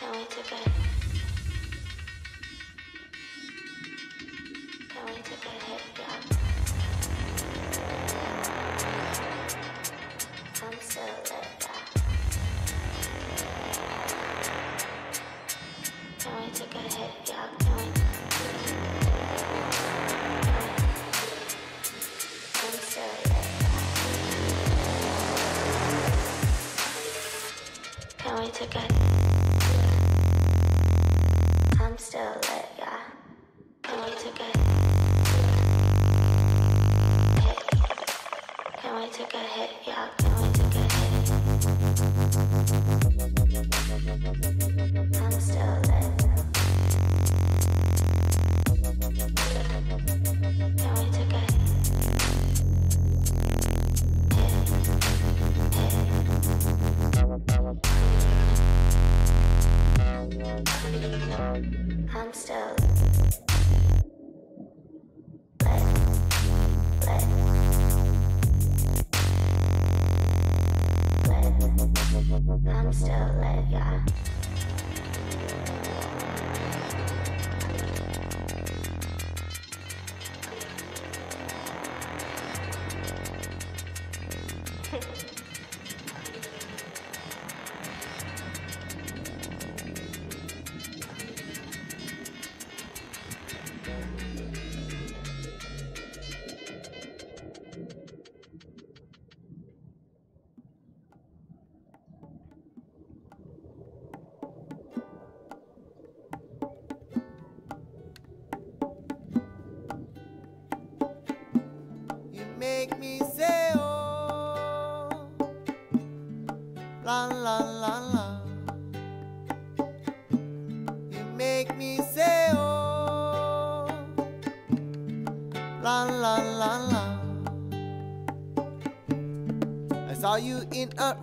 Can we take a? In a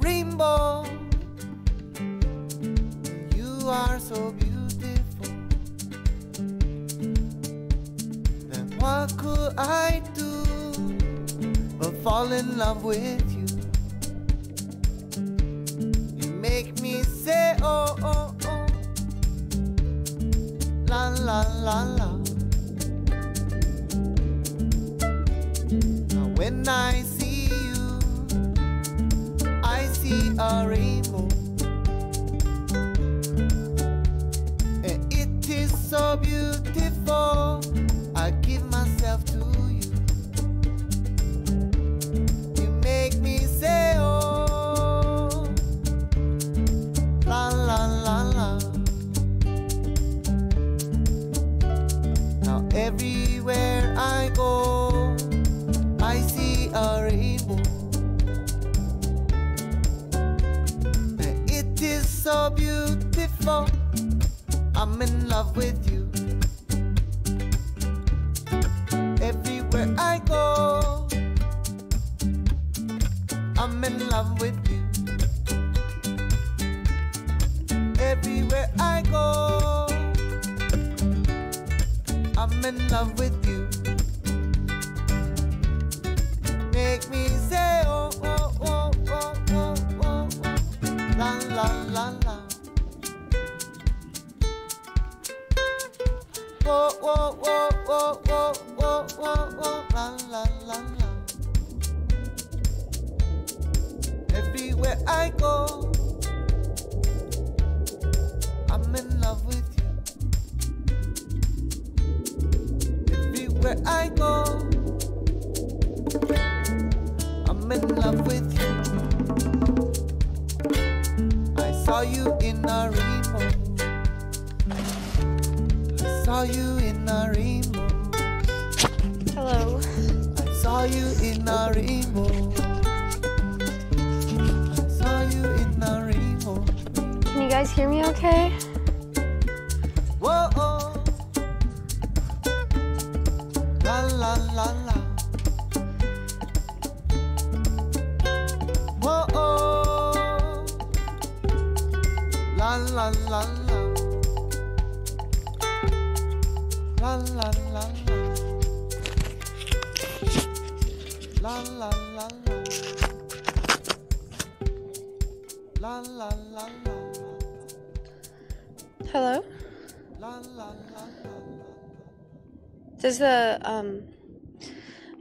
Does the um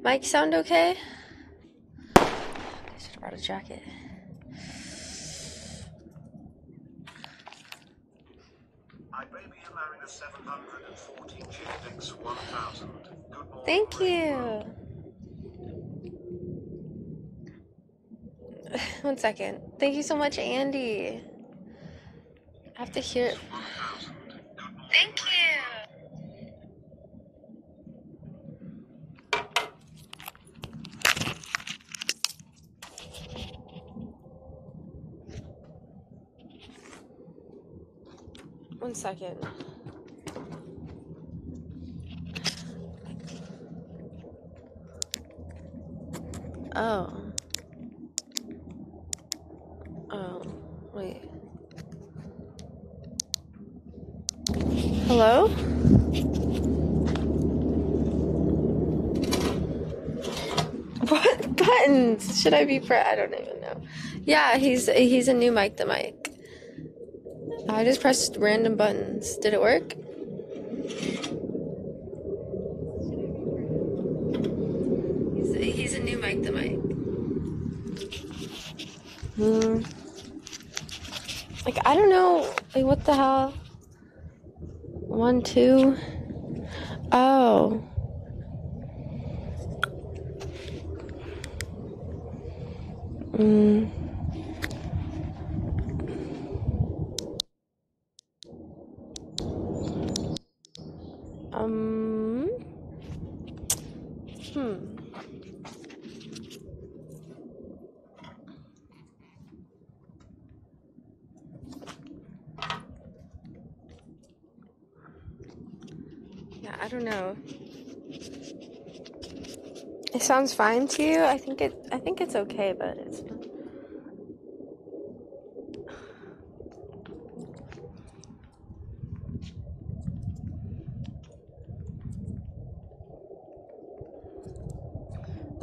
mic sound okay? I should have brought a jacket. I baby you married a 740 Chickadex 1000. Good morning. Thank you. One second. Thank you so much, Andy. I have to hear it. Thank you. One second. Oh. Oh, wait. Hello? What buttons should I be press? I don't even know. Yeah, he's he's a new mic. The mic. I just pressed random buttons. Did it work? He's, he's a new mic. The mic. Hmm. Like I don't know. Like what the hell? One, two. Oh. Mm. Um. Hmm. Yeah, I don't know. It sounds fine to you. I think it. I think it's okay, but it's. Not.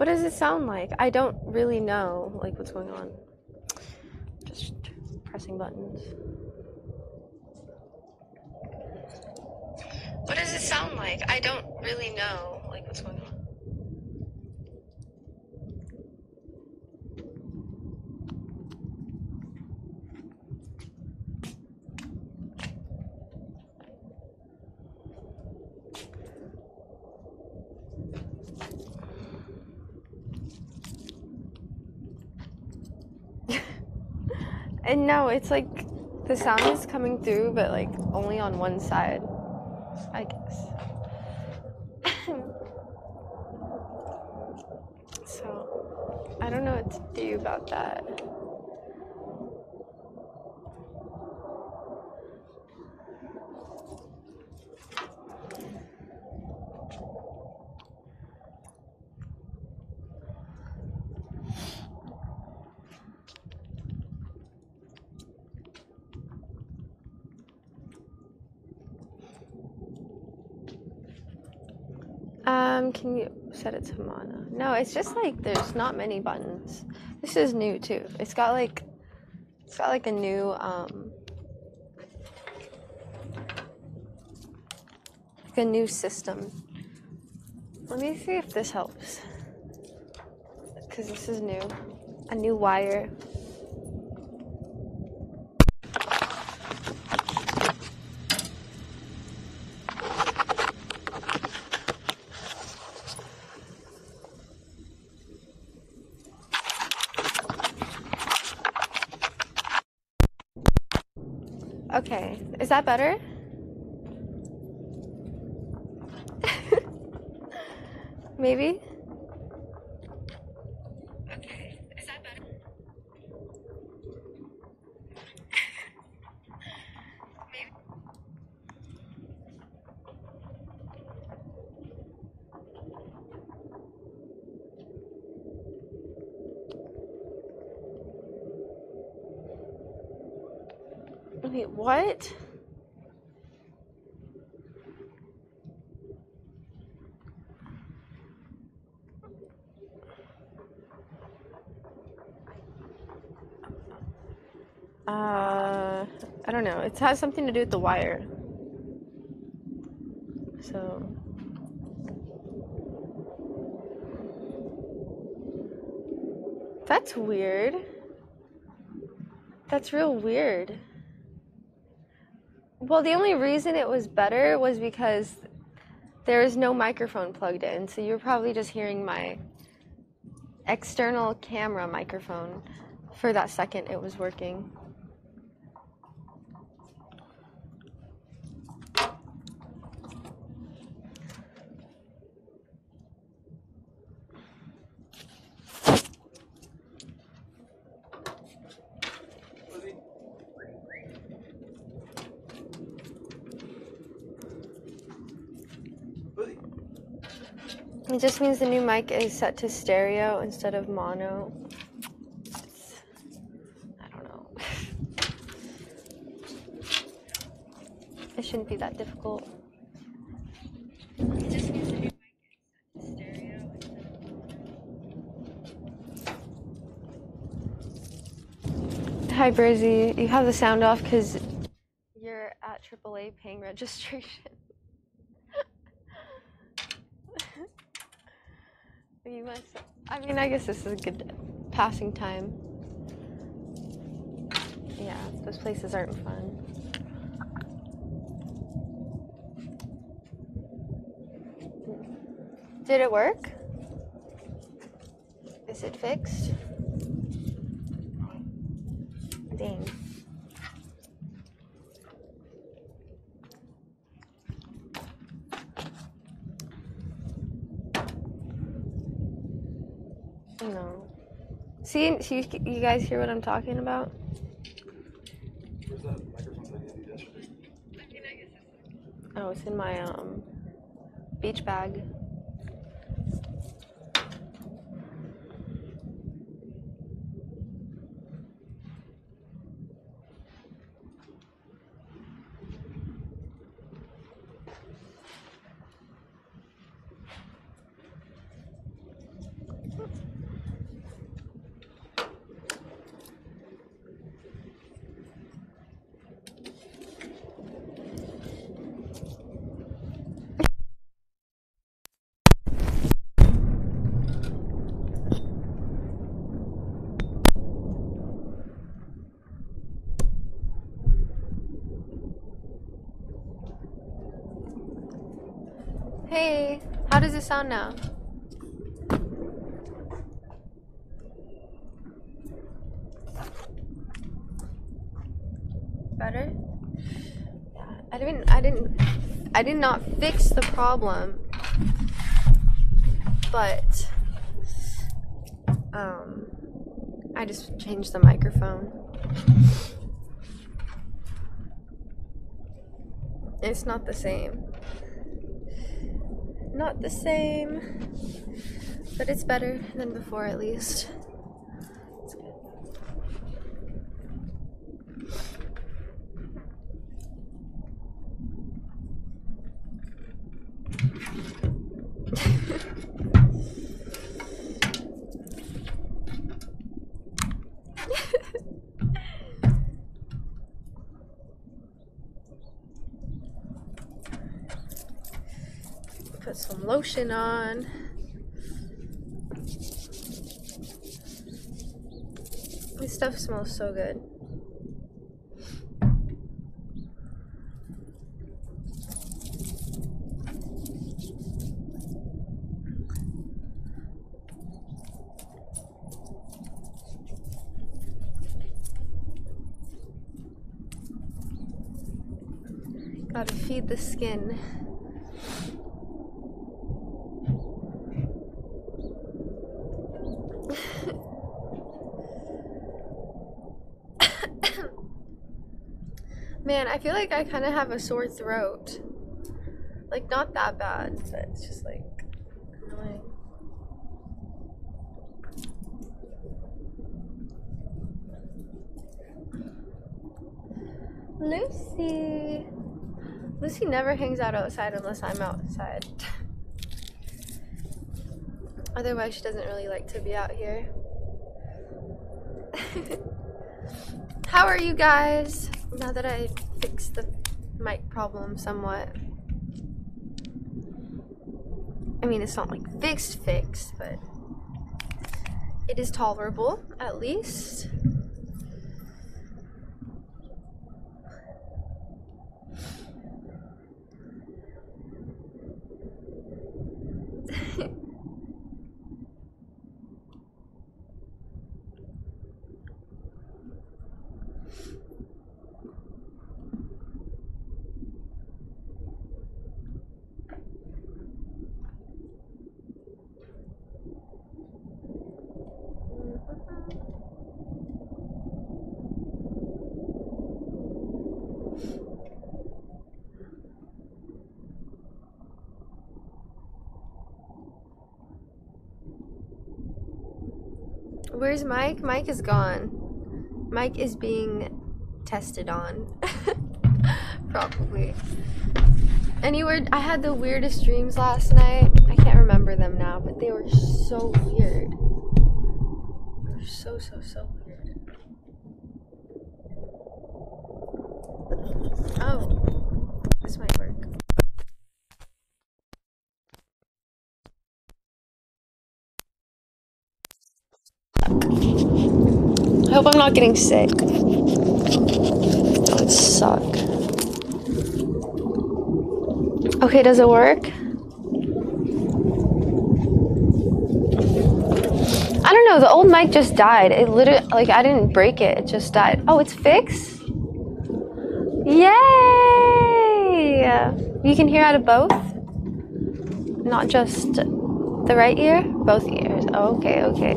What does it sound like? I don't really know like what's going on. Just pressing buttons. What does it sound like? I don't really know like what's going on. And no, it's like the sound is coming through, but like only on one side, I guess. so I don't know what to do about that. Um, can you set it to mono? No, it's just like there's not many buttons. This is new too. It's got like it's got like a new um like a new system. Let me see if this helps. Cuz this is new. A new wire. Okay. Is that better? Maybe? Okay. Is that better? Wait, what? Uh, I don't know. It has something to do with the wire. So. That's weird. That's real weird. Well, the only reason it was better was because there is no microphone plugged in. So you're probably just hearing my external camera microphone for that second it was working. Just means the new mic is set to stereo instead of mono. It's- I don't know. It shouldn't be that difficult. Hi, Brizzy. You have the sound off because you're at AAA paying registration. I mean, I guess this is a good passing time. Yeah, those places aren't fun. Did it work? Is it fixed? Dang. No. See, see, you guys hear what I'm talking about? Oh, it's in my um beach bag. Hey, how does it sound? Better? I didn't I didn't I did not fix the problem. But um I just changed the microphone. It's not the same. Not the same. But it's better than before at least. It's good. Put some lotion on. This stuff smells so good. Gotta feed the skin. Man, I kind of have a sore throat. Like, not that bad, but it's just like annoying. Lucy. Lucy never hangs out outside unless I'm outside. Otherwise, she doesn't really like to be out here. How are you guys? Now that I fixed the mic problem somewhat. I mean, it's not like fixed, fixed, but it is tolerable at least. Where's Mike? Mike is gone. Mike is being tested on. Probably. Anywhere, I had the weirdest dreams last night. I can't remember them now, but they were so weird. They were so, so, so weird. Oh, this might work. I hope I'm not getting sick. That would suck. Okay, does it work? I don't know. The old mic just died. It literally, like, I didn't break it. It just died. Oh, it's fixed? Yay! You can hear out of both? Not just the right ear? Both ears. Oh, okay, okay.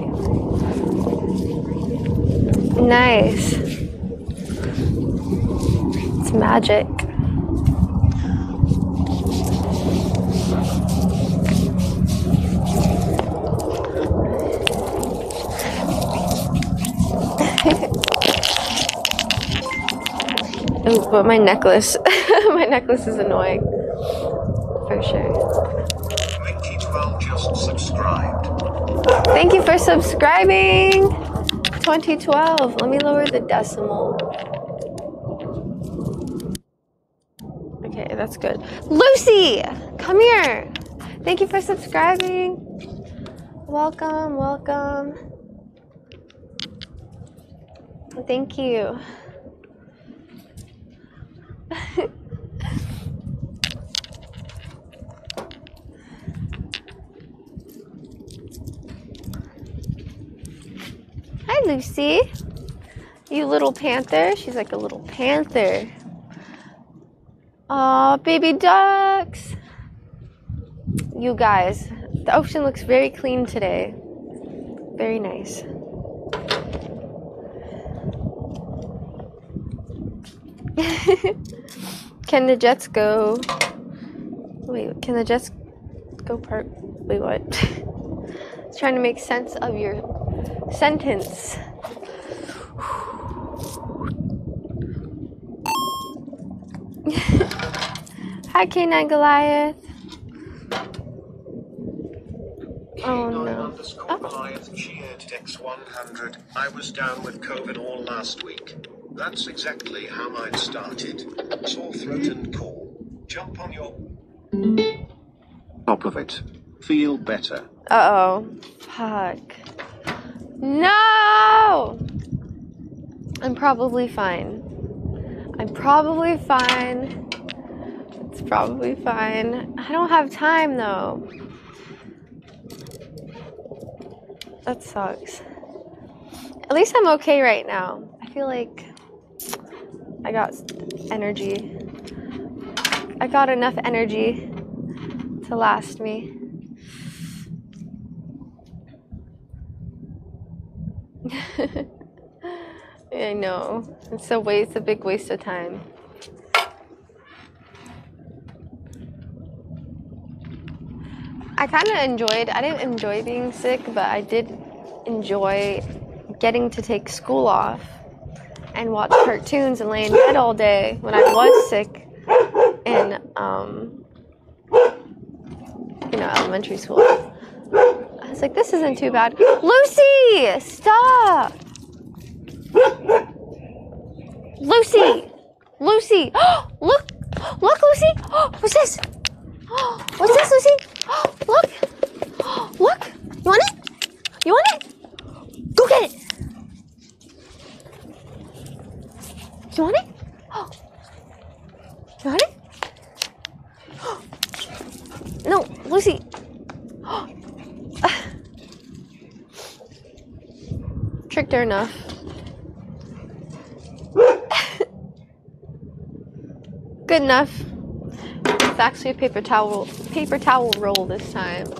Nice. It's magic. Ooh, but my necklace. my necklace is annoying. For sure. Mickey12 just subscribed. Thank you for subscribing. 2012. Let me lower the decimal. Okay, that's good. Lucy, come here. Thank you for subscribing. Welcome, welcome. Thank you. Lucy. You little panther. She's like a little panther. Aw, baby ducks. You guys, the ocean looks very clean today. Very nice. can the Jets go? Wait, can the Jets go part? Wait, what? Trying to make sense of your sentence. Hi, K9 Goliath. Oh, no. underscore Oh. Goliath cheered X100. I was down with COVID all last week. That's exactly how mine started. Sore throat and call. Jump on your top of it. Feel better. Uh oh. Fuck. No! I'm probably fine. I'm probably fine. It's probably fine. I don't have time though. That sucks. At least I'm okay right now. I feel like I got energy. I got enough energy to last me. I know. It's a waste, a big waste of time. I kind of enjoyed, I didn't enjoy being sick, but I did enjoy getting to take school off and watch cartoons and lay in bed all day when I was sick in, um, you know, elementary school. Was like, this isn't too bad. Lucy, stop! Lucy, Lucy, look, look, Lucy. What's this? What's this, Lucy? Look, look. You want it? You want it? Go get it. You want it? You want it? No, Lucy. Tricked her enough. Good enough. It's actually a paper towel paper towel roll this time.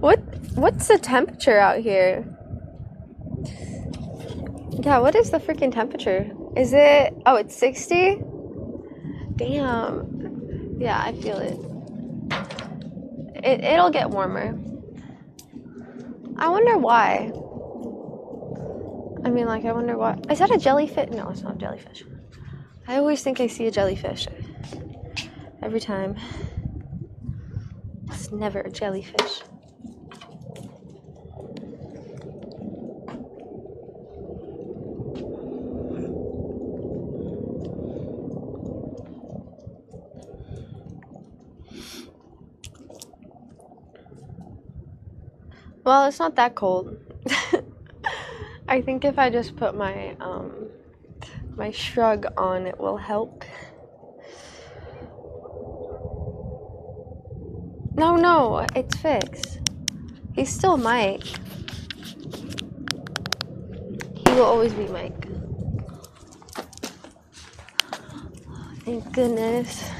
what what's the temperature out here? Yeah, what is the freaking temperature? Is it oh it's 60? Damn. Yeah, I feel it. It it'll get warmer. I wonder why. I mean, like, I wonder why. Is that a jellyfish? No, it's not a jellyfish. I always think I see a jellyfish every time. It's never a jellyfish. Well, it's not that cold. I think if I just put my um my shrug on, it will help. No, no, it's fixed. He's still Mike. He will always be Mike. Thank goodness.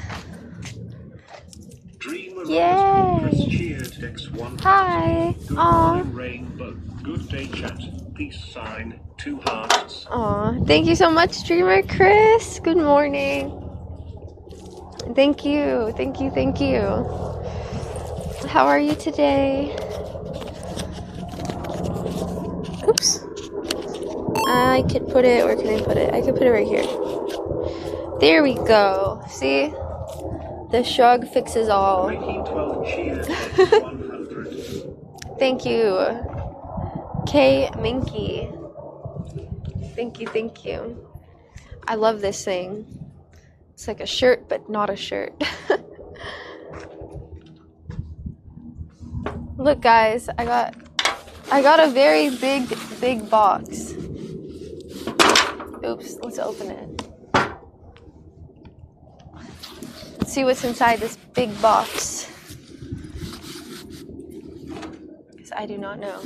Yay. Chris cheered X100. Hi. Good Aw. Rainbow. Good day, chat. Peace sign. Two hearts. Aw, thank you so much, Dreamer Chris. Good morning. Thank you, thank you, thank you. How are you today? Oops. I could put it, where can I put it? I could put it right here. There we go. See? The shrug fixes all. Reiki 12 cheered X100. Thank you. K Minky. Thank you, thank you. I love this thing. It's like a shirt, but not a shirt. Look guys, I got I got a very big, big box. Oops, let's open it. Let's see what's inside this big box. 'Cause I do not know.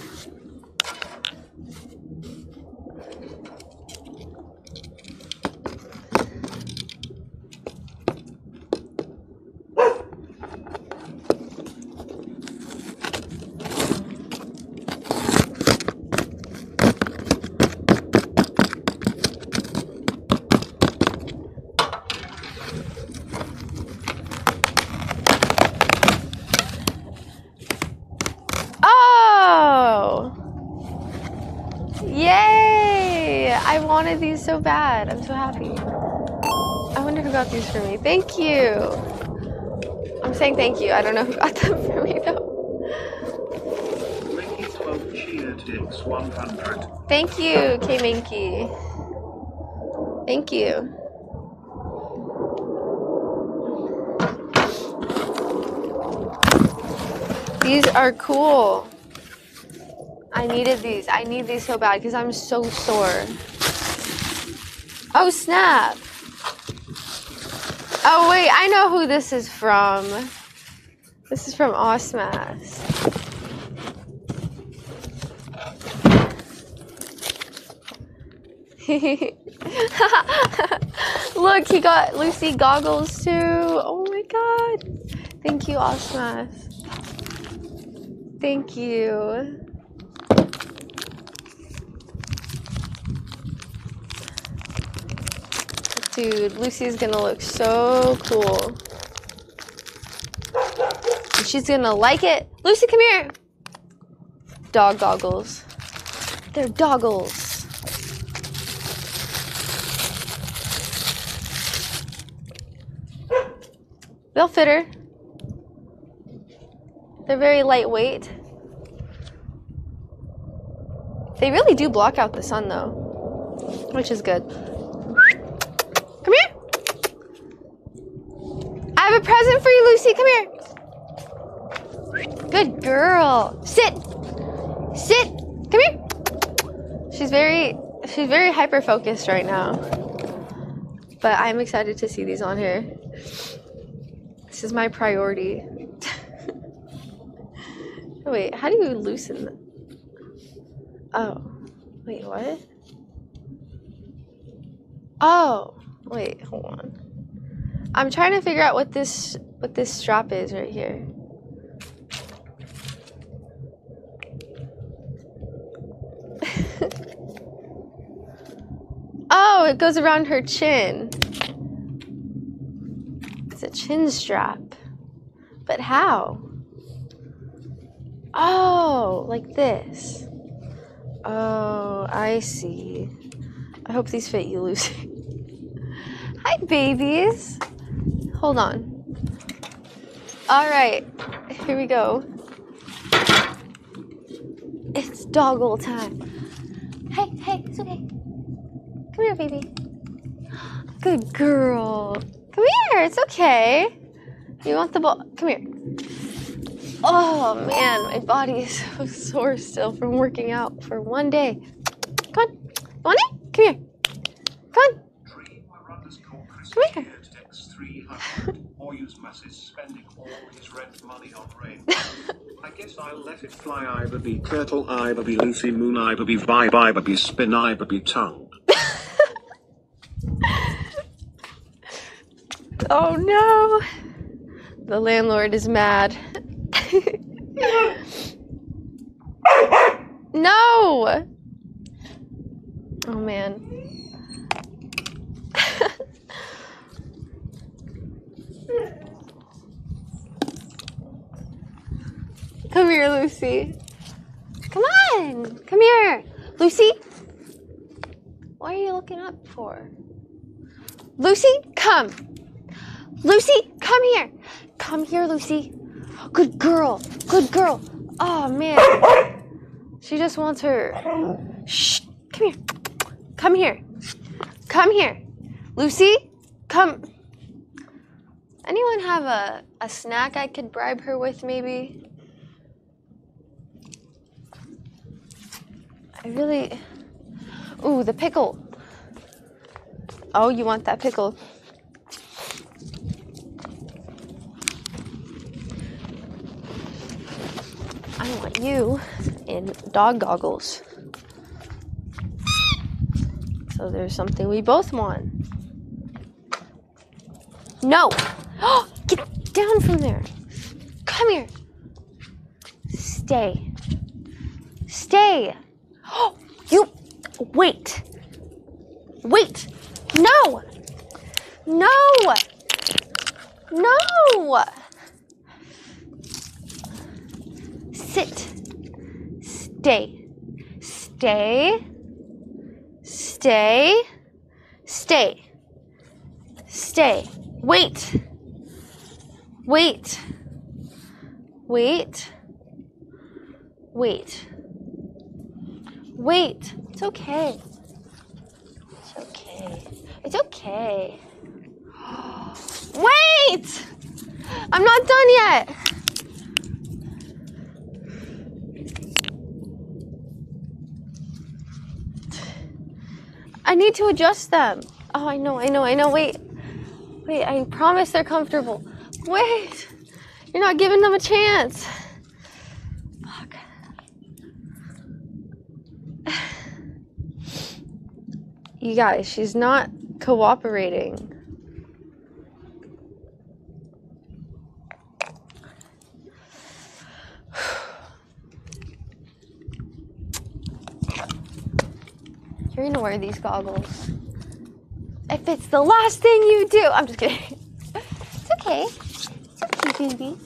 Oh! Yay! I wanted these so bad. I'm so happy. I wonder who got these for me. Thank you. I'm saying thank you. I don't know who got them for me though. Mickey 12 cheered Dix 100. Thank you, K Minky. Thank you. These are cool. I needed these. I need these so bad because I'm so sore. Oh, snap. Oh, wait. I know who this is from. This is from Osmas. Look, he got Lucy goggles too. Oh my god. Thank you, Osmas. Thank you. Dude, Lucy's gonna look so cool. She's gonna like it. Lucy, come here. Dog goggles. They're doggles. They'll fit her. They're very lightweight. They really do block out the sun though, which is good. Come here. I have a present for you, Lucy. Come here. Good girl. Sit. Sit. Come here. She's very she's very hyper focused right now. But I'm excited to see these on here. This is my priority. wait, how do you loosen them? Oh, wait, what? Oh, wait, hold on. I'm trying to figure out what this what this strap is right here. oh, it goes around her chin. It's a chin strap. But how? Oh, like this. Oh, I see. I hope these fit you, Lucy. Hi, babies. Hold on. All right, here we go. It's doggle time. Hey, hey, it's okay. Come here, baby. Good girl. Come here, it's okay. You want the ball? Come here. Oh man, my body is so sore still from working out for one day. Come on. You? Come here. Come on. Come here. Cheered Dix 300. or use masses spending all his rent money on rain. I guess I'll let it fly. Either be turtle, either be Lucy Moon, either be vibe, either be spin, either be tongue. Oh no. The landlord is mad. no. Oh man. Come here, Lucy. Come on. Come here. Lucy. What are you looking up for? Lucy, come. Lucy, come here. Come here, Lucy. Good girl. Good girl. Oh, man. She just wants her. Shh. Come here. Come here. Come here. Lucy, come. Anyone have a, a snack I could bribe her with, maybe? I really. Ooh, the pickle. Oh, you want that pickle? I want you in dog goggles. So there's something we both want. No! Oh, get down from there! Come here! Stay. Stay! Oh, you wait. Wait. No. No. No. Sit. Stay. Stay. Stay. Stay. Stay. Wait. Wait. Wait. Wait. Wait. It's okay. It's okay. It's okay. Wait! I'm not done yet. I need to adjust them. Oh, I know, I know, I know. Wait. Wait, I promise they're comfortable. Wait. You're not giving them a chance. You guys, she's not cooperating. You're gonna wear these goggles. If it's the last thing you do, I'm just kidding. It's okay. It's okay, baby.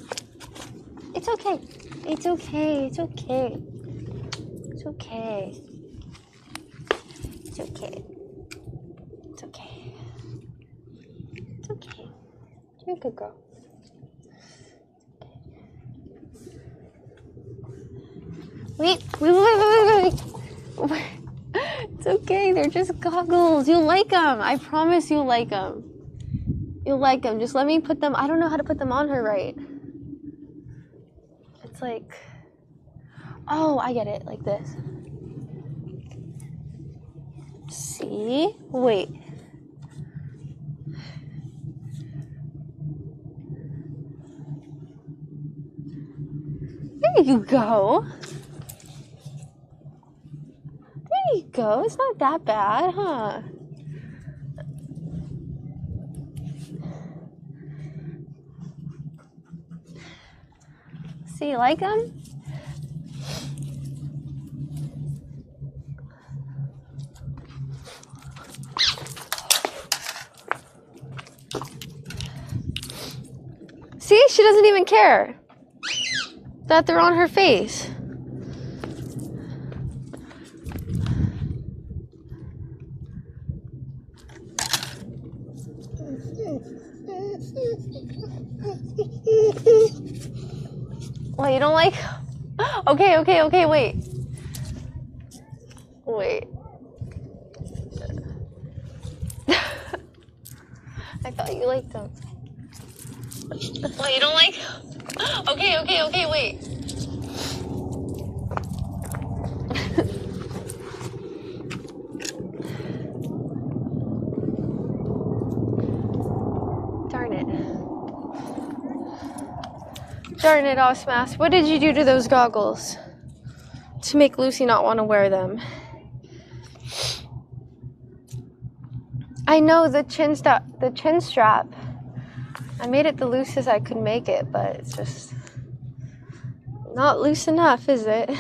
It's okay. It's okay. It's okay. It's okay. It's okay. It's okay. It's okay. You're go. Wait, wait, wait, wait, wait, wait. wait. It's okay. They're just goggles. You'll like them. I promise you'll like them. You'll like them. Just let me put them. I don't know how to put them on her right. It's like, oh, I get it. Like this. See? Wait. There you go. There you go. It's not that bad, huh? See, you like them? See, she doesn't even care that they're on her face. Well, you don't like. Okay, okay, okay, wait. Wait. I thought you liked them. Well, you don't like. Okay, okay, okay, wait. Darn it. Darn it, Osmas. What did you do to those goggles? To make Lucy not want to wear them. I know the chin strap the chin strap. I made it the loosest I could make it, but it's just not loose enough, is it?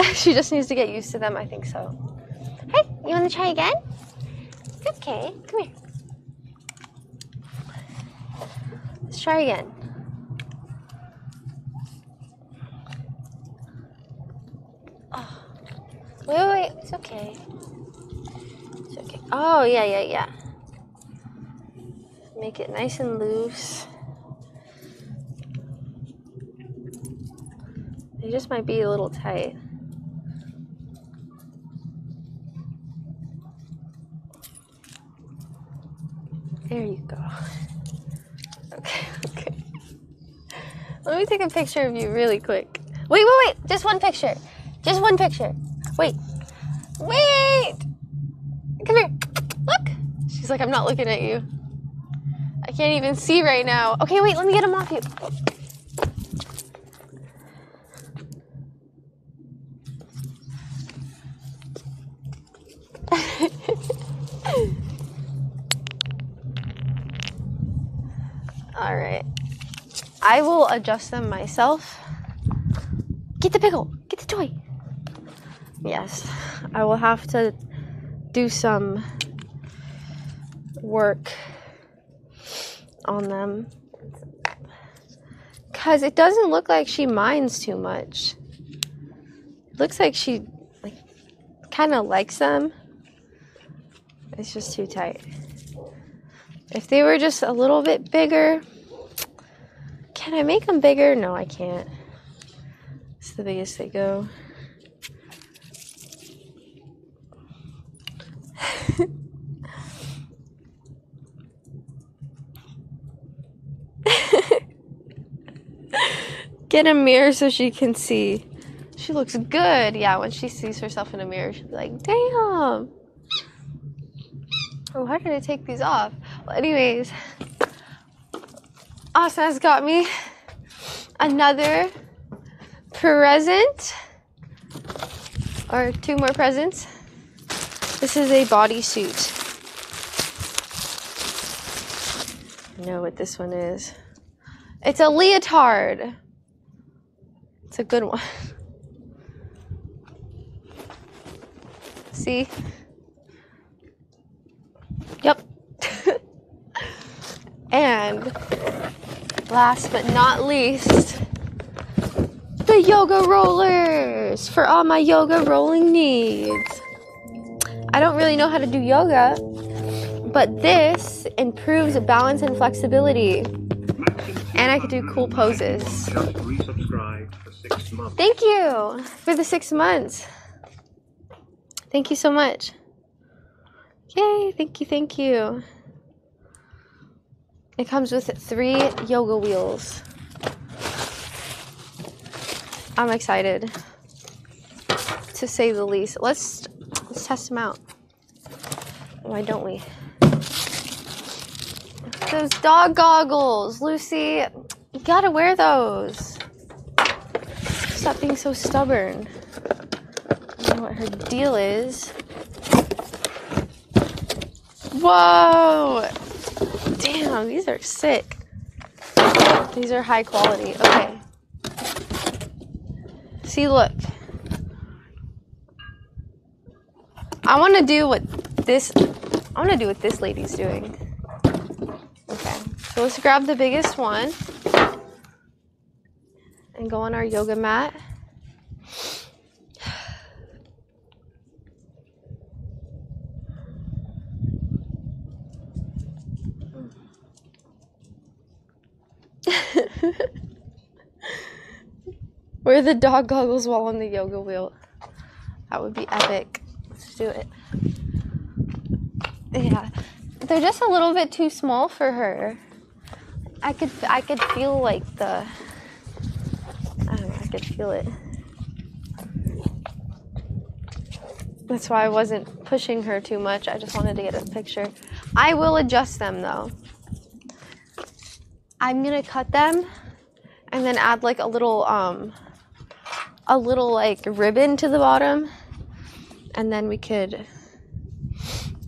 she just needs to get used to them, I think so. Hey, you want to try again? It's okay. Come here. Let's try again. Oh. Wait, wait, wait. It's okay. It's okay. Oh, yeah, yeah, yeah. Make it nice and loose. They just might be a little tight. There you go. Okay, okay. Let me take a picture of you really quick. Wait, wait, wait. Just one picture. Just one picture. Wait. Wait. Come here. Look. She's like, I'm not looking at you. I can't even see right now. Okay, wait, let me get them off you. All right. I will adjust them myself. Get the pickle. Get the toy. Yes. I will have to do some work on them. Cuz it doesn't look like she minds too much. looks like she like kind of likes them. It's just too tight. If they were just a little bit bigger, can I make them bigger? No, I can't. It's the biggest they go. Get a mirror so she can see. She looks good. Yeah, when she sees herself in a mirror, she'll be like, damn. Oh, why did I take these off? Well, anyways, Osmas got me another present, or two more presents. This is a bodysuit. Know what this one is. It's a leotard. It's a good one. See? Yep. and last but not least, the yoga rollers for all my yoga rolling needs. I don't really know how to do yoga, but this improves balance and flexibility. And I could do cool poses. Months. Thank you for the six months. Thank you so much. Yay, thank you, thank you. It comes with three yoga wheels. I'm excited to say the least. Let's let's test them out. Why don't we? Those dog goggles, Lucy. You gotta wear those. Stop being so stubborn. I don't know what her deal is. Whoa! Damn, these are sick. These are high quality. Okay. See, look. I want to do what this. I want to do what this lady's doing. Okay. So let's grab the biggest one and go on our yoga mat. Wear the dog goggles while on the yoga wheel. That would be epic. Let's do it. Yeah, they're just a little bit too small for her. I could I could feel like the I don't know, I could feel it. That's why I wasn't pushing her too much. I just wanted to get a picture. I will adjust them though. I'm gonna cut them and then add like a little um a little like ribbon to the bottom and then we could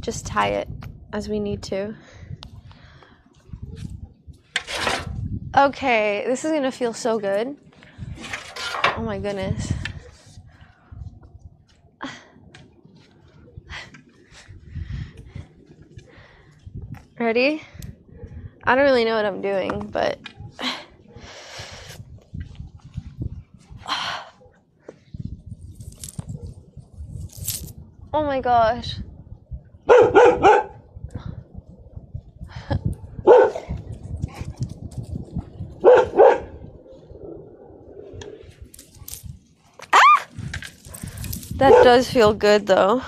just tie it as we need to. Okay, this is gonna feel so good. Oh my goodness. Ready? I don't really know what I'm doing, but Oh my gosh. That does feel good though.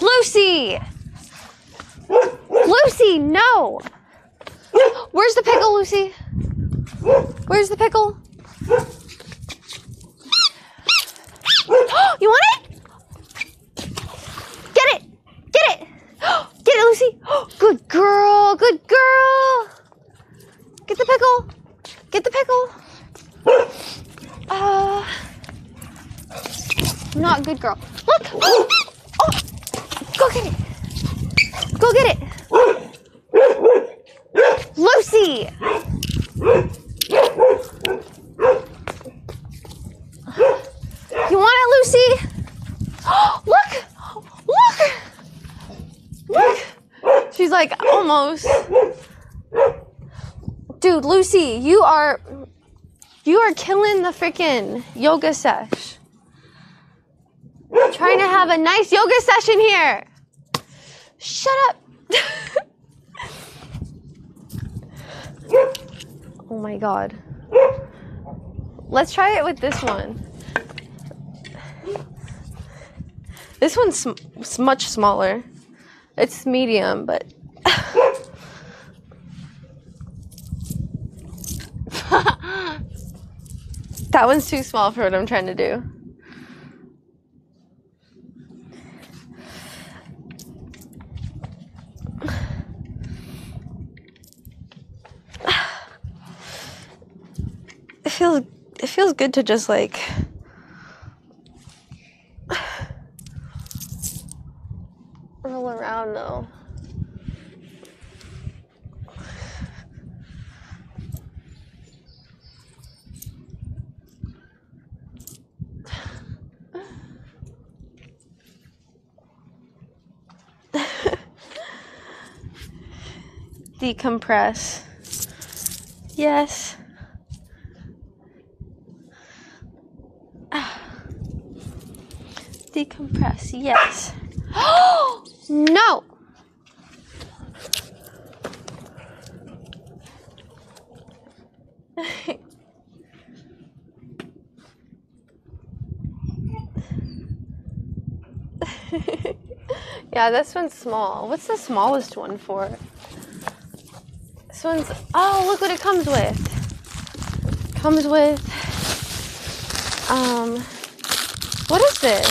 Lucy! Lucy, no! Where's the pickle, Lucy? Where's the pickle? you want it? Good girl. Good girl. Get the pickle. Get the pickle. Uh, not good girl. Look. Oh, go get it. Go get it. Lucy. You want it, Lucy? Look. Look. Look. She's like almost. Dude, Lucy, you are you are killing the freaking yoga sesh. Trying to have a nice yoga session here. Shut up. oh my god. Let's try it with this one. This one's sm- much smaller. It's medium, but that one's too small for what I'm trying to do. It feels it feels good to just like roll around though. Decompress. Yes. Ah. Decompress. Yes. no. yeah, this one's small. What's the smallest one for? This one's. Oh, look what it comes with. Comes with. Um. What is this?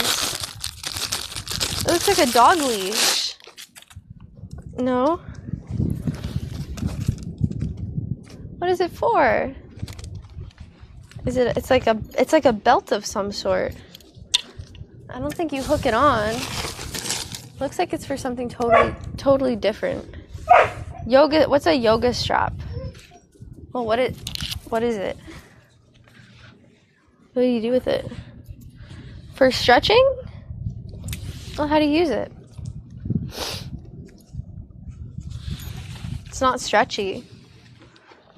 It looks like a dog leash. No. What is it for? Is it? It's like a. It's like a belt of some sort. I don't think you hook it on. Looks like it's for something totally, totally different. Yoga. What's a yoga strap? Well, what it? What is it? What do you do with it? For stretching? Well, how do you use it? It's not stretchy.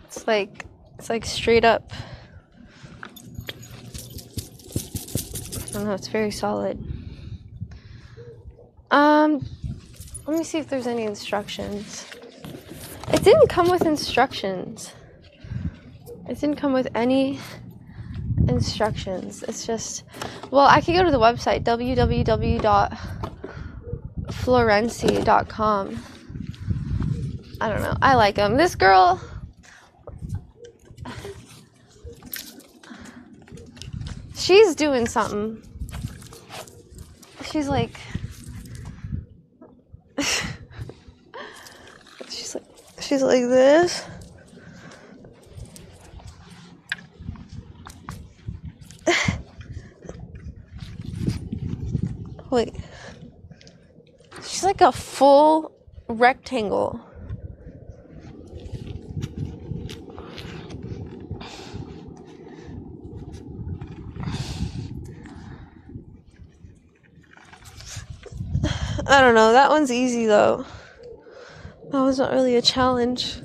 It's like it's like straight up. I don't know, it's very solid. Um let me see if there's any instructions. It didn't come with instructions. It didn't come with any instructions. It's just well, I could go to the website www.florenci.com. I don't know. I like them. This girl She's doing something. She's like She's like she's like this. Wait. She's like a full rectangle. I don't know. That one's easy though. That was not really a challenge.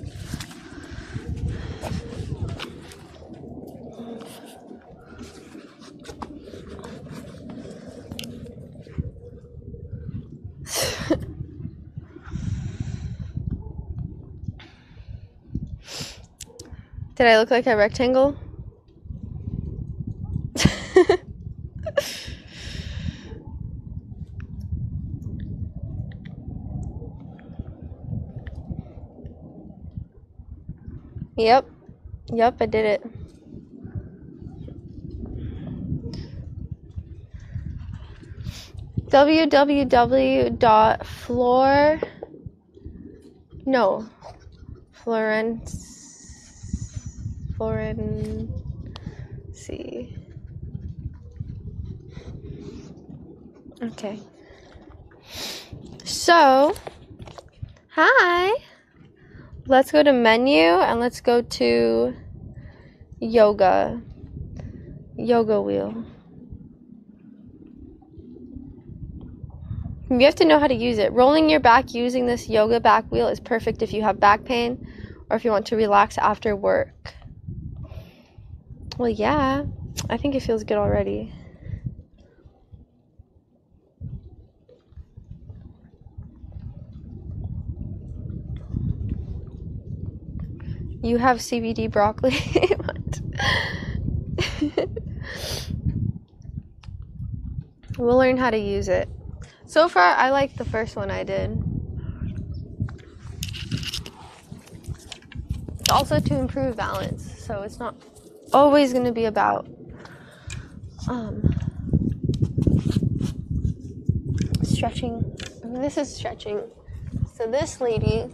Did I look like a rectangle? Yep. Yep, I did it. www.floor No. Florence. Floren. See. Okay. So, hi. Let's go to menu and let's go to yoga. Yoga wheel. You have to know how to use it. Rolling your back using this yoga back wheel is perfect if you have back pain or if you want to relax after work. Well, yeah, I think it feels good already. You have CBD broccoli? we'll learn how to use it. So far, I like the first one I did. It's also to improve balance, so it's not always going to be about um, stretching. I mean, this is stretching. So this lady,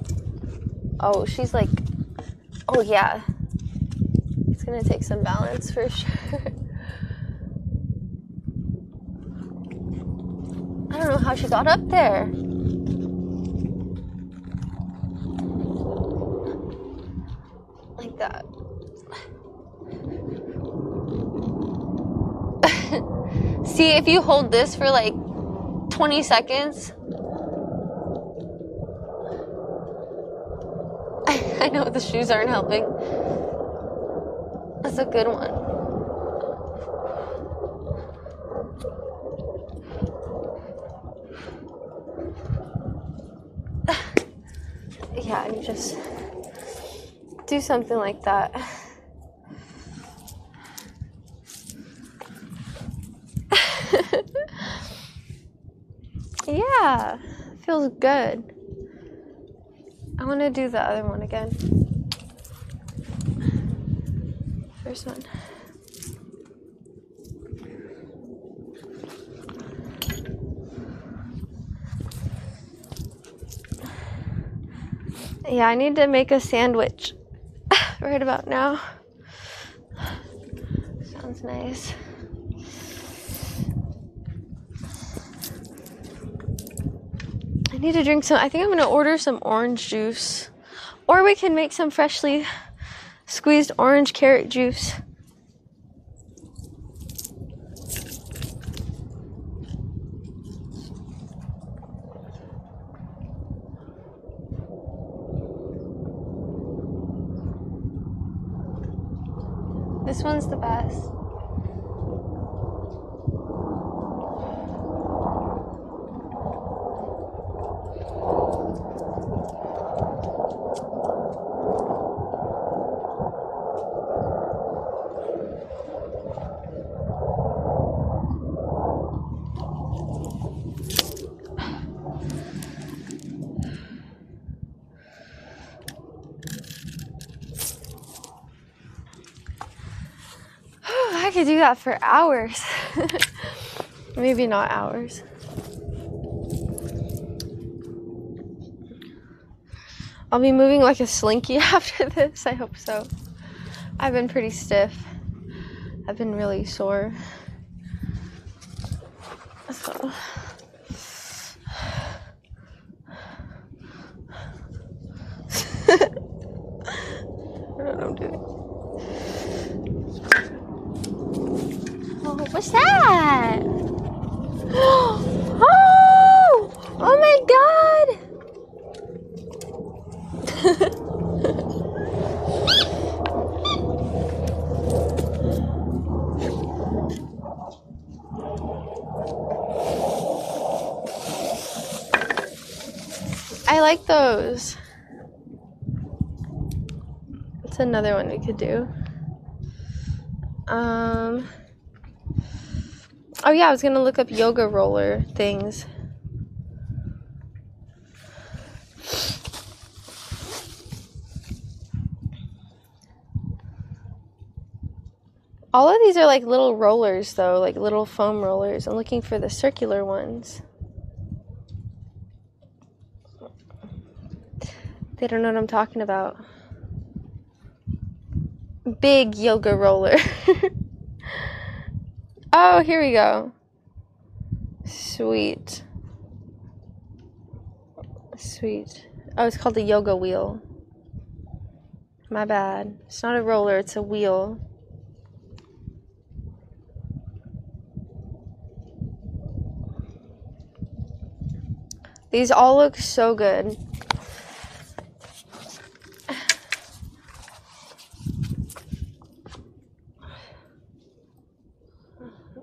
oh, she's like, oh yeah, it's gonna take some balance for sure. I don't know how she got up there. Like that. See, if you hold this for like 20 seconds, I know the shoes aren't helping. That's a good one. yeah, you just do something like that. yeah, feels good. I want to do the other one again. First one. Yeah, I need to make a sandwich right about now. Sounds nice. Need to drink some. I think I'm gonna order some orange juice. Or we can make some freshly squeezed orange carrot juice. This one's the best. I could do that for hours. Maybe not hours. I'll be moving like a slinky after this. I hope so. I've been pretty stiff. I've been really sore. So. I don't know what I'm doing. Oh, what's that? Oh! Oh my god! I like those. That's another one we could do. Um. Oh yeah, I was gonna look up yoga roller things. All of these are like little rollers though, like little foam rollers. I'm looking for the circular ones. They don't know what I'm talking about. Big yoga roller. oh, here we go. Sweet. Sweet. Oh, it's called the yoga wheel. My bad. It's not a roller, it's a wheel. These all look so good.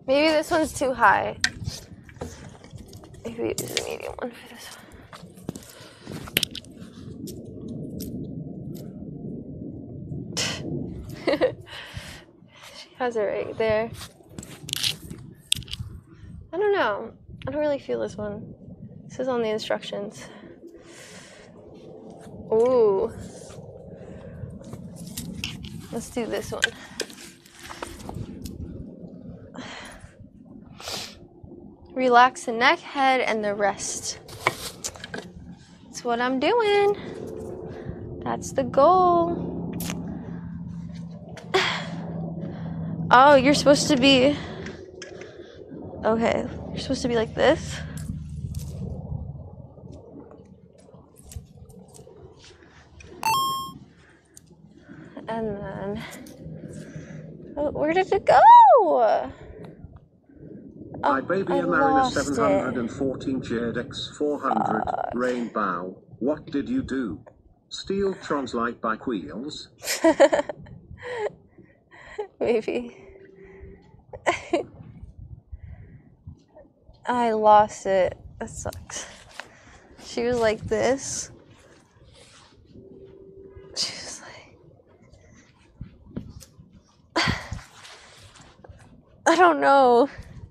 Maybe this one's too high. Maybe use the medium one for this one. she has it right there. I don't know. I don't really feel this one. This is on the instructions. Ooh. Let's do this one. Relax the neck, head, and the rest. That's what I'm doing. That's the goal. Oh, you're supposed to be. Okay, you're supposed to be like this. And then. Oh, where did it go? Oh, My baby I a Mariner lost it. 714 JX 400 rain bow. What did you do? Steal Tron's light bike wheels? Maybe. I lost it. That sucks. She was like this. She was like. I don't know.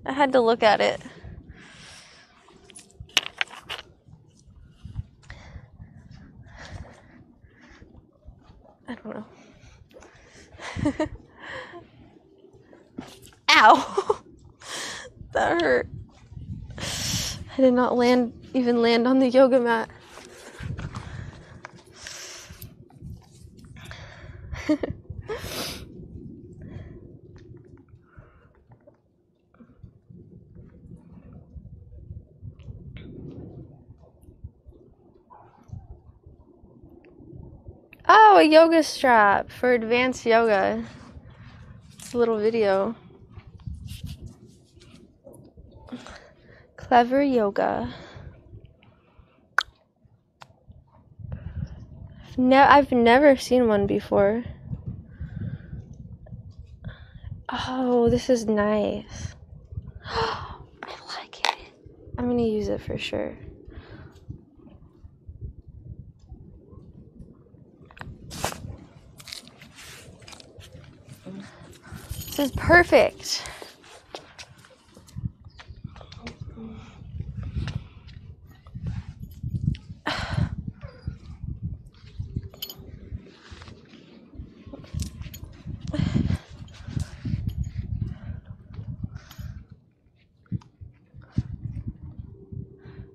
I had to look at it. I don't know. Ow! that hurt. I did not land even land on the yoga mat. oh, a yoga strap for advanced yoga. It's a little video. Clever yoga. No, I've never seen one before. Oh, this is nice. I like it. I'm gonna use it for sure. This is perfect.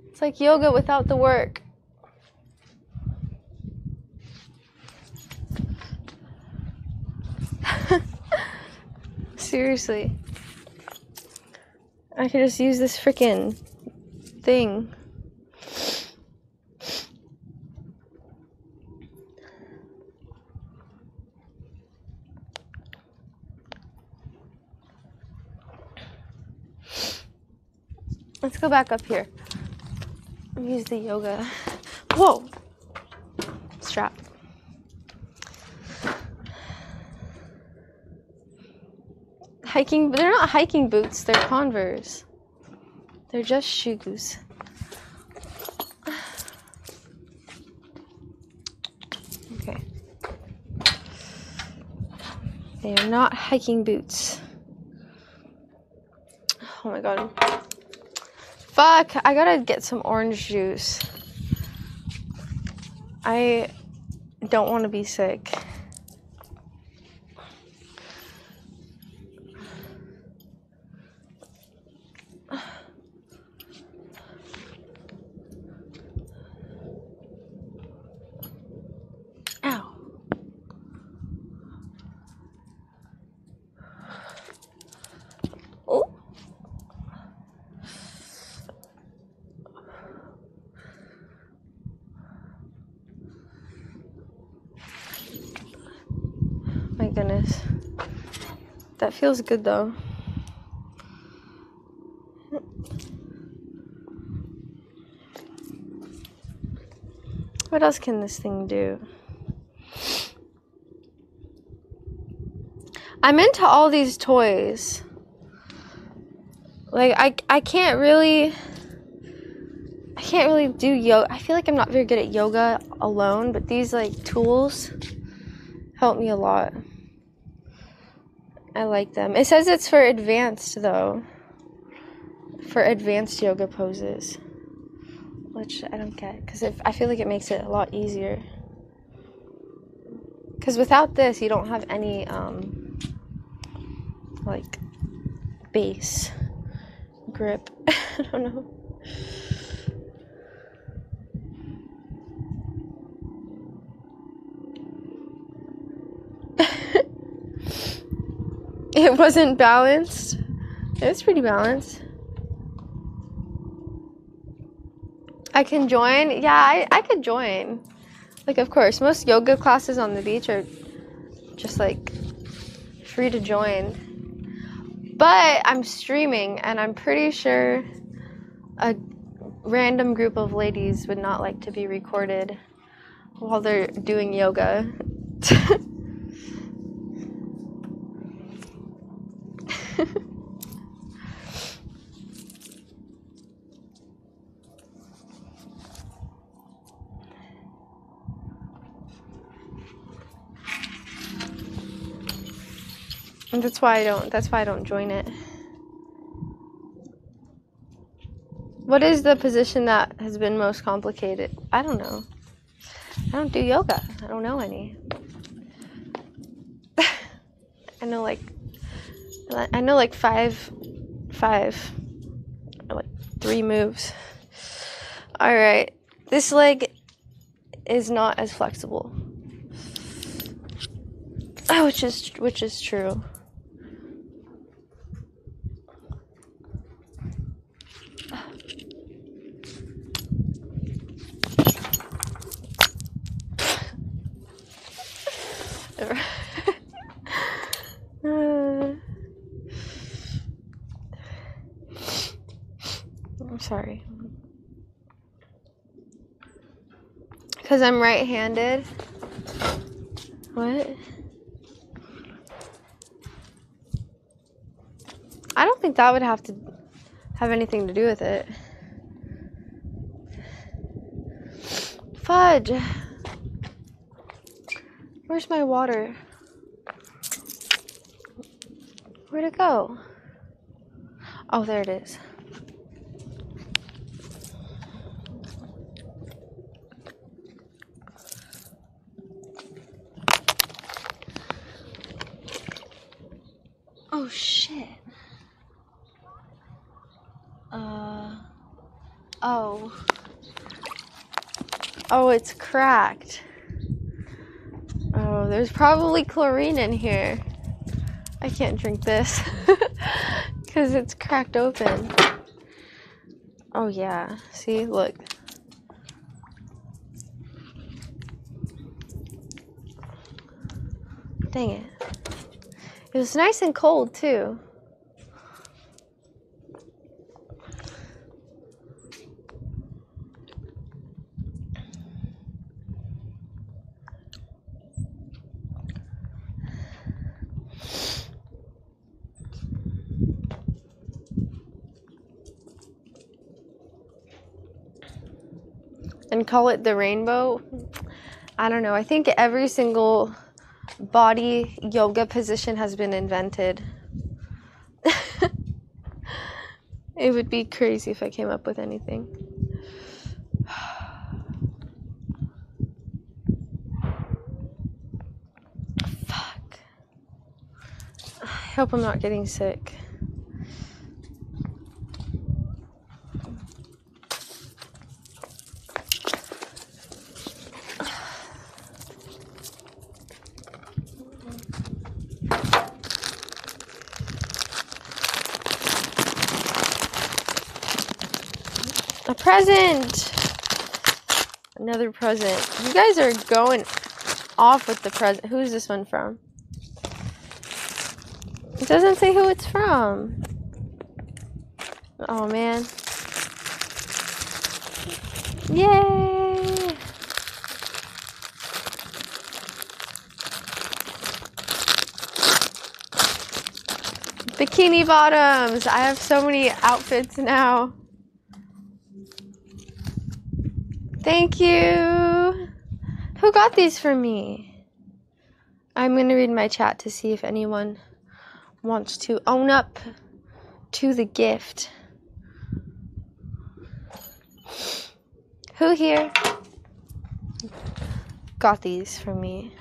It's like yoga without the work. Seriously. I could just use this freaking thing. Let's go back up here. Use the yoga. Whoa! Strap. Hiking, but they're not hiking boots, they're Converse. They're just shoes. Okay. They are not hiking boots. Oh my god. Fuck, I gotta get some orange juice. I don't want to be sick. That feels good though. What else can this thing do? I'm into all these toys. Like I I can't really I can't really do yoga. I feel like I'm not very good at yoga alone, but these like tools help me a lot. I like them. It says it's for advanced though. For advanced yoga poses. Which I don't get if I feel like it makes it a lot easier. Cuz without this, you don't have any um like base grip. I don't know. it wasn't balanced. It was pretty balanced. I can join. Yeah, I, I could join. Like, of course, most yoga classes on the beach are just like free to join. But I'm streaming, and I'm pretty sure a random group of ladies would not like to be recorded while they're doing yoga. And that's why I don't that's why I don't join it. What is the position that has been most complicated? I don't know. I don't do yoga. I don't know any. I know like I know like five five or like three moves. All right. This leg is not as flexible. Oh, which is which is true. Uh, I'm sorry. Because I'm right handed. What? I don't think that would have to have anything to do with it. Fudge! Where's my water? Where'd it go? Oh, there it is. Oh shit. Uh. Oh. Oh, it's cracked. Oh, there's probably chlorine in here. I can't drink this because it's cracked open. Oh, yeah. See, look. Dang it. It was nice and cold, too. and call it the rainbow. I don't know. I think every single body yoga position has been invented. it would be crazy if I came up with anything. Fuck. I hope I'm not getting sick. A present! Another present. You guys are going off with the present. Who's this one from? It doesn't say who it's from. Oh man. Yay! Bikini bottoms! I have so many outfits now. Thank you! Who got these for me? I'm gonna read my chat to see if anyone wants to own up to the gift. Who here got these for me?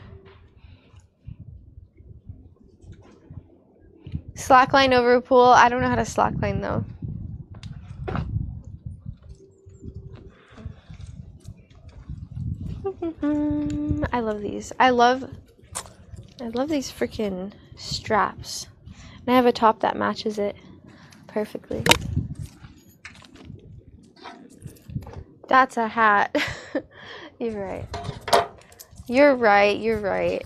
Slackline over a pool. I don't know how to slackline though. I love these. I love I love these freaking straps. And I have a top that matches it perfectly. That's a hat. you're right. You're right. You're right.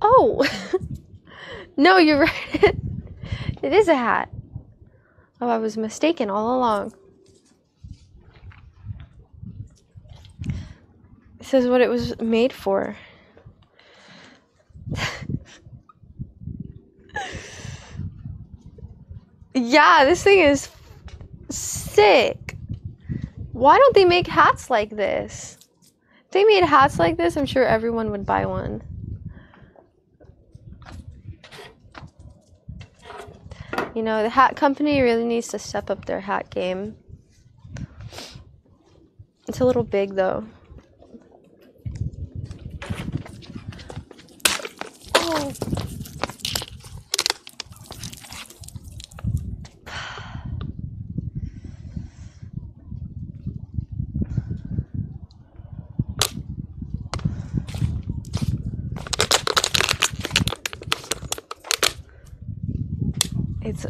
Oh! no, you're right. it is a hat. Oh, I was mistaken all along. This is what it was made for. yeah, this thing is sick. Why don't they make hats like this? If they made hats like this, I'm sure everyone would buy one. You know, the hat company really needs to step up their hat game. It's a little big though. Oh. It's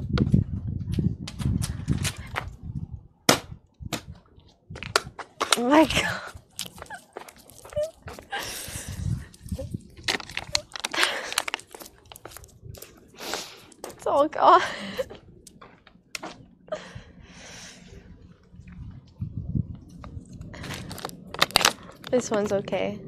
Oh my god. It's all gone. This one's okay.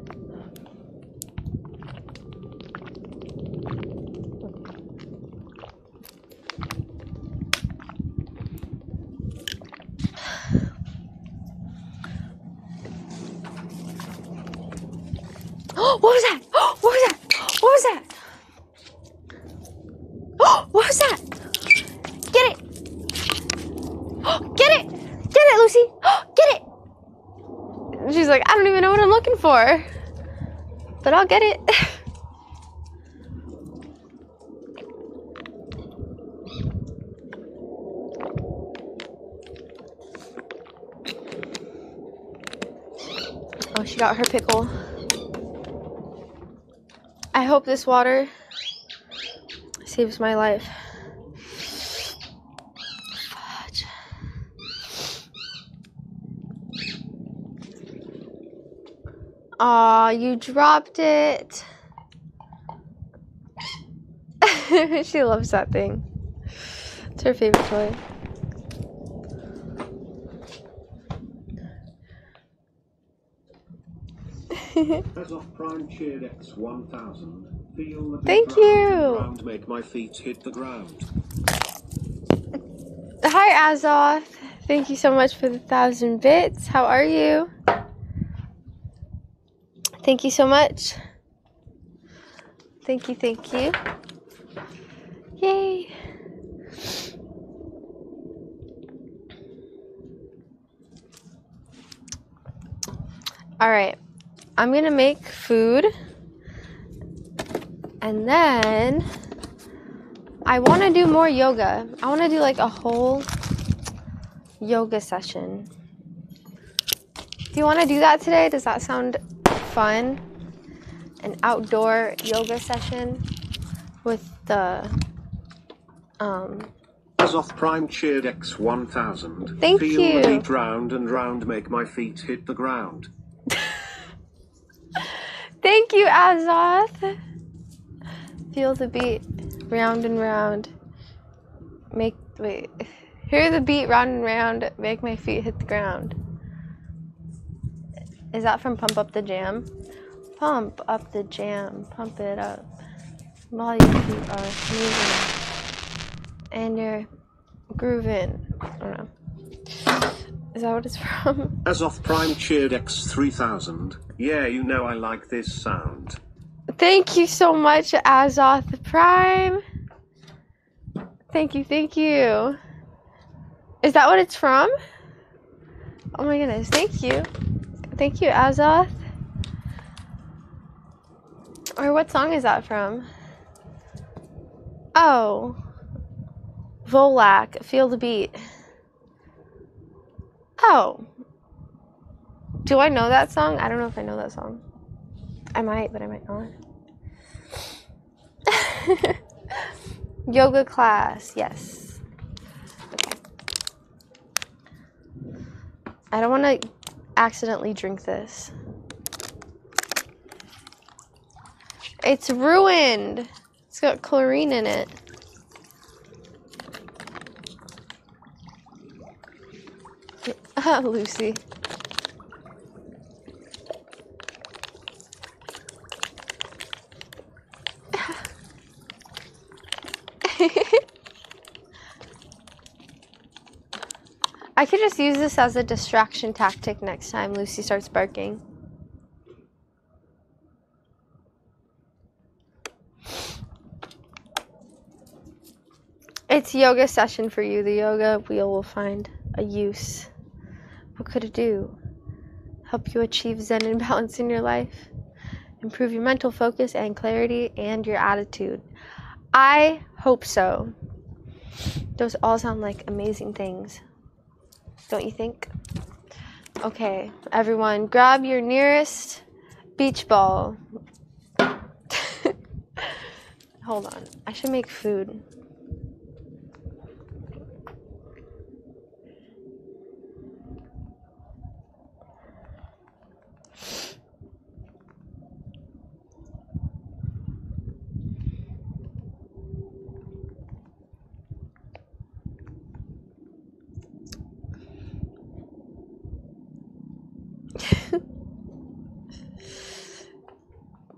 what was that? What was that? What was that? what was that? Get it! Get it! Get it, Lucy! Get it! She's like, I don't even know what I'm looking for. But I'll get it. Oh, she got her pickle. I hope this water saves my life. Fudge. Aw, you dropped it. she loves that thing. It's her favorite toy. Azoth Prime cheered X 1000, feel the Thank you. ground make my feet hit the ground. Hi, Azoth. Thank you so much for the thousand bits. How are you? Thank you so much. Thank you, thank you. Yay. All right. I'm going to make food. And then I want to do more yoga. I want to do like a whole yoga session. Do you want to do that today? Does that sound fun? An outdoor yoga session with the um Azoth Prime cheered X 1000, Thank feel you. the beat round and round make my feet hit the ground. Thank you, Azoth. Feel the beat, round and round. Make wait. Hear the beat round and round. Make my feet hit the ground. Is that from Pump Up the Jam? Pump up the jam. Pump it up. While your feet are moving and you're grooving. I don't know. Is that what it's from? Azoth Prime cheered X3000. Yeah, you know I like this sound. Thank you so much, Azoth Prime. Thank you, thank you. Is that what it's from? Oh my goodness, thank you. Thank you, Azoth. Or what song is that from? Oh. Volak, Feel the Beat. Oh. Do I know that song? I don't know if I know that song. I might, but I might not. Yoga class, yes. Okay. I don't want to accidentally drink this. It's ruined. It's got chlorine in it. Ah, Lucy. I could just use this as a distraction tactic next time Lucy starts barking. It's yoga session for you. The yoga wheel will find a use. What could it do? Help you achieve zen and balance in your life? Improve your mental focus and clarity and your attitude. I hope so. Those all sound like amazing things. Don't you think? Okay, everyone, grab your nearest beach ball. Hold on. I should make food.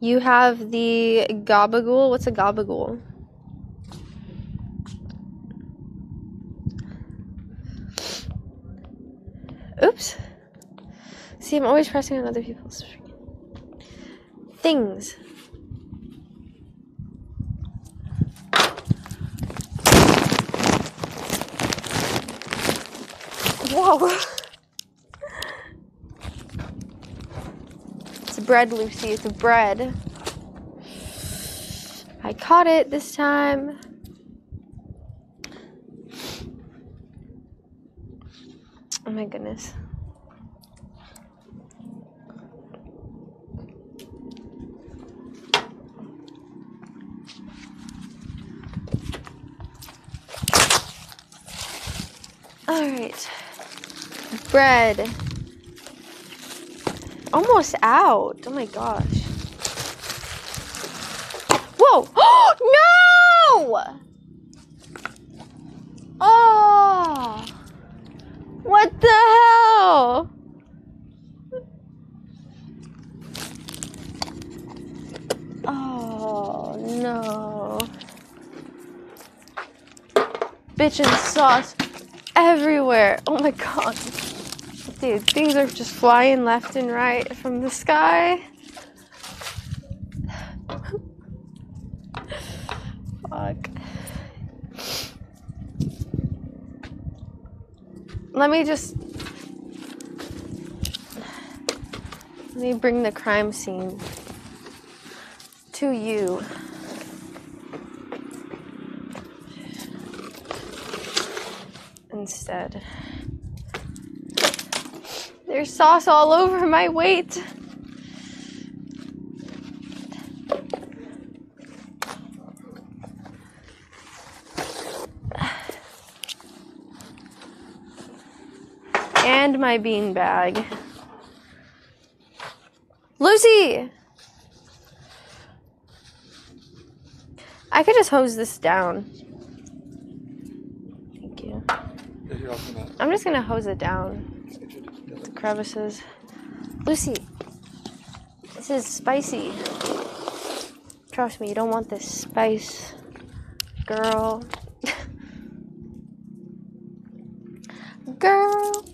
You have the gabagool. What's a gabagool? Oops. See, I'm always pressing on other people's things. Whoa. It's a bread, Lucy. It's a bread. I caught it this time. Oh my goodness. All right. Bread. Almost out. Oh my gosh. Whoa! no! Oh! What the hell? Oh no. Bitchin' sauce everywhere. Oh my god. Dude, things are just flying left and right from the sky. Fuck. Let me just. Let me bring the crime scene to you. Instead. There's sauce all over my weight. And my bean bag. Lucy! I could just hose this down. Thank you. Yeah, you're also not. I'm just gonna hose it down. Crevices. Lucy, this is spicy. Trust me, you don't want this spice, girl. girl.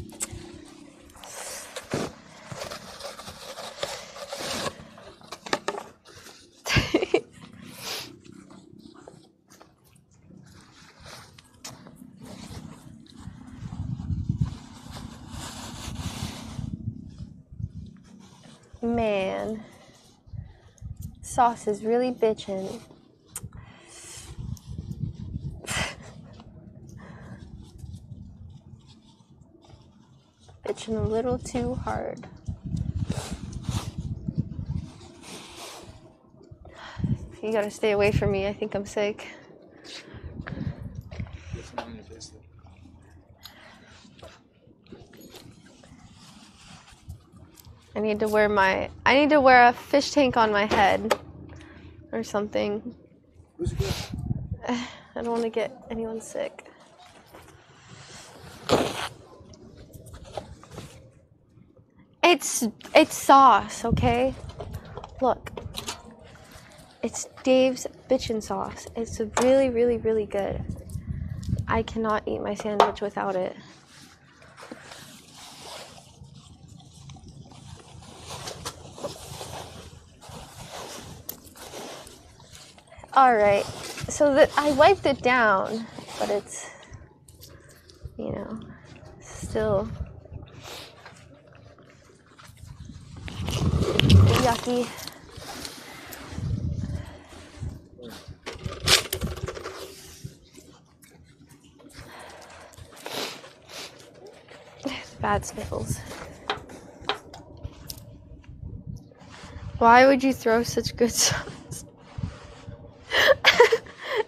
Man, sauce is really bitchin'. bitching a little too hard. You gotta stay away from me. I think I'm sick. I need to wear my. I need to wear a fish tank on my head, or something. I don't want to get anyone sick. It's it's sauce, okay? Look. It's Dave's bitchin' sauce. It's really, really, really good. I cannot eat my sandwich without it. All right. So that I wiped it down, but it's you know still yucky. Bad sniffles. Why would you throw such good sauce?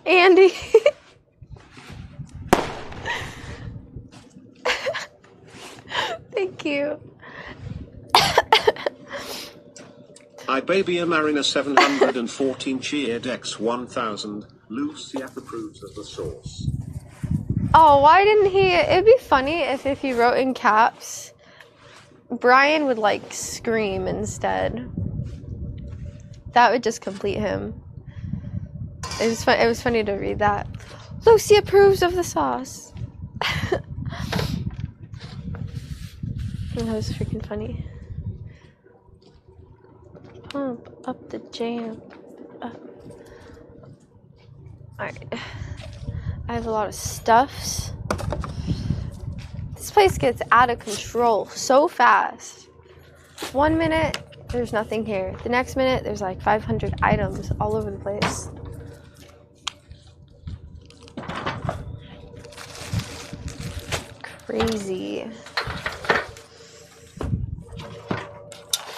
Andy. Thank you. I baby a Mariner 714 cheered X 1000. Lucy approves of the source. Oh, why didn't he? It'd be funny if if he wrote in caps. Brian would like scream instead. That would just complete him. It was fun. It was funny to read that. Lucy approves of the sauce. that was freaking funny. Pump up the jam. Up. Alright. I have a lot of stuffs. This place gets out of control so fast. One minute, there's nothing here. The next minute, there's like 500 items all over the place. Crazy.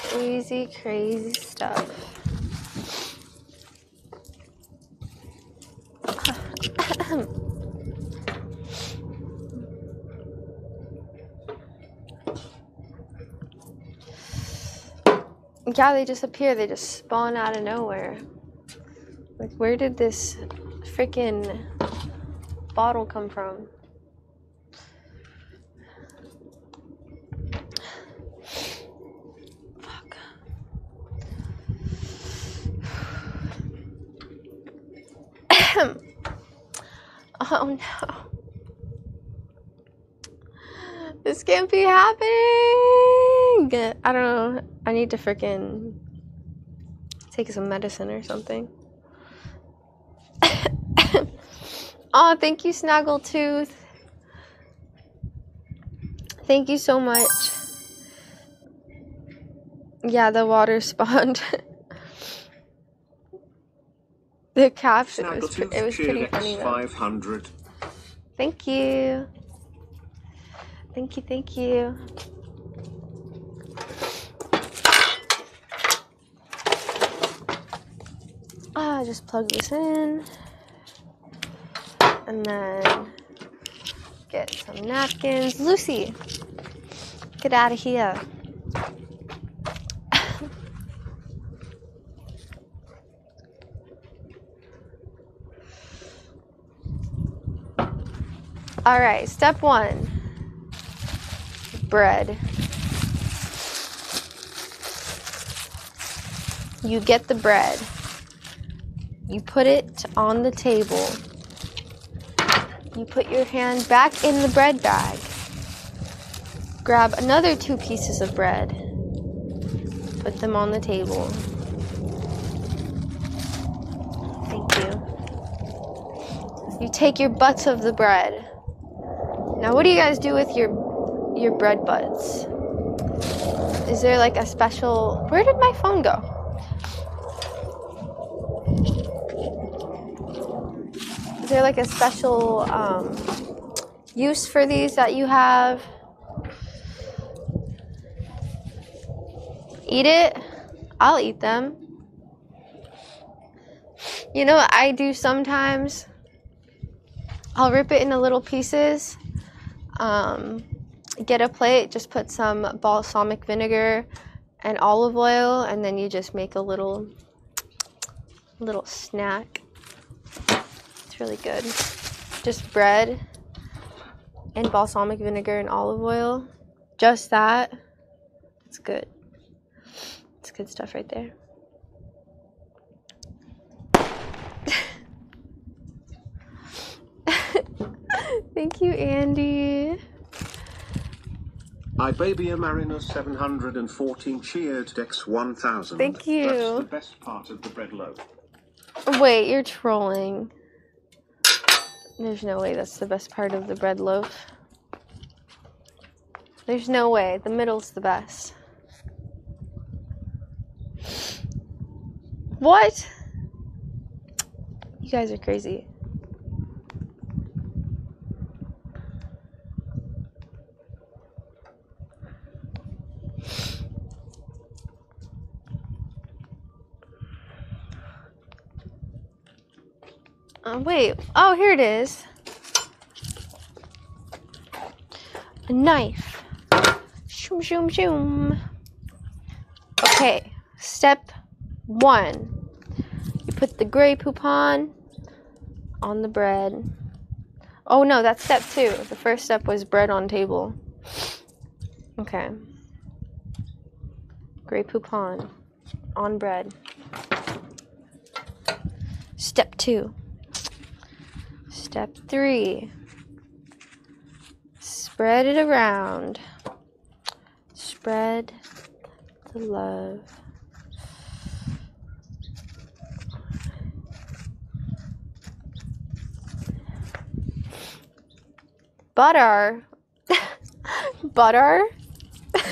Crazy, crazy stuff. yeah, they disappear. They just spawn out of nowhere. Like, where did this freaking bottle come from? oh no. This can't be happening. I don't know. I need to freaking take some medicine or something. oh, thank you, Snaggletooth. Thank you so much. Yeah, the water spawned. the caption was pre- it was pretty funny though. 500. Thank you. Thank you, thank you. Ah, just plug this in. And then get some napkins. Lucy, get out of here. All right, step one bread. You get the bread, you put it on the table, you put your hand back in the bread bag, grab another two pieces of bread, put them on the table. Thank you. You take your butts of the bread. Now, what do you guys do with your your bread butts? Is there like a special? Where did my phone go? Is there like a special um, use for these that you have? Eat it. I'll eat them. You know what I do sometimes? I'll rip it into little pieces. Um, get a plate, just put some balsamic vinegar and olive oil, and then you just make a little little snack. It's really good. Just bread and balsamic vinegar and olive oil. Just that. It's good. It's good stuff right there. Thank you, Andy. My baby a Mariner 714 cheered Dex 1000. Thank you. That's the best part of the bread loaf. Wait, you're trolling. There's no way that's the best part of the bread loaf. There's no way. The middle's the best. What? You guys are crazy. Uh, wait. Oh, here it is. A knife. Shoom, shoom, shoom. Okay. Step one. You put the Grey Poupon on the bread. Oh no, that's step two. The first step was bread on table. Okay. Grey Poupon on bread. Step two. Step three. Spread it around. Spread the love. Butter. Butter.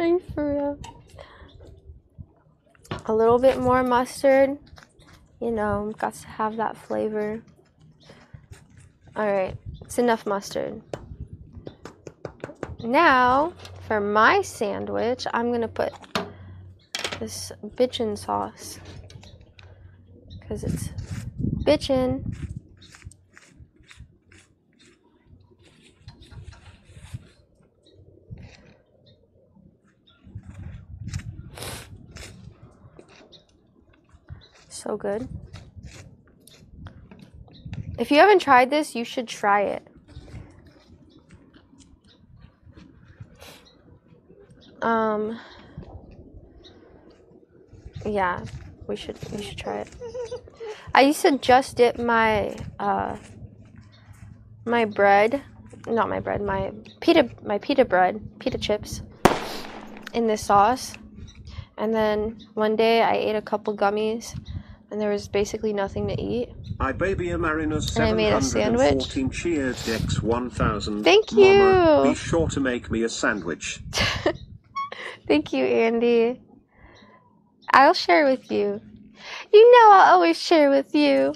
Are you for real? A little bit more mustard. You know, got to have that flavor. Alright, it's enough mustard. Now, for my sandwich, I'm gonna put this bitchin sauce. Because it's bitchin. So good. If you haven't tried this, you should try it. Um yeah, we should we should try it. I used to just dip my uh my bread, not my bread, my pita my pita bread, pita chips in this sauce. And then one day I ate a couple gummies and there was basically nothing to eat. I baby a Mariner And I made a sandwich. 714 cheered Dex 1000. Thank Mama, you. be sure to make me a sandwich. Thank you, Andy. I'll share with you. You know I'll always share with you.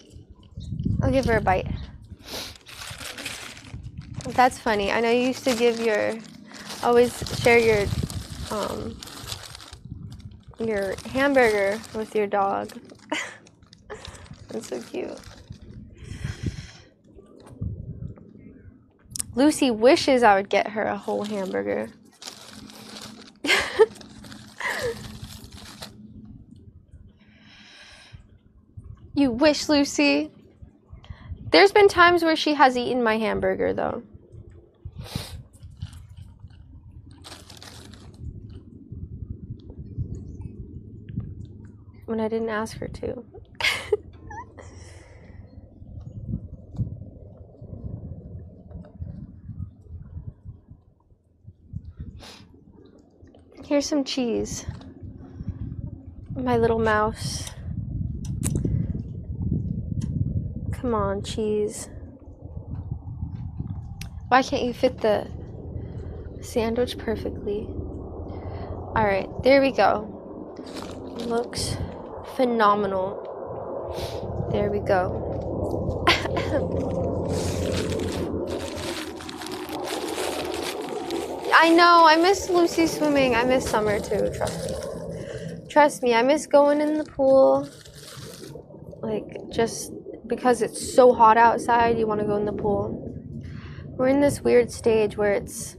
I'll give her a bite. That's funny. I know you used to give your always share your um your hamburger with your dog. That's so cute. Lucy wishes I would get her a whole hamburger. you wish, Lucy. There's been times where she has eaten my hamburger though. When I didn't ask her to. Here's some cheese. My little mouse. Come on, cheese. Why can't you fit the sandwich perfectly? Alright, there we go. Looks phenomenal. There we go. I know, I miss Lucy swimming. I miss summer too, trust me. Trust me, I miss going in the pool. Like, just because it's so hot outside, you want to go in the pool. We're in this weird stage where it's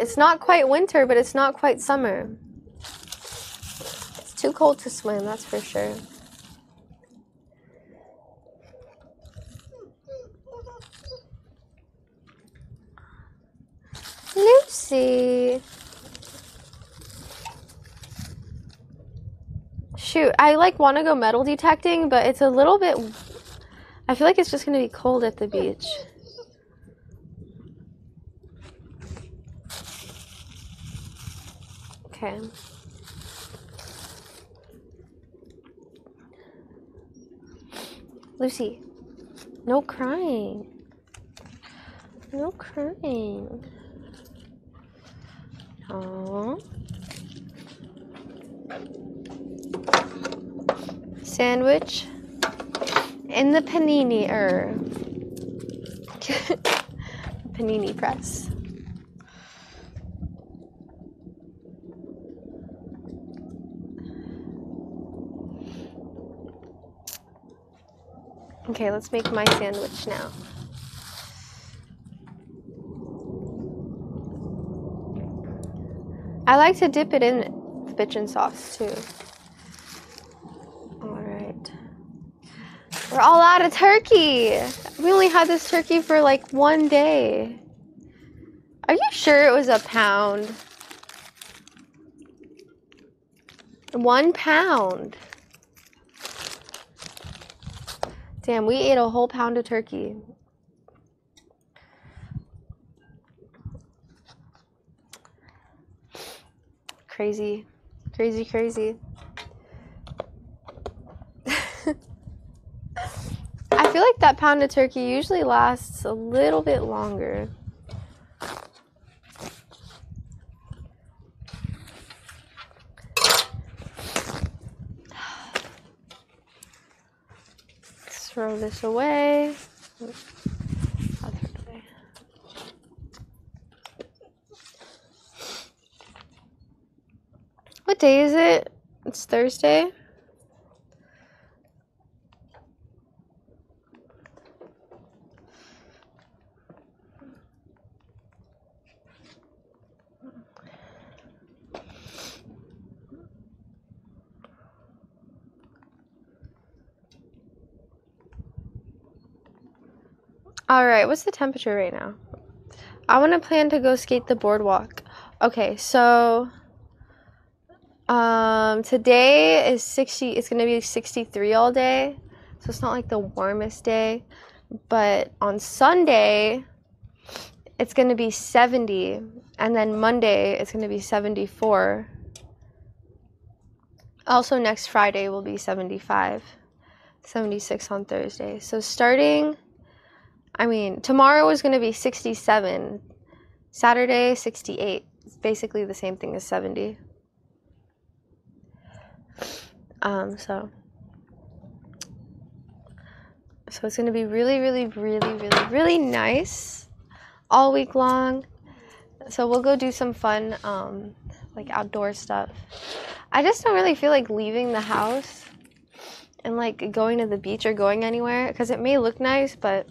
it's not quite winter, but it's not quite summer. It's too cold to swim, that's for sure. Lucy. Shoot, I like want to go metal detecting, but it's a little bit. I feel like it's just gonna be cold at the beach. Okay. Lucy, no crying. No crying. Aww. Sandwich in the panini er panini press. Okay, let's make my sandwich now. I like to dip it in the bitchin' sauce too. Alright. We're all out of turkey. We only had this turkey for like one day. Are you sure it was a pound? One pound. Damn, we ate a whole pound of turkey. Crazy. Crazy, crazy. I feel like that pound of turkey usually lasts a little bit longer. Throw this away. I'll throw it away. What day is it? It's Thursday. All right, what's the temperature right now? I want to plan to go skate the boardwalk. Okay, so um today is 60 it's to be 63 all day. So it's not like the warmest day, but on Sunday it's to be 70 and then Monday it's to be 74. Also next Friday will be 75. 76 on Thursday. So starting I mean, tomorrow is to be 67. Saturday, 68. It's basically the same thing as 70. Um, so. So it's going to be really, really, really, really, really nice all week long. So we'll go do some fun, um, like outdoor stuff. I just don't really feel like leaving the house and like going to the beach or going anywhere because it may look nice, but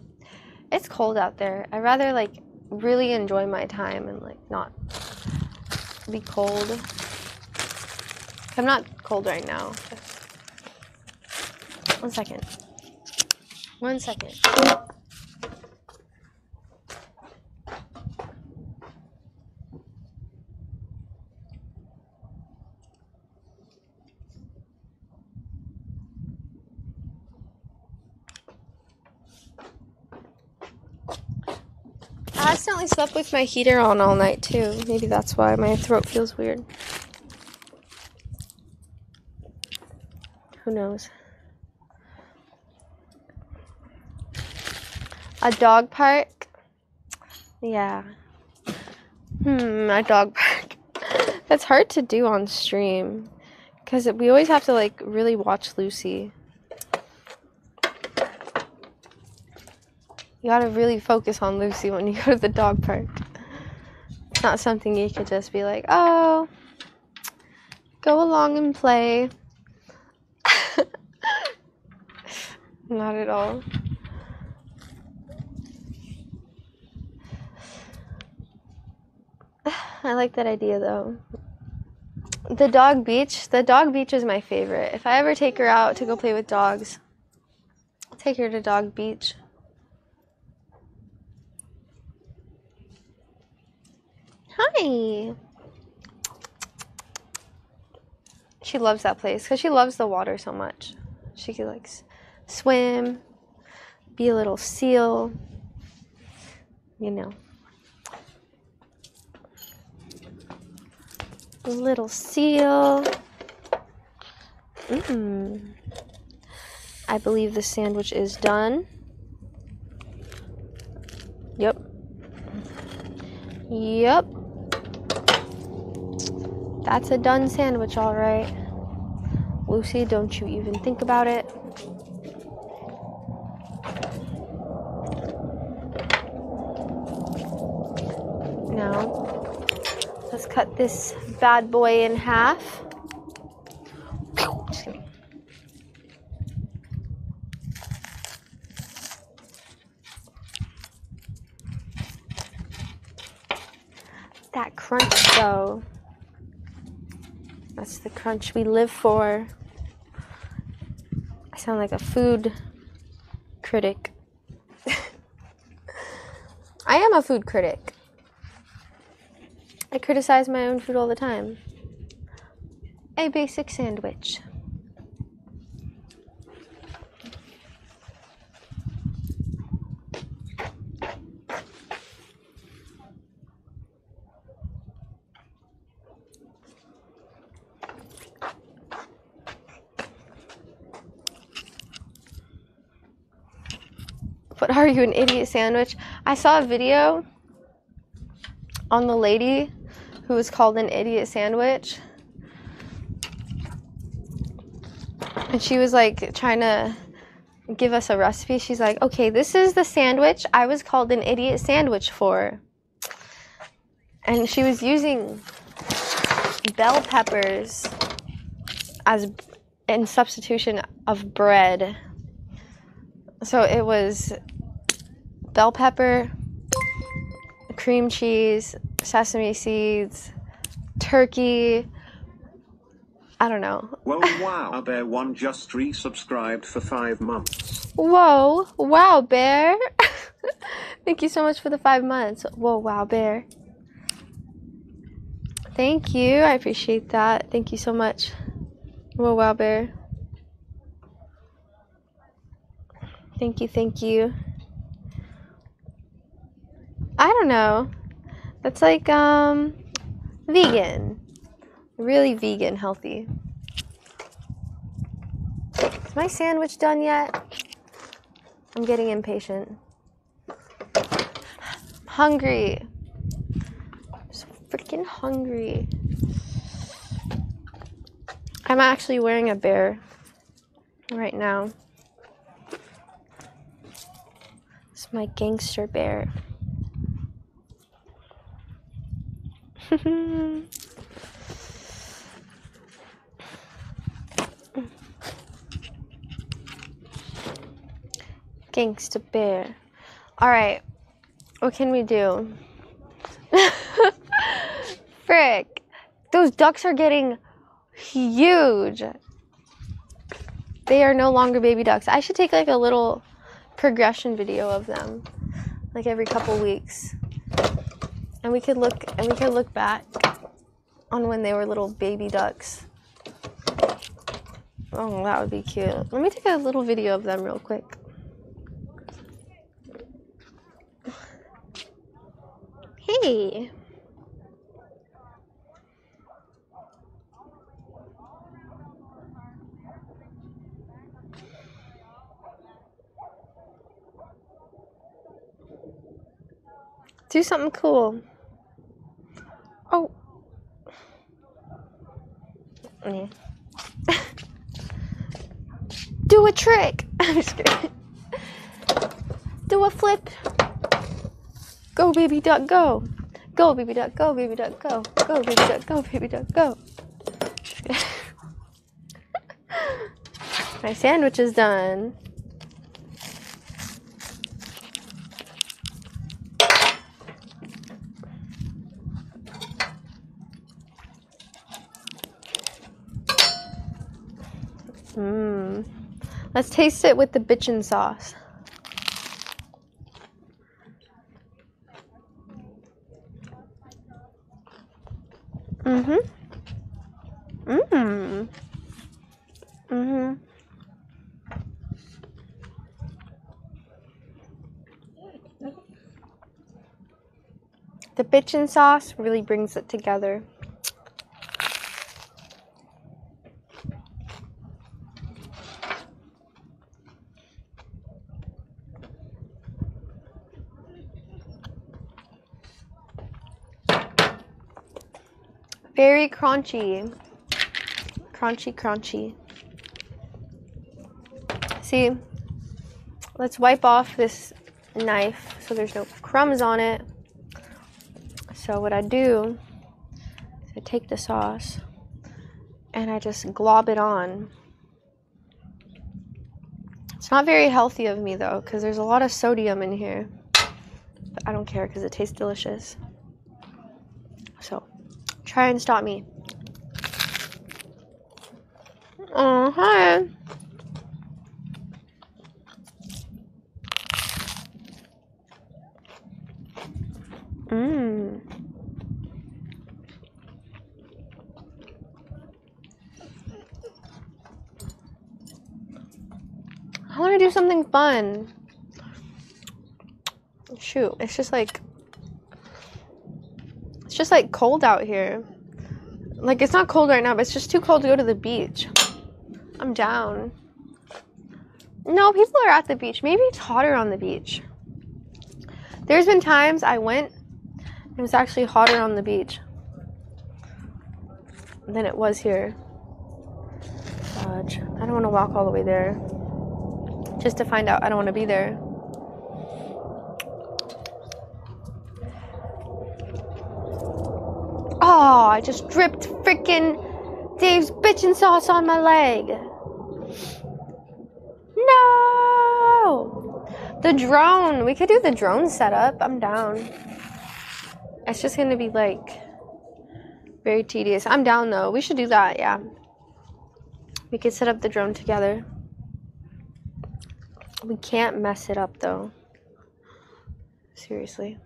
it's cold out there. I'd rather like really enjoy my time and like not be cold. I'm not cold right now. One second. One second. I accidentally slept with my heater on all night too. Maybe that's why my throat feels weird. Who knows? A dog park? Yeah. Hmm, a dog park. That's hard to do on stream because we always have to like really watch Lucy. You gotta really focus on Lucy when you go to the dog park. It's not something you could just be like, oh, go along and play. not at all. I like that idea though. The dog beach, the dog beach is my favorite. If I ever take her out to go play with dogs, I'll take her to dog beach. Hi. She loves that place because she loves the water so much. She could like swim, be a little seal, you know. Little seal. Mm. I believe the sandwich is done. Yep. Yep. That's a done sandwich, all right. Lucy, don't you even think about it. Now, let's cut this bad boy in half. That crunch, though. That's the crunch we live for. I sound like a food critic. I am a food critic. I criticize my own food all the time. A basic sandwich. What are you, an idiot sandwich? I saw a video on the lady who was called an idiot sandwich. And she was like trying to give us a recipe. She's like, okay, this is the sandwich I was called an idiot sandwich for. And she was using bell peppers as in substitution of bread. So it was bell pepper, cream cheese, sesame seeds, turkey. I don't know. Whoa, wow. Bear one just resubscribed for five months. Whoa, wow, bear. Thank you so much for the five months. Whoa, wow, bear. Thank you. I appreciate that. Thank you so much. Whoa, wow, bear. Thank you, thank you. I don't know. That's like um vegan. Really vegan, healthy. Is my sandwich done yet? I'm getting impatient. Hungry. So freaking hungry. I'm actually wearing a bear right now. It's my gangster bear. Gangsta bear. All right. What can we do? Frick. Those ducks are getting huge. They are no longer baby ducks. I should take like a little progression video of them, like every couple weeks, and we could look and we could look back on when they were little baby ducks. Oh, that would be cute. Let me take a little video of them real quick. Hey. Do something cool. Oh. Yeah. Do a trick. I'm just kidding. Do a flip. Go, baby duck, go. Go, baby duck, go, baby duck, go. Go, baby duck, go, baby duck, go. My sandwich is done. Mmm. Let's taste it with the bitchin' sauce. Mm-hmm. Mmm. Mm-hmm. The bitchin' sauce really brings it together. Very crunchy. Crunchy, crunchy. See, let's wipe off this knife so there's no crumbs on it. So, what I do is I take the sauce and I just glob it on. It's not very healthy of me though, because there's a lot of sodium in here. But I don't care because it tastes delicious. So, Try and stop me. Oh, hi. Mmm. I want to do something fun. Shoot, it's just like it's just like cold out here. Like it's not cold right now, but it's just too cold to go to the beach. I'm down. No, people are at the beach. Maybe it's hotter on the beach. There's been times I went it was actually hotter on the beach than it was here. Fudge. I don't want to walk all the way there just to find out I don't want to be there. Oh, I just dripped freaking Dave's bitchin' sauce on my leg. No! The drone. We could do the drone setup. I'm down. It's just gonna be like very tedious. I'm down though. We should do that, yeah. We could set up the drone together. We can't mess it up though. Seriously.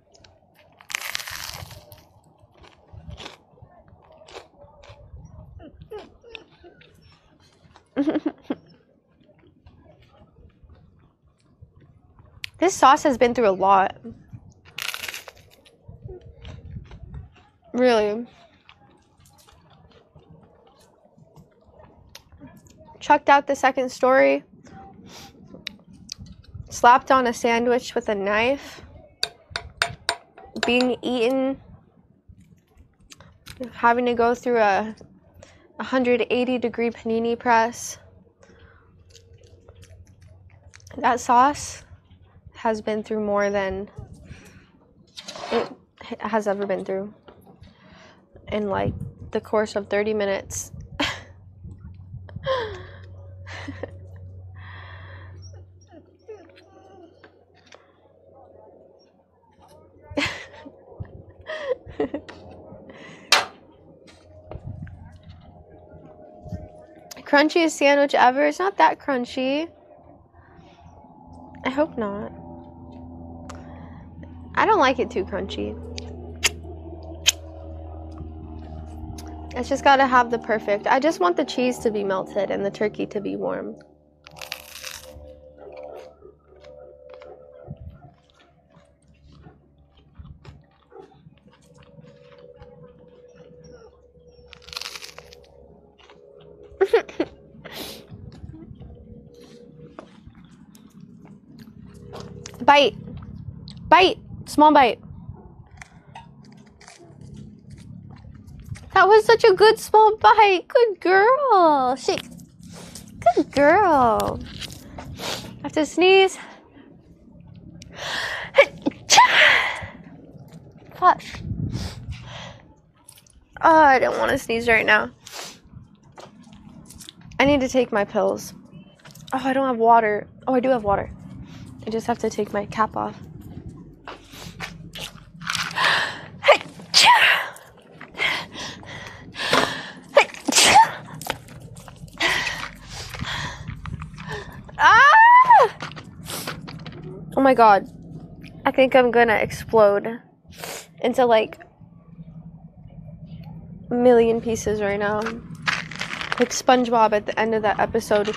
this sauce has been through a lot. Really. Chucked out the second story. Slapped on a sandwich with a knife. Being eaten. Having to go through a 180 degree panini press. That sauce has been through more than it has ever been through in like the course of 30 minutes. Crunchiest sandwich ever. It's not that crunchy. I hope not. I don't like it too crunchy. It's just gotta have the perfect. I just want the cheese to be melted and the turkey to be warm. Bite. Bite. Small bite. That was such a good small bite. Good girl. Shake. Good girl. I have to sneeze. Gosh. Oh, I don't want to sneeze right now. I need to take my pills. Oh, I don't have water. Oh, I do have water. I just have to take my cap off. Ah! Oh my god. I think I'm gonna explode into like a million pieces right now. Like SpongeBob at the end of that episode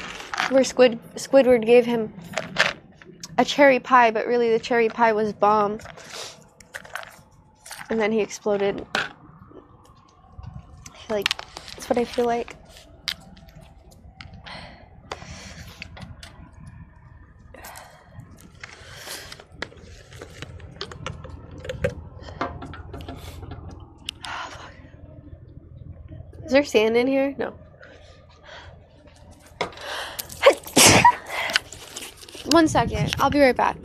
where Squid Squidward gave him a cherry pie, but really the cherry pie was bomb. And then he exploded. Like that's what I feel like. There sand in here? No. One second. I'll be right back.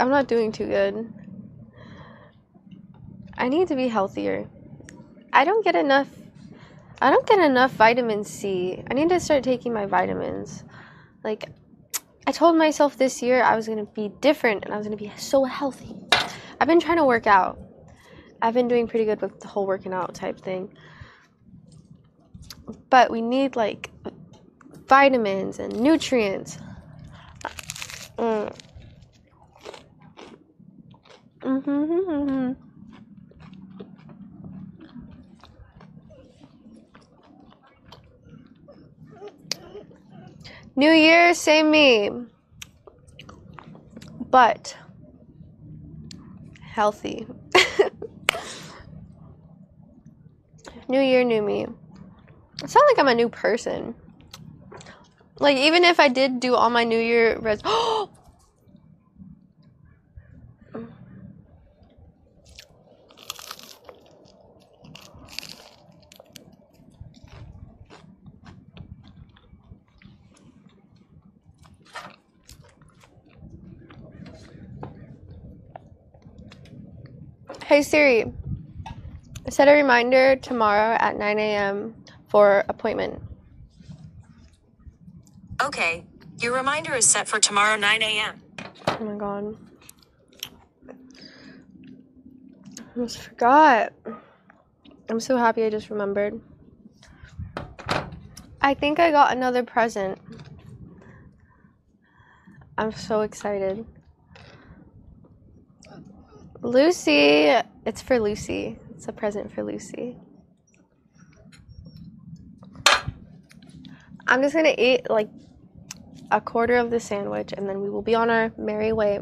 I'm not doing too good. I need to be healthier. I don't get enough I don't get enough vitamin C. I need to start taking my vitamins. Like I told myself this year I was going to be different and I was going to be so healthy. I've been trying to work out. I've been doing pretty good with the whole working out type thing. But we need like vitamins and nutrients. Mm. Mm-hmm. New Year, same me. But healthy. new year, new me. It's not like I'm a new person. Like even if I did do all my New Year res oh. Hey Siri, set a reminder tomorrow at 9 a.m. for appointment. Okay. Your reminder is set for tomorrow 9 a.m. Oh my god. I almost forgot. I'm so happy I just remembered. I think I got another present. I'm so excited. Lucy, it's for Lucy. It's a present for Lucy. I'm just gonna eat like a quarter of the sandwich, and then we will be on our merry way.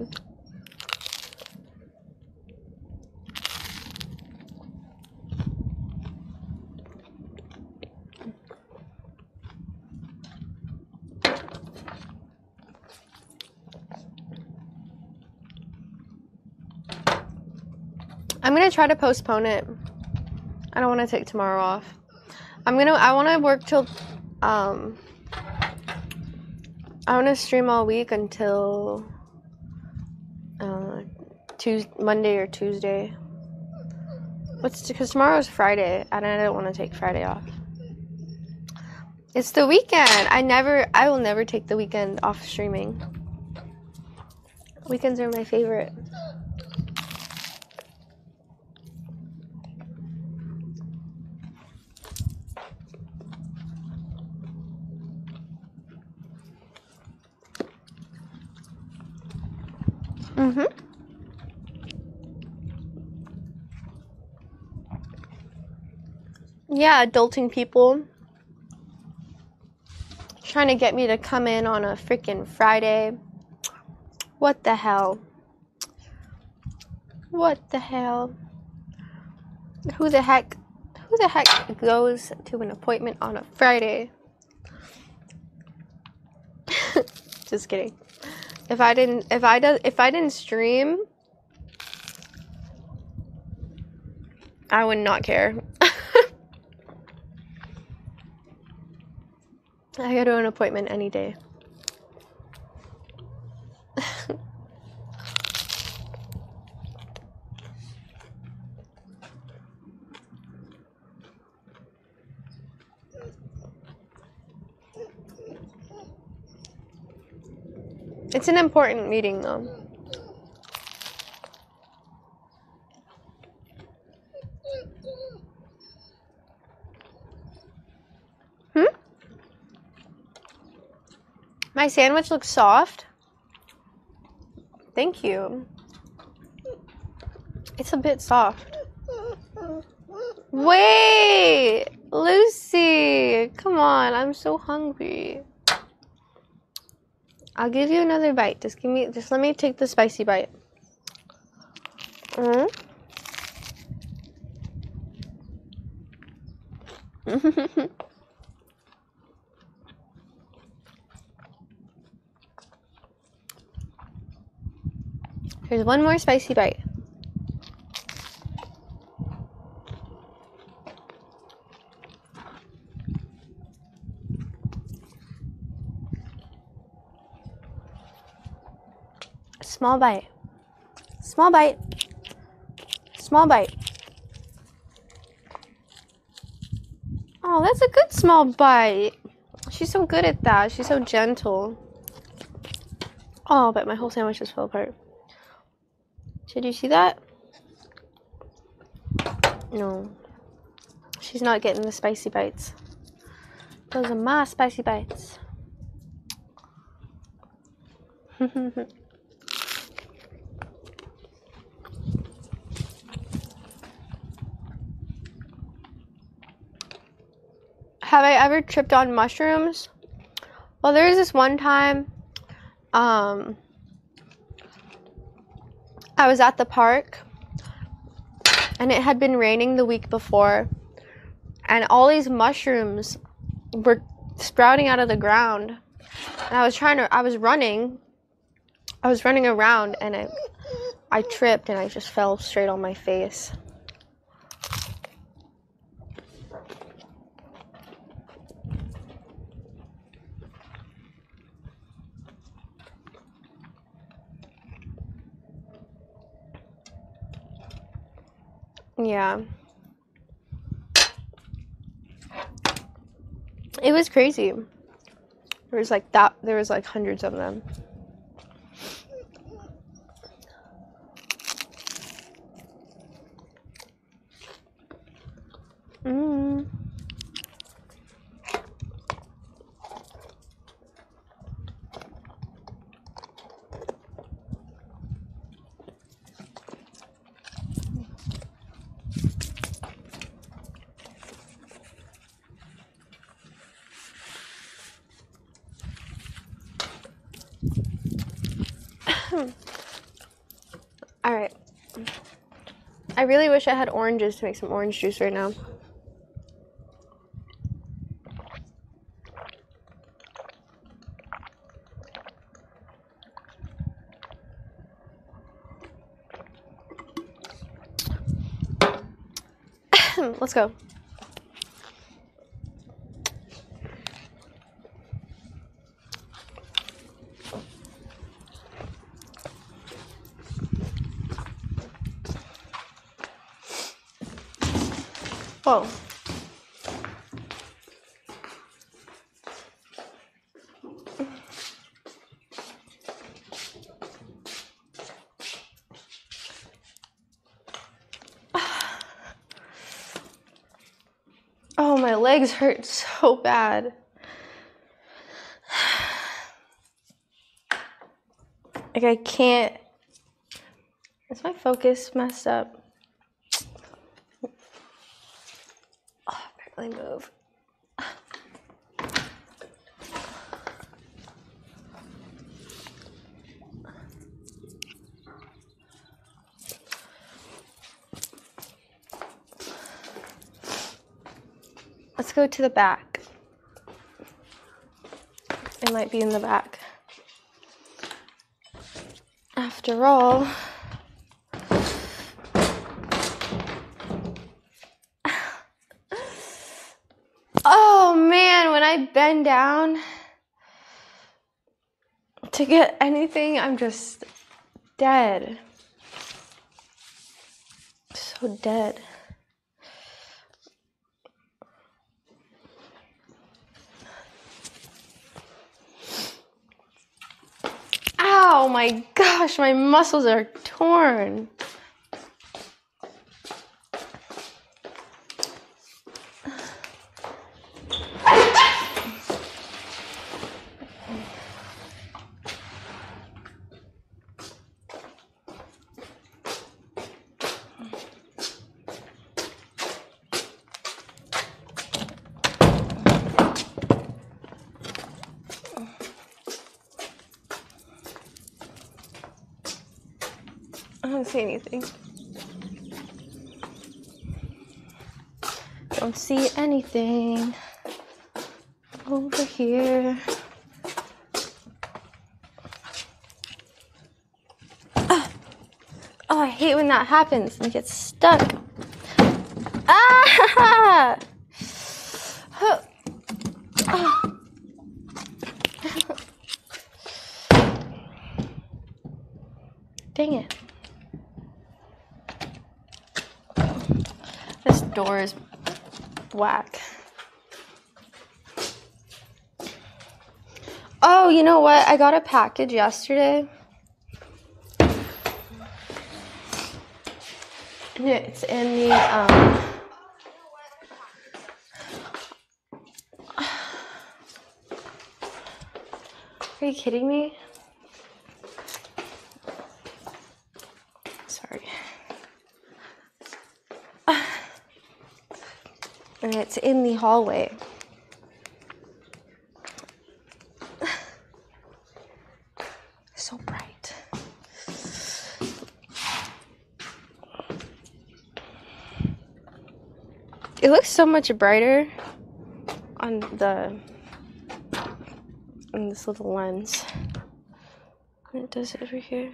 I'm gonna try to postpone it. I don't want to take tomorrow off. I'm gonna. I want to work till, um, I want to stream all week until. Uh, Tuesday, Monday or Tuesday. What's because tomorrow's Friday and I don't want to take Friday off. It's the weekend. I never. I will never take the weekend off streaming. Weekends are my favorite. Mhm. Yeah, adulting people trying to get me to come in on a freaking Friday. What the hell? What the hell? Who the heck? Who the heck goes to an appointment on a Friday? Just kidding. If I didn't, if I does, if I didn't stream, I would not care. I go to an appointment any day. It's an important meeting though. Hmm? My sandwich looks soft. Thank you. It's a bit soft. Wait! Lucy! Come on, I'm so hungry. I'll give you another bite. Just give me just let me take the spicy bite. Mm. Here's one more spicy bite. Small bite. Small bite. Small bite. Oh, that's a good small bite. She's so good at that. She's so gentle. Oh, but my whole sandwich just fell apart. Did you see that? No. She's not getting the spicy bites. Those are my spicy bites. Have I ever tripped on mushrooms? Well, there was this one time um I was at the park and it had been raining the week before and all these mushrooms were sprouting out of the ground. And I was trying to I was running. I was running around and I I tripped and I just fell straight on my face. Yeah. It was crazy. There was like that there was like hundreds of them. Mm. I really wish I had oranges to make some orange juice right now. Let's go. Whoa. Oh, my legs hurt so bad. Like, I can't. Is my focus messed up? I move. Let's go to the back. It might be in the back. After all, oh man, when I bend down to get anything, I'm just dead. So dead. Ow, my gosh, my muscles are torn. I don't see anything. Don't see anything over here. Ah! Oh, I hate when that happens and it gets stuck. Ah! Ah. Dang it. This door is whack. Oh, you know what? I got a package yesterday. It's in the um Are you kidding me? Sorry. and it's in the hallway. So bright. It looks so much brighter on the on this little lens than it does over here.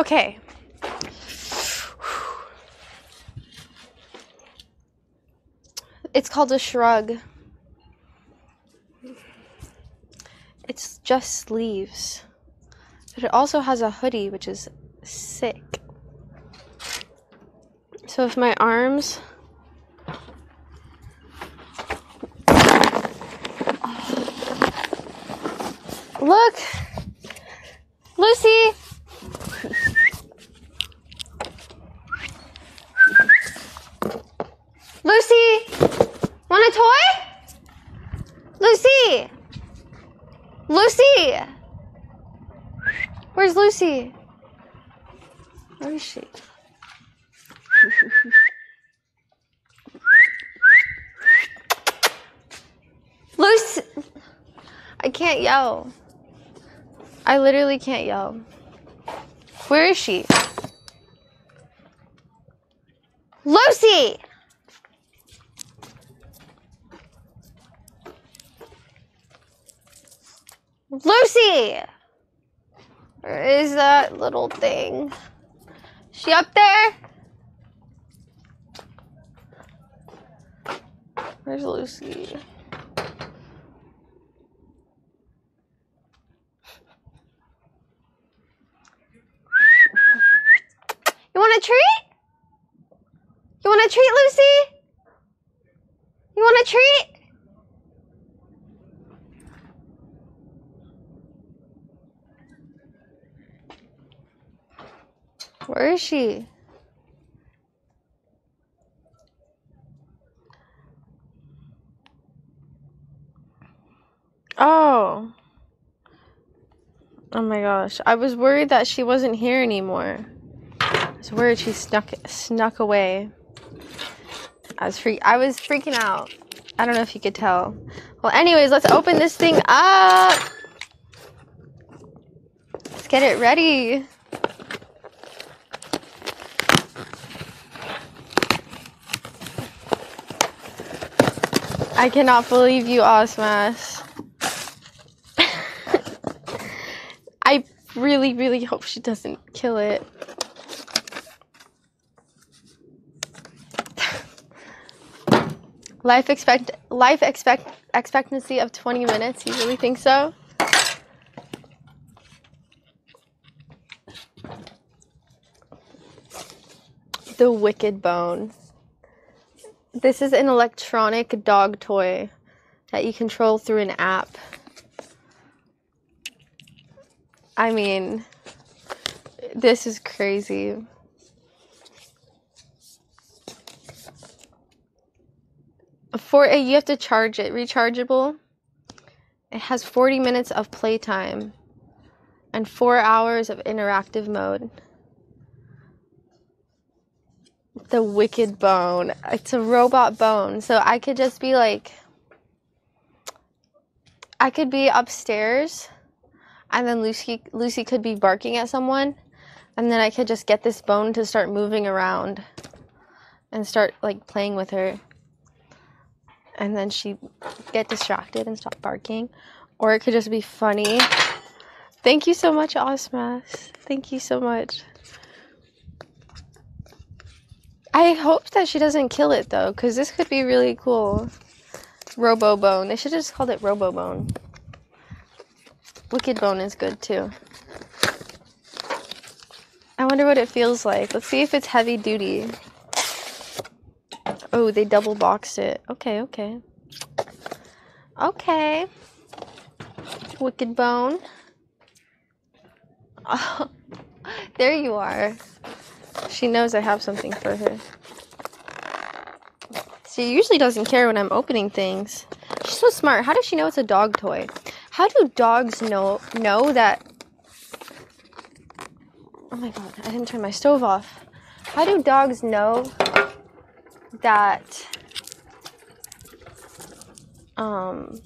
Okay. It's called a shrug. It's just sleeves. But it also has a hoodie, which is sick. So if my arms. Look! Lucy! Lucy! Want a toy? Lucy! Lucy! Where's Lucy? Where is she? Lucy! I can't yell. I literally can't yell. Where is she? Lucy! Lucy! Where is that little thing? She up there? Where's Lucy? You want a treat? You want a treat, Lucy? You want a treat? Where is she? Oh. Oh my gosh. I was worried that she wasn't here anymore. I was worried she snuck snuck away. I was freak I was freaking out. I don't know if you could tell. Well, anyways, let's open this thing up. Let's get it ready. I cannot believe you, Osmas. I really, really hope she doesn't kill it. Life expect life expect expectancy of 20 minutes. You really think so? The Wicked Bone. This is an electronic dog toy that you control through an app. I mean, this is crazy. For it, you have to charge it, rechargeable. It has 40 minutes of playtime and 4 hours of interactive mode. The Wicked Bone. It's a robot bone. So I could just be like I could be upstairs and then Lucy Lucy could be barking at someone and then I could just get this bone to start moving around and start like playing with her. And then she get distracted and stop barking. Or it could just be funny. Thank you so much, Osmas. Thank you so much. I hope that she doesn't kill it though, because this could be really cool. Robo Bone. They should have just called it Robo Bone. Wicked Bone is good too. I wonder what it feels like. Let's see if it's heavy duty. Oh, they double boxed it. Okay, okay. Okay. Wicked Bone. Oh, there you are. She knows I have something for her. She usually doesn't care when I'm opening things. She's so smart. How does she know it's a dog toy? How do dogs know know that Oh my god, I didn't turn my stove off. How do dogs know that um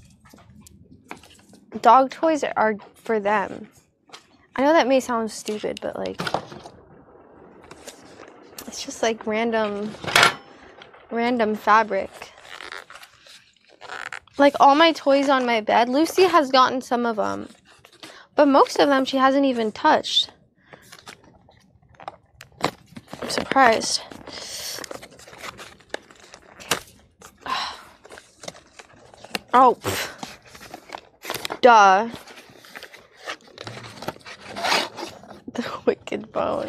dog toys are for them? I know that may sound stupid, but like it's just like random random fabric. Like all my toys on my bed, Lucy has gotten some of them. But most of them she hasn't even touched. I'm surprised. Oh. pff. Duh. The wicked bone.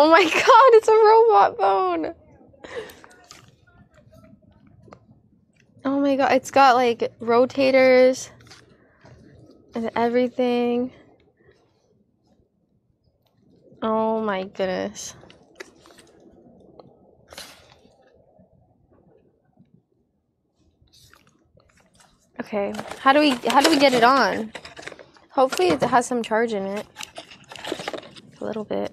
Oh my god, it's a robot bone. Oh my god, it's got like rotators and everything. Oh my goodness. Okay, how do we how do we get it on? Hopefully it has some charge in it. A little bit.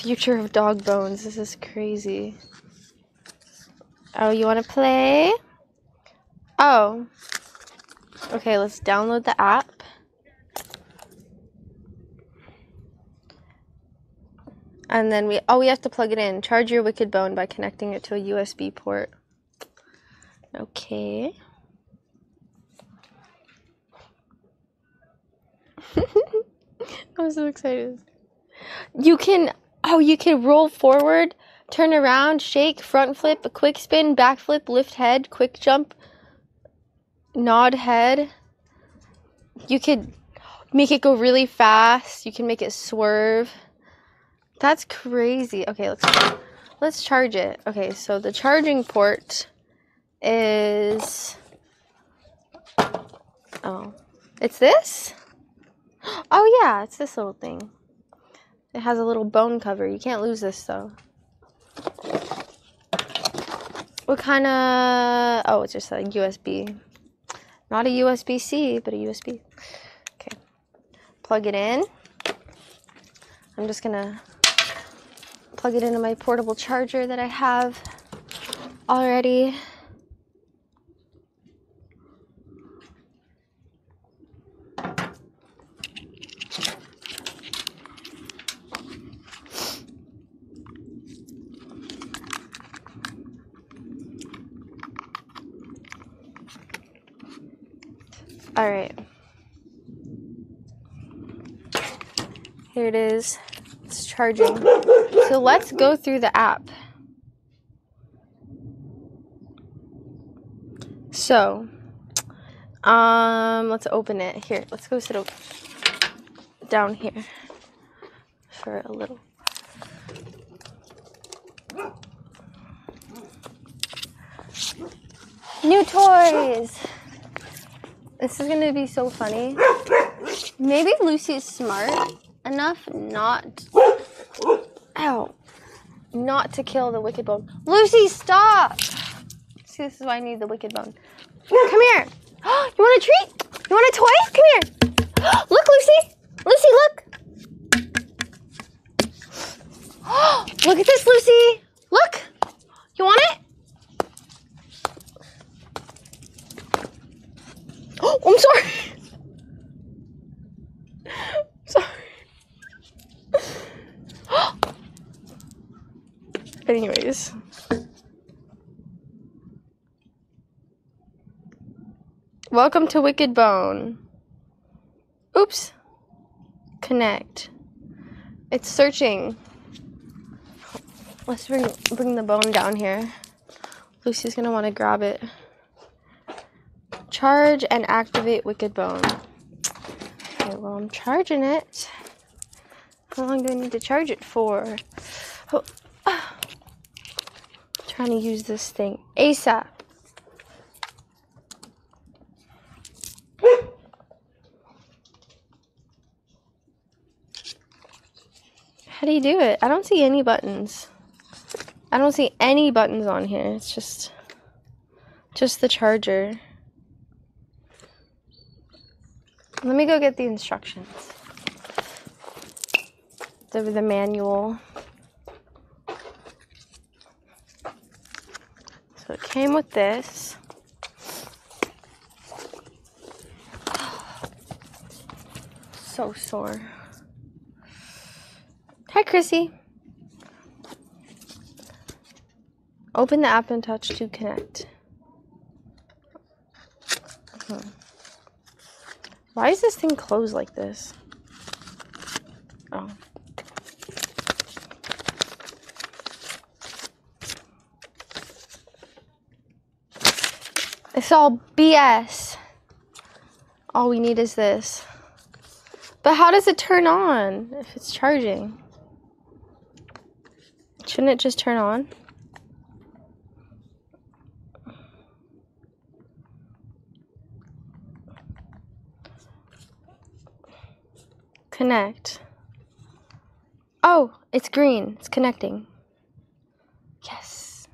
Future of dog bones. This is crazy. Oh, you want to play? Oh. Okay, let's download the app. And then we oh we have to plug it in. Charge your Wicked Bone by connecting it to a USB port. Okay. I'm so excited. You can oh you can roll forward, turn around, shake, front flip, quick spin, back flip, lift head, quick jump, nod head. You could make it go really fast. You can make it swerve. That's crazy. Okay, let's let's charge it. Okay, so the charging port is oh, it's this. Oh yeah, it's this little thing. It has a little bone cover. You can't lose this though. What kind of? Oh, it's just a USB. Not a USB C, but a USB. Okay. Plug it in. I'm just gonna plug it into my portable charger that I have already. All right. Here it is. It's charging. So let's go through the app. So, um, let's open it. Here, let's go sit o- down here for a little. New toys. This is gonna be so funny. Maybe Lucy's smart enough not. Ow. Not to kill the wicked bone. Lucy, stop! See, this is why I need the wicked bone. Come here. You want a treat? You want a toy? Come here. Look, Lucy. Lucy, look. Look at this, Lucy. Look. You want it? Oh, I'm sorry. sorry. Anyways. Welcome to Wicked Bone. Oops. Connect. It's searching. Let's bring bring the bone down here. Lucy's gonna want to grab it. Charge and activate Wicked Bone. Okay, well I'm charging it. How long do I need to charge it for? Oh. Trying to use this thing ASAP. You do it? I don't see any buttons. I don't see any buttons on here. It's just just the charger. Let me go get the instructions. The, the manual. So it came with this. So sore. Chrissy. Open the app and touch to connect. Hmm. Why is this thing closed like this? Oh. It's all BS. All we need is this. But how does it turn on if it's charging? Shouldn't it just turn on? Connect. Oh, it's green. It's connecting. Yes.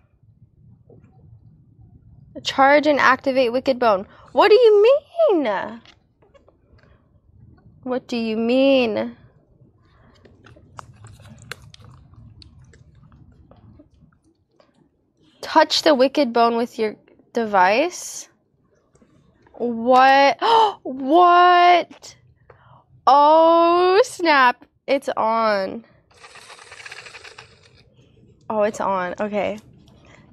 Charge and activate Wicked Bone. What do you mean? What do you mean? Touch the Wicked Bone with your device. What? what? Oh, snap. It's on. Oh, it's on. Okay.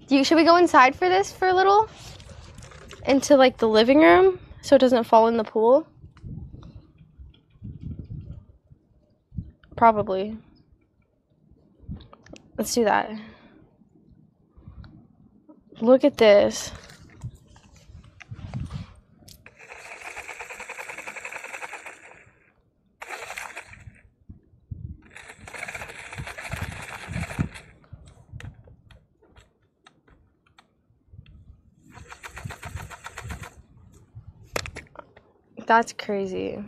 Do you, should we go inside for this for a little? Into like the living room so it doesn't fall in the pool? Probably. Let's do that. Look at this. That's crazy.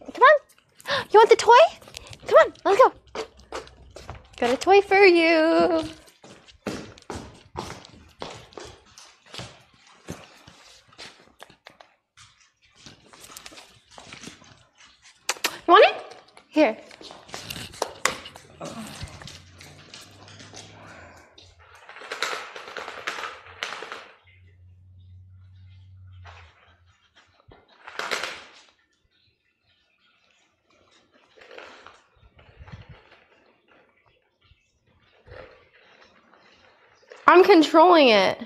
Come on. You want the toy? Come on, let's go. Got a toy for you want it? Here. Controlling it.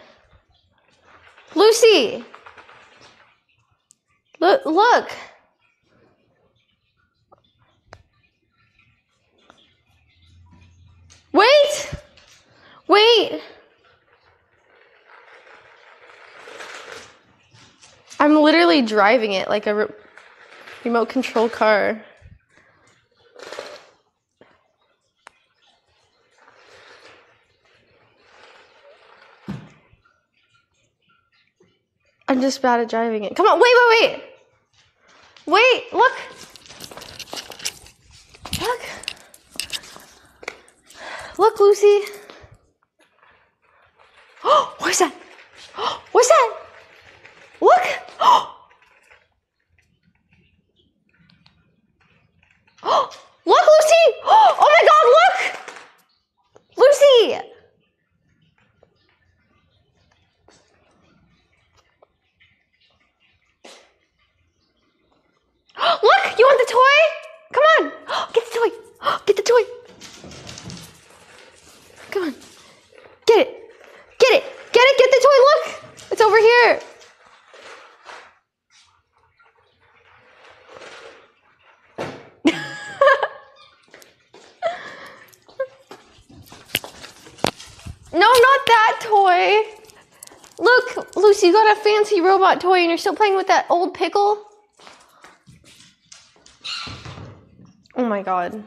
Lucy! Look, look. Wait! Wait! I'm literally driving it like a re- remote control car. I'm just bad at driving it. Come on, wait, wait, wait. Wait, look. Look. Look, Lucy. Oh, what's that? Oh, what's that? Look. Oh, look, Lucy. Oh my God, look. Lucy. Look, you want the toy? Come on. Get the toy. Get the toy. Come on. Get it. Get it. Get it. Get the toy. Look. It's over here. no, not that toy. Look, Lucy, you got a fancy robot toy and you're still playing with that old pickle? Oh my god.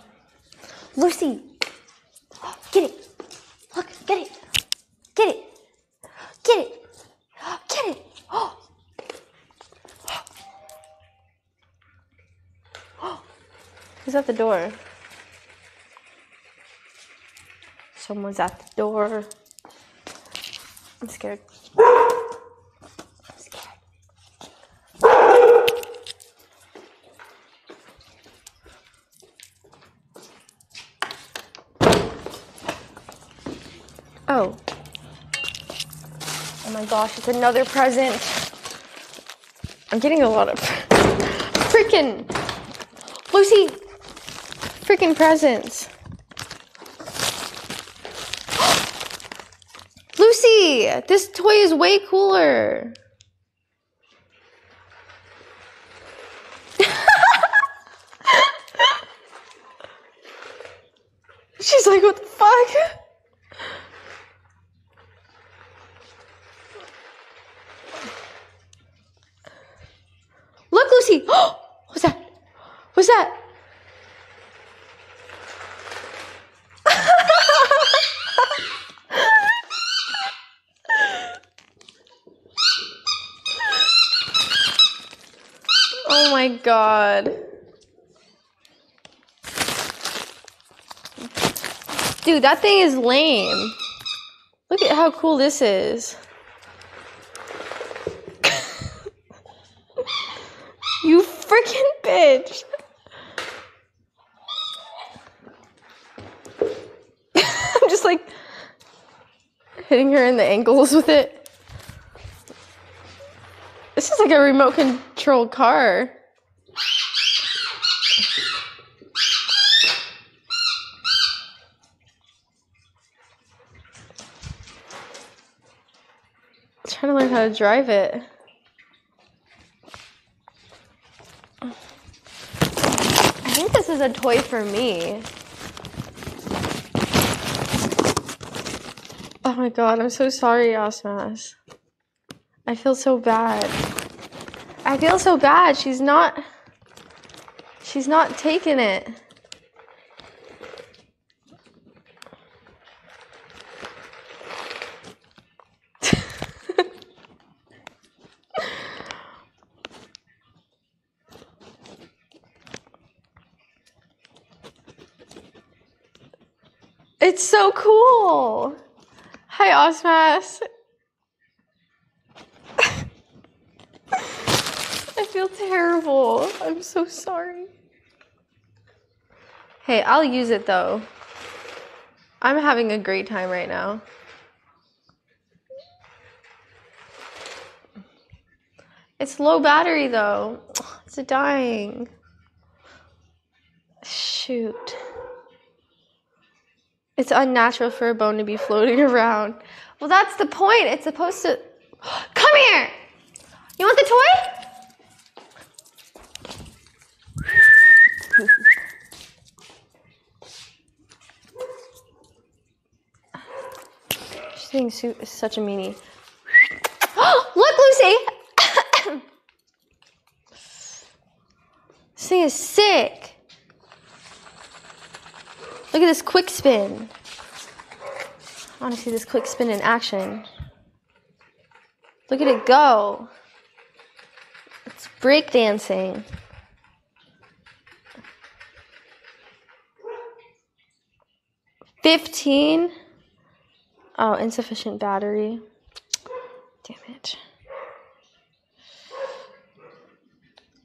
Lucy! Get it! Look, get it! Get it! Get it! Get it! Who's at the door? Someone's at the door. I'm scared. I'm scared. Oh. Oh my gosh, it's another present. I'm getting a lot of freaking Lucy freaking presents. Lucy, this toy is way cooler. She's like, what the fuck? Look, Lucy. What's that? What's that? oh my god. Dude, that thing is lame. Look at how cool this is. You freaking bitch. I'm just like hitting her in the ankles with it. This is like a remote control car. Trying to learn how to drive it. I think this is a toy for me. Oh my god, I'm so sorry, Osmas. I feel so bad. I feel so bad. She's not. She's not taking it. It's so cool. Hi, Osmas. I feel terrible. I'm so sorry. Hey, I'll use it though. I'm having a great time right now. It's low battery though. It's dying. Shoot. It's unnatural for a bone to be floating around. Well, that's the point. It's supposed to. Come here! You want the toy? She's being su- such a meanie. Look, Lucy! this thing is sick. Look at this quick spin. I want to see this quick spin in action. Look at it go. It's break dancing. Fifteen. Oh, insufficient battery. Damn it.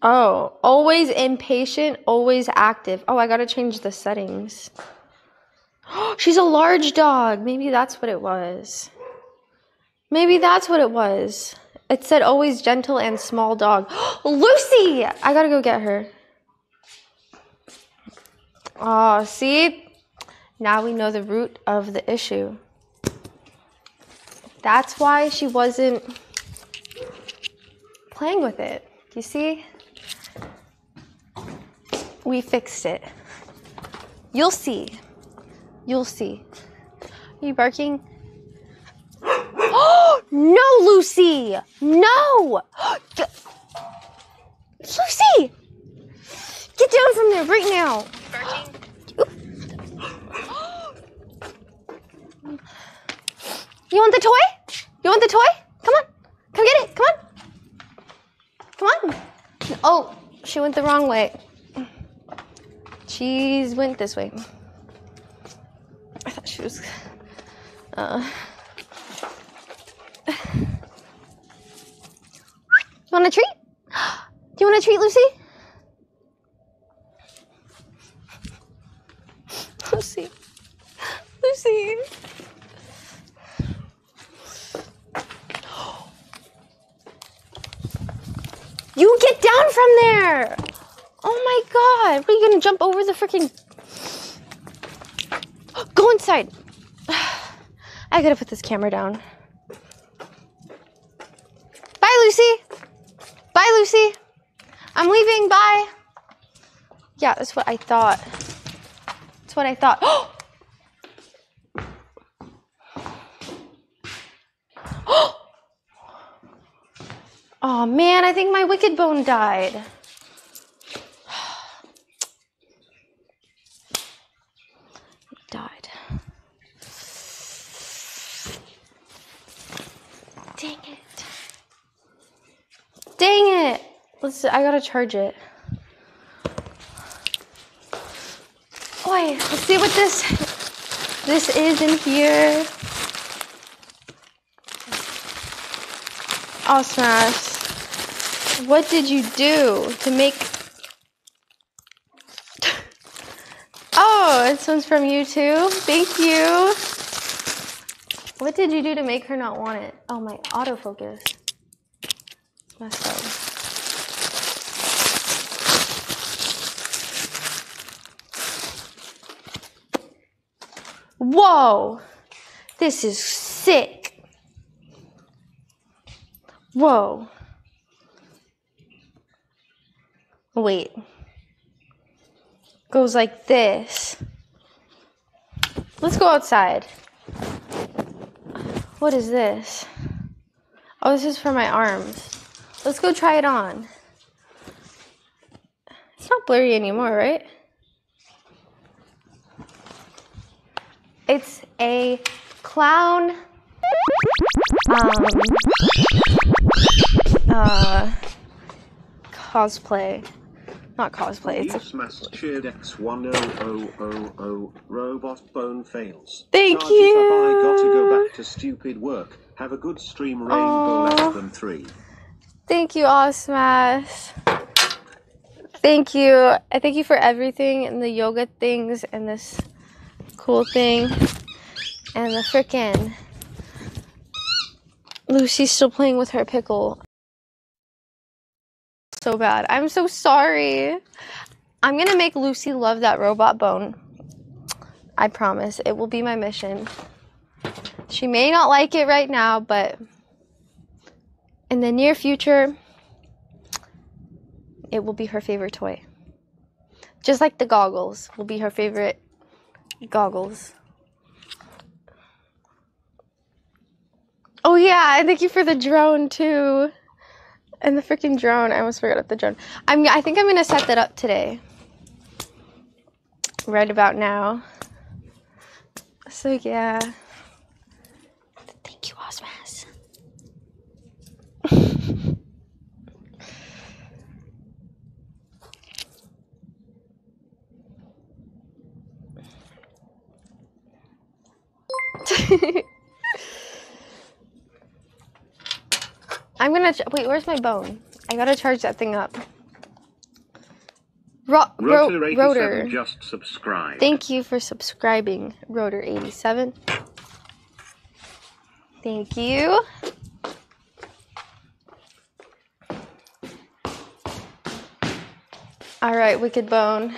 Oh, always impatient, always active. Oh, I gotta change the settings. She's a large dog. Maybe that's what it was. Maybe that's what it was. It said always gentle and small dog. Lucy! I gotta go get her. Oh, see? Now we know the root of the issue. That's why she wasn't playing with it. You see? We fixed it. You'll see. You'll see. Are you barking? Oh no, Lucy! No! Lucy! Get down from there right now. You want the toy? You want the toy? Come on. Come get it. Come on. Come on. Oh, she went the wrong way. She's went this way. I she was. Uh. You want a treat? Do you want a treat, Lucy? Lucy. Lucy. You get down from there! Oh my god! What are you gonna jump over the freaking. Inside! I gotta put this camera down. Bye, Lucy! Bye, Lucy! I'm leaving, bye! Yeah, that's what I thought. That's what I thought. Oh man, I think my wicked bone died. It died. Dang it. Dang it. Let's I gotta charge it. Oi, let's see what this this is in here. Oh, Smash. What did you do to make. Oh, this one's from you too. Thank you. What did you do to make her not want it? Oh, my autofocus. It's messed up. Whoa! This is sick. Whoa. Wait. Goes like this. Let's go outside. What is this? Oh, this is for my arms. Let's go try it on. It's not blurry anymore, right? It's a clown um uh cosplay. Not cosplay. It's a cheered X1000 robot bone fails. Thank Charges up, I gotta you. go back to stupid work. Have a good stream, rainbow less Aw. than three. Thank you, Osmas. Thank you. I thank you for everything and the yoga things and this cool thing and the frickin' Lucy's still playing with her pickle. So bad. I'm so sorry. I'm gonna make Lucy love that robot bone. I promise. It will be my mission. She may not like it right now, but in the near future, it will be her favorite toy. Just like the goggles will be her favorite goggles. Oh yeah, and thank you for the drone too. And the freaking drone. I almost forgot about the drone. I'm I think I'm gonna set that up today. Right about now. So yeah. Thank you, Osmas. I'm gonna ch- wait. Where's my bone? I gotta charge that thing up. Ro- ro- Rotor 87 rotor. just subscribed. Thank you for subscribing, Rotor 87. Thank you. All right, Wicked Bone.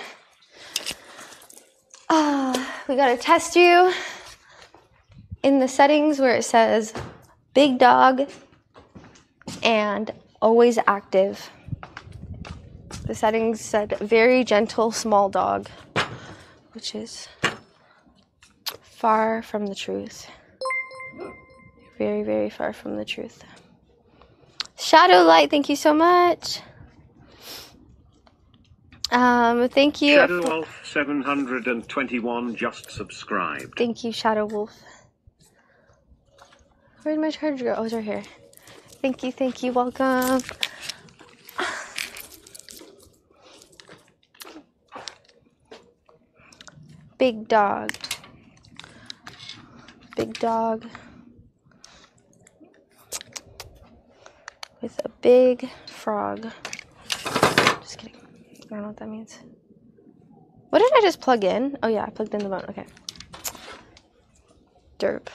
Ah, we gotta test you in the settings where it says big dog and always active. The settings said very gentle small dog, which is far from the truth. Very, very far from the truth. Shadow Light, thank you so much. Um, thank you. Shadow Wolf 721 just subscribed. Thank you, Shadow Wolf. Where'd my charger go? Oh, it's right here. Thank you, thank you, welcome. Big dog. Big dog. With a big frog. Just kidding. I don't know what that means. What did I just plug in? Oh yeah, I plugged in the bone. Okay. Derp.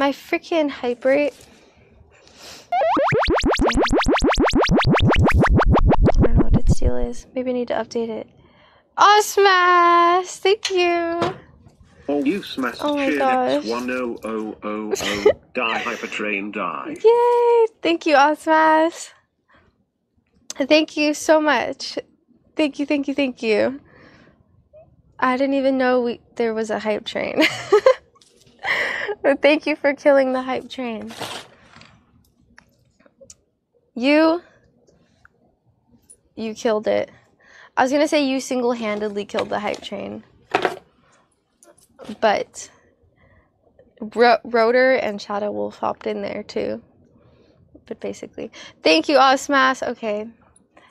My freaking hype rate. I don't know what its deal is. Maybe I need to update it. Osmas! Thank you! Oh, you smashed Oh my gosh. X1000 die hypertrain die. Yay! Thank you, Osmas. Thank you so much. Thank you, thank you, thank you. I didn't even know we, there was a hype train. thank you for killing the hype train. You, you killed it. I was gonna say you single-handedly killed the hype train, but Ro- Rotor and Shadow Wolf hopped in there too. But basically, thank you, Osmas. Okay,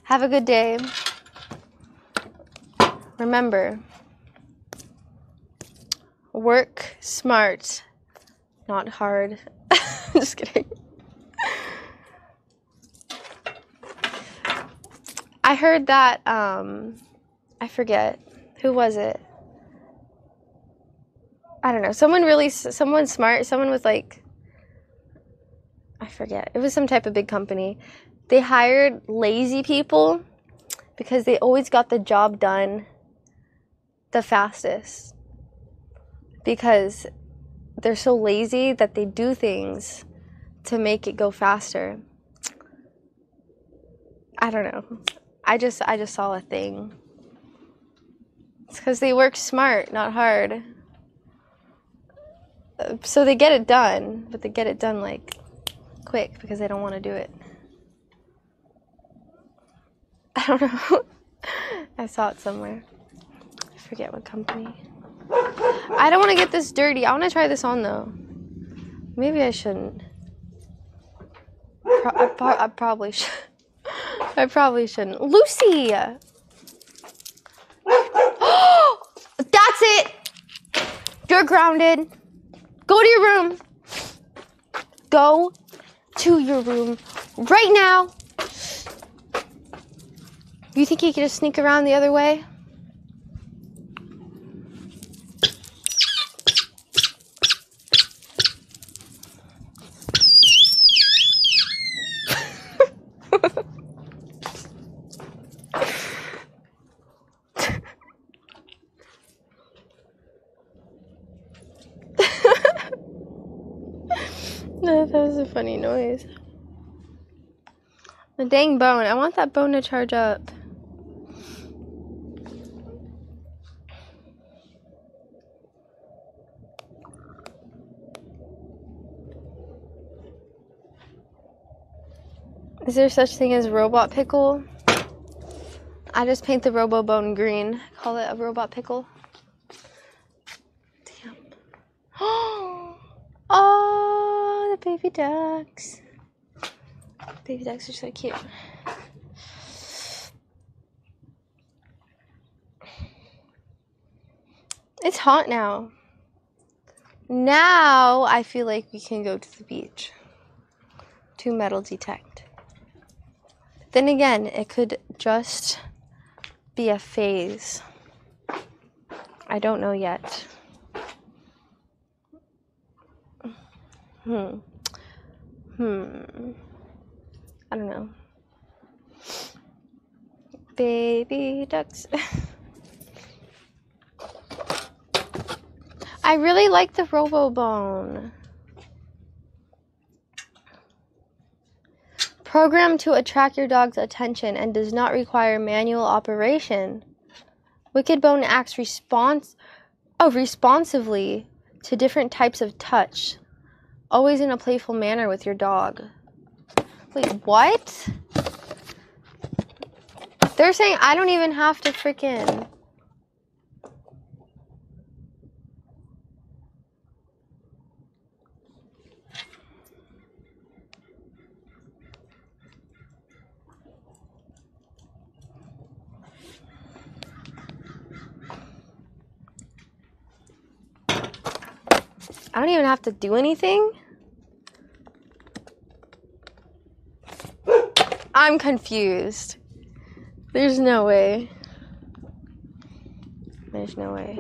have a good day. Remember, work smart, not hard. Just kidding. I heard that um, I forget. Who was it? I don't know. Someone really, someone smart, someone with like, I forget. It was some type of big company. They hired lazy people because they always got the job done the fastest. Because they're so lazy that they do things to make it go faster. I don't know. I just I just saw a thing. It's because they work smart, not hard. Uh, So they get it done, but they get it done like quick because they don't want to do it. I don't know. I saw it somewhere. I forget what company. I don't want to get this dirty. I want to try this on though. Maybe I shouldn't. Pro- I, pro- I probably should. I probably shouldn't. Lucy! That's it! You're grounded. Go to your room. Go to your room right now. You think you could just sneak around the other way? No, that was a funny noise. The dang bone. I want that bone to charge up. Is there such thing as robot pickle? I just paint the robo bone green. Call it a robot pickle. Damn. Oh, Baby ducks. Baby ducks are so cute. It's hot now. Now I feel like we can go to the beach to metal detect. Then again, it could just be a phase. I don't know yet. Hmm. Hmm. I don't know. Baby ducks. I really like the RoboBone. Programmed to attract your dog's attention and does not require manual operation. Wicked Bone acts response oh responsively to different types of touch, always in a playful manner with your dog. Wait, what? They're saying I don't even have to freaking I don't even have to do anything. I'm confused. There's no way. There's no way.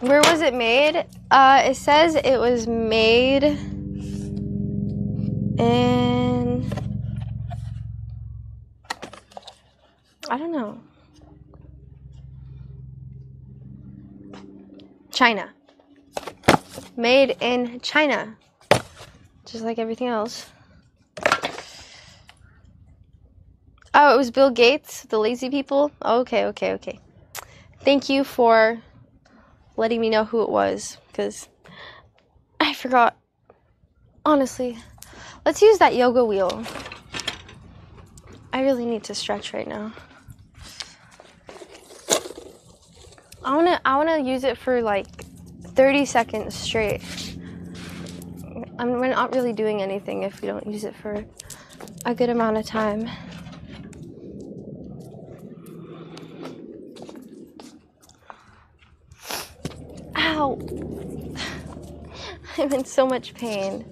Where was it made? Uh, it says it was made in. I don't know. China. Made in China. Just like everything else. Oh, it was Bill Gates, the lazy people? Okay, okay, okay. Thank you for letting me know who it was because I forgot. Honestly, let's use that yoga wheel. I really need to stretch right now. I wanna I wanna use it for like 30 seconds straight. I'm we're not really doing anything if we don't use it for a good amount of time. Ow. I'm in so much pain.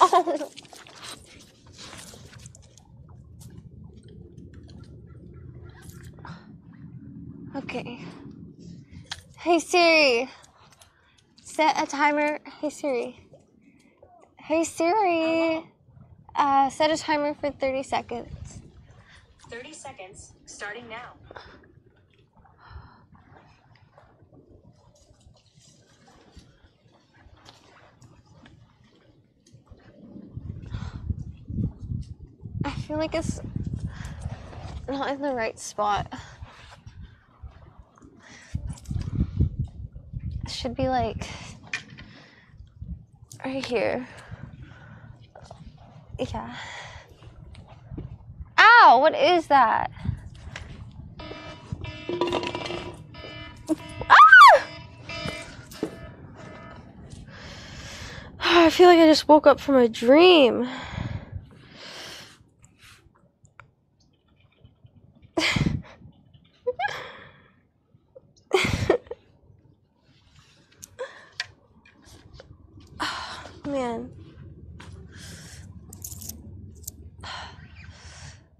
Oh. Okay. Hey Siri. Set a timer. Hey Siri. Hey Siri. Uh, set a timer for 30 seconds. 30 seconds, starting now. I feel like it's not in the right spot. It should be like right here. Yeah. Ow! What is that? Ah! I feel like I just woke up from a dream. Man.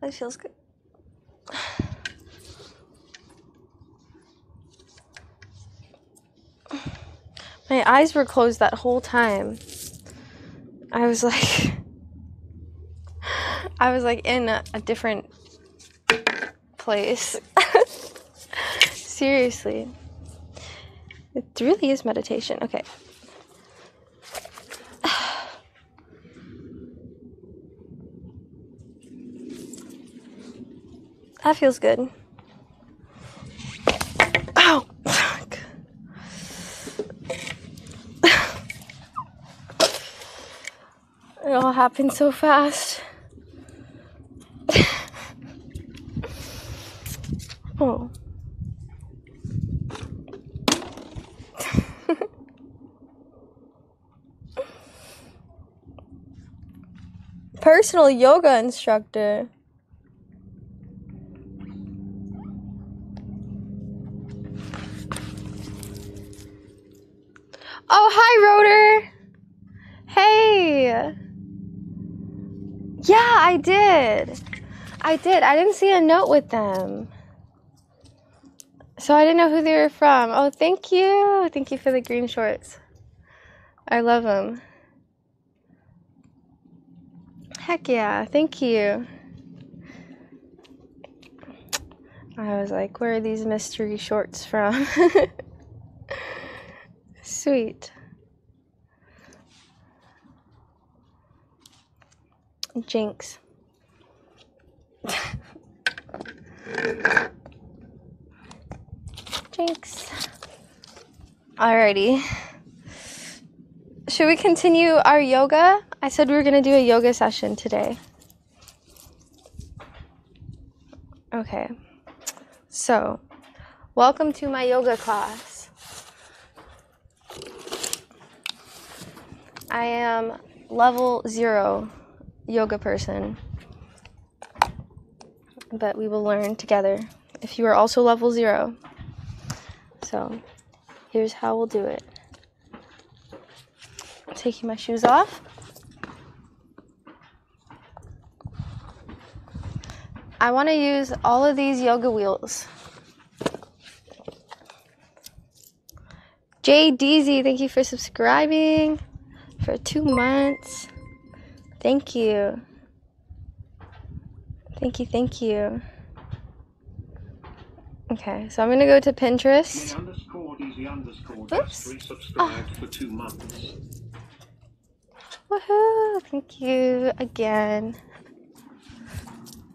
That feels good. Eyes were closed that whole time. I was like I was like in a, a different place. Seriously. It really is meditation. Okay. That feels good. Ow! Fuck. It all happened so fast. oh. Personal yoga instructor. Oh, hi, Rotor. Hey. Yeah, I did. I did. I didn't see a note with them. So I didn't know who they were from. Oh, thank you. Thank you for the green shorts. I love them. Heck yeah. Thank you. I was like, where are these mystery shorts from? Sweet. Jinx. Jinx. Alrighty. Should we continue our yoga? I said we were going to do a yoga session today. Okay. So, welcome to my yoga class. I am level zero yoga person, but we will learn together if you are also level zero. So, here's how we'll do it. Taking my shoes off. I want to use all of these yoga wheels. Jay DZ, thank you for subscribing for two months. Thank you. Thank you, thank you. Okay, so I'm gonna go to Pinterest. The underscore easy underscore Oops. Resubscribed ah. for two months. Woohoo! Thank you again.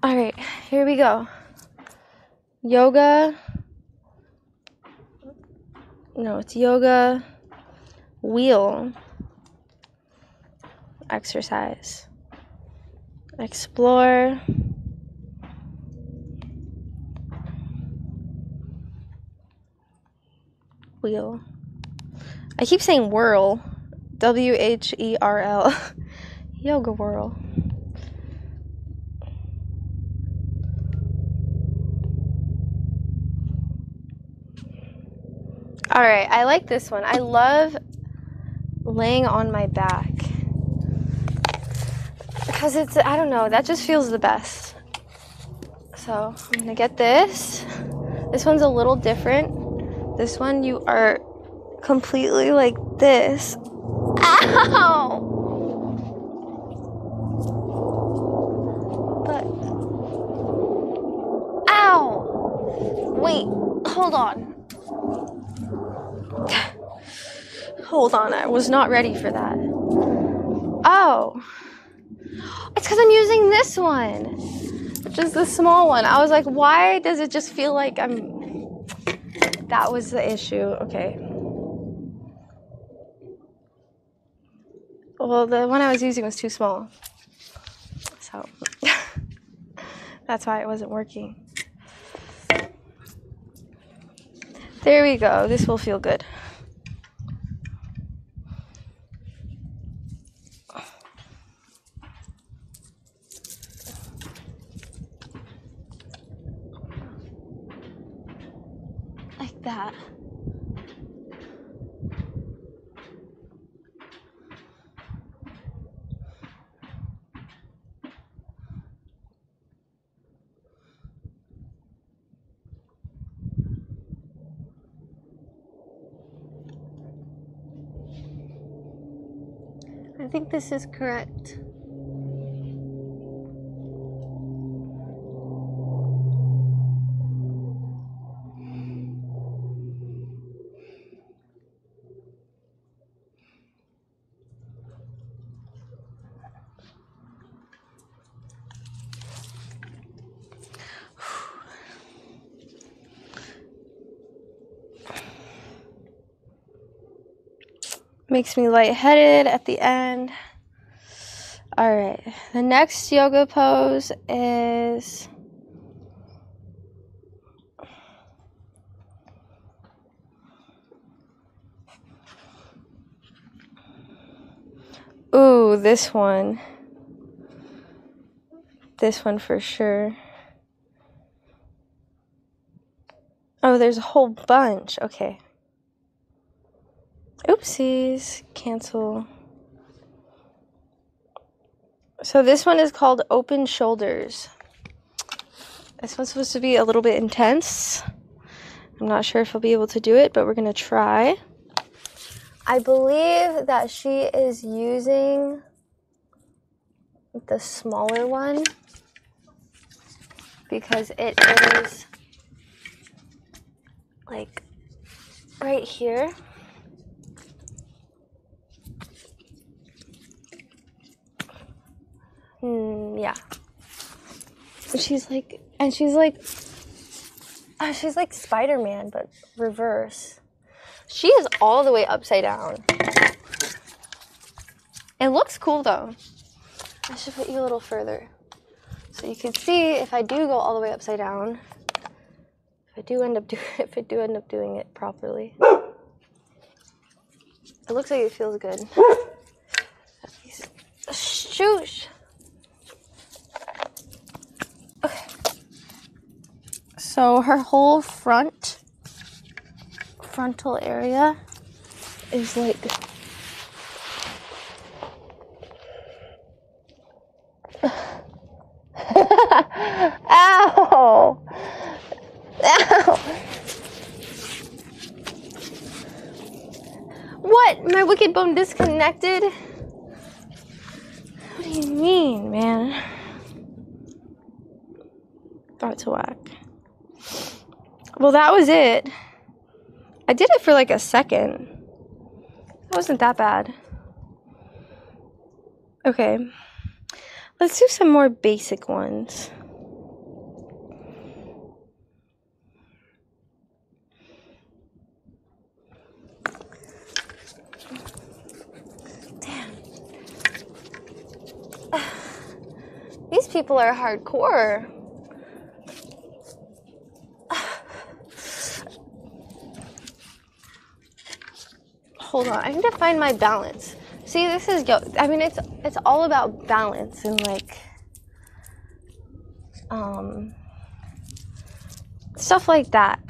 All right, here we go. Yoga. No, it's yoga wheel exercise. Explore. Wheel. I keep saying whirl. W H E R L. Yoga whirl. All right, I like this one. I love laying on my back because it's I don't know, that just feels the best. So, I'm to get this. This one's a little different. This one you are completely like this. Ow! But Ow! Wait, hold on. Hold on, I was not ready for that. Oh. It's because I'm using this one, which is the small one. I was like, why does it just feel like I'm. That was the issue. Okay. Well, the one I was using was too small. So. That's why it wasn't working. There we go. This will feel good. Like that. I think this is correct. Makes me lightheaded at the end. All right. The next yoga pose is Ooh, this one. This one for sure. Oh, there's a whole bunch. Okay. Oopsies. Cancel. So this one is called Open Shoulders. This one's supposed to be a little bit intense. I'm not sure if I'll be able to do it, but we're going to try. I believe that she is using the smaller one because it is like right here. Mm, yeah. She's like, and she's like, uh, she's like Spider Man, but reverse. She is all the way upside down. It looks cool though. I should put you a little further so you can see if I do go all the way upside down. If I do end up do if I do end up doing it properly. It looks like it feels good. Shoosh. Okay. So her whole front frontal area is like Ow! Ow! What? My wicked bone disconnected? What do you mean, man? Thought to whack. Well, that was it. I did it for like a second. That wasn't that bad. Okay. Let's do some more basic ones. Damn. These people are hardcore. Hold on, I need to find my balance. See, this is go. I mean, it's it's all about balance and like, um, stuff like that.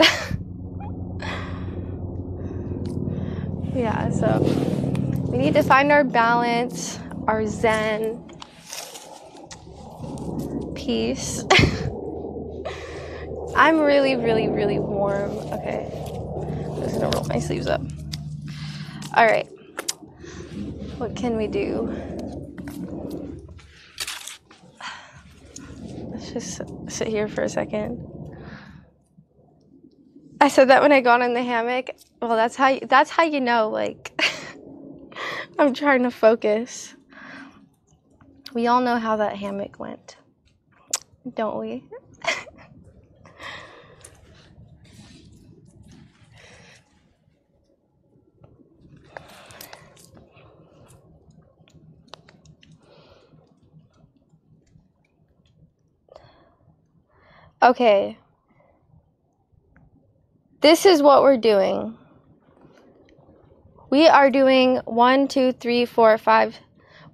yeah. So we need to find our balance, our zen, peace. I'm really, really, really warm. Okay, I'm just gonna roll my sleeves up. All right. What can we do? Let's just sit here for a second. I said that when I got in the hammock. Well, that's how you, that's how you know like I'm trying to focus. We all know how that hammock went. Don't we? Okay. This is what we're doing. We are doing 1, 2, 3, 4, 5,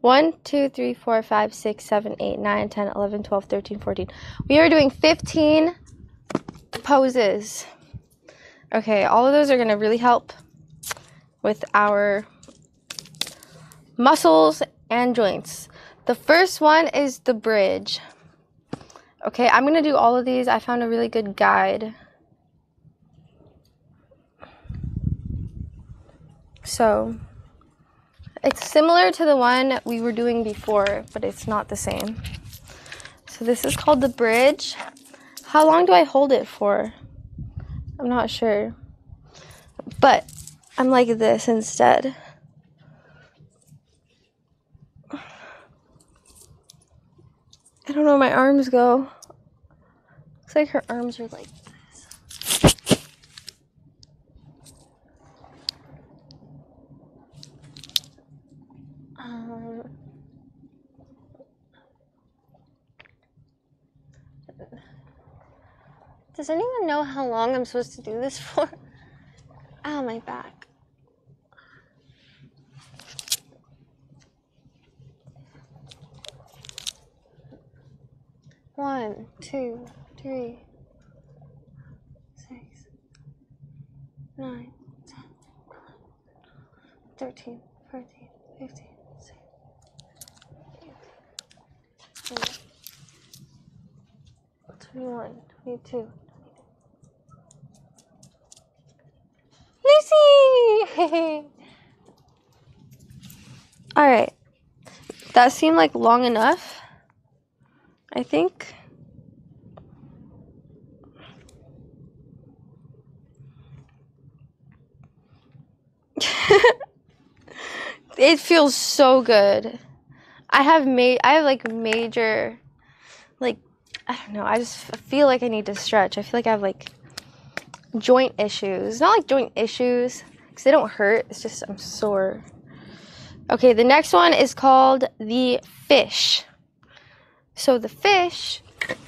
1, 2, 3, 4, 5, 6, 7, 8, 9, 10, 11, 12, 13, 14. We are doing 15 poses. Okay, all of those are going to really help with our muscles and joints. The first one is the bridge. Okay, I'm going to do all of these. I found a really good guide. So, it's similar to the one we were doing before, but it's not the same. So, this is called the bridge. How long do I hold it for? I'm not sure. But I'm like this instead. I don't know where my arms go. Looks like her arms are like this. Um, does anyone know how long I'm supposed to do this for? Ow, my back. One, two, three, six, nine, ten, eleven, thirteen, fourteen, fifteen, sixteen, eighteen, twenty-one, twenty-two. Lucy! All right. That seemed like long enough. I think. it feels so good. I have made I have like major like I don't know, I just feel like I need to stretch. I feel like I have like joint issues. Not like joint issues cuz they don't hurt. It's just I'm sore. Okay, the next one is called the fish. So the fish,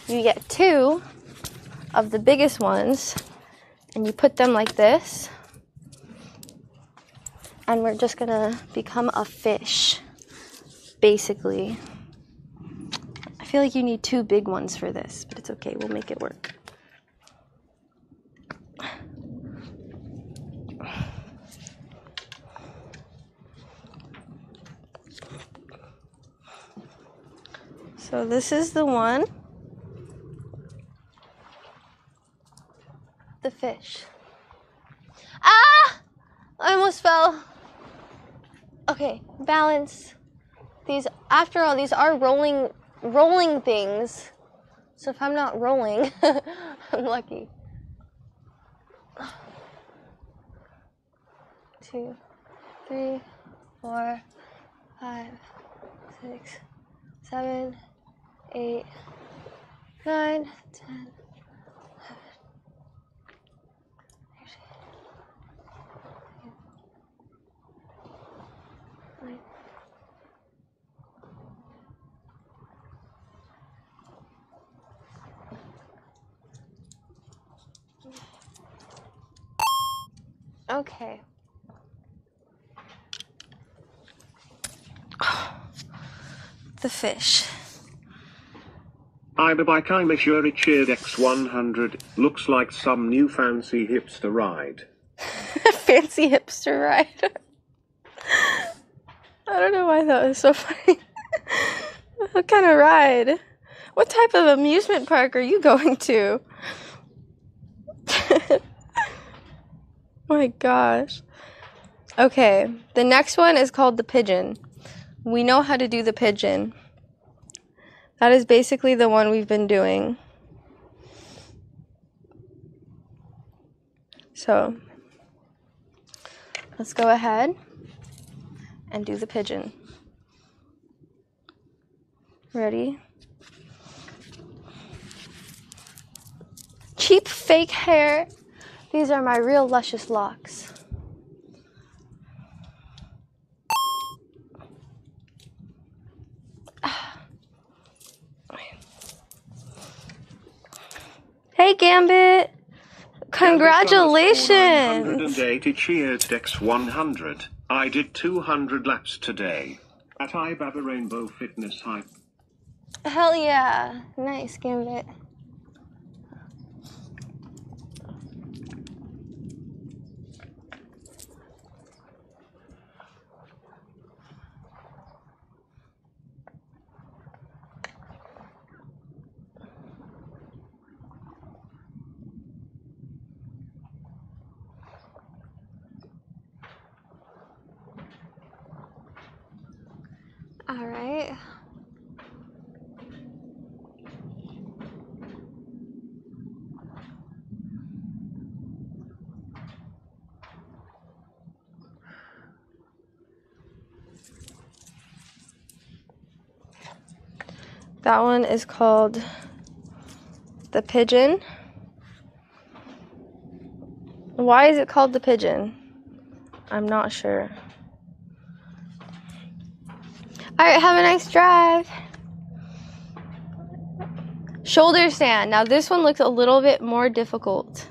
you get two of the biggest ones and you put them like this. And we're just gonna become a fish, basically. I feel like you need two big ones for this, but it's okay, we'll make it work. So this is the one. The fish. Ah! I almost fell. Okay, balance. These after all these are rolling rolling things. So if I'm not rolling, I'm lucky. Two, three, four, five, six, seven, eight, nine, ten, Okay. the fish. Ibabike I'm a sure cheered X100. Looks like some new fancy hipster ride. Fancy hipster ride. I don't know why that was so funny. what kind of ride? What type of amusement park are you going to? My gosh. Okay, the next one is called the pigeon. We know how to do the pigeon. That is basically the one we've been doing. So, let's go ahead and do the pigeon. Ready? Cheap fake hair. These are my real luscious locks. Hey Gambit! Congratulations! 180 cheered X100. I did 200 laps today. At IBabyRainbow Fitness Hype. Hell yeah! Nice Gambit. Right. That one is called the pigeon. Why is it called the pigeon? I'm not sure. All right, have a nice drive. Shoulder stand. Now this one looks a little bit more difficult.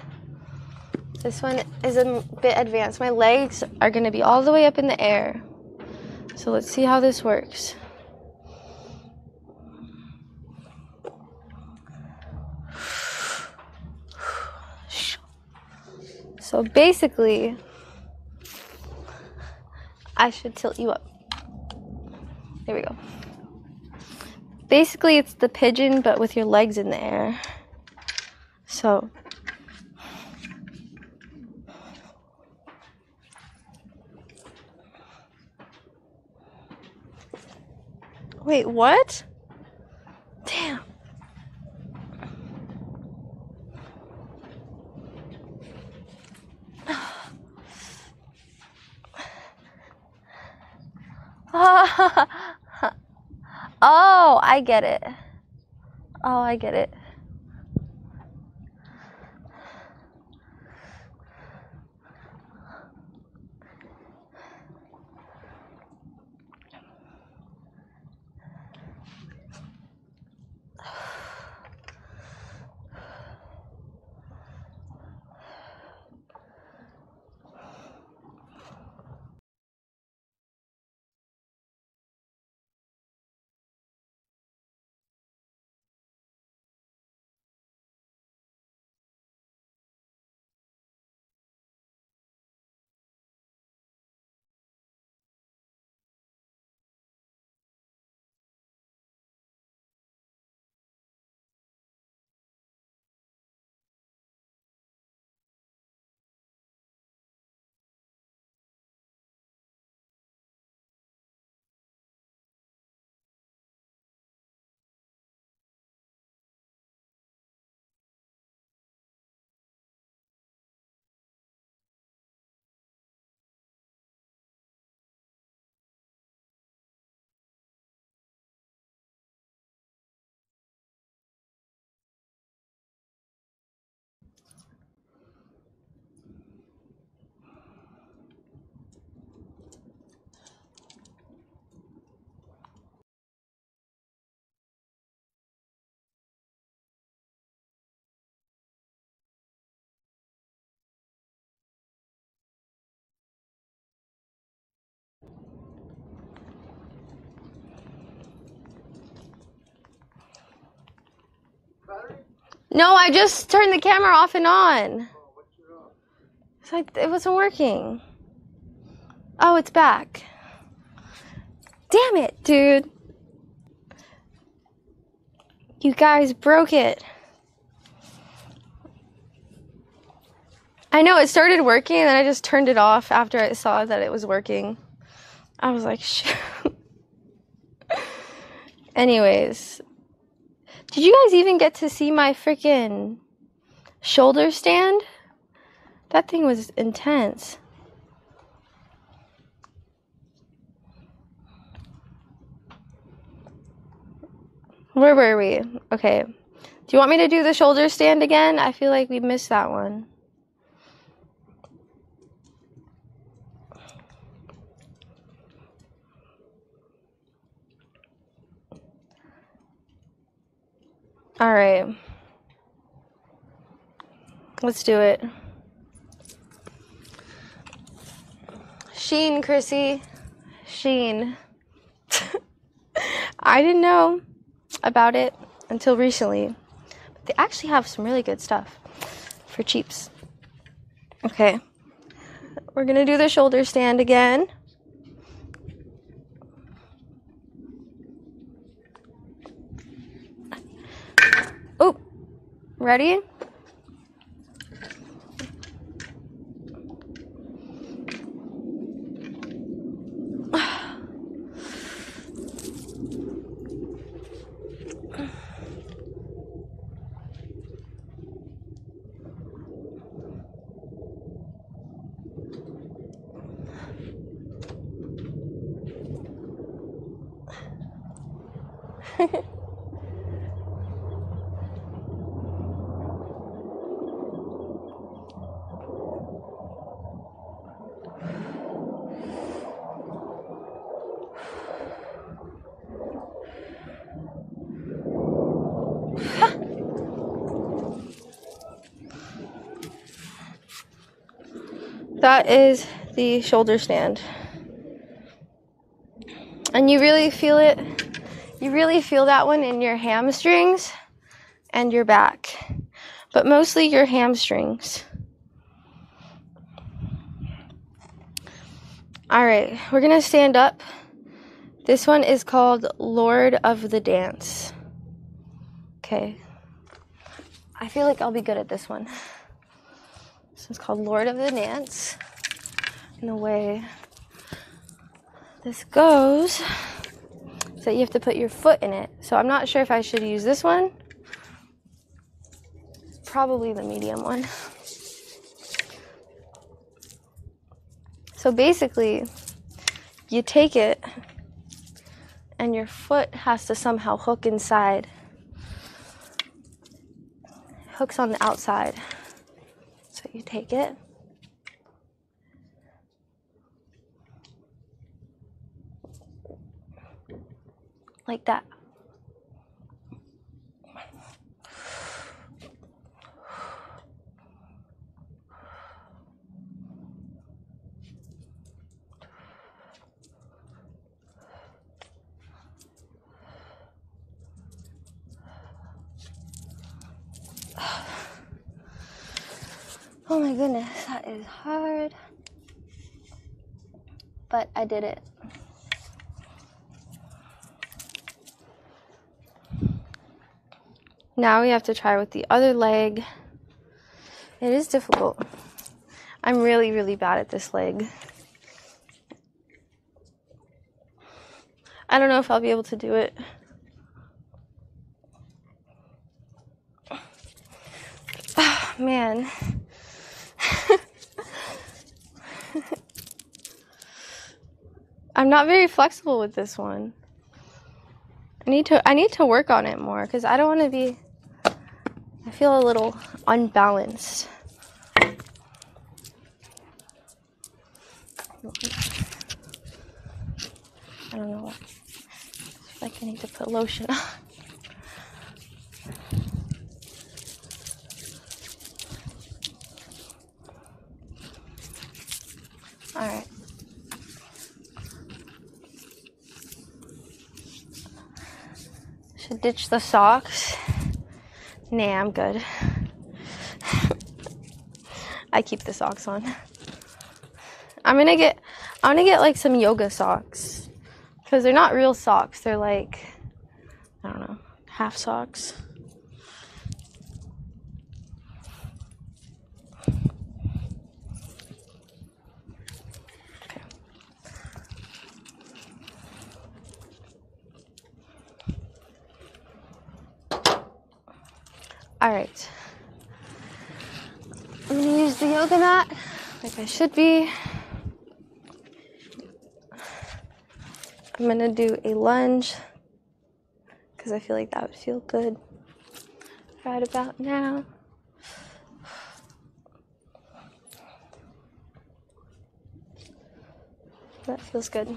This one is a bit advanced. My legs Are going to be all the way up in the air. So let's see how this works. So basically, I should tilt you up. There we go. Basically, it's the pigeon, but with your legs in the air. So. Wait, what? Damn. Ah. oh, I get it. Oh, I get it. No, I just turned the camera off and on. It's like it wasn't working. Oh, it's back. Damn it, dude. You guys broke it. I know it started working and then I just turned it off after I saw that it was working. I was like, shoot. Anyways, did you guys even get to see my freaking shoulder stand? That thing was intense. Where were we? Okay. Do you want me to do the shoulder stand again? I feel like we missed that one. All right. Let's do it. Shein, Chrissy. Shein. I didn't know about it until recently. But they actually have some really good stuff for cheaps. Okay. We're going to do the shoulder stand again. Ready? That is the shoulder stand. And you really feel it, you really feel that one in your hamstrings and your back, but mostly your hamstrings. All right, we're gonna stand up. This one is called Lord of the Dance. Okay. I feel like I'll be good at this one. One's called Lord of the Dance. And the way this goes is that you have to put your foot in it. So I'm not sure if I should use this one. Probably the medium one. So basically, you take it and your foot has to somehow hook inside. Hooks on the outside. You take it. Like that. Oh my goodness, that is hard. But I did it. Now we have to try with the other leg. It is difficult. I'm really, really bad at this leg. I don't know if I'll be able to do it. Oh, man. I'm not very flexible with this one. I need to I need to work on it more cuz I don't want to be I feel a little unbalanced. I don't know what. I feel like I need to put lotion on. All right. Should ditch the socks. Nah, I'm good. I keep the socks on. I'm gonna get I'm gonna get like some yoga socks. Because they're not real socks. They're like I don't know, half socks. Okay. All right. I'm gonna use the yoga mat like I should be. I'm gonna do a lunge because I feel like that would feel good right about now. That feels good.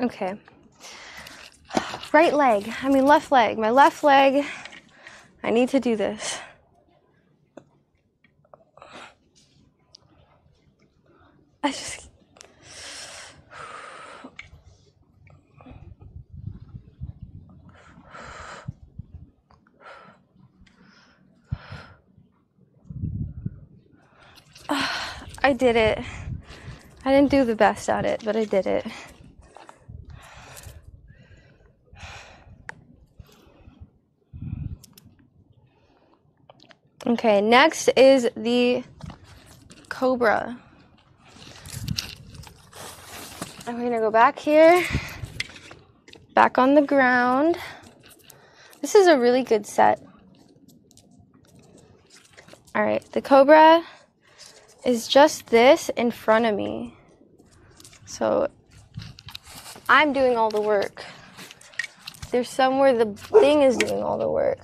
Okay. Right leg. I mean, left leg. My left leg. I need to do this. I just. I did it. I didn't do the best at it, but I did it. Okay, next is the Cobra. I'm gonna go back here, back on the ground. This is a really good set. All right, the Cobra is just this in front of me. So I'm doing all the work. There's somewhere the thing is doing all the work.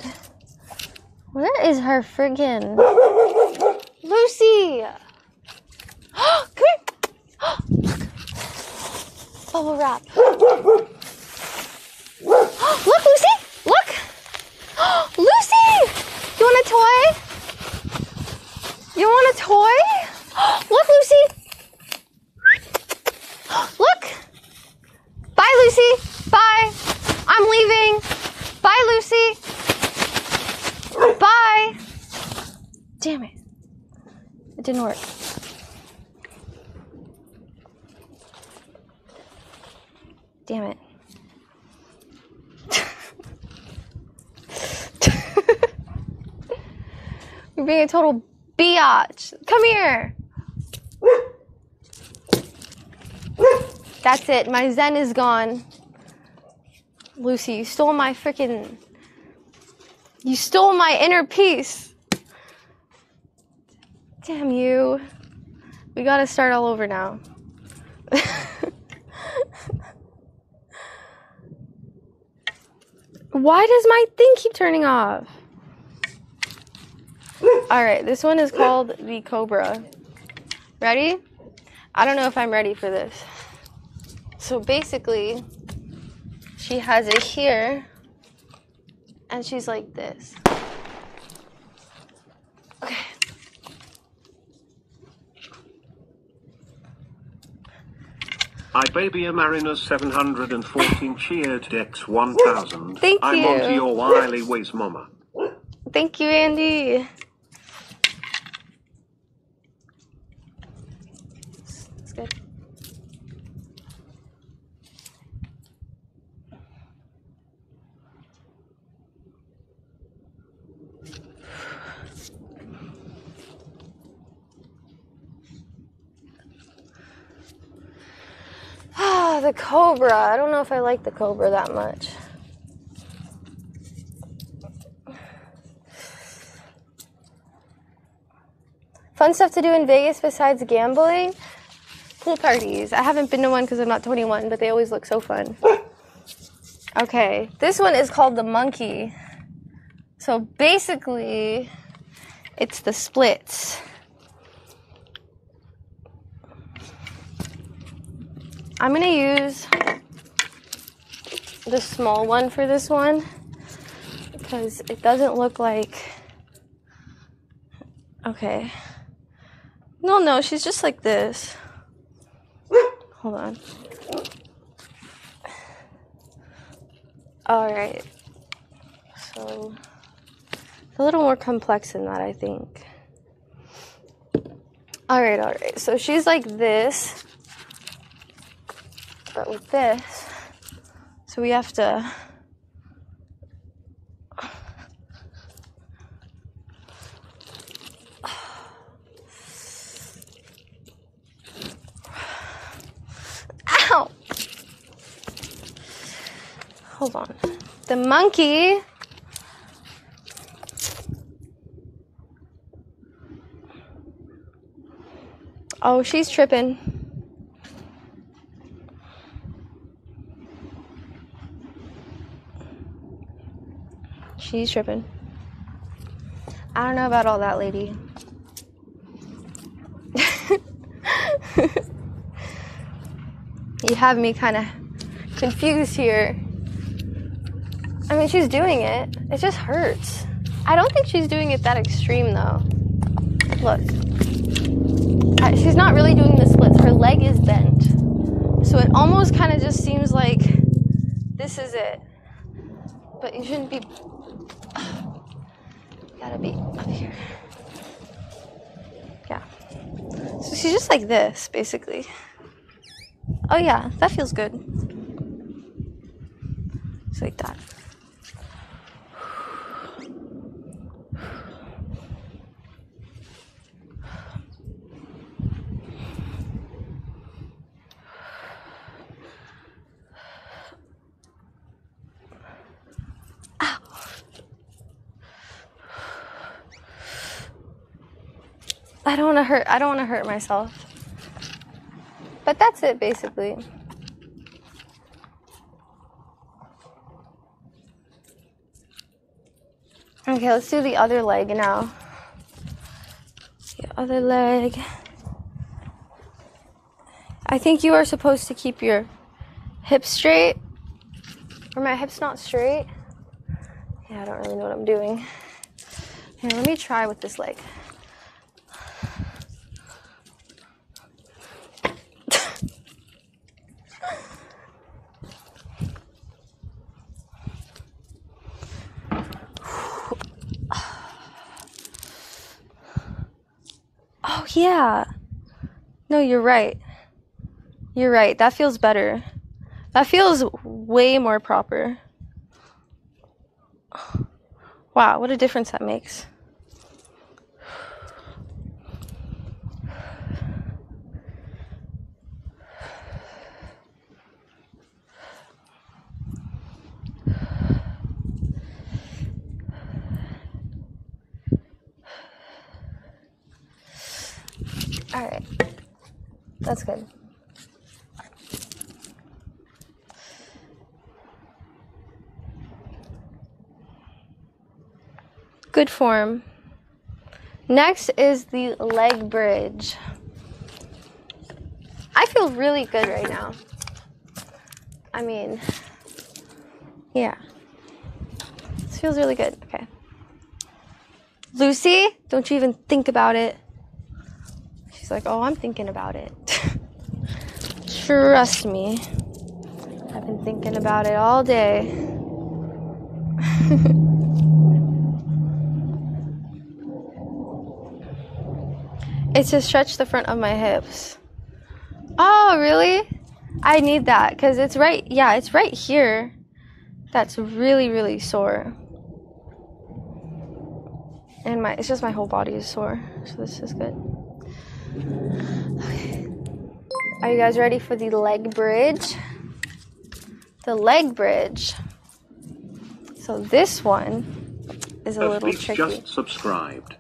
Where is her friggin' Lucy? Come here. Look. Bubble wrap. Look, Lucy. Look. Lucy. You want a toy? You want a toy? Look, Lucy. Look. Bye, Lucy. Bye. I'm leaving. Bye, Lucy. Oh, bye. Damn it. It didn't work. Damn it. You're being a total biatch. Come here. That's it. My zen is gone. Lucy, you stole my freaking. You stole my inner peace. Damn you. We gotta start all over now. Why does my thing keep turning off? Alright, this one is called the Cobra. Ready? I don't know if I'm ready for this. So basically, she has it here, and she's like this. Okay. I baby a Mariner 714 cheered Dex 1000. Thank I'm you. onto your wily ways, mama. Thank you, Andy. Ah, the Cobra. I don't know if I like the Cobra that much. Fun stuff to do in Vegas besides gambling? Pool parties. I haven't been to one because I'm not 21, but they always look so fun. Okay, this one is called the Monkey. So basically, it's the splits. I'm gonna use the small one for this one because it doesn't look like. Okay. No, no, she's just like this. Hold on. All right. So it's a little more complex than that, I think. All right, all right. So she's like this, but with this, so we have to. Ow! Hold on. The monkey. Oh, she's tripping. She's tripping. I don't know about all that, lady. you have me kind of confused here. I mean, she's doing it. It just hurts. I don't think she's doing it that extreme, though. Look. She's not really doing the splits. Her leg is bent. So it almost kind of just seems like this is it. But you shouldn't be. Gotta be up here. Yeah. So she's just like this, basically. Oh, yeah, that feels good. Just like that. I don't want to hurt. I don't want to hurt myself. But that's it, basically. Okay, let's do the other leg now. The other leg. I think you are supposed to keep your hips straight. Are my hips not straight? Yeah, I don't really know what I'm doing. Here, let me try with this leg. Oh, yeah. No, you're right. You're right. That feels better. That feels way more proper. Wow, what a difference that makes. All right. That's good. Good form. Next is the leg bridge. I feel really good right now. I mean, yeah. This feels really good. Okay. Lucy, don't you even think about it. She's like, oh, I'm thinking about it. Trust me. I've been thinking about it all day. it's to stretch the front of my hips. Oh, really? I need that because it's right, yeah, it's right here. That's really, really sore. And my, it's just my whole body is sore. So this is good. Okay. Are you guys ready for the leg bridge? The leg bridge. So this one is a Have little tricky. just subscribed.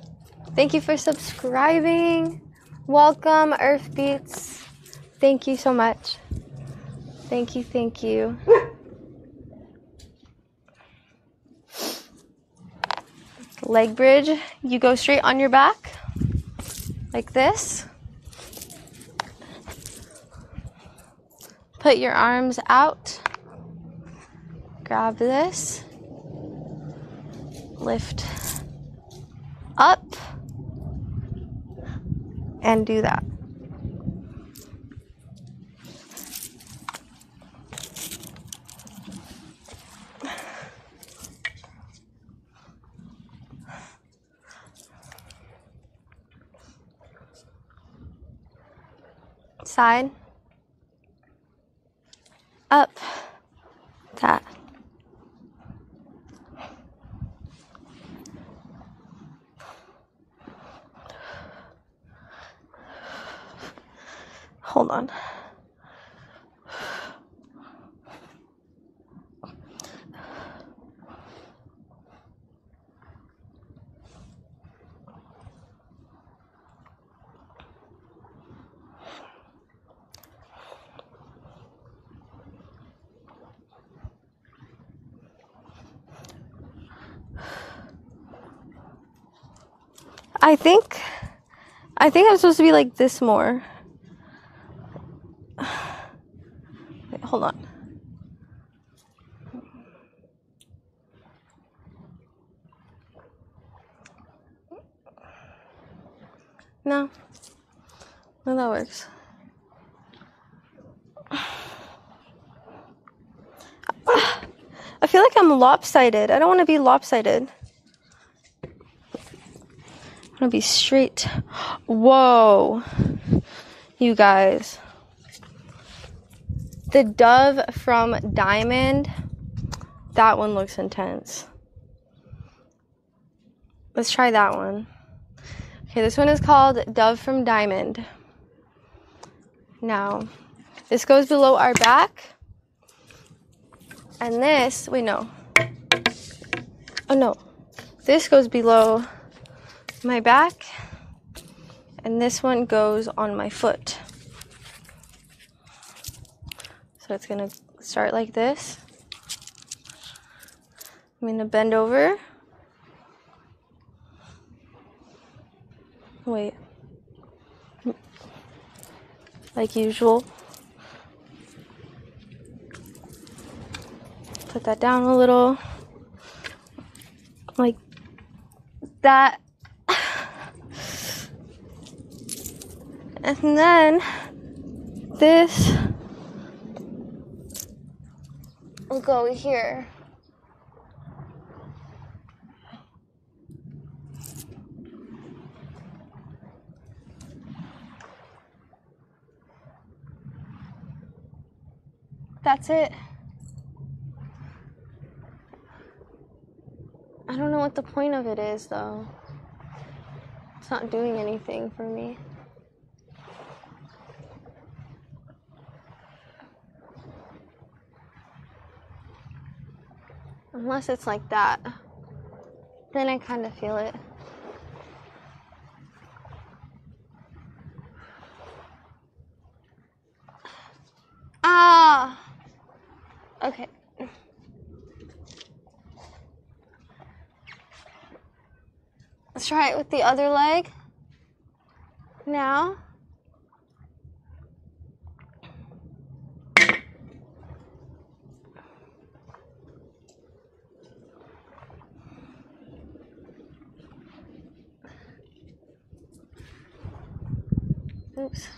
Thank you for subscribing. Welcome, Earth Beats. Thank you so much. Thank you, thank you. Leg bridge, you go straight on your back, like this. Put your arms out. Grab this. Lift up and do that. Side. Up. That. Hold on. I think I think I'm supposed to be like this more. Wait, hold on. No. No, that works. I feel like I'm lopsided. I don't want to be lopsided. I want to be straight. Whoa. You guys. The dove from Diamond. That one looks intense. Let's try that one. Okay, this one is called Dove from Diamond. Now, this goes below our back. And this, wait, no. Oh, no. This goes below my back. And this one goes on my foot. So it's gonna start like this. I'm gonna bend over. Wait. Like usual. Put that down a little. Like that. And then this will go here. That's it. I don't know what the point of it is though. It's not doing anything for me. Unless it's like that. Then I kind of feel it. Ah! Okay. Let's try it with the other leg. Now. Oops.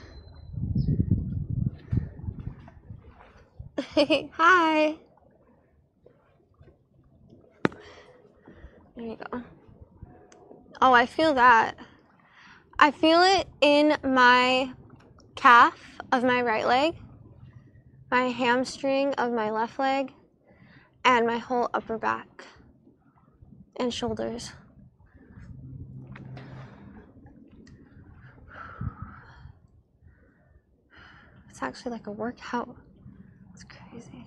Hi. There you go. Oh, I feel that. I feel it in my calf of my right leg, my hamstring of my left leg, and my whole upper back and shoulders. It's actually like a workout. It's crazy.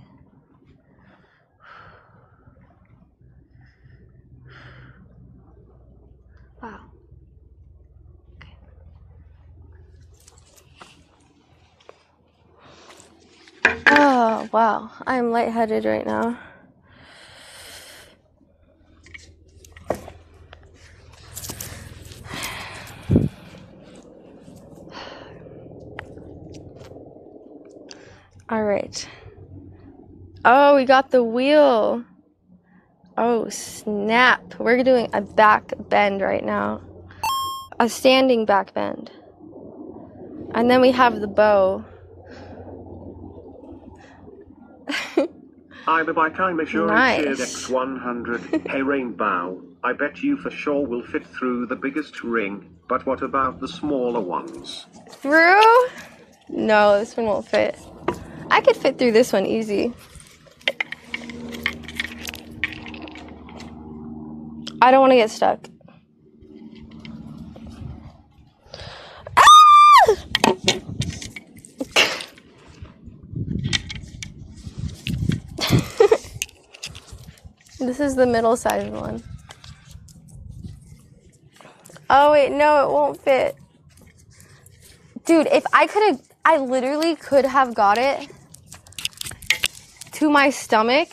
Wow. Okay. Oh, wow. I'm lightheaded right now. All right. Oh, we got the wheel. Oh, snap. We're doing a back bend right now. A standing back bend. And then we have the bow. Iberbike I'm assuring Nice. Sheared X100. hey Rainbow, I bet you for sure will fit through the biggest ring, but what about the smaller ones? Through? No, this one won't fit. I could fit through this one easy. I don't want to get stuck. Ah! this is the middle sized one. Oh, wait, no, it won't fit. Dude, if I could have, I literally could have got it to my stomach.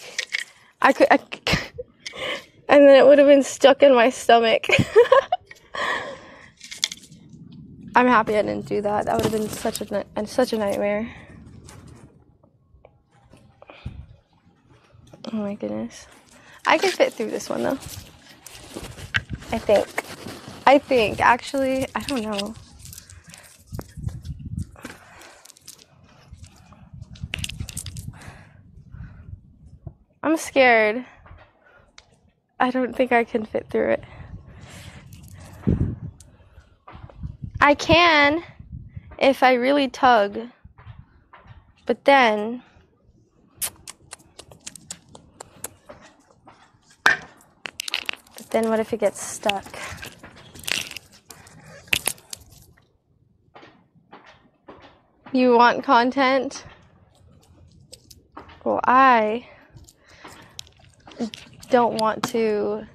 I could, I, and then it would have been stuck in my stomach. I'm happy I didn't do that. That would have been such a and such a nightmare. Oh my goodness. I could fit through this one though. I think. I think actually, I don't know. I'm scared. I don't think I can fit through it. I can if I really tug. But then But then what if it gets stuck? You want content? Well, I don't want to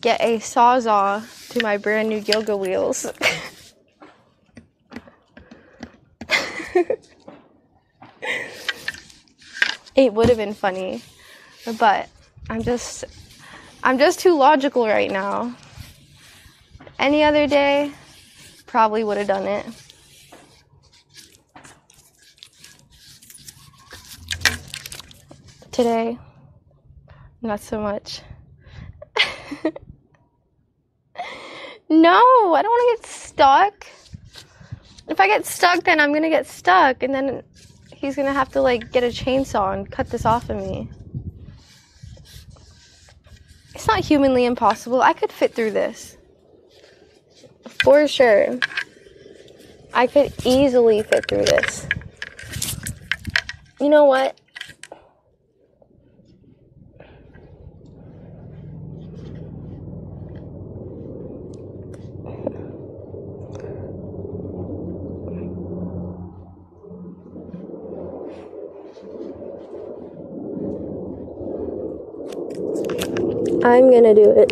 get a sawzall to my brand new yoga wheels. it would have been funny, but I'm just I'm just too logical right now. Any other day, probably would have done it. Today, not so much. no, I don't want to get stuck. If I get stuck, then I'm gonna get stuck, and then he's gonna have to like get a chainsaw and cut this off of me. It's not humanly impossible. I could fit through this. For sure. I could easily fit through this. You know what? I'm gonna do it.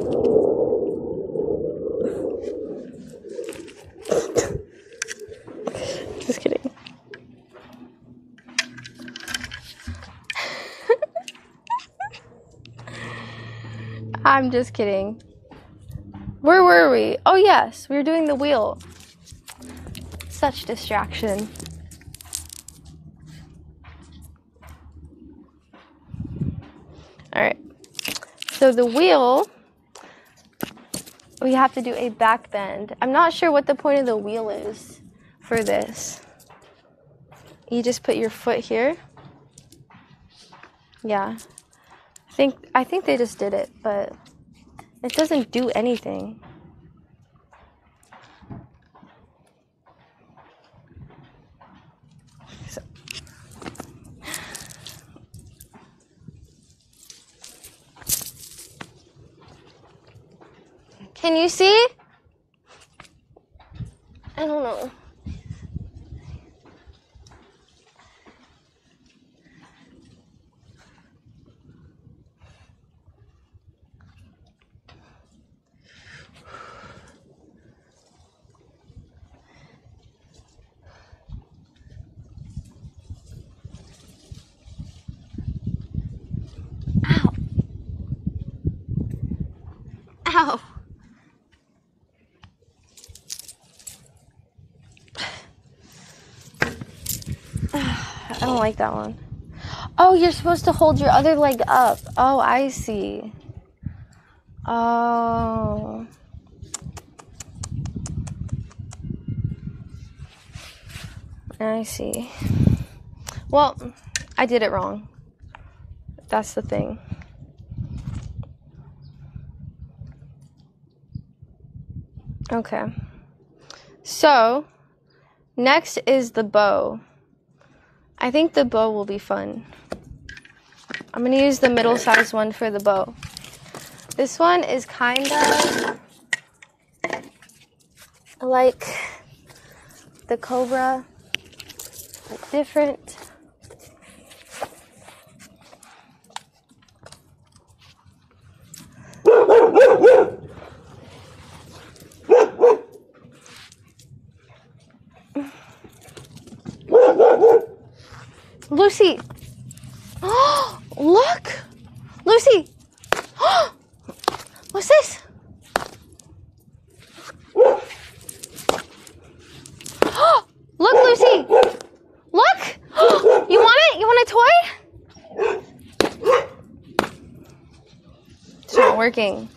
Just kidding. I'm just kidding. Where were we? Oh, yes, we were doing the wheel. Such distraction. All right. So the wheel, we have to do a back bend. I'm not sure what the point of the wheel is for this. You just put your foot here. Yeah. I think I think they just did it, but it doesn't do anything. Can you see? I don't know. Ow. Ow. I don't like that one. Oh, you're supposed to hold your other leg up. Oh, I see. Oh. I see. Well, I did it wrong. That's the thing. Okay. So, next is the bow. I think the bow will be fun. I'm going to use the middle sized one for the bow. This one is kind of like the cobra, but different. Lucy! Oh, Look! Lucy! Oh, What's this? Oh, Look, Lucy! Look! You want it? You want a toy? It's not working.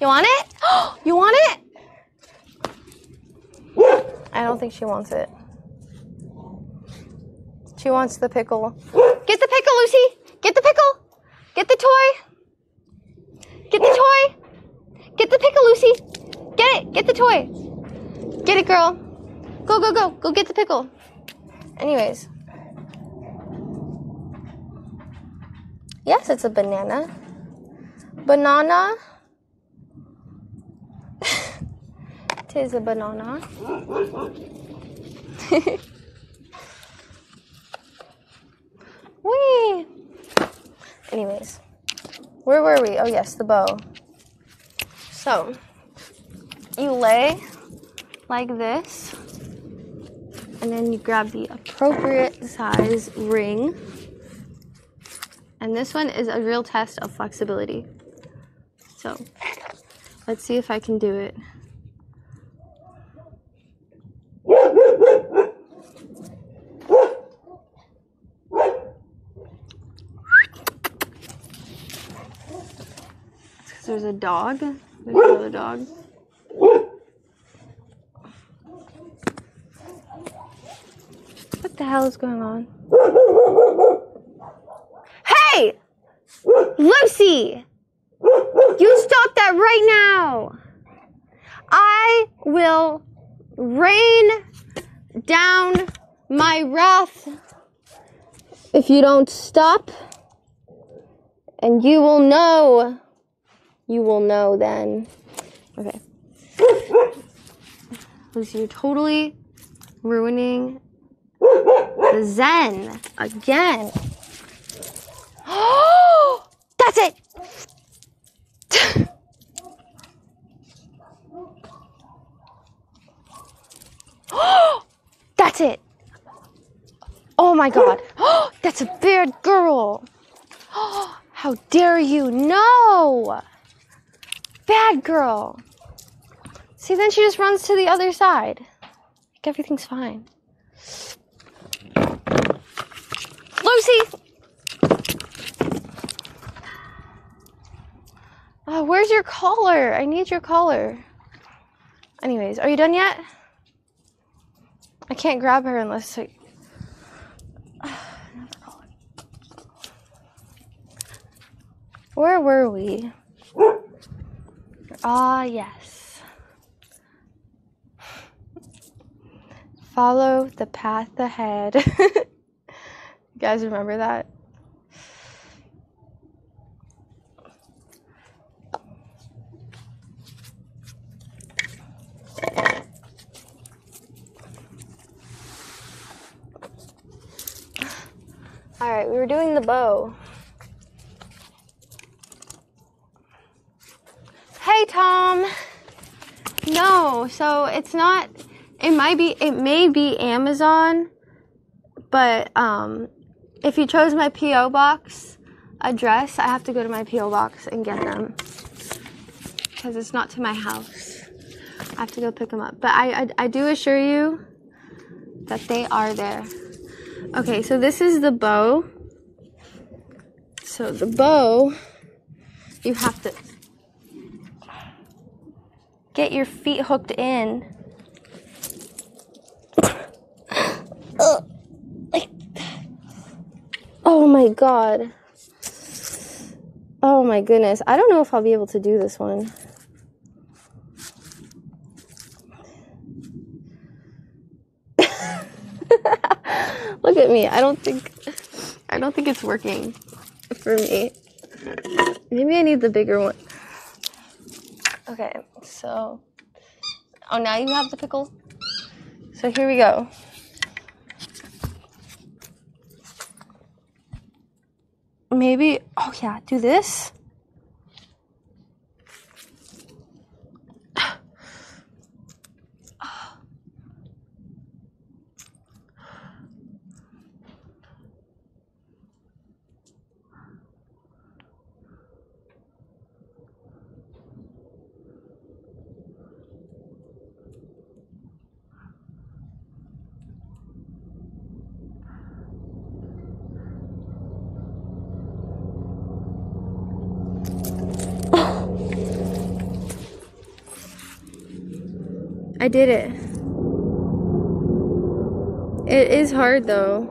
You want it? You want it? I don't think she wants it. She wants the pickle. Get the pickle, Lucy! Get the pickle! Get the toy! Get the toy! Get the pickle, Lucy! Get it! Get the toy! Get it, girl! Go, go, go! Go get the pickle! Anyways. Yes, it's a banana. Banana. Tis a banana. Whee! Anyways, where were we? Oh, yes, the bow. So, you lay like this, and then you grab the appropriate size ring. And this one is a real test of flexibility. So, let's see if I can do it. Dog. There's another dog. What the hell is going on? Hey! Lucy! You stop that right now! I will rain down my wrath if you don't stop. And you will know. You will know then. Okay. Lucy, you're totally ruining the zen again. Oh, that's it. that's it. Oh my god. Oh, that's a bad girl. Oh, How dare you? No. Bad girl. See, then she just runs to the other side. Like everything's fine. Lucy! Oh, where's your collar? I need your collar. Anyways, are you done yet? I can't grab her unless I. Where were we? Ah, yes. Follow the path ahead. you guys remember that? All right, we were doing the bow. Hey, Tom. No, so it's not. It might be. It may be Amazon, but um, if you chose my PO box address, I have to go to my PO box and get them because it's not to my house. I have to go pick them up. But I, I, I do assure you that they are there. Okay, so this is the bow. So the bow, you have to get your feet hooked in. Uh, that. Oh my god. Oh my goodness. I don't know if I'll be able to do this one. Look at me. I don't think I don't think it's working for me. Maybe I need the bigger one. Okay, so Oh, now you have the pickle. So here we go. Maybe oh yeah, do this. I did it. It is hard though.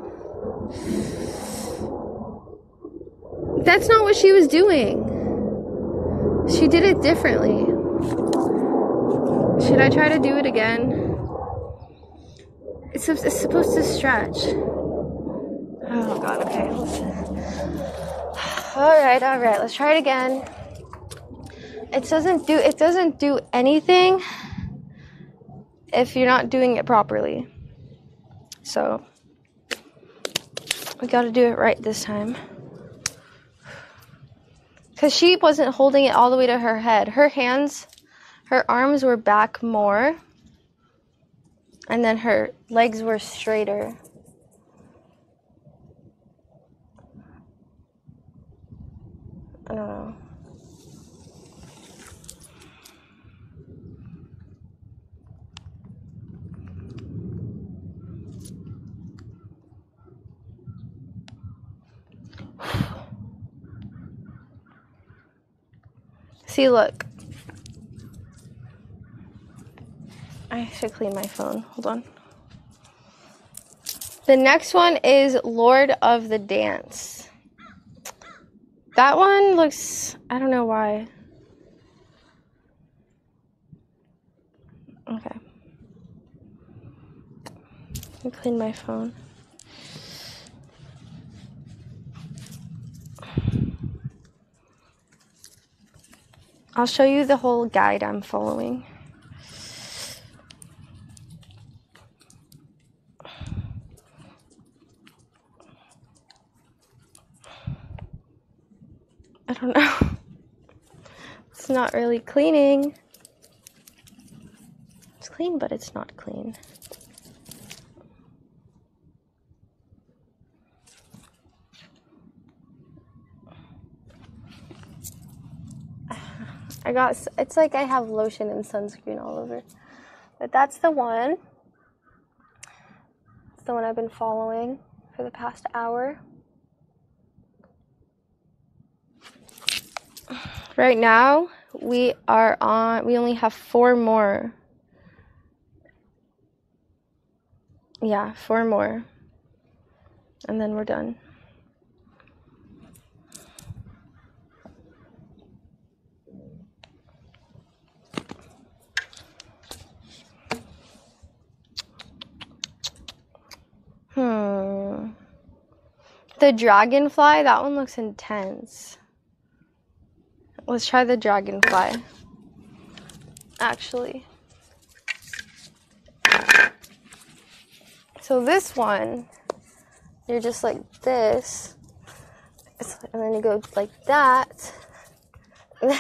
That's not what she was doing. She did it differently. Should I try to do it again? It's, it's supposed to stretch. Oh god, okay. Alright, alright, let's try it again. It doesn't do it doesn't do anything if you're not doing it properly. So, we gotta do it right this time. Because she wasn't holding it all the way to her head. Her hands, her arms were back more, and then her legs were straighter. I don't know. See, look. I should clean my phone. Hold on. The next one is Lord of the Dance. That one looks. I don't know why. Okay. Me clean my phone. I'll show you the whole guide I'm following. I don't know. It's not really cleaning. It's clean, but it's not clean. I got, it's like I have lotion and sunscreen all over. But that's the one. It's the one I've been following for the past hour. Right now, we are on, we only have four more. Yeah, four more. And then we're done. Hmm. The dragonfly, that one looks intense. Let's try the dragonfly. Actually. So this one, you're just like this. And then you go like that.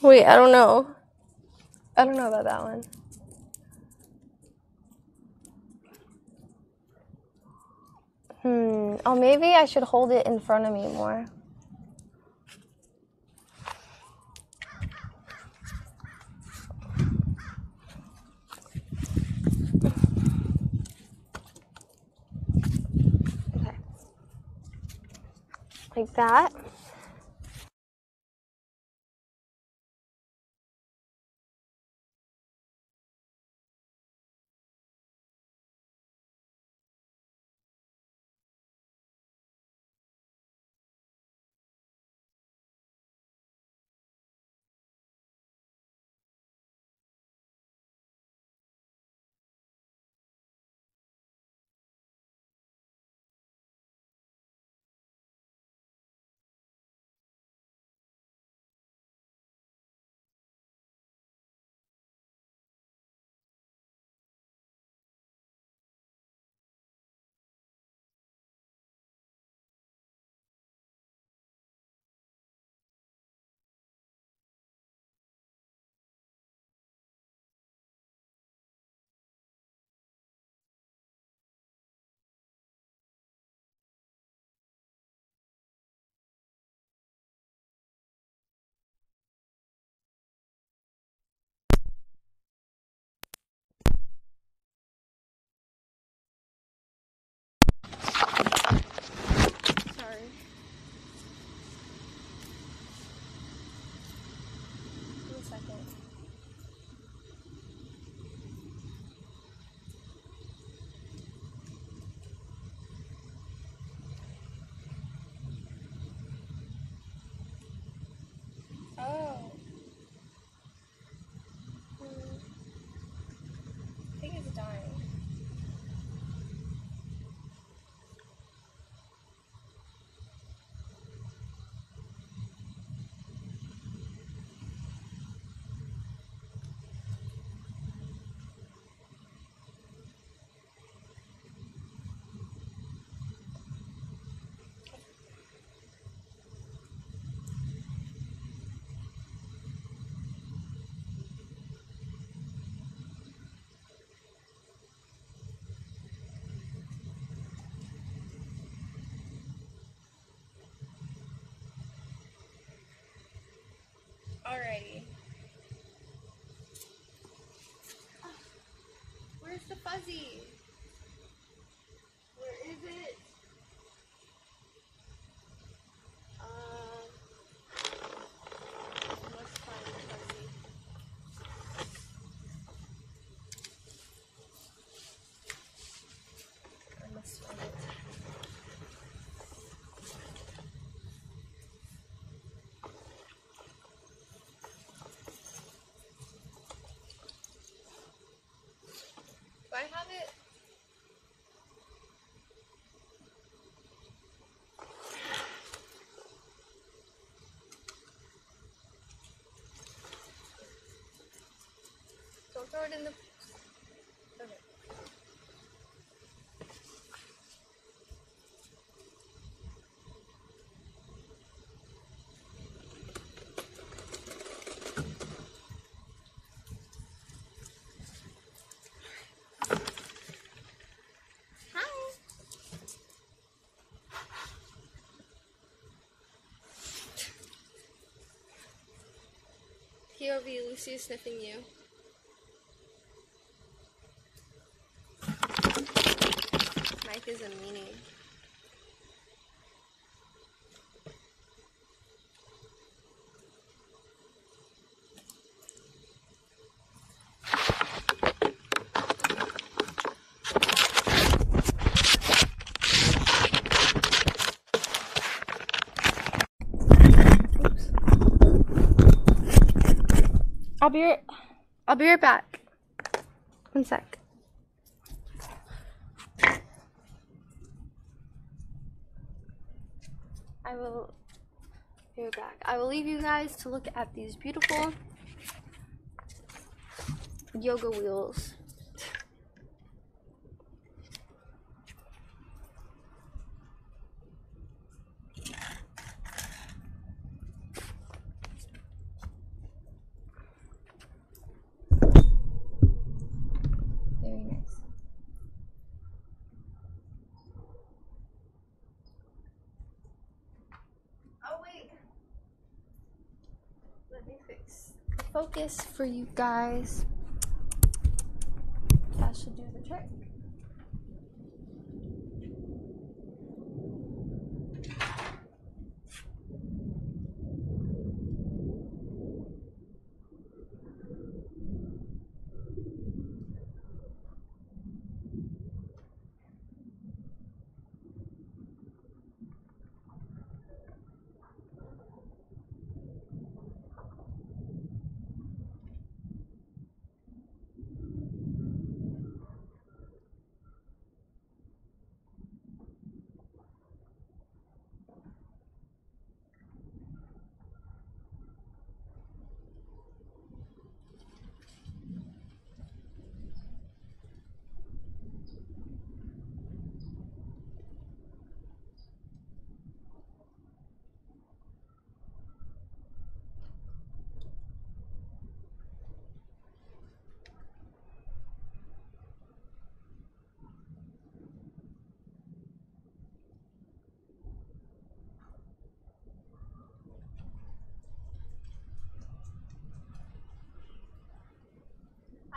Wait, I don't know. I don't know about that one. Hmm. Oh, maybe I should hold it in front of me more. Okay. Like that. Alrighty. Ah, where's the fuzzy? Where is it? Um, let's find the fuzzy. I must find it. Do I have it? Don't throw it in the. POV, Lucy is sniffing you. Mike is a meanie. I'll be right, I'll be right back. One sec. I will be right back. I will leave you guys to look at these beautiful yoga wheels. Very nice. Oh wait. Let me fix the focus for you guys. That should do the trick.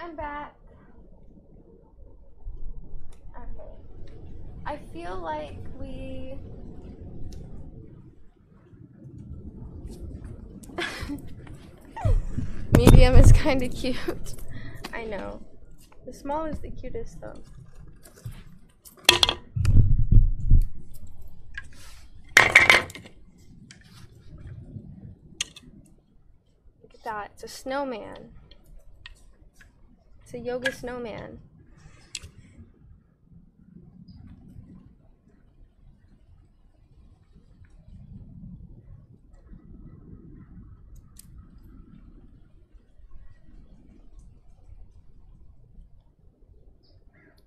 I'm back. Okay. I feel like we. Medium is kind of cute. I know. The small is the cutest though. Look at that. It's a snowman. It's a yoga snowman.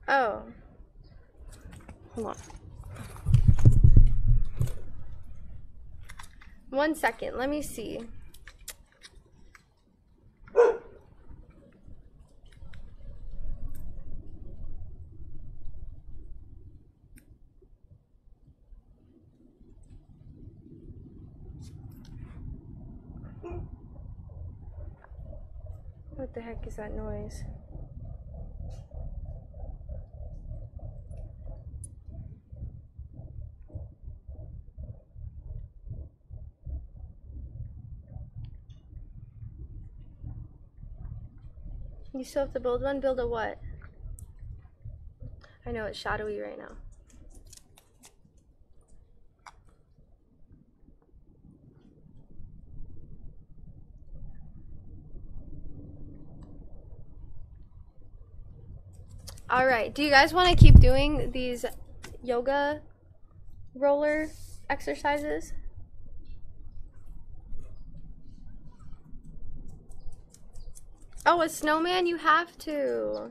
Oh. Hold on. One second. Let me see. heck is that noise? You still have to build one? Build a what? I know it's shadowy right now. All right. Do you guys want to keep doing these yoga roller exercises? Oh, a snowman? You have to.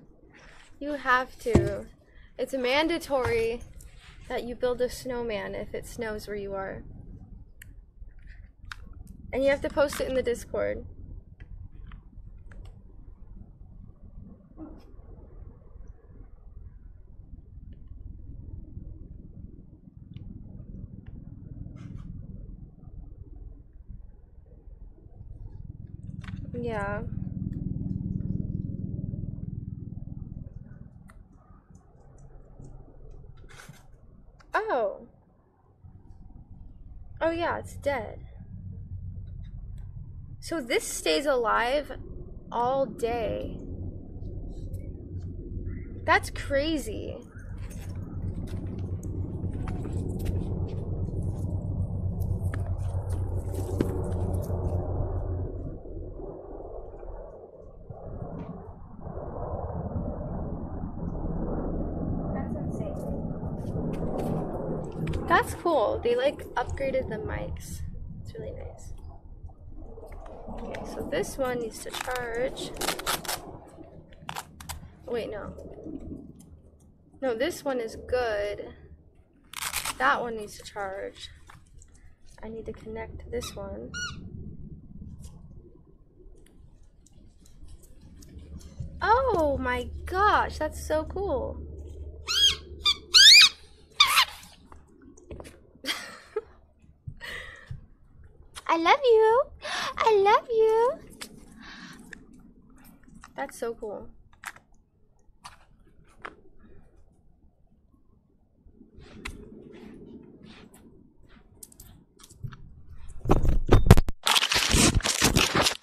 You have to. It's mandatory that you build a snowman if it snows where you are. And you have to post it in the Discord. Yeah. Oh. Oh yeah, it's dead. So this stays alive all day. That's crazy. That's insane. That's cool. They like upgraded the mics. It's really nice. Okay, so this one needs to charge. Wait, no. No, this one is good. That one needs to charge. I need to connect this one. Oh my gosh, that's so cool. I love you. I love you. That's so cool.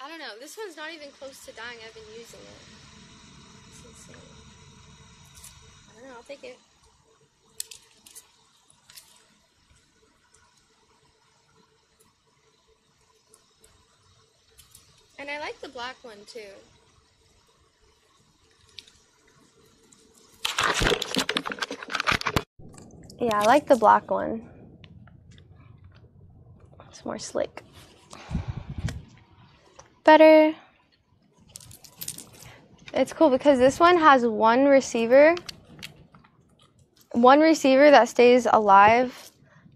I don't know. This one's not even close to dying. I've been using it. I don't know. I'll take it. And I like the black one too. Yeah, I like the black one. It's more slick. Better. It's cool because this one has one receiver. One receiver that stays alive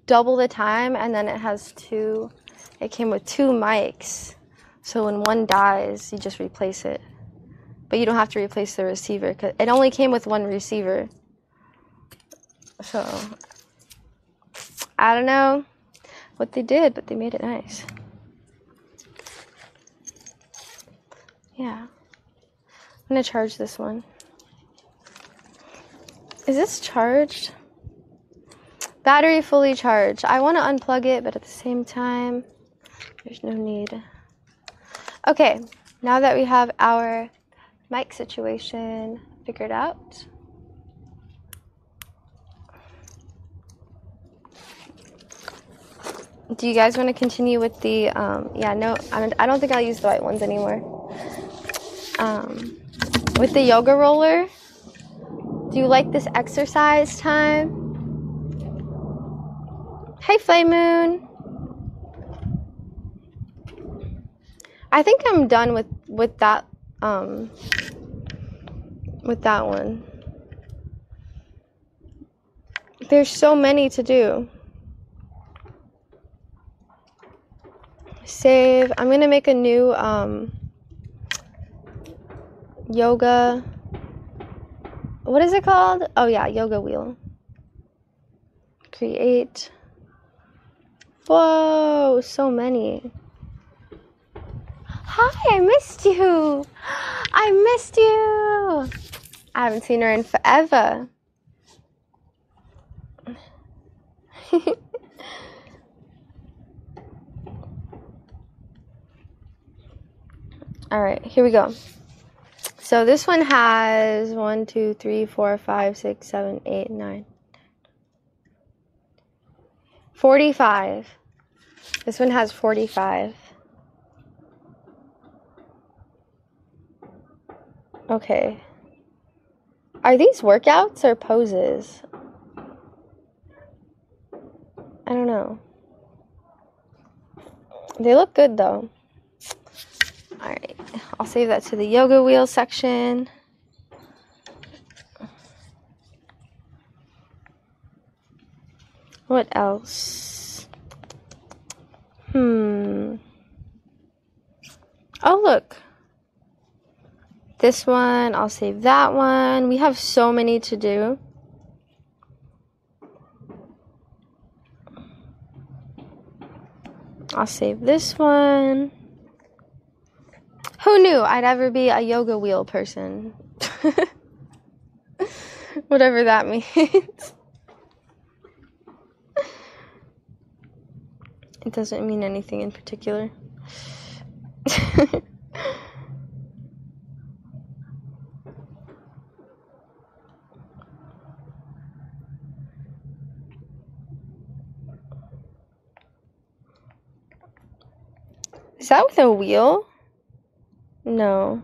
double the time, and then it has two. It came with two mics. So when one dies, you just replace it. But you don't have to replace the receiver because it only came with one receiver. So I don't know what they did, but they made it nice. Yeah. I'm gonna charge this one. Is this charged? Battery fully charged. I want to unplug it, but at the same time, there's no need. Okay, now that we have our mic situation figured out, do you guys want to continue with the? Um, yeah, no, I don't, I don't think I'll use the white ones anymore. Um, with the yoga roller, do you like this exercise time? Hey, Flame Moon. I think I'm done with with that um with that one. There's so many to do. Save. I'm going to make a new um yoga What is it called? Oh yeah, yoga wheel. Create. Whoa, so many. Hi, I missed you. I missed you. I haven't seen her in forever. All right, here we go. So this one has one, two, three, four, five, six, seven, eight, nine. 45. This one has 45. Okay. Are these workouts or poses? I don't know. They look good though. Alright, I'll save that to the yoga wheel section. What else? Hmm. Oh, look. This one, I'll save that one. We have so many to do. I'll save this one. Who knew I'd ever be a yoga wheel person? Whatever that means. it doesn't mean anything in particular. that with a wheel? No.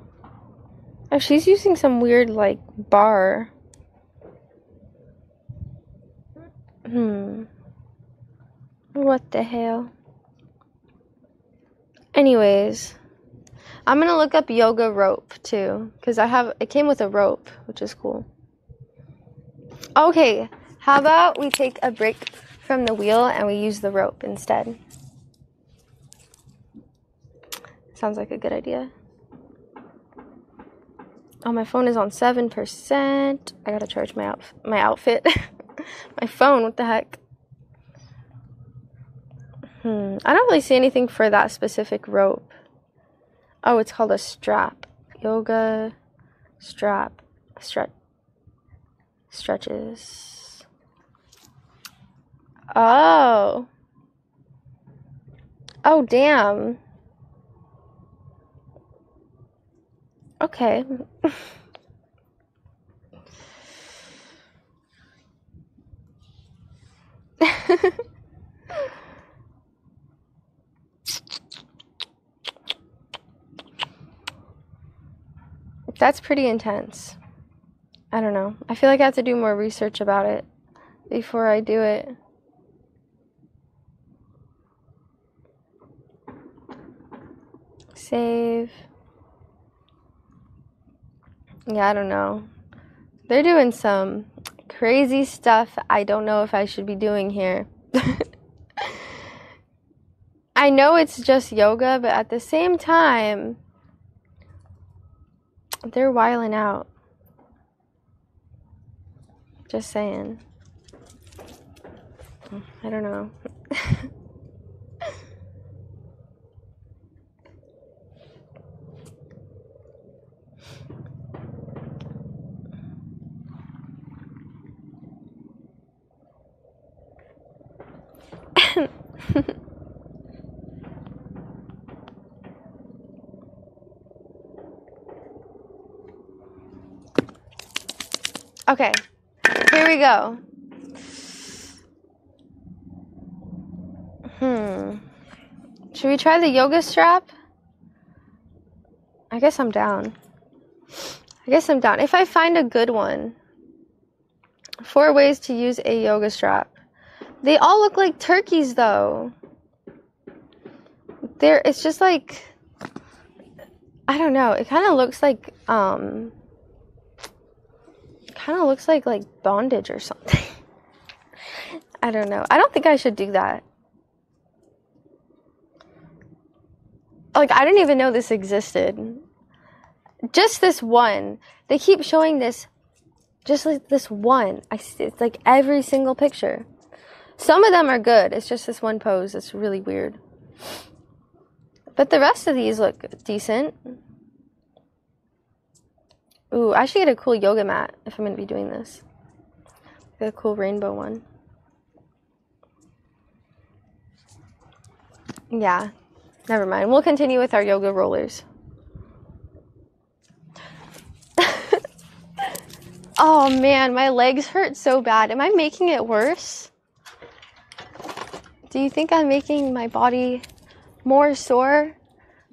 Oh, she's using some weird, like, bar. Hmm. What the hell? Anyways, I'm gonna look up yoga rope too, because I have it came with a rope, which is cool. Okay, how about we take a break from the wheel and we use the rope instead? Sounds like a good idea. Oh, my phone is on 7%. I gotta charge my, out- my outfit. my phone, what the heck? Hmm. I don't really see anything for that specific rope. Oh, it's called a strap. Yoga strap. Stretch. Stretches. Oh. Oh, damn. Okay. That's pretty intense. I don't know. I feel like I have to do more research about it before I do it. Save. Yeah, I don't know. They're doing some crazy stuff I don't know if I should be doing here. I know it's just yoga, but at the same time, they're wiling out. Just saying. I don't know. okay, here we go. Hmm. Should we try the yoga strap? I guess I'm down. I guess I'm down. If I find a good one. Four ways to use a yoga strap. They all look like turkeys though. There it's just like I don't know. It kind of looks like um kind of looks like like bondage or something. I don't know. I don't think I should do that. Like I didn't even know this existed. Just this one. They keep showing this just like this one. I it's like every single picture. Some of them are good. It's just this one pose It's really weird. But the rest of these look decent. Ooh, I should get a cool yoga mat if I'm to be doing this. Get a cool rainbow one. Yeah, never mind. We'll continue with our yoga rollers. oh man, my legs hurt so bad. Am I making it worse? Do you think I'm making my body more sore?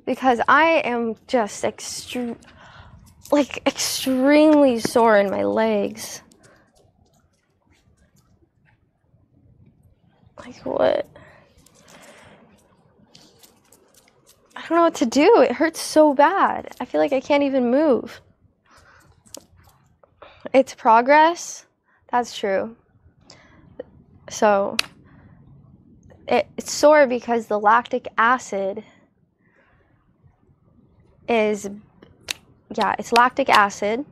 Because I am just extreme like extremely sore in my legs. Like what? I don't know what to do. It hurts so bad. I feel like I can't even move. It's progress. That's true. So it, it's sore because the lactic acid is yeah, it's lactic acid.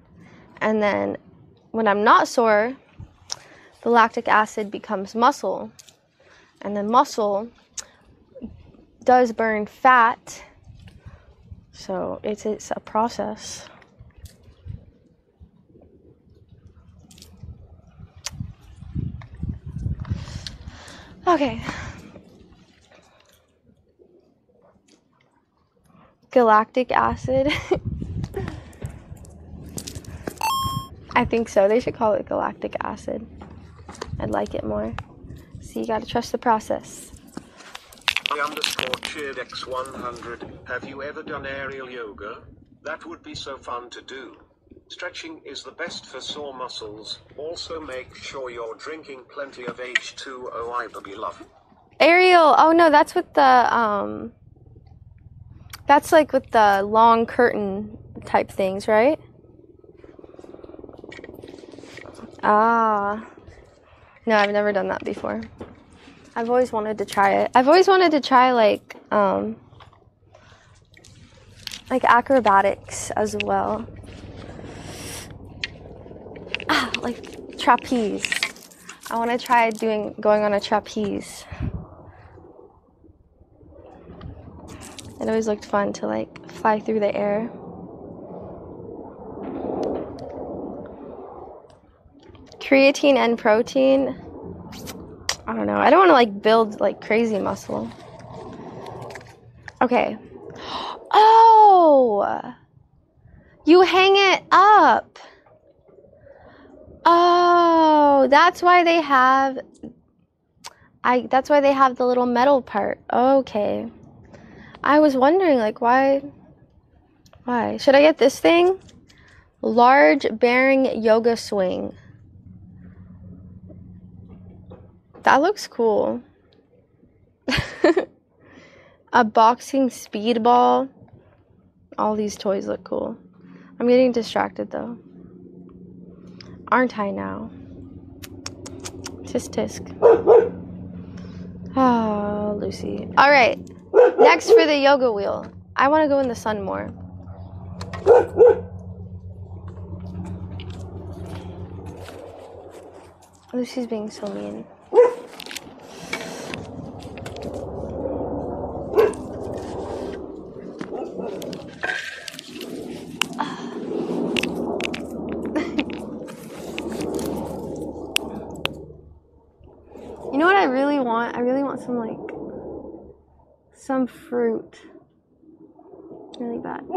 And then when I'm not sore, the lactic acid becomes muscle. And then muscle does burn fat. So it's it's a process. Okay. Galactic acid. I think so. They should call it galactic acid. I'd like it more. So you gotta trust the process. I underscore cheered X100. Have you ever done aerial yoga? That would be so fun to do. Stretching is the best for sore muscles. Also make sure you're drinking plenty of H2O I baby love. Aerial, oh no, that's with the um that's like with the long curtain type things, right? Ah. No, I've never done that before. I've always wanted to try it. I've always wanted to try like um like acrobatics as well. Ah, like trapeze. I want to try doing going on a trapeze. It always looked fun to like fly through the air. Creatine and protein. I don't know. I don't want to like build like crazy muscle. Okay. Oh! You hang it up. Oh, that's why they have I that's why they have the little metal part. Okay. I was wondering like why why? Should I get this thing? Large bearing yoga swing. That looks cool. A boxing speedball. All these toys look cool. I'm getting distracted though. Aren't I now? Tisk tisk. Oh, Lucy. All right. Next for the yoga wheel. I want to go in the sun more. Lucy's being so mean. You know what I really want? I really want some like some fruit. Really bad.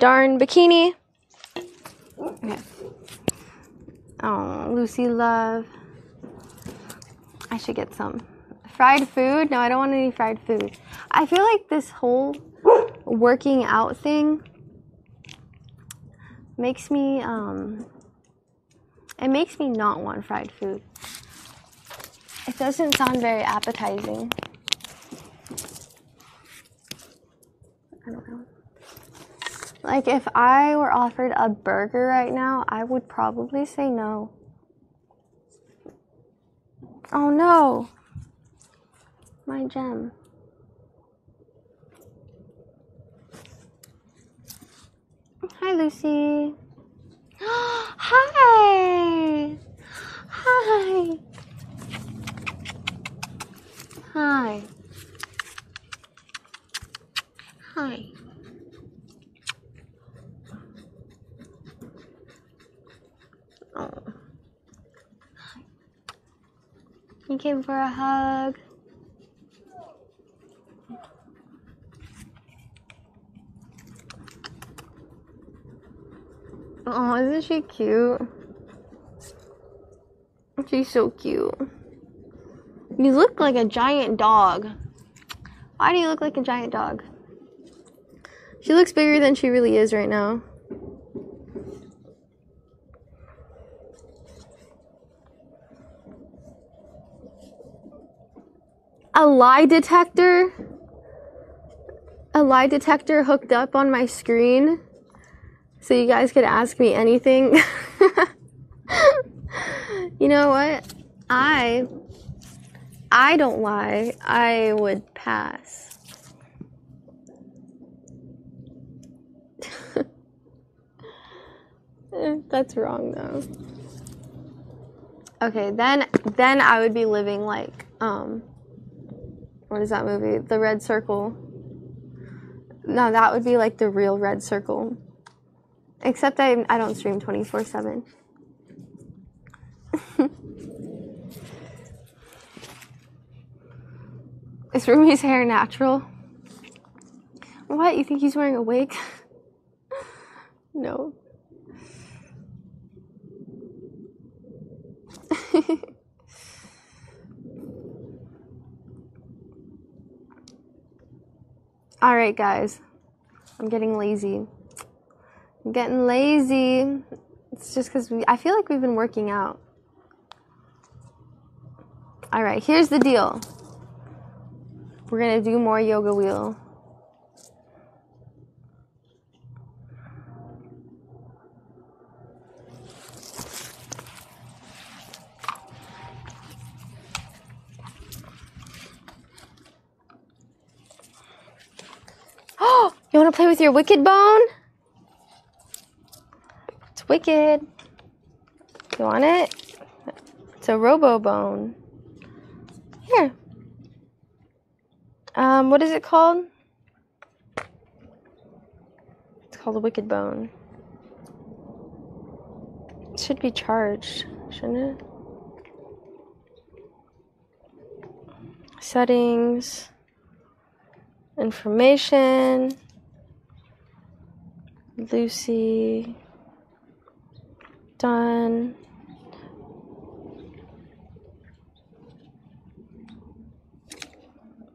Darn bikini. Okay. Oh, Lucy Love. I should get some. Fried food? No, I don't want any fried food. I feel like this whole working out thing makes me um it makes me not want fried food. It doesn't sound very appetizing. I don't know. Like if I were offered a burger right now, I would probably say no. Oh no. My gem. Hi, Lucy. Hi. Hi. Hi. Hi. Oh. You came for a hug. Oh, isn't she cute? She's so cute. You look like a giant dog. Why do you look like a giant dog? She looks bigger than she really is right now. A lie detector? A lie detector hooked up on my screen so you guys could ask me anything. you know what? I I don't lie. I would pass. That's wrong though. Okay, then then I would be living like um what is that movie? The Red Circle. No, that would be like the real Red Circle. Except I I don't stream 24/7. Is Rumi's hair natural? What? You think he's wearing a wig? no. All right, guys. I'm getting lazy. Getting lazy. It's just because I feel like we've been working out. All right, here's the deal. We're gonna do more yoga wheel. Oh, you want to play with your wicked bone? Wicked. You want it? It's a robo bone. Here. Um, what is it called? It's called a wicked bone. It should be charged, shouldn't it? Settings, information, Lucy, done.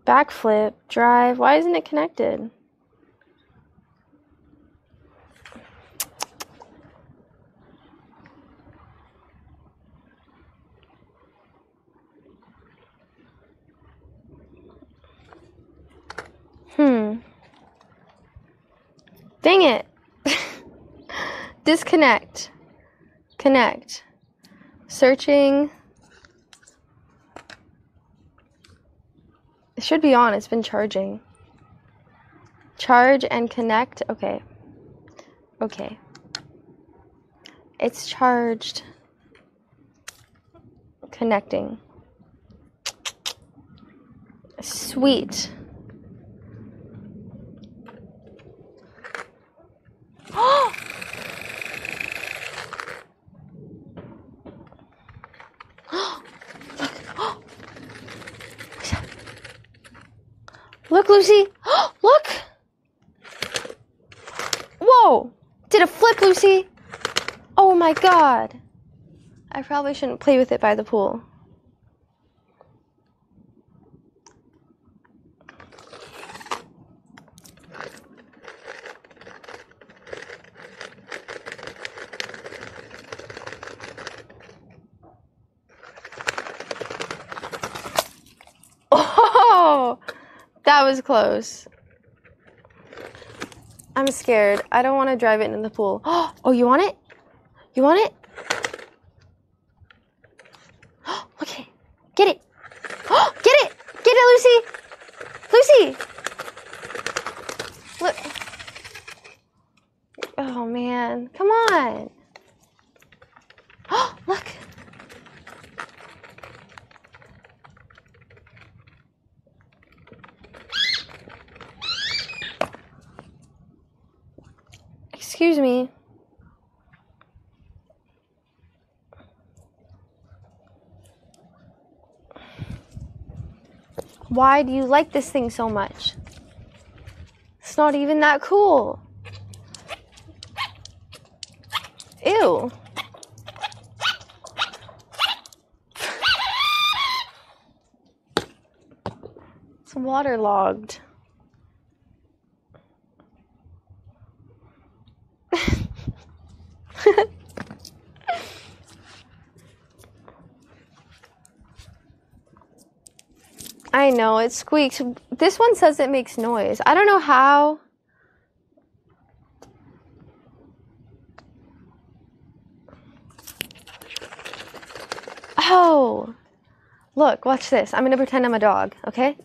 Backflip, drive. Why isn't it connected? Hmm. Dang it. Disconnect. Connect. Searching. It should be on. It's been charging. Charge and connect. Okay. Okay. It's charged. Connecting. Sweet. Oh! Look, Lucy. Look. Whoa. Did it flip, Lucy? Oh my god. I probably shouldn't play with it by the pool. Oh, that was close. I'm scared. I don't want to drive it in the pool. Oh, you want it? You want it? Okay, get it. Get it. Get it, Lucy. Lucy. Look. Oh man, come on. Excuse me. Why do you like this thing so much? It's not even that cool. Ew. It's waterlogged. Know, it squeaks. This one says it makes noise. I don't know how. Oh! Look, watch this. I'm gonna pretend I'm a dog, okay?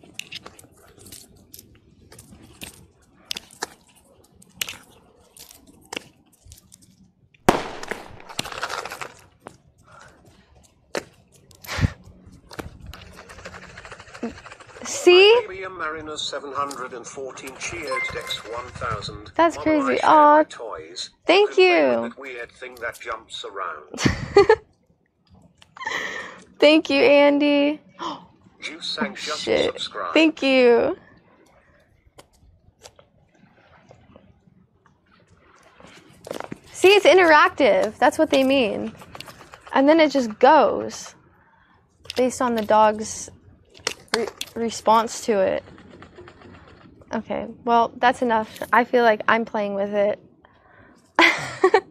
See? Baby Mariner 714 cheered Dex 1000. That's crazy. I share my Aw, toys. thank can play with you. Weird thing that jumps around. Thank you, Andy. Juice sang oh, just Shit. subscribe. Thank you. See, it's interactive. That's what they mean. And then it just goes based on the dog's re- response to it. Okay, well, that's enough. I feel like I'm playing with it.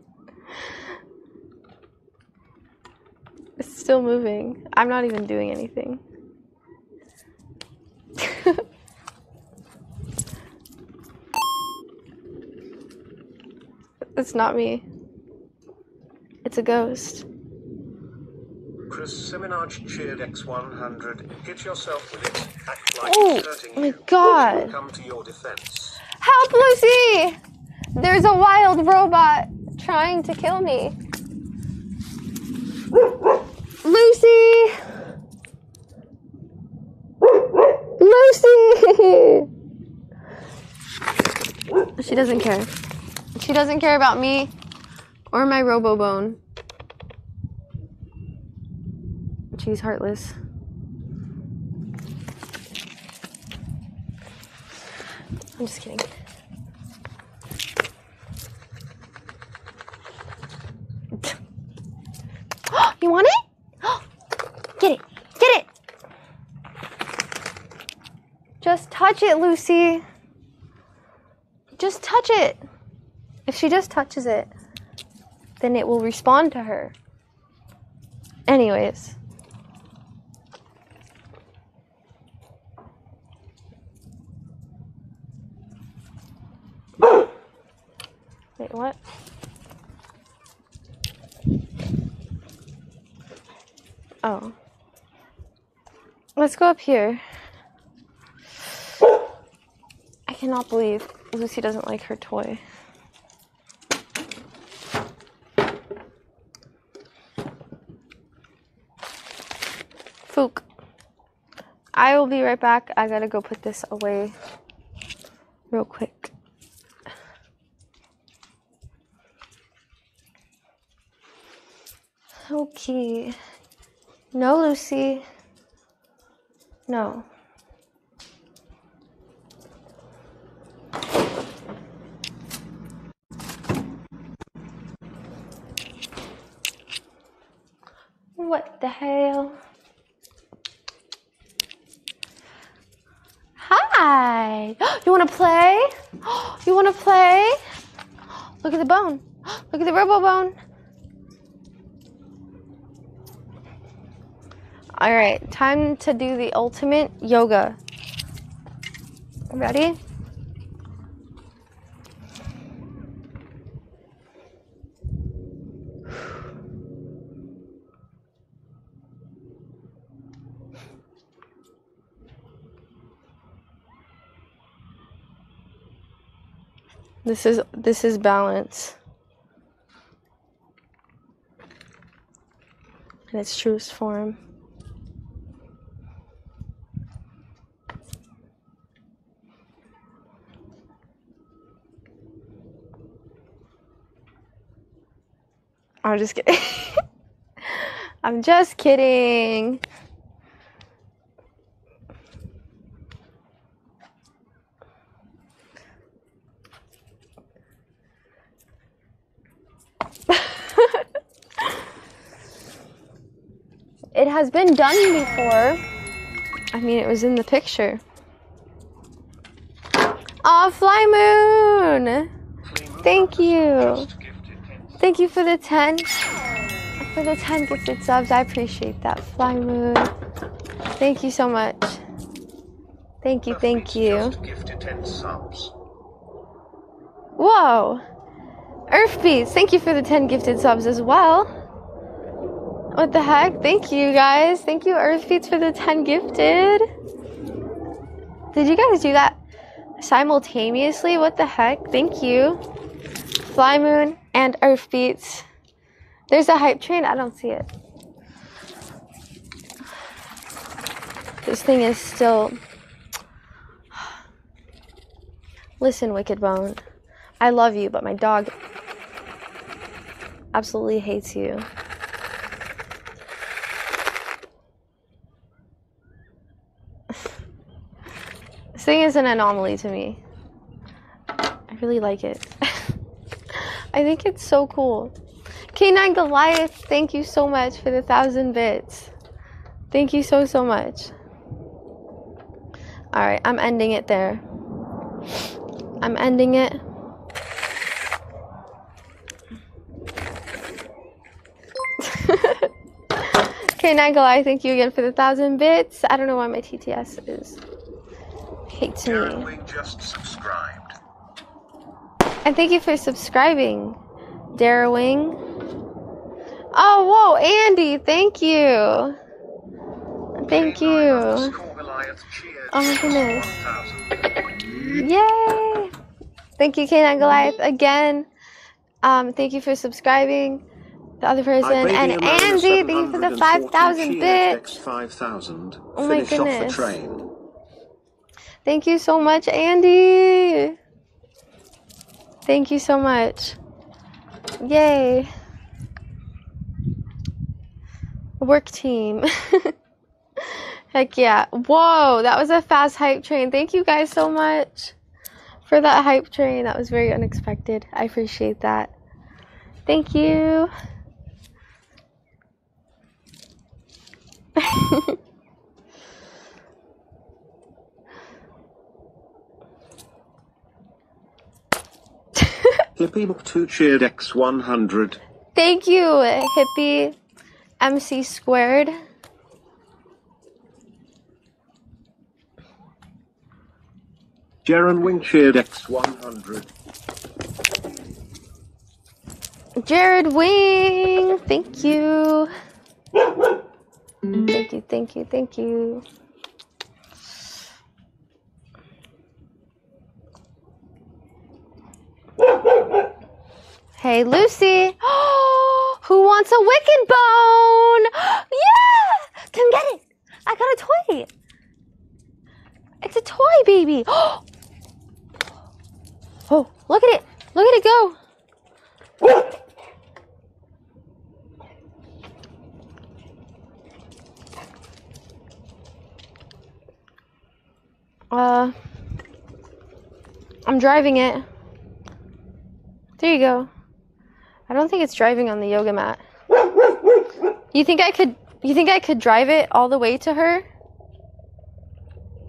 it's still moving. I'm not even doing anything. it's not me. It's a ghost. Chris Seminarch cheered X100. Hit yourself with it. Act like Oh, it's hurting my you. God. Come to your defense. Help, Lucy! There's a wild robot trying to kill me. Lucy! Lucy! She doesn't care. She doesn't care about me or my RoboBone. She's heartless. I'm just kidding. you want it? Get it. Get it. Just touch it, Lucy. Just touch it. If she just touches it, then it will respond to her. Anyways. Wait, what? Oh. Let's go up here. I cannot believe Lucy doesn't like her toy. Fook. I will be right back. I gotta go put this away real quick. Okay. No, Lucy. No. What the hell? Hi. You want to play? You want to play? Look at the bone. Look at the robo bone. All right, time to do the ultimate yoga. Ready? This is this is balance. In its truest form. I'm just kidding. I'm just kidding. it has been done before. I mean, it was in the picture. Aw, Fly Moon! Thank you. Just gifted 10 Thank you for the 10. For the 10 gifted subs. I appreciate that. Fly Moon. Thank you so much. Thank you, thank you. 10 subs. Whoa! Earthbeats, thank you for the 10 gifted subs as well. What the heck? Thank you guys. Thank you, Earthbeats, for the 10 gifted. Did you guys do that simultaneously? What the heck? Thank you. Fly Moon and Earthbeats. There's a hype train. I don't see it. This thing is still. Listen, Wicked Bone. I love you, but my dog absolutely hates you. this thing is an anomaly to me. I really like it. I think it's so cool. K9 Goliath, thank you so much for the thousand bits. Thank you so, so much. Alright, I'm ending it there. I'm ending it. okay, Nagalai, thank you again for the thousand bits. I don't know why my TTS is hates me. Just subscribed. And thank you for subscribing, Darrowing. Oh, whoa, Andy, thank you. Thank you. underscore Goliath cheers Oh my goodness. Yay! Thank you, K9 Goliath, again. Um, thank you for subscribing. The other person. And Andy, thank you for the 5,000 bits. 5000. Oh my Finish off the goodness. train. Thank you so much, Andy. Thank you so much. Yay. Work team. Heck yeah. Whoa, that was a fast hype train. Thank you guys so much for that hype train. That was very unexpected. I appreciate that. Thank you. Hippie Book 2 cheered X100. Thank you, hippie MC squared. Jaren Wing cheered X100. Jared Wing, thank you. Thank you, thank you, thank you. Hey, Lucy. Who wants a wicked bone? yeah! Come get it. I got a toy. It's a toy, baby. oh, look at it. Look at it go. Uh, I'm driving it. There you go. I don't think it's driving on the yoga mat. You think I could? You think I could drive it all the way to her?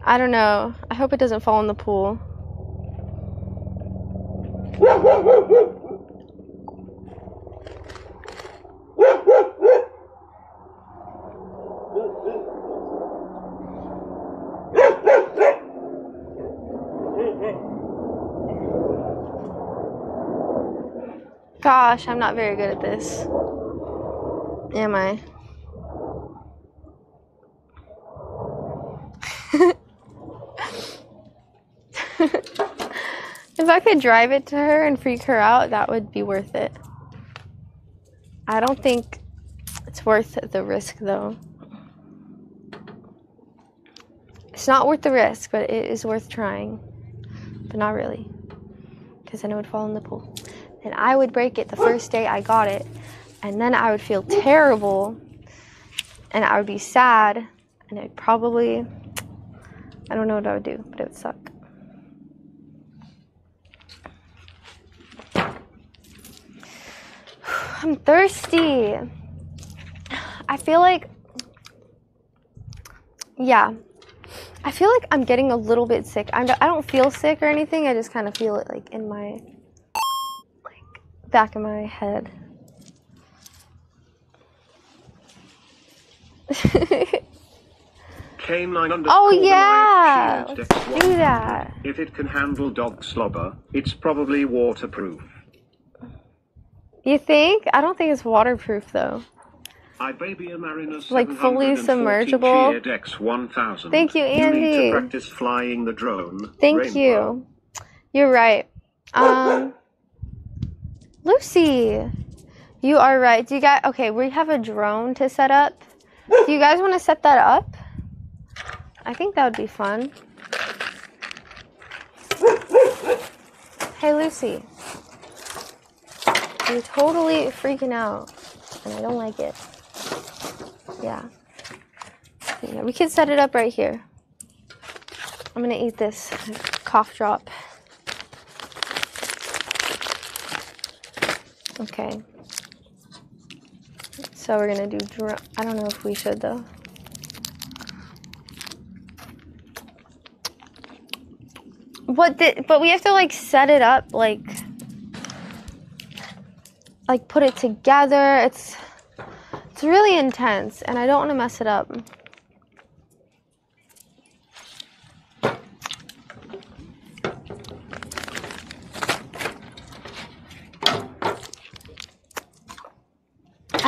I don't know. I hope it doesn't fall in the pool. Gosh, I'm not very good at this. Am I? if I could drive it to her and freak her out, that would be worth it. I don't think it's worth the risk though. It's not worth the risk, but it is worth trying. But not really. Because then it would fall in the pool. And I would break it the first day I got it. and then I would feel terrible and I would be sad and I'd probably I don't know what I would do, but it would suck. I'm thirsty. I feel like yeah. I feel like I'm getting a little bit sick. I'm, I don't feel sick or anything. I just kind of feel it like in my back of my head. K9 oh yeah, let's do that. If it can handle dog slobber, it's probably waterproof. You think? I don't think it's waterproof though. I baby a Mariner Like fully 714 submergible? cheered X 1000. Thank you, You need Andy. to practice flying the drone. Thank Rainbow. you. You're right. Um, Lucy, you are right. Do you guys? Okay, we have a drone to set up. Do you guys want to set that up? I think that would be fun. Hey, Lucy. You're totally freaking out, and I don't like it. Yeah. Yeah, we can set it up right here. I'm gonna eat this cough drop. Okay. So we're gonna do. Dr- I don't know if we should though. What the? But we have to like set it up, like, like put it together. It's it's really intense, and I don't want to mess it up.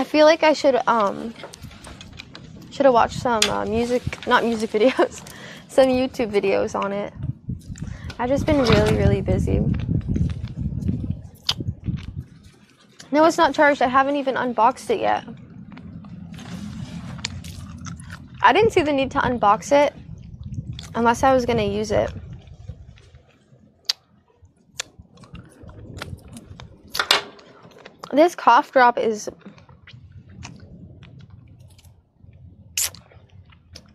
Feel like I should um should have watched some uh, music, not music videos, some YouTube videos on it. I've just been really, really busy. No, it's not charged. I haven't even unboxed it yet. I didn't see the need to unbox it unless I was going to use it. This cough drop is.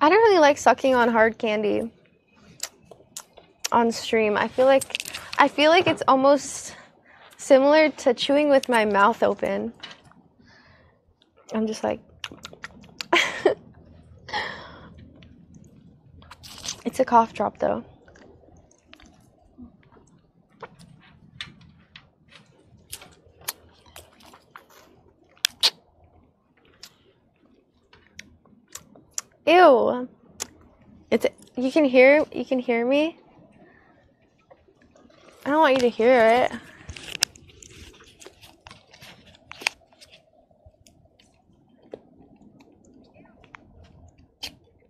I don't really like sucking on hard candy on stream. I feel like I feel like it's almost similar to chewing with my mouth open. I'm just like It's a cough drop though. Ew. It's you can hear you can hear me. I don't want you to hear it.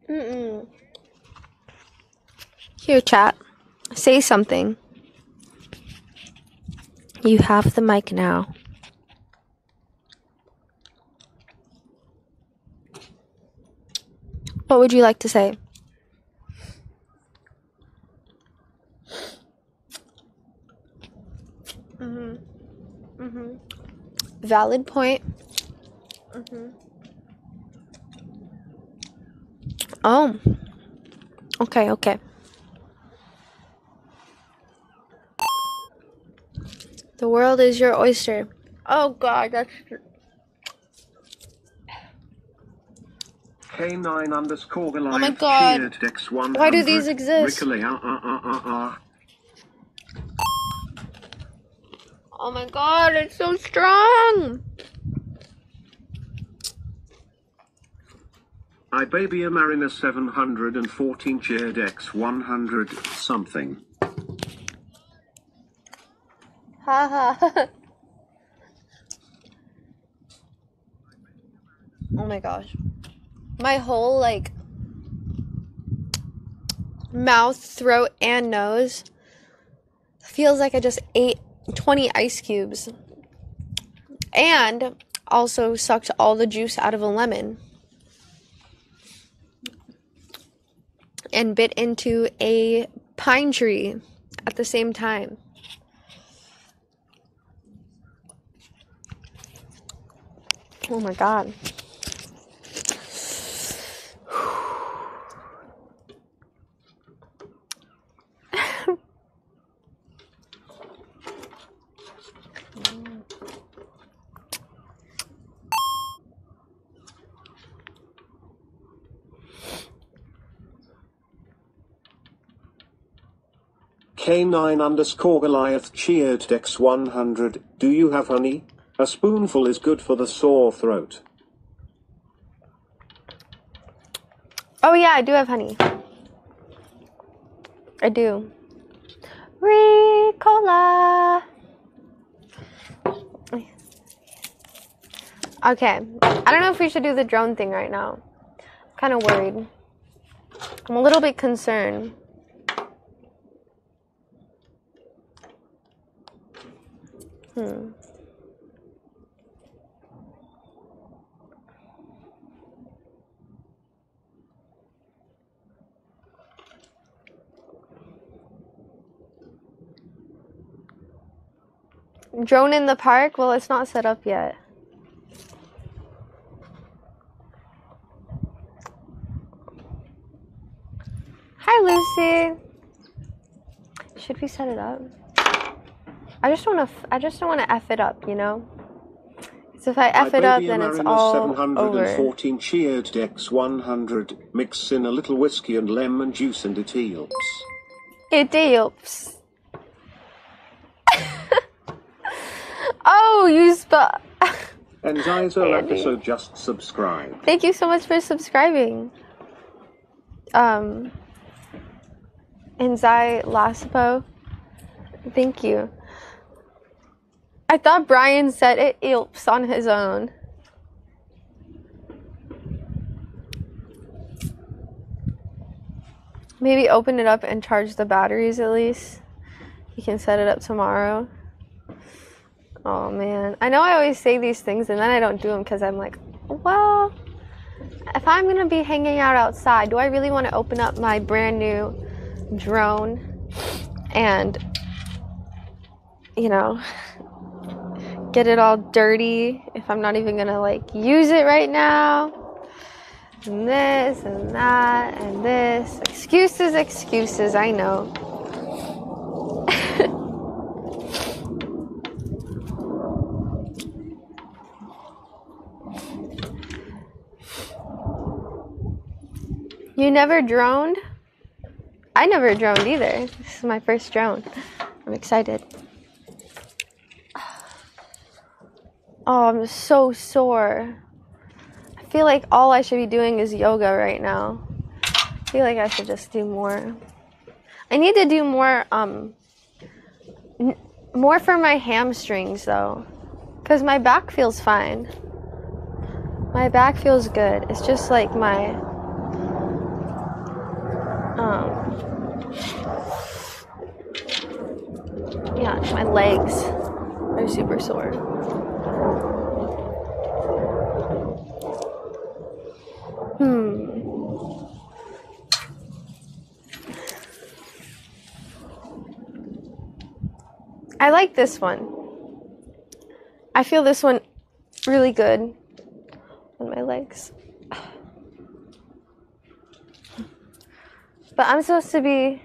Mm-mm. Here, chat. Say something. You have the mic now. What would you like to say? Mhm. Mhm. Valid point. Mhm. Oh. Okay, okay. The world is your oyster. Oh god, that's K9 underscore the my live God. cheered Dex 100. Why do these exist? Ricola, uh, uh, uh. Oh my god, it's so strong. I baby a Mariner 714 cheered X 100 something. Haha. oh my gosh. My whole like mouth, throat, and nose feels like I just ate 20 ice cubes. And also sucked all the juice out of a lemon. And bit into a pine tree at the same time. Oh my god. K9 underscore Goliath cheered Dex 100. Do you have honey? A spoonful is good for the sore throat. Oh yeah, I do have honey. I do. Ricola. Okay. I don't know if we should do the drone thing right now. I'm kind of worried. I'm a little bit concerned. Hmm. Drone in the park? Well, it's not set up yet. Hi, Lucy. Should we set it up? I just want to. I just don't want to f it up, you know. So if I f it up, then it's all over. 714 cheered Dex 100. Mix in a little whiskey and lemon juice and it helps. It helps. oh, you spell. And Zizo episode just subscribe. Thank you so much for subscribing. Um, Enzai Lasipo, thank you. I thought Brian said it ilps on his own. Maybe open it up and charge the batteries at least. You can set it up tomorrow. Oh man. I know I always say these things and then I don't do them because I'm like, well, if I'm gonna be hanging out outside, do I really want to open up my brand new drone and, you know, get it all dirty if I'm not even gonna like use it right now? And this and that and this. Excuses, excuses, I know. You never droned? I never droned either. This is my first drone. I'm excited. Oh, I'm so sore. I feel like all I should be doing is yoga right now. I feel like I should just do more. I need to do more um n- more for my hamstrings though. Cuz my back feels fine. My back feels good. It's just like my um yeah my legs are super sore Hmm. i like this one i feel this one really good on my legs But I'm supposed to be.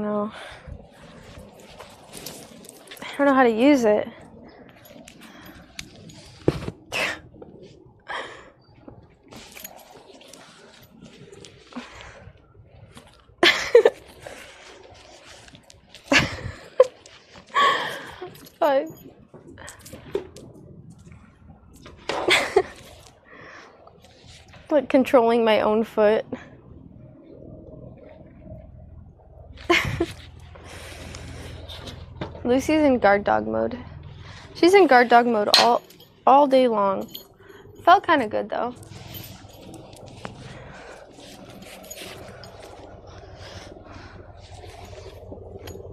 Don't know. I don't know how to use it. Fine. like controlling my own foot. Lucy's in guard dog mode. She's in guard dog mode all all day long. Felt kind of good though.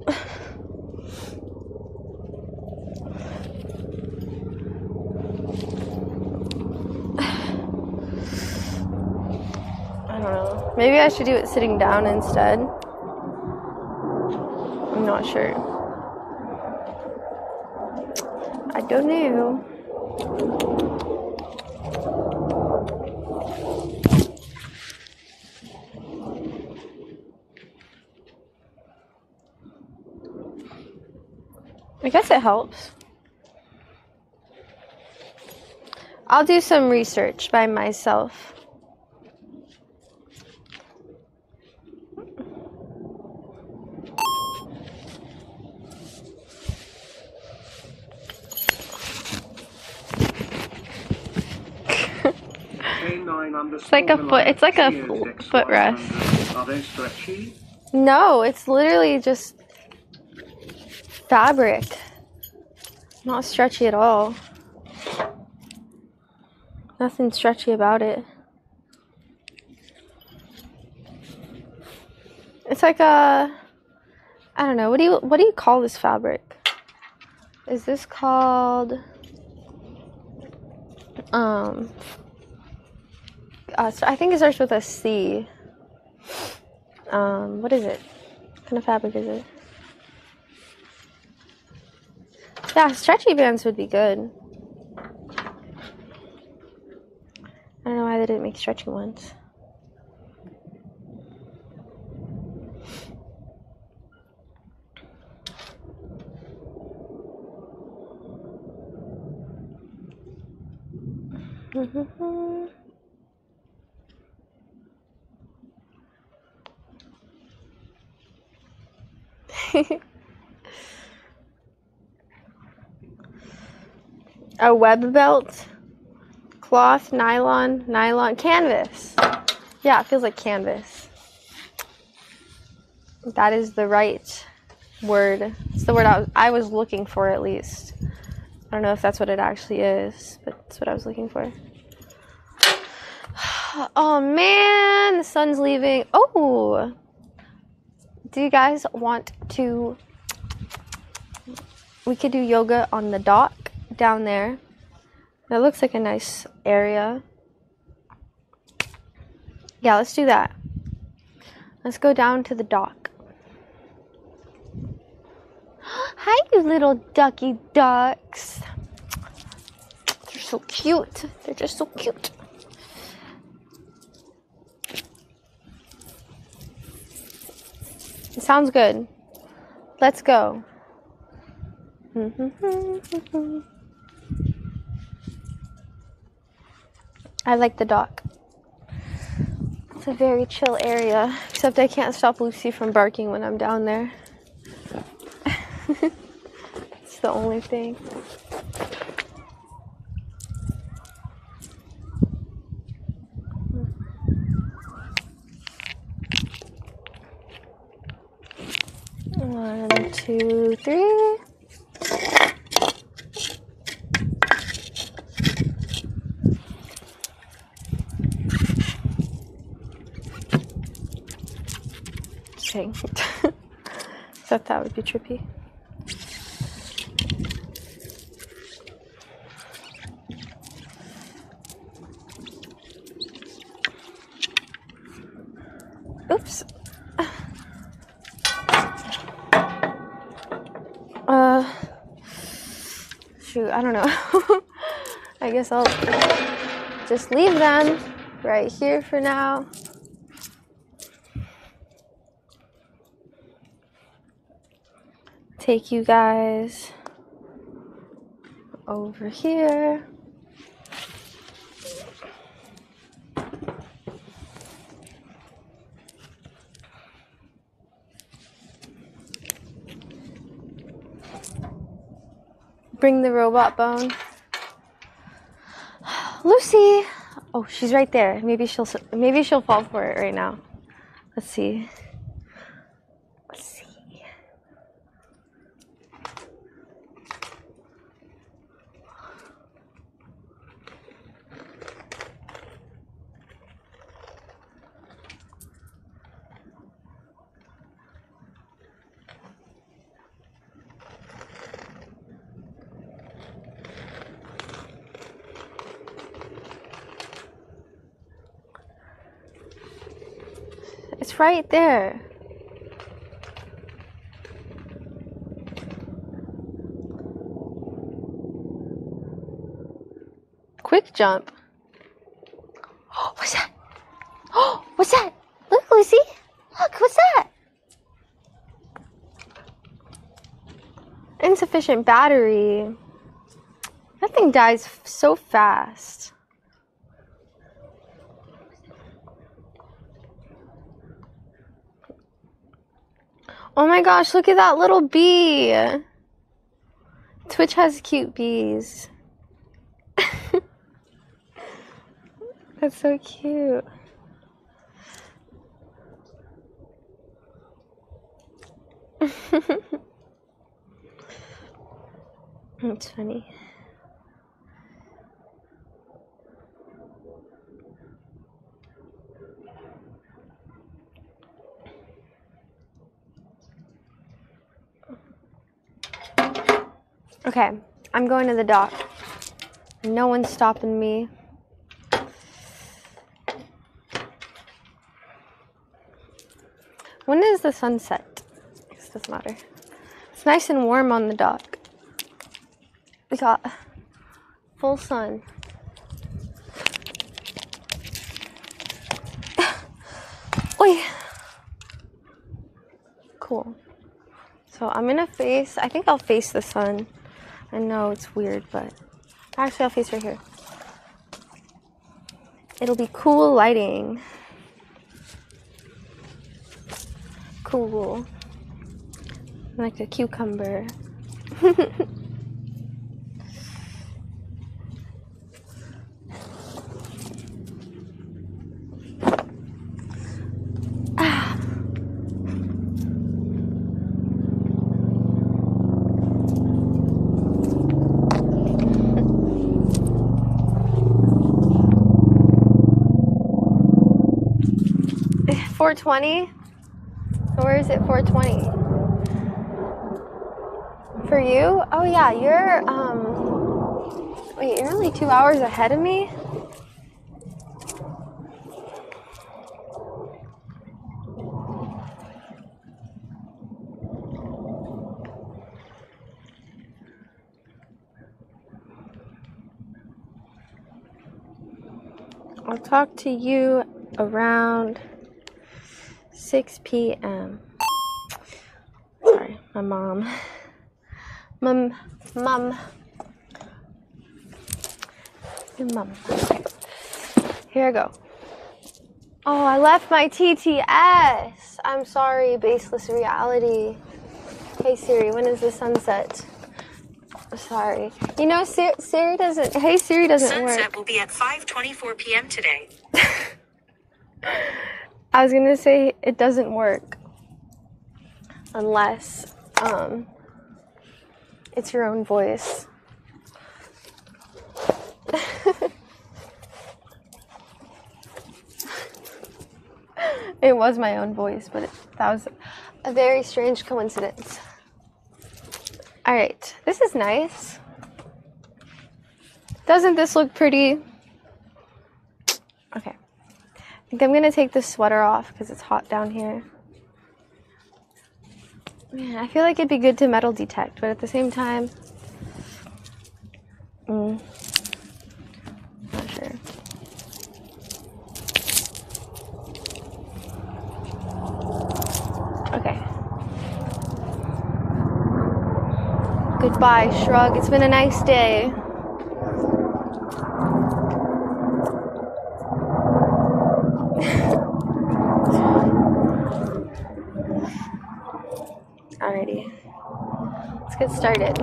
I don't know. Maybe I should do it sitting down instead. I'm not sure. I don't know. I guess it helps. I'll do some research by myself. It's like a foot- it's like a f- footrest. Are they stretchy? No, it's literally just fabric. Not stretchy at all. Nothing stretchy about it. It's like a I don't know. What do you what do you call this fabric? Is this called um uh, so I think it starts with a C. Um, what is it? What kind of fabric is it? Yeah, stretchy bands would be good. I don't know why they didn't make stretchy ones. a web belt, cloth, nylon, nylon, canvas. Yeah, it feels like canvas. That is the right word. It's the word I was, I was looking for, at least. I don't know if that's what it actually is, but that's what I was looking for. Oh man, the sun's leaving. Oh, do you guys want to? We could do yoga on the dock down there. That looks like a nice area. Yeah, let's do that. Let's go down to the dock. Hi, you little ducky ducks. They're so cute. They're just so cute. Sounds good. Let's go. I like the dock. It's a very chill area, except I can't stop Lucy from barking when I'm down there. it's the only thing. One, two, three. Just kidding. Thought that would be trippy. Oops. Uh, shoot, I don't know. I guess I'll just leave them right here for now. Take you guys over here. Bring the robot bone. Lucy. Oh, she's right there. Maybe she'll maybe she'll fall for it right now. Let's see. Right there. Quick jump. Oh, what's that? Oh, what's that? Look, Lucy. Look, what's that? Insufficient battery. That thing dies so fast. Oh my gosh, look at that little bee. Twitch has cute bees. That's so cute. That's funny. Okay, I'm going to the dock. No one's stopping me. When is the sunset? It doesn't matter. It's nice and warm on the dock. We got full sun. Oi. Cool. So I'm gonna face, I think I'll face the sun. I know it's weird, but actually I'll face right here. It'll be cool lighting. Cool. Like a cucumber. 420? Where is it 420? For you? Oh yeah, you're um wait, you're only two hours ahead of me? I'll talk to you around 6 p.m. Sorry, my mom. Mom, mom. Your mom. Okay. Here I go. Oh, I left my TTS. I'm sorry, baseless reality. Hey Siri, when is the sunset? Sorry. You know, Siri, Siri doesn't. Hey Siri doesn't work. Sunset will be at 5:24 p.m. today. I was gonna say it doesn't work unless um, it's your own voice. it was my own voice, but it, that was a very strange coincidence. All right, this is nice. Doesn't this look pretty? Okay. I think I'm gonna take this sweater off because it's hot down here. Man, I feel like it'd be good to metal detect, but at the same time, mm, not sure. Okay. Goodbye, shrug. It's been a nice day. Alrighty. Let's get started.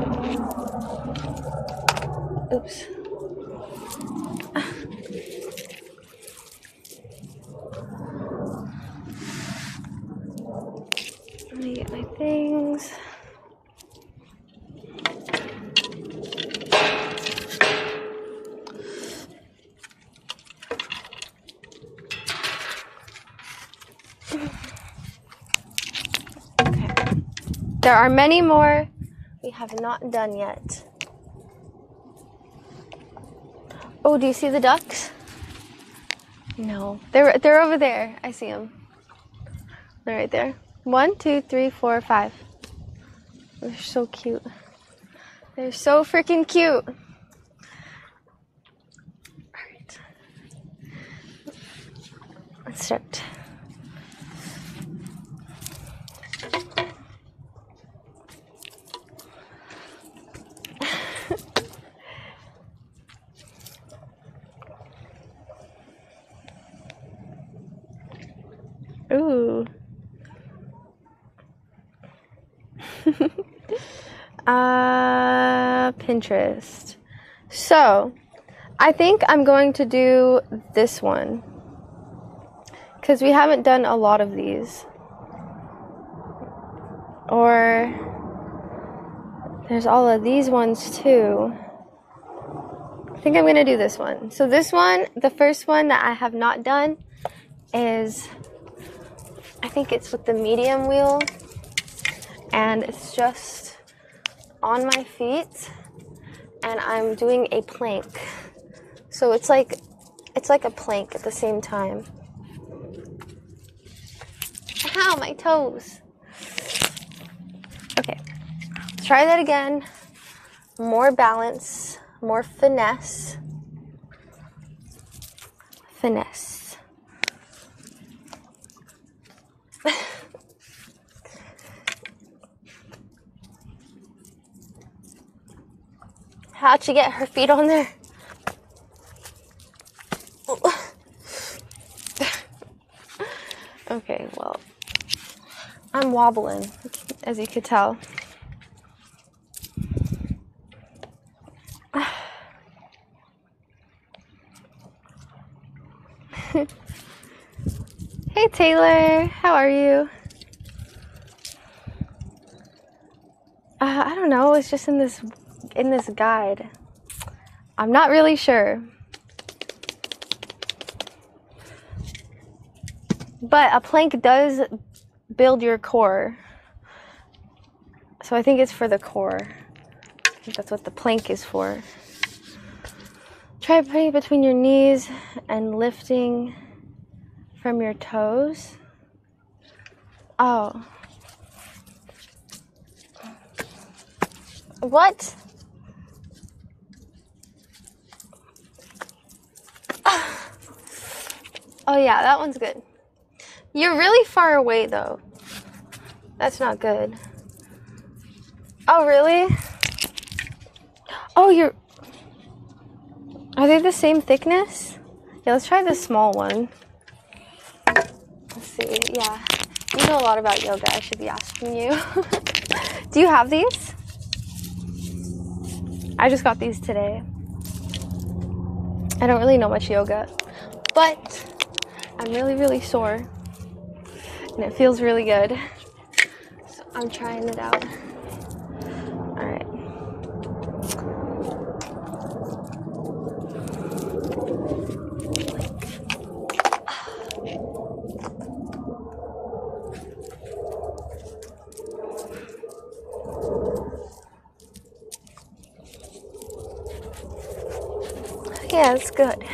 Oops. Let me get my things. Okay. There are many more have not done yet. Oh, do you see the ducks? No, they're they're over there. I see them. They're right there. One, two, three, four, five. They're so cute. They're so freaking cute. Alright. Let's start. Ooh. Uh, Pinterest. So, I think I'm going to do this one. Because we haven't done a lot of these. Or, there's all of these ones too. I think I'm going to do this one. So, this one, the first one that I have not done is I think it's with the medium wheel and it's just on my feet and I'm doing a plank. So it's like it's like a plank at the same time. Ow, my toes. Okay. Let's try that again. More balance, more finesse. Finesse. How'd she get her feet on there? okay, well, I'm wobbling, as you could tell. hey Taylor, how are you? Uh, I don't know. It's just in this in this guide. I'm not really sure. But a plank does build your core. So I think it's for the core. I think that's what the plank is for. Try putting it between your knees and lifting from your toes. Oh. What? Oh, yeah, that one's good. You're really far away, though. That's not good. Oh, really? Oh, you're. Are they the same thickness? Yeah, let's try the small one. Let's see. Yeah. You know a lot about yoga. I should be asking you. Do you have these? I just got these today. I don't really know much yoga, but I'm really, really sore and it feels really good. So I'm trying it out. All right. Yeah, it's good.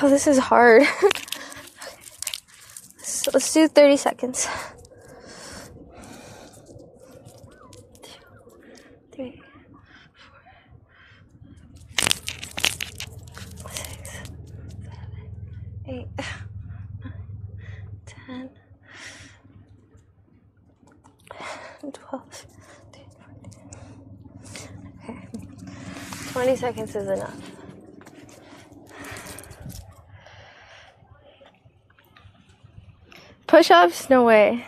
Oh, this is hard. so let's do 30 seconds. Eight, nine, 10, 12, 13, 14. Okay. 20 seconds is enough. Push ups? No way.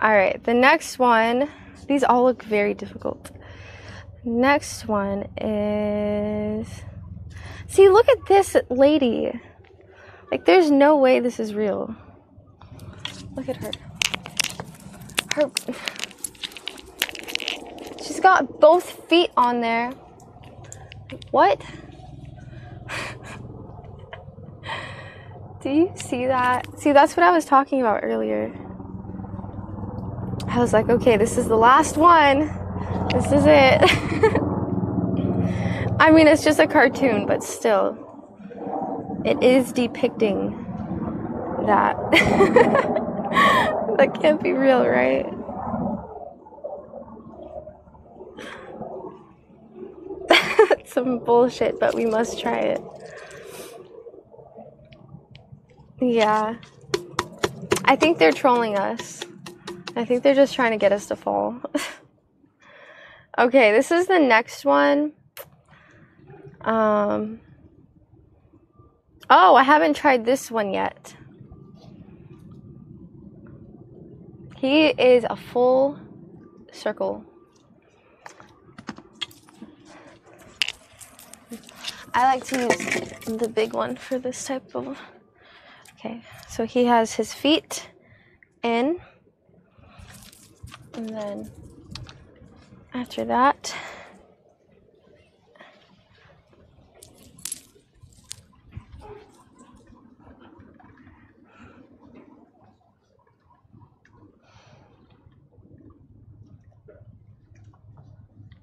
Alright, the next one, these all look very difficult. Next one is. See, look at this lady. Like, there's no way this is real. Look at her. Her. She's got both feet on there. What? Do you see that? See, that's what I was talking about earlier. I was like, okay, this is the last one. This is it. I mean, it's just a cartoon, but still, it is depicting that. that can't be real, right? Some bullshit, but we must try it. Yeah. I think they're trolling us. I think they're just trying to get us to fall. okay, this is the next one. Um Oh, I haven't tried this one yet. He is a full circle. I like to use the big one for this type of. Okay, so he has his feet in, and then after that,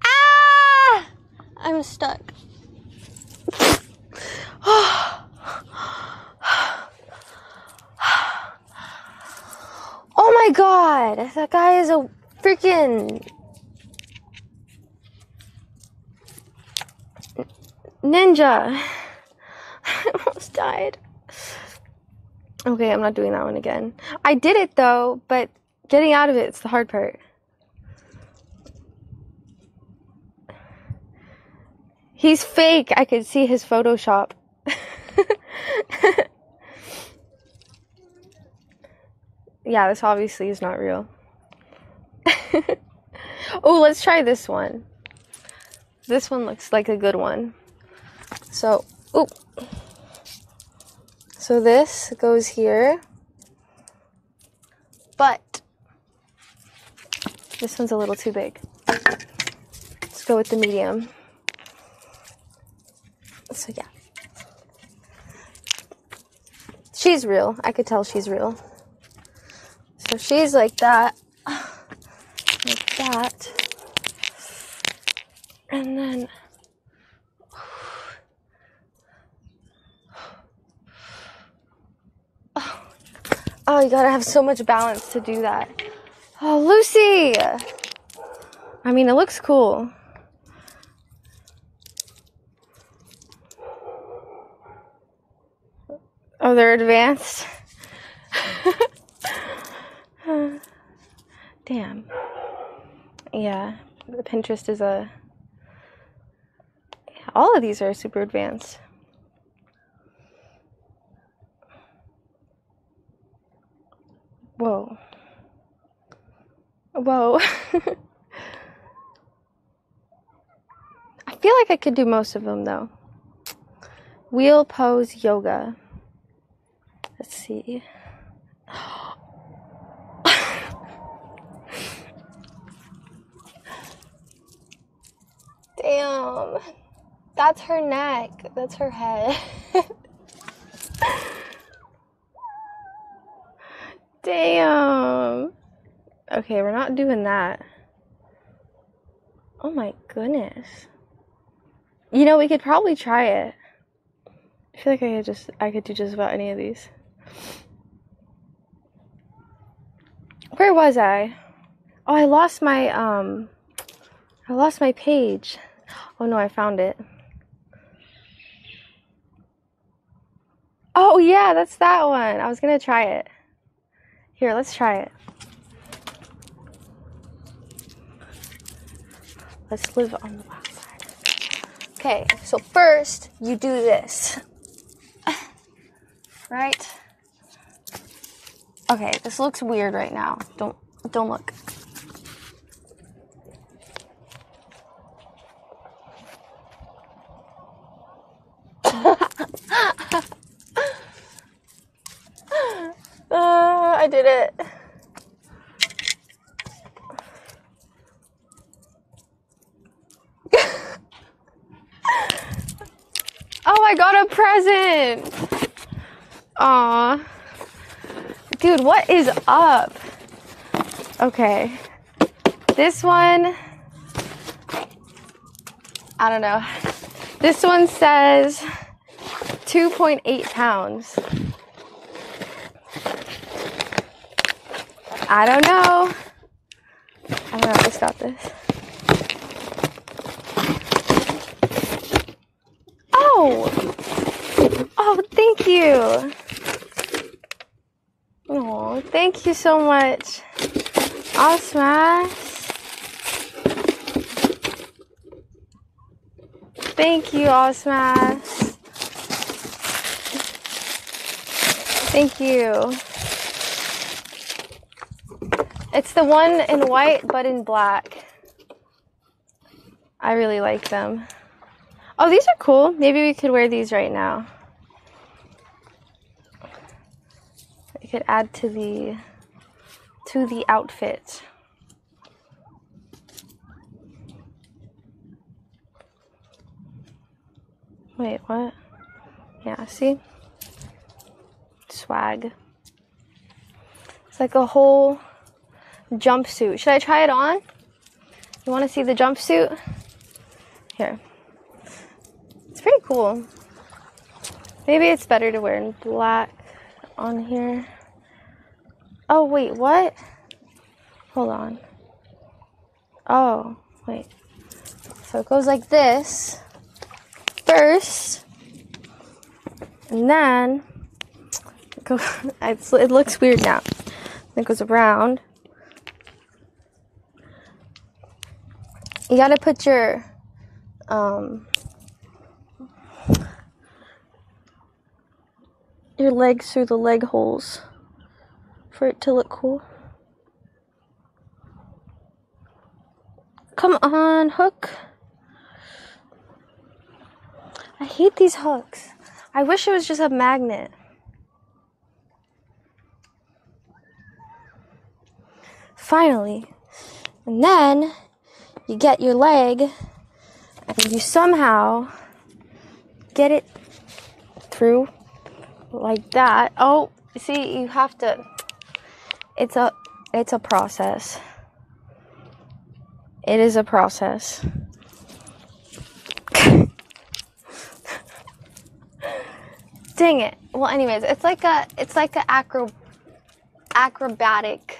ah, I'm stuck. Oh my god, that guy is a freaking ninja. I almost died. Okay, I'm not doing that one again. I did it though, but getting out of it's the hard part. He's fake. I could see his Photoshop. yeah, this obviously is not real. oh, let's try this one. This one looks like a good one. So, oh. So this goes here. But this one's a little too big. Let's go with the medium. So yeah. She's real. I could tell she's real. So she's like that. Like that. And then Oh, you gotta have so much balance to do that. Oh, Lucy! I mean, it looks cool. Oh, they're advanced? Damn. Yeah, the Pinterest is a. All of these are super advanced. Whoa. Whoa. I feel like I could do most of them though. Wheel pose yoga. Let's see. Damn. That's her neck. That's her head. Damn. Okay, we're not doing that. Oh my goodness. You know, we could probably try it. I feel like I could just I could do just about any of these. Where was I? Oh, I lost my um I lost my page. Oh no, I found it. Oh yeah, that's that one. I was to try it. Here, let's try it. Let's live on the wild side. Okay, so first you do this. Right? Okay, this looks weird right now. Don't don't look. Uh, I did it. oh, I got a present. Aw. Dude, what is up? Okay. This one, I don't know. This one says 2.8 pounds. I don't know. I don't know. I just got this. Oh! Oh, thank you. Oh, thank you so much. Osmas. Thank you, Osmas. Thank you. It's the one in white but in black. I really like them. Oh, these are cool. Maybe we could wear these right now. We could add to the to the outfit. Wait, what? Yeah, see? Swag. It's like a whole jumpsuit. Should I try it on? You want to see the jumpsuit? Here. It's pretty cool. Maybe it's better to wear in black on here. Oh, wait, what? Hold on. Oh, wait. So it goes like this first, and then it, go, it's, it looks weird now. Then it goes around. You gotta put your um, your legs through the leg holes for it to look cool. Come on, hook. I hate these hooks. I wish it was just a magnet. Finally. And then you get your leg and you somehow get it through like that. Oh, see, you have to it's a it's a process. It is a process. Dang it. Well, anyways, it's like a it's like a acro acrobatic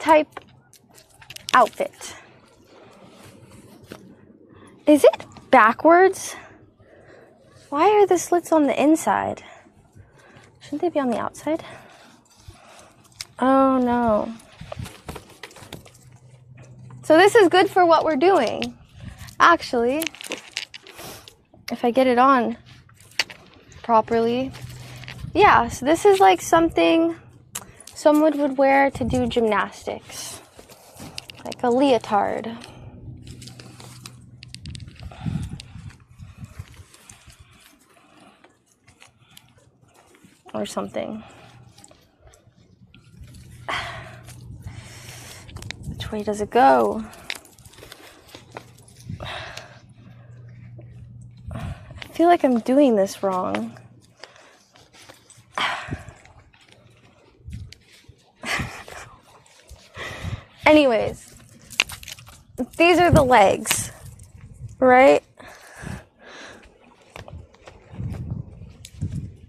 type outfit. Is it backwards? Why are the slits on the inside? Shouldn't they be on the outside? Oh no. So this is good for what we're doing. Actually, if I get it on properly. Yeah, so this is like something someone would wear to do gymnastics. Like a leotard. Or something. Which way does it go? I feel like I'm doing this wrong. Anyways, these are the legs, right?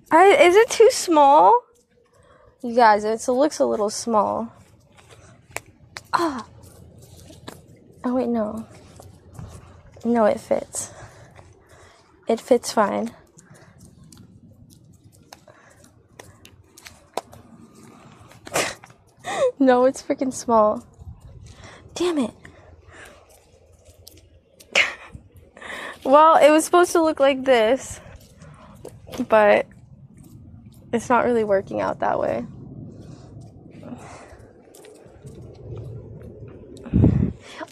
I, is it too small? You guys, it looks a little small. Ah. Oh, wait, no. No, it fits. It fits fine. no, it's freaking small. Damn it. well, it was supposed to look like this, but it's not really working out that way.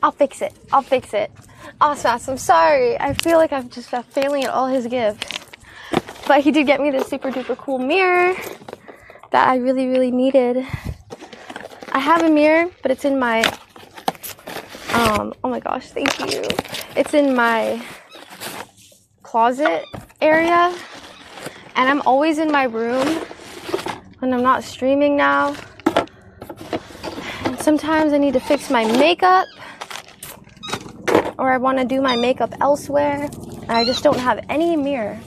I'll fix it. I'll fix it. Osmas, I'm sorry. I feel like I'm just failing at all his gifts. But he did get me this super duper cool mirror that I really, really needed. I have a mirror, but it's in my um oh my gosh, thank you. It's in my closet area. And I'm always in my room when I'm not streaming now. And sometimes I need to fix my makeup or I want to do my makeup elsewhere, and I just don't have any mirror.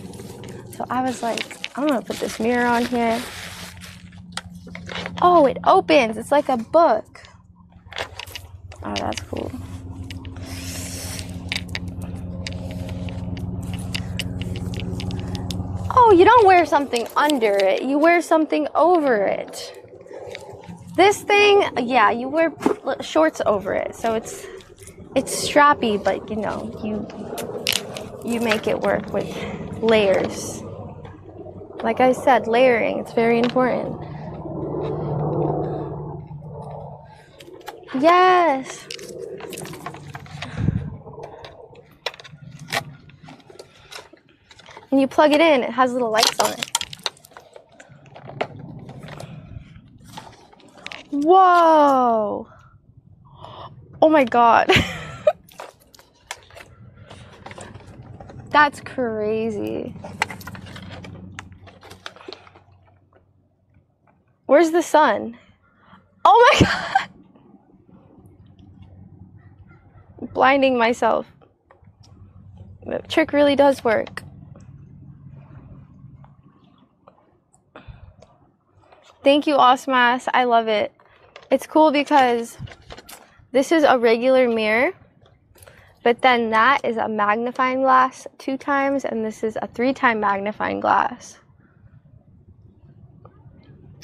So I was like, I'm gonna put this mirror on here. Oh, it opens. It's like a book. Oh, that's cool. Oh, you don't wear something under it. You wear something over it. This thing, yeah, you wear shorts over it. So it's it's strappy, but you know, you you make it work with layers. Like I said, layering, it's very important. Yes. And you plug it in, it has little lights on it. Whoa. Oh my god. That's crazy. Where's the sun? Oh my god. Blinding myself. The trick really does work. Thank you, Osmas. I love it. It's cool because this is a regular mirror, but then that is a magnifying glass two times, and this is a three time magnifying glass.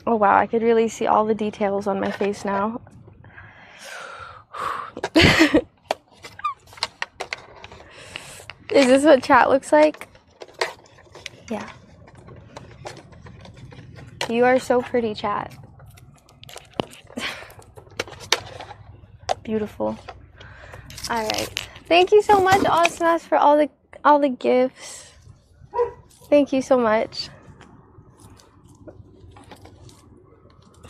Oh wow, I could really see all the details on my face now. is this what chat looks like? Yeah. You are so pretty, chat. Beautiful. All right. Thank you so much, Osmas, for all the all the gifts. Thank you so much.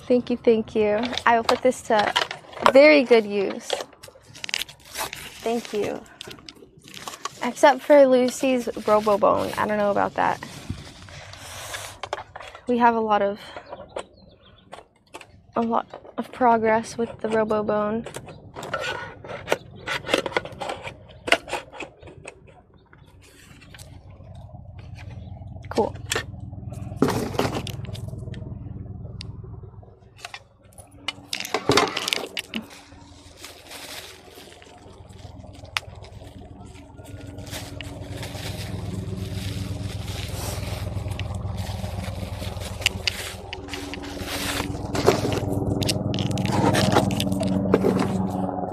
Thank you, thank you. I will put this to very good use. Thank you. Except for Lucy's Robo Bone. I don't know about that we have a lot of a lot of progress with the RoboBone. Cool.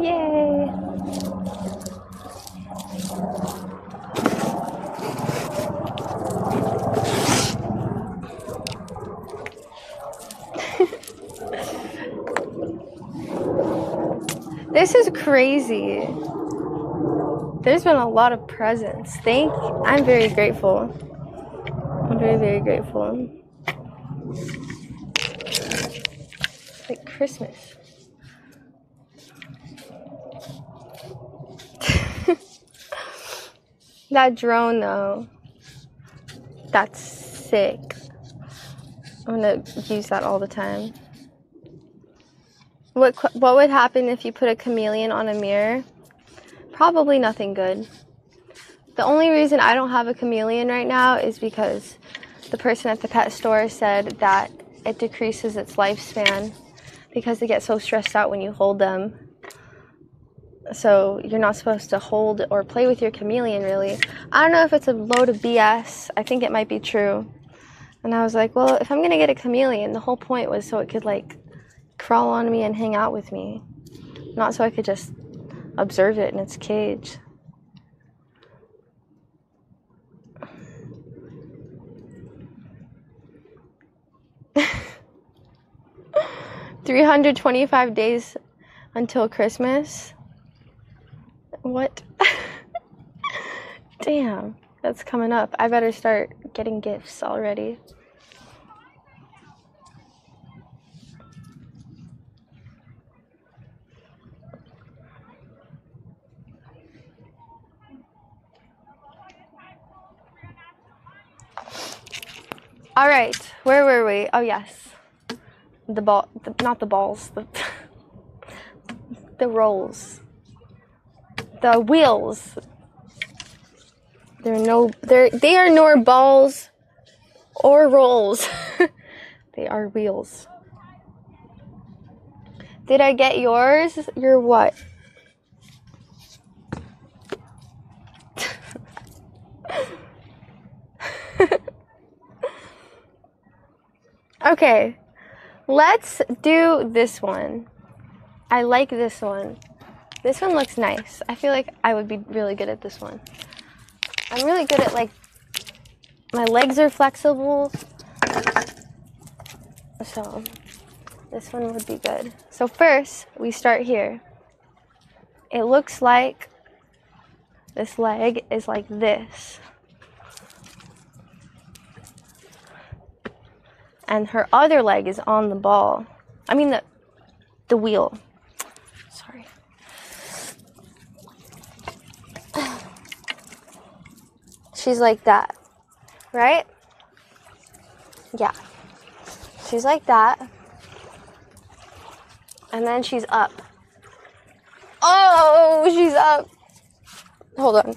Yay! this is crazy. There's been a lot of presents. Thank I'm very grateful. I'm very, very grateful. It's like Christmas. That drone though, that's sick. I'm gonna use that all the time. What what would happen if you put a chameleon on a mirror? Probably nothing good. The only reason I don't have a chameleon right now is because the person at the pet store said that it decreases its lifespan because they get so stressed out when you hold them so you're not supposed to hold or play with your chameleon really i don't know if it's a load of bs i think it might be true and i was like well if i'm going to get a chameleon the whole point was so it could like crawl on me and hang out with me not so i could just observe it in its cage Three hundred twenty-five days until Christmas. What? Damn, that's coming up. I better start getting gifts already. All right, where were we? Oh yes, the ball, the, not the balls, the the rolls the wheels. They're no they're they are nor balls or rolls. they are wheels. Did I get yours? Your what? Okay. Let's do this one. I like this one. This one looks nice. I feel like I would be really good at this one. I'm really good at like my legs are flexible. So this one would be good. So first, we start here. It looks like this leg is like this. And her other leg is on the ball. I mean the the wheel. Sorry. She's like that. Right? Yeah. She's like that. And then she's up. Oh, she's up. Hold on.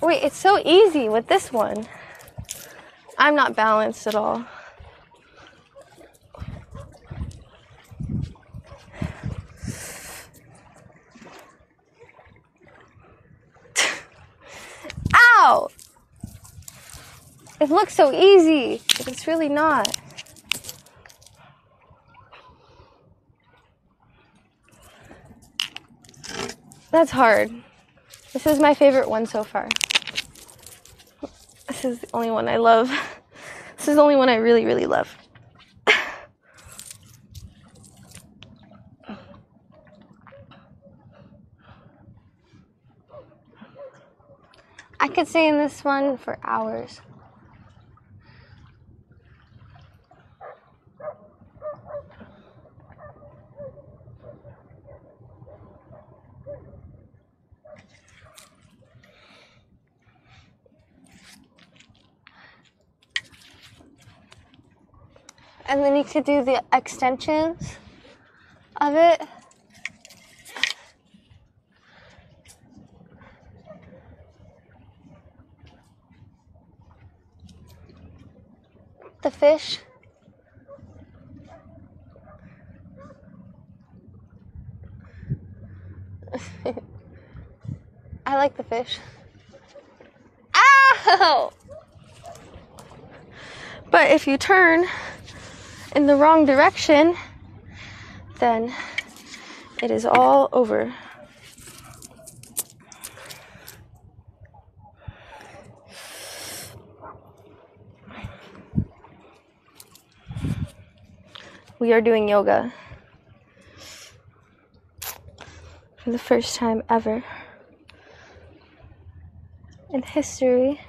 Wait, it's so easy with this one. I'm not balanced at all. Ow! It looks so easy, but it's really not. That's hard. This is my favorite one so far. This is the only one I love. This is the only one I really, really love. I could stay in this one for hours. And then you could do the extensions of it. The fish. I like the fish. Ow! But if you turn in the wrong direction, then it is all over. We are doing yoga for the first time ever in history.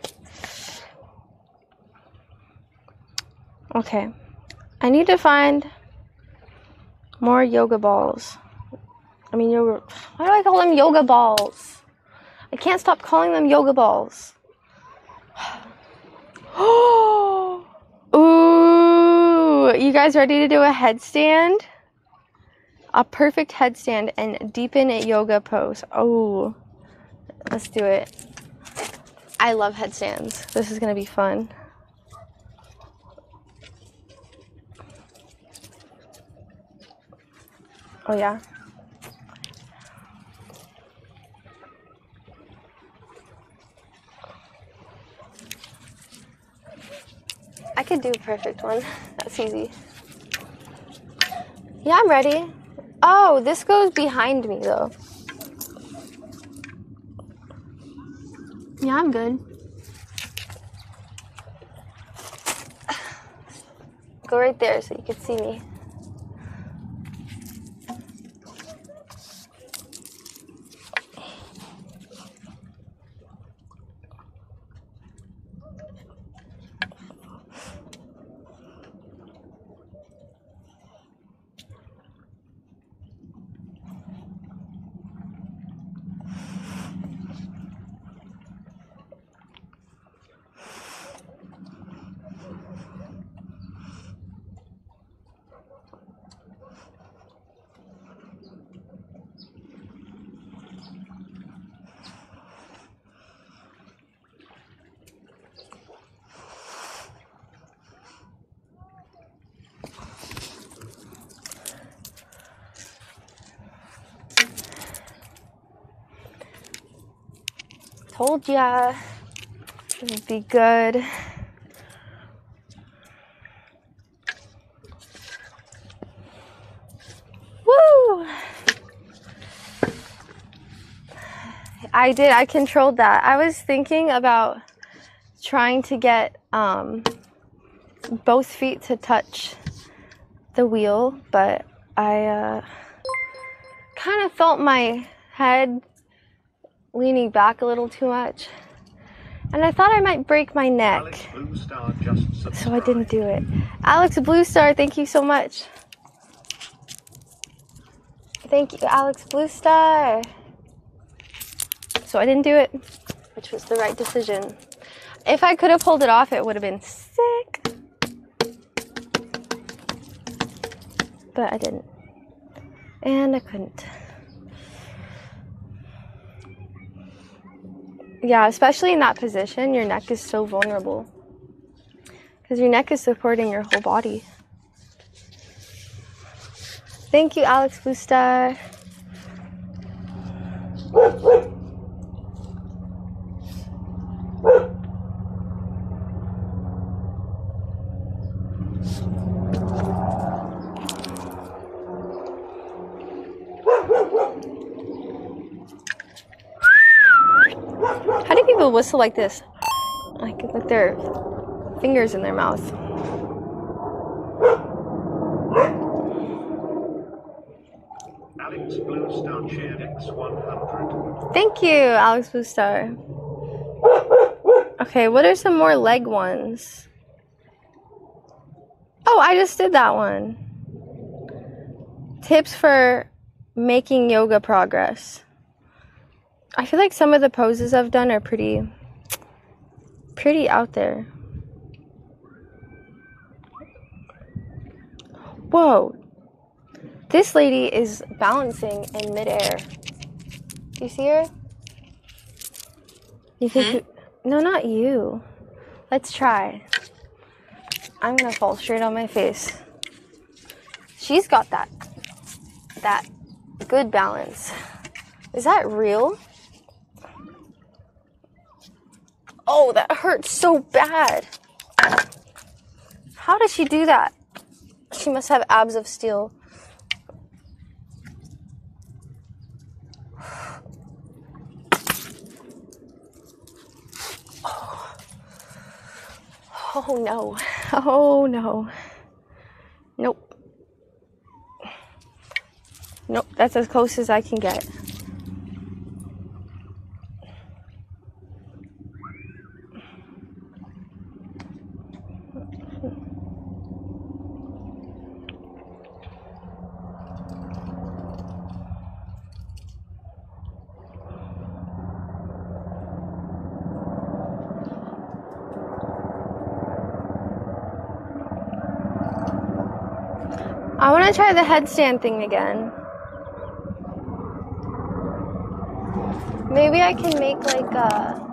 Okay. I need to find more yoga balls. I mean, yoga. Why do I call them yoga balls? I can't stop calling them yoga balls. Ooh, you guys ready to do a headstand? A perfect headstand and deepen it yoga pose. Oh, let's do it. I love headstands. This is gonna be fun. Oh yeah. I could do a perfect one. That's easy. Yeah, I'm ready. Oh, this goes behind me though. Yeah, I'm good. Go right there so you can see me. Ya. It would be good. Woo! I did. I controlled that. I was thinking about trying to get um, both feet to touch the wheel, but I uh, kind of felt my head leaning back a little too much. And I thought I might break my neck, Alex Blue Star just so I didn't do it. Alex Blue Star, thank you so much. Thank you, Alex Blue Star. So I didn't do it, which was the right decision. If I could have pulled it off, it would have been sick. But I didn't. And I couldn't. Yeah, especially in that position, your neck is so vulnerable. Because your neck is supporting your whole body. Thank you, Alex Blue Star. How whistle like this? Like with their fingers in their mouth. Alex Blue Star shared X100. Thank you, Alex Blue Star. Okay, what are some more leg ones? Oh, I just did that one. Tips for making yoga progress. I feel like some of the poses I've done are pretty pretty out there. Whoa. This lady is balancing in midair. Do you see her? You think hmm? No, not you. Let's try. I'm gonna fall straight on my face. She's got that that good balance. Is that real? Oh, that hurts so bad. How does she do that? She must have abs of steel. Oh no. Oh no. Nope. Nope, that's as close as I can get. Try the headstand thing again. Maybe I can make like a.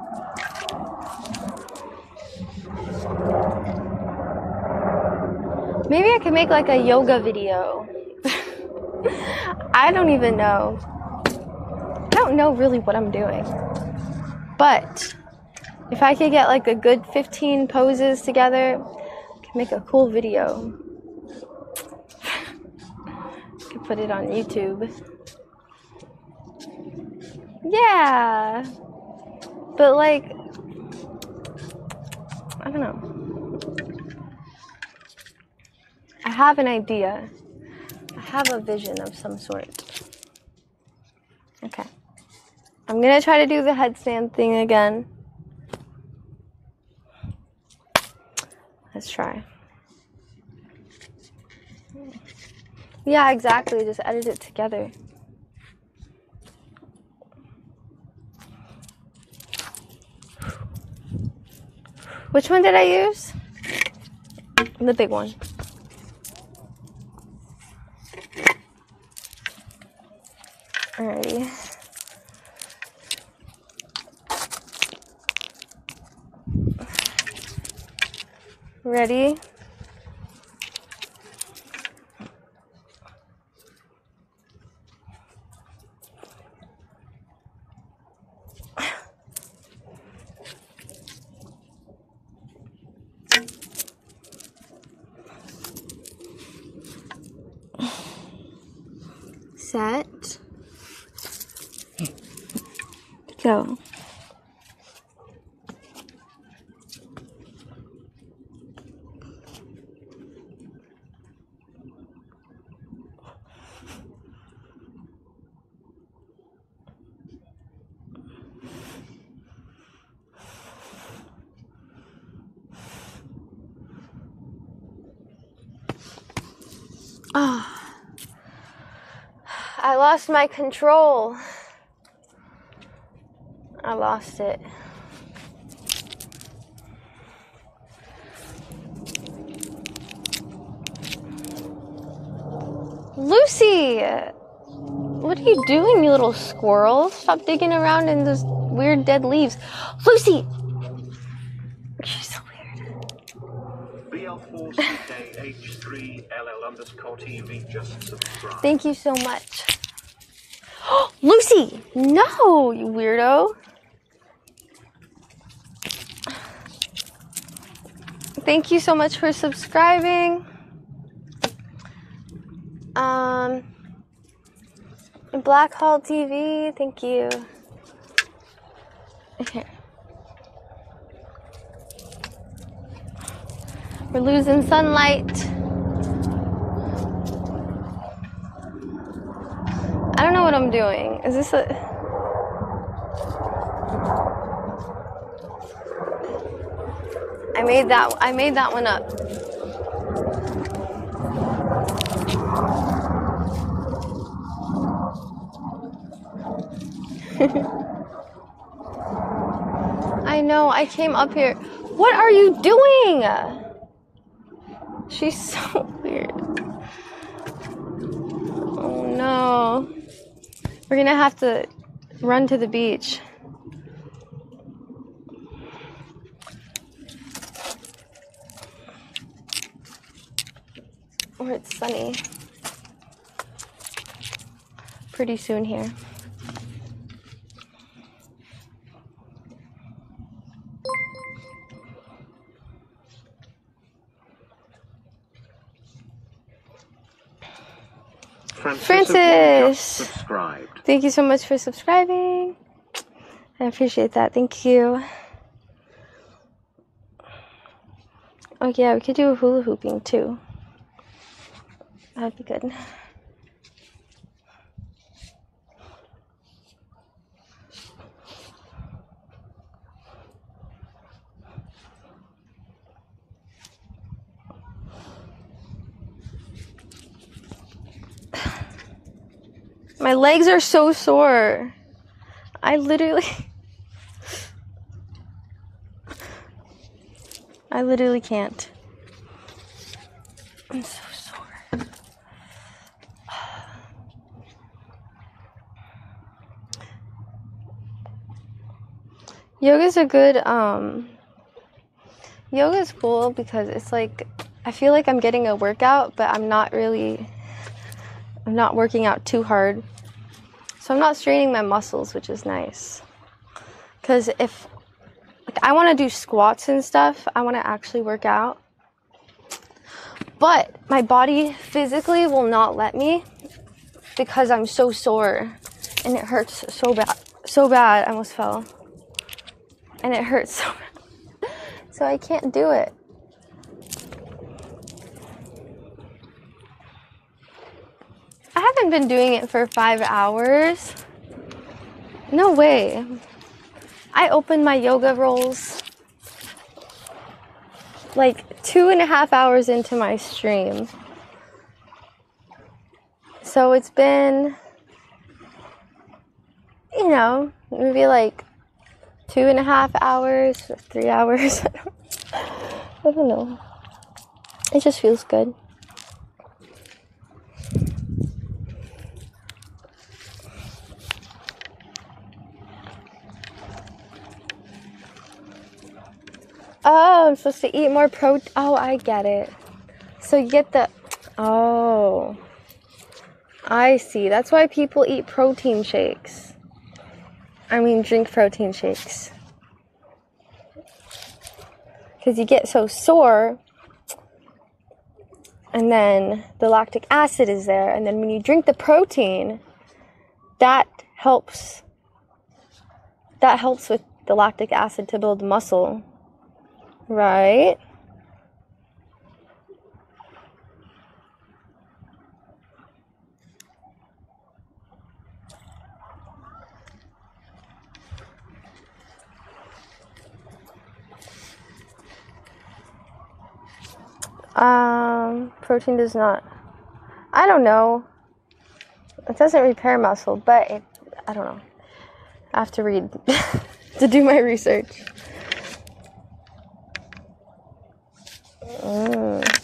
Maybe I can make like a yoga video. I don't even know. I don't know really what I'm doing. But if I could get like a good 15 poses together, I can make a cool video. Could put it on YouTube. Yeah. But like I don't know. I have an idea. I have a vision of some sort. Okay. I'm going to try to do the headstand thing again. Let's try. Yeah, exactly. Just edit it together. Which one did I use? The big one. Alrighty. Ready? set. Go. Ah. I lost my control. I lost it. Lucy! What are you doing, you little squirrel? Stop digging around in those weird dead leaves. Lucy! She's so weird. BL4CKH3LL underscore TV just subscribe. Thank you so much. No, you weirdo. Thank you so much for subscribing. Um, Black Hall TV, thank you. Okay. We're losing sunlight. I don't know what I'm doing. Is this a. I made that I made that one up. I know, I came up here. What are you doing? She's so weird. Oh no. We're gonna have to run to the beach. Or it's sunny. Pretty soon here. Francis. Francis. subscribed. Thank you so much for subscribing. I appreciate that. Thank you. Oh yeah, we could do hula hooping too. That'd be good. My legs are so sore. I literally. I literally can't. I'm so sore. Yoga's a good um yoga's cool because it's like I feel like I'm getting a workout, but I'm not really I'm not working out too hard. So I'm not straining my muscles, which is nice. Cuz if like I want to do squats and stuff, I want to actually work out. But my body physically will not let me because I'm so sore and it hurts so bad. So bad, I almost fell. And it hurts so bad. So I can't do it. I haven't been doing it for five hours. No way. I opened my yoga rolls like two and a half hours into my stream. So it's been, you know, maybe like two and a half hours, three hours. I don't know. It just feels good. Oh, I'm supposed to eat more protein. Oh, I get it. So you get the. Oh. I see. That's why people eat protein shakes. I mean, drink protein shakes. Because you get so sore and then the lactic acid is there, and then when you drink the protein, that helps. That helps with the lactic acid to build muscle, right? Um, protein does not. I don't know. It doesn't repair muscle, but it, I don't know. I have to read to do my research. Mm. Mm.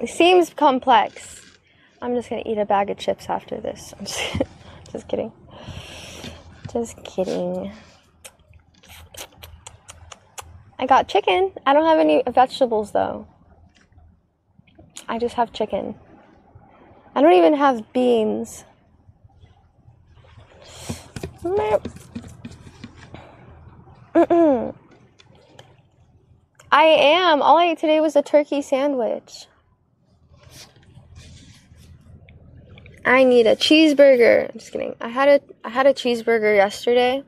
It seems complex. I'm just gonna eat a bag of chips after this. I'm just, just kidding. Just kidding. I got chicken. I don't have any vegetables though. I just have chicken. I don't even have beans. Mm-mm. I am. All I ate today was a turkey sandwich. I need a cheeseburger. I'm just kidding. I had a I had a cheeseburger yesterday.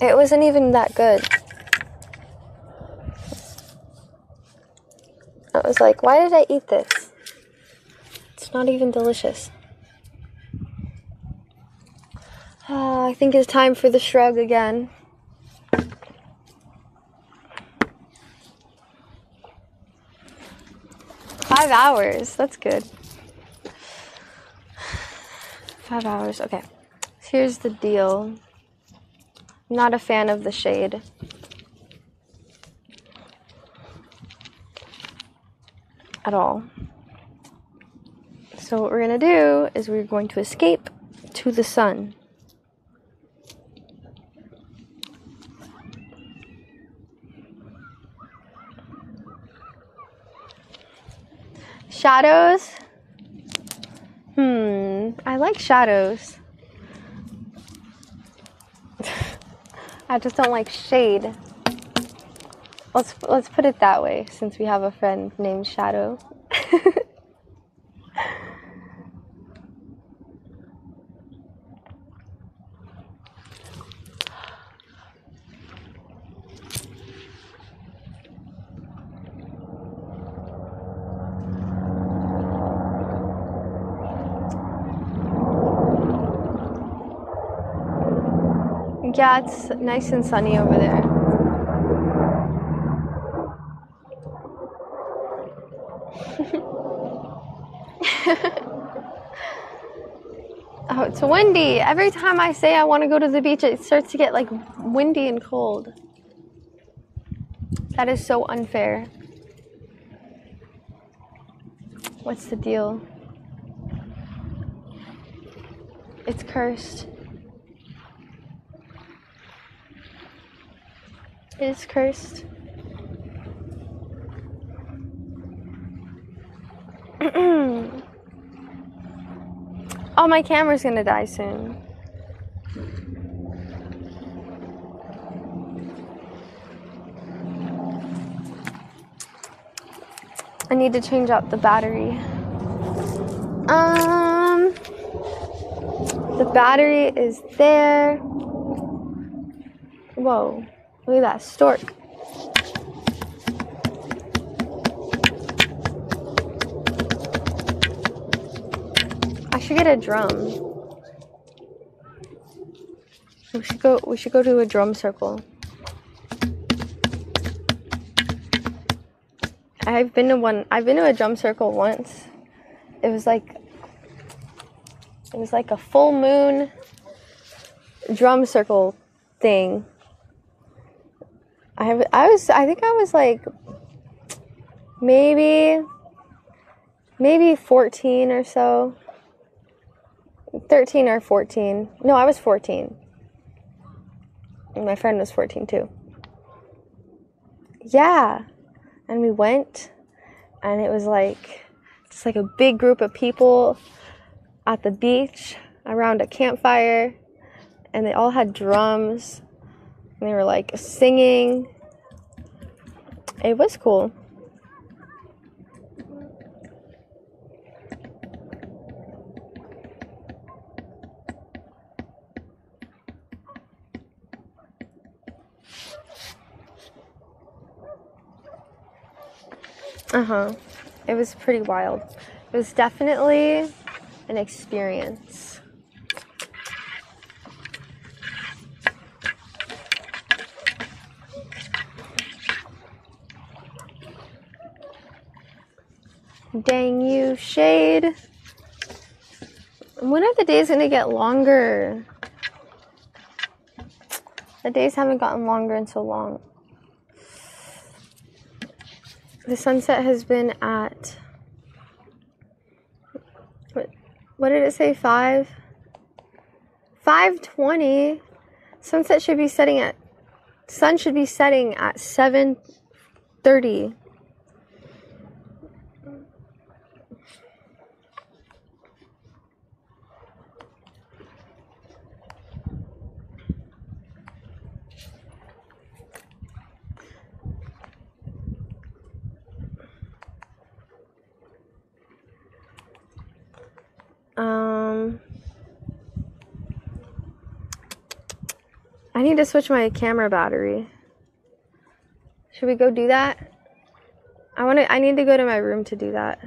It wasn't even that good. I was like, why did I eat this? It's not even delicious. Ah, I think it's time for the shrug again. Five hours. That's good. Five hours. Okay. Here's the deal. Not a fan of the shade. At all. So, what we're to do is we're going to escape to the sun. Shadows? Hmm, I like shadows. I just don't like shade. Let's let's put it that way since we have a friend named Shadow. Yeah, it's nice and sunny over there. oh, it's windy. Every time I say I want to go to the beach, it starts to get like windy and cold. That is so unfair. What's the deal? It's cursed. Is cursed. oh, my camera's gonna die soon. I need to change out the battery. Um, the battery is there. Whoa, look at that stork. I should get a drum. We should go. We should go to a drum circle. I've been to one. I've been to a drum circle once. It was like. It was like a full moon drum circle thing. I. I was. I think I was like. Maybe. Maybe fourteen or so. 13 or 14. No, I was 14. And my friend was 14 too. Yeah. And we went and it was like just like a big group of people at the beach around a campfire and they all had drums and they were like singing It was cool. Uh huh. It was pretty wild. It was definitely an experience. Dang you, shade. When are the days gonna get longer? The days haven't gotten longer in so long. The sunset has been at. What, what did it say? 5? 520. Sunset should be setting at. Sun should be setting at 730. Um, I need to switch my camera battery. Should we go do that? I want to. I need to go to my room to do that.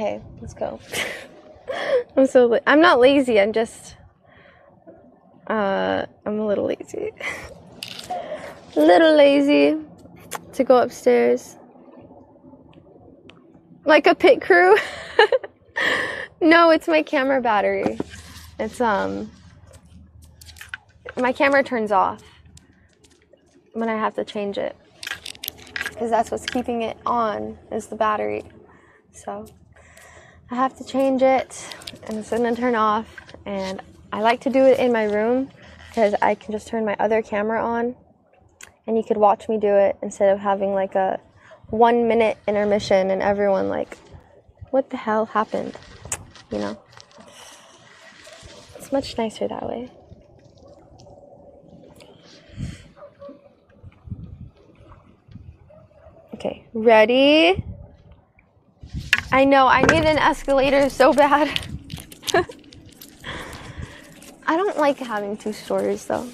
Okay, let's go. I'm so. La- I'm not lazy. I'm just. Uh, I'm a little lazy. A little lazy to go upstairs. Like a pit crew. no, it's my camera battery. It's um. My camera turns off when I have to change it because that's what's keeping it on is the battery. So I have to change it and it's gonna turn off. And I like to do it in my room because I can just turn my other camera on and you could watch me do it instead of having like a one minute intermission and everyone like, what the hell happened? You know? It's much nicer that way. Okay, ready? I know, I need an escalator so bad. I don't like having two stories though.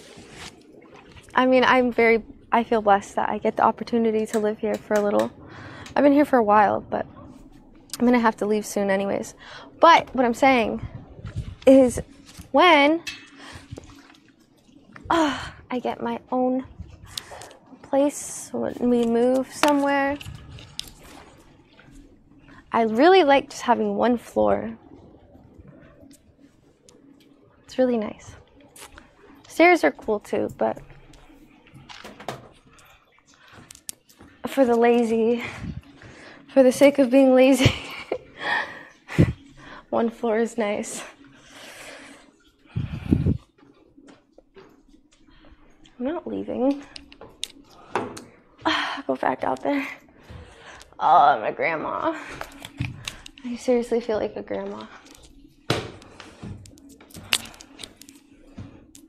I mean, I'm very, I feel blessed that I get the opportunity to live here for a little. I've been here for a while, but I'm gonna have to leave soon, anyways. But what I'm saying is when I get my own place, when we move somewhere, I really like just having one floor. It's really nice. Stairs are cool too, but for the lazy, for the sake of being lazy, one floor is nice. I'm not leaving. Go back out there. Oh, my grandma. I seriously feel like a grandma.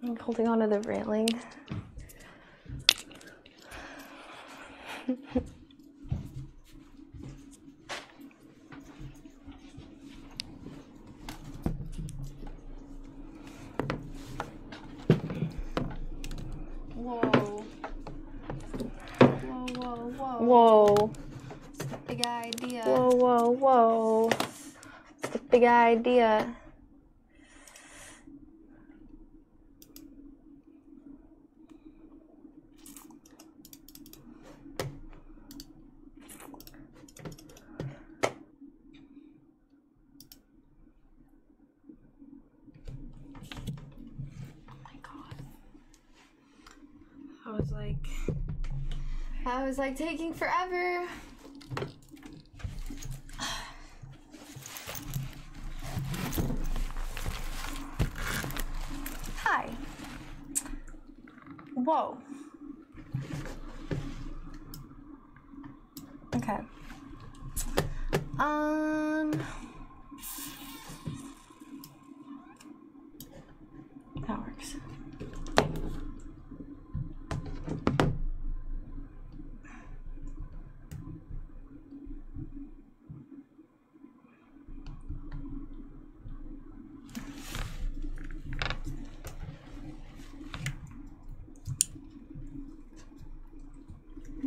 I'm holding onto the railing. Whoa. Whoa, whoa, whoa. Whoa, Big idea. whoa, whoa, whoa. It's the big idea. Oh I was like, I was like taking forever. Whoa. Okay. Um. That works.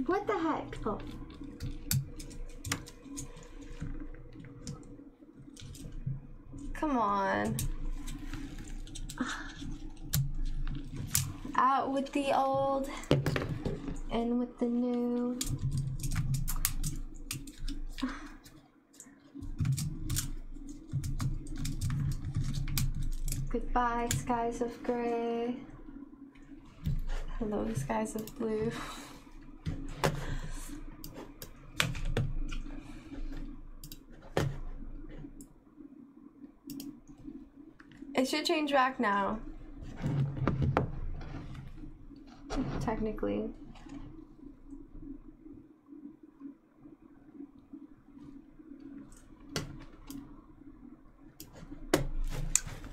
What the heck? Oh. Come on. Out with the old and with the new. Goodbye, skies of gray. Hello, skies of blue. It should change back now. Technically.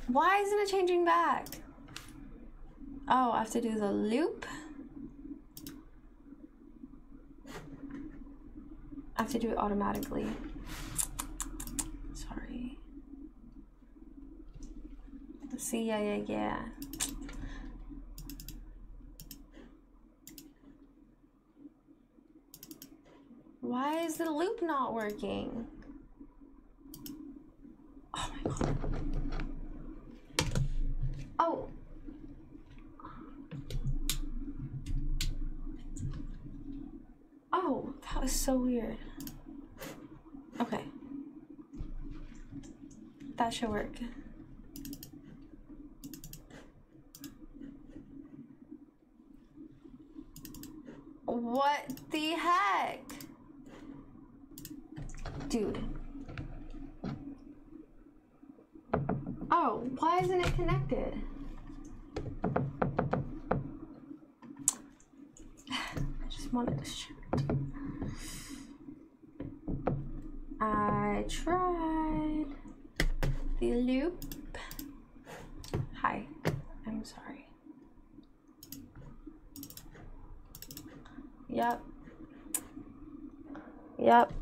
Why isn't it changing back? Oh, I have to do the loop. I have to do it automatically. Sorry. See, yeah, yeah, yeah. Why is the loop not working? Oh my god. Oh. Oh, that was so weird. Okay. That should work. What the heck? Dude. Oh, why isn't it connected? I just wanted to shirt. I tried the loop. Hi, I'm sorry. Yep. Yep.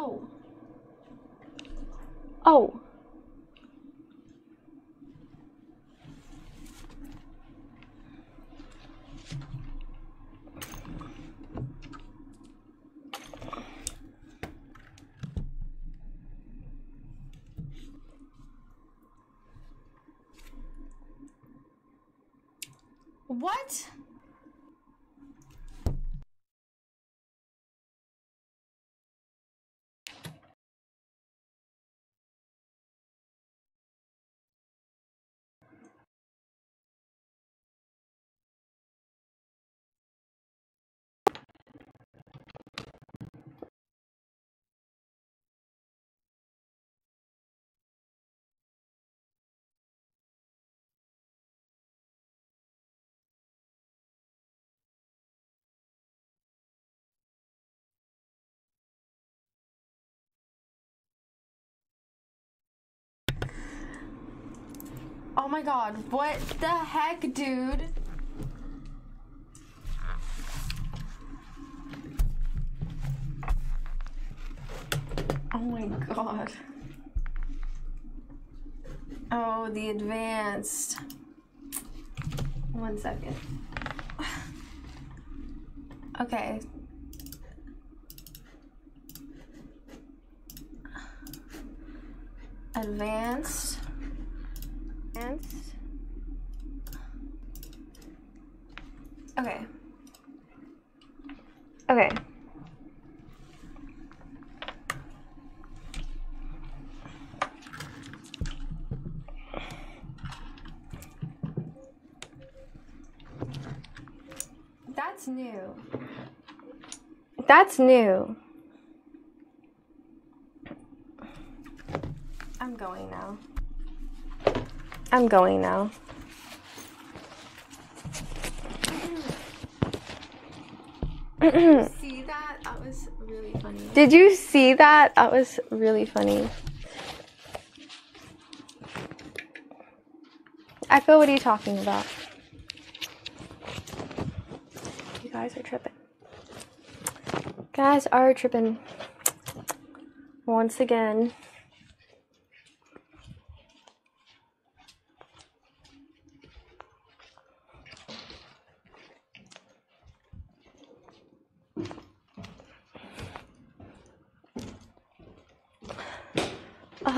Oh. Oh. What? Oh my god, what the heck, dude? Oh my god. Oh, the advanced. One second. Okay. Advanced. Advanced. Okay. Okay. That's new. That's new. I'm going now. I'm going now. see that? That was really funny. Did you see that? That was really funny. Echo, what are you talking about? You guys are tripping. Guys are tripping. Once again.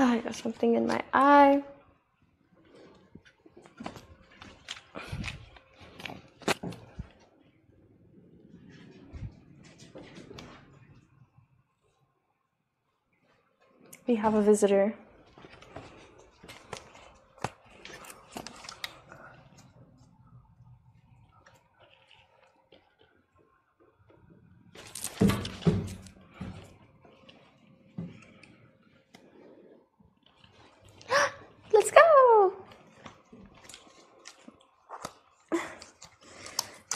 I got something in my eye. We have a visitor. Let's go!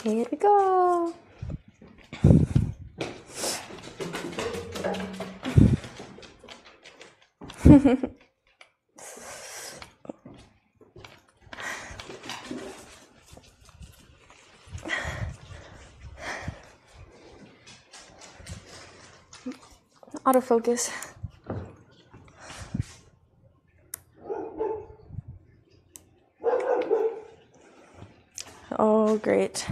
Here we go. Autofocus. Oh, great.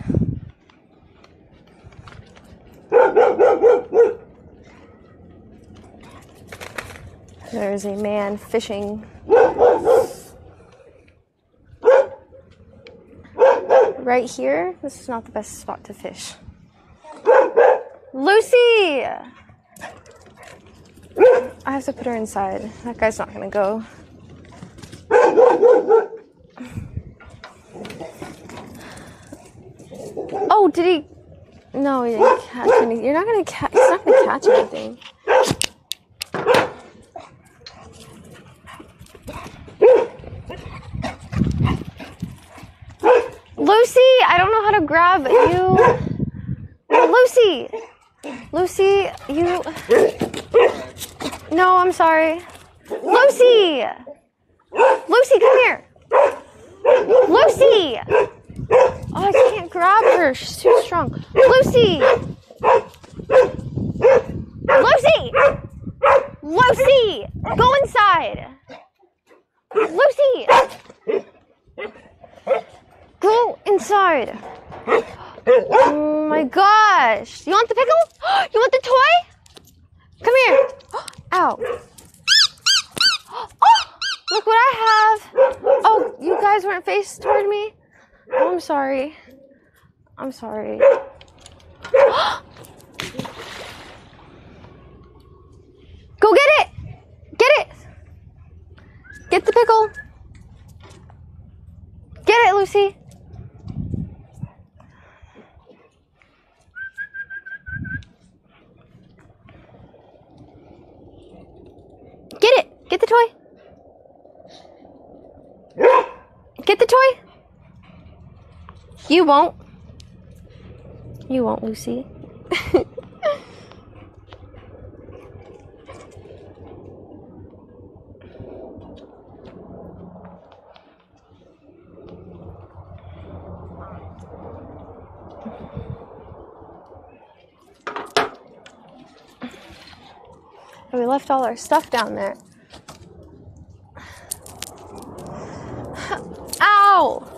There's a man fishing. Right here, this is not the best spot to fish. Lucy! I have to put her inside. That guy's not gonna go. Oh, did he? No, he didn't catch any. You're not gonna catch. He's not gonna catch anything. Lucy, I don't know how to grab you. Lucy, Lucy, you. Sorry. Lucy, Lucy, come here. Lucy. Oh, I can't grab her. She's too strong. Lucy! Lucy! Go inside! Lucy! Go inside! Oh my gosh! You want the pickle? You want the toy? Come here! Ow! Oh! Look what I have! Oh, you guys weren't faced toward me? Oh, I'm sorry. I'm sorry. Go get it! Get it! Get the pickle! Get it, Lucy! Get it! Get the toy! Get the toy! You won't. You won't, Lucy. We left all our stuff down there. Ow!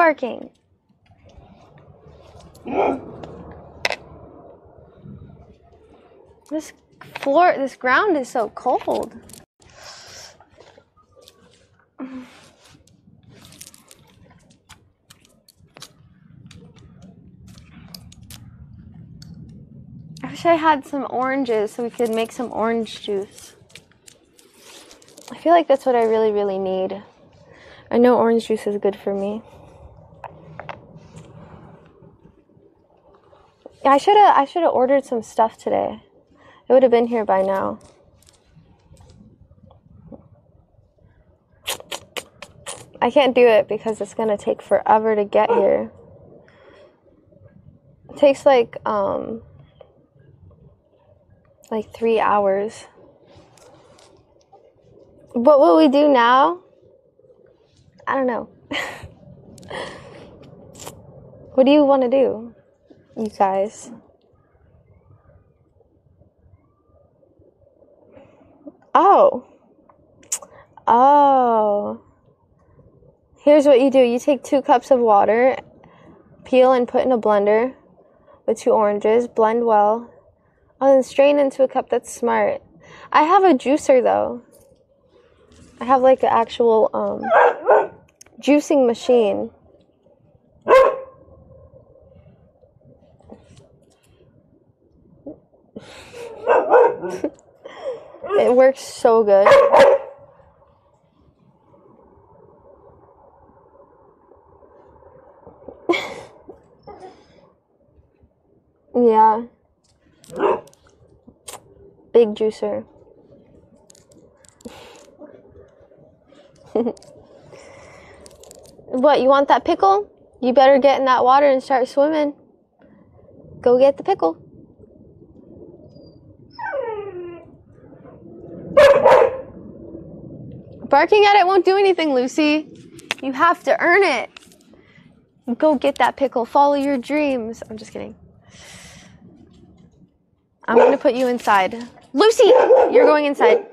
No barking. This floor, this ground is so cold. I wish I had some oranges so we could make some orange juice. I feel like that's what I really, really need. I know orange juice is good for me. I should have I should have ordered some stuff today. It would have been here by now. I can't do it because it's gonna take forever to get here. It takes like um like three hours. What will we do now? I don't know. what do you want to do, you guys? Oh. Oh. Here's what you do you take two cups of water, peel and put in a blender with two oranges, blend well, and then strain into a cup. That's smart. I have a juicer though. I have like an actual um, juicing machine. It works so good. yeah. Big juicer. what, you want that pickle? You better get in that water and start swimming. Go get the pickle. Barking at it won't do anything, Lucy. You have to earn it. Go get that pickle. Follow your dreams. I'm just kidding. I'm going to put you inside. Lucy, you're going inside.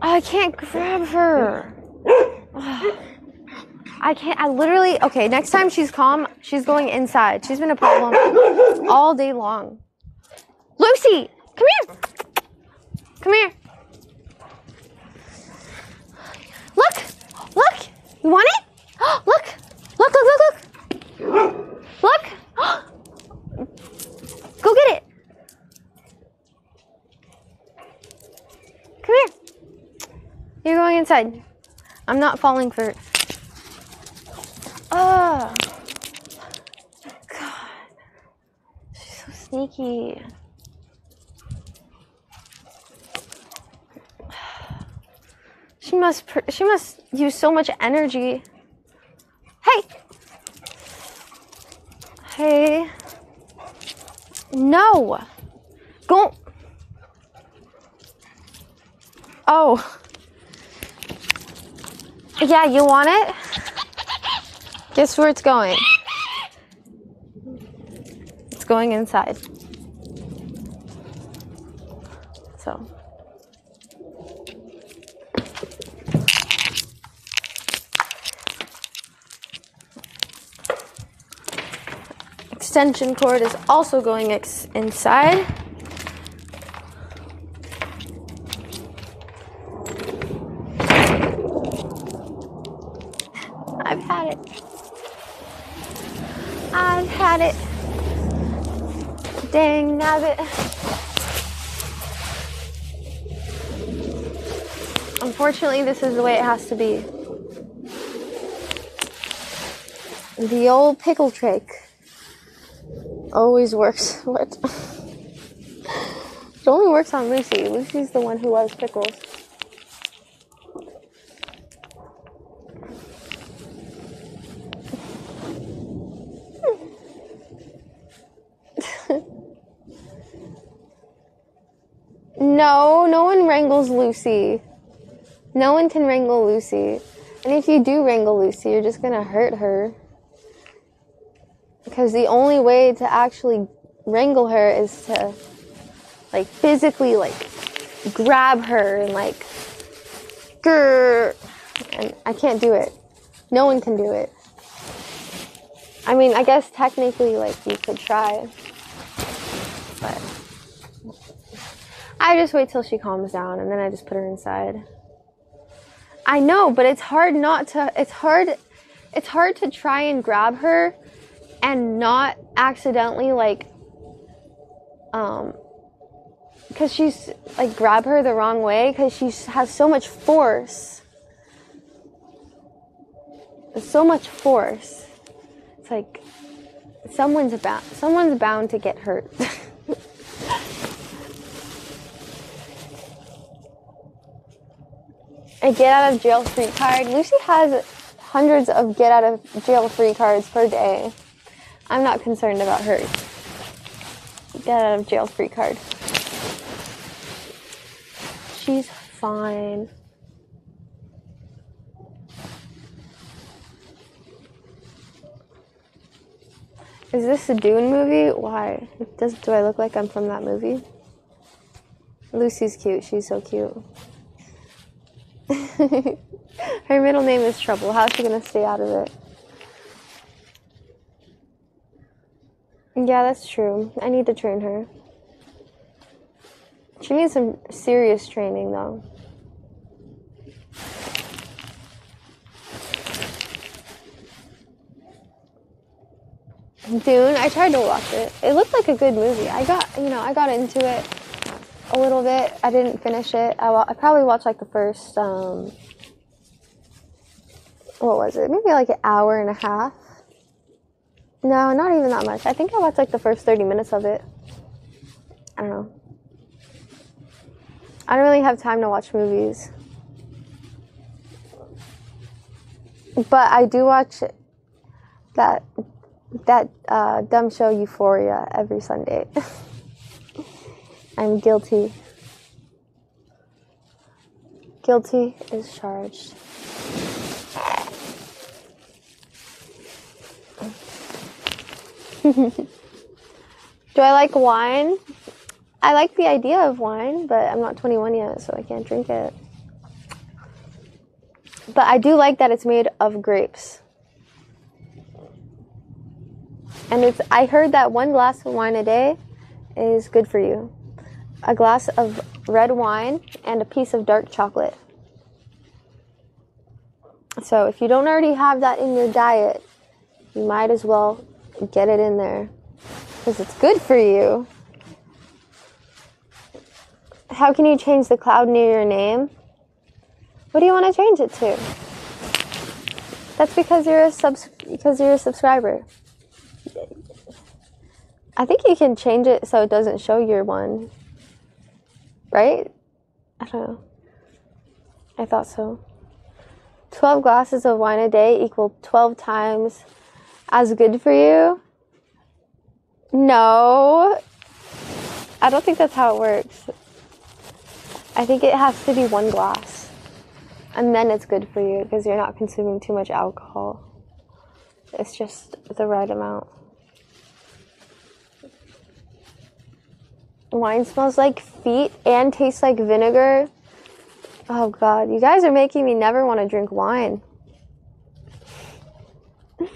I can't grab her. I can't. I literally. Okay, next time she's calm, she's going inside. She's been a problem all day long. Lucy, come here. Come here. Look, look. You want it? Look, look, look, look, look. Look. Go get it. Come here. You're going inside. I'm not falling for. Oh. God. She's so sneaky. She must. She must use so much energy. Hey. Hey. No. Go. Oh. Yeah, you want it? Guess where it's going? It's going inside. So. Extension cord is also going ex- inside. I've had it. I've had it. Dang nabbit. Unfortunately, this is the way it has to be. The old pickle trick always works. What? it only works on Lucy. Lucy's the one who loves pickles. No, no one wrangles Lucy. No one can wrangle Lucy. And if you do wrangle Lucy, you're just gonna hurt her. Because the only way to actually wrangle her is to, like, physically, like, grab her and, like, grr. And I can't do it. No one can do it. I mean, I guess technically, like, you could try. But. I just wait till she calms down and then I just put her inside. I know, but it's hard not to it's hard it's hard to try and grab her and not accidentally like um cuz she's like grab her the wrong way cuz she has so much force. So much force. It's like someone's about someone's bound to get hurt. a get out of jail free card. Lucy has hundreds of get out of jail free cards per day. I'm not concerned about her get out of jail free card. She's fine. Is this a Dune movie? Why? Does do I look like I'm from that movie? Lucy's cute. She's so cute. Her middle name is Trouble. How's she gonna stay out of it? Yeah, that's true. I need to train her. She needs some serious training, though. Dune, I tried to watch it. It looked like a good movie. I got, you know, I got into it a little bit. I didn't finish it. I, wa- I probably watched like the first, um, what was it? Maybe like an hour and a half. No, not even that much. I think I watched like the first 30 minutes of it. I don't know. I don't really have time to watch movies. But I do watch that that uh, dumb show Euphoria every Sunday. I'm guilty. Guilty is charged. Do I like wine? I like the idea of wine, but I'm not 21 yet, so I can't drink it. But I do like that it's made of grapes. And it's I heard that one glass of wine a day is good for you. A glass of red wine and a piece of dark chocolate. So if you don't already have that in your diet, you might as well get it in there because it's good for you. How can you change the cloud near your name? What do you want to change it to? That's because you're a subs because you're a subscriber. I think you can change it so it doesn't show your one. Right? I don't know. I thought so. 12 glasses of wine a day equal 12 times as good for you? No. I don't think that's how it works. I think it has to be one glass. And then it's good for you because you're not consuming too much alcohol. It's just the right amount. Wine smells like feet and tastes like vinegar. Oh god, you guys are making me never want to drink wine.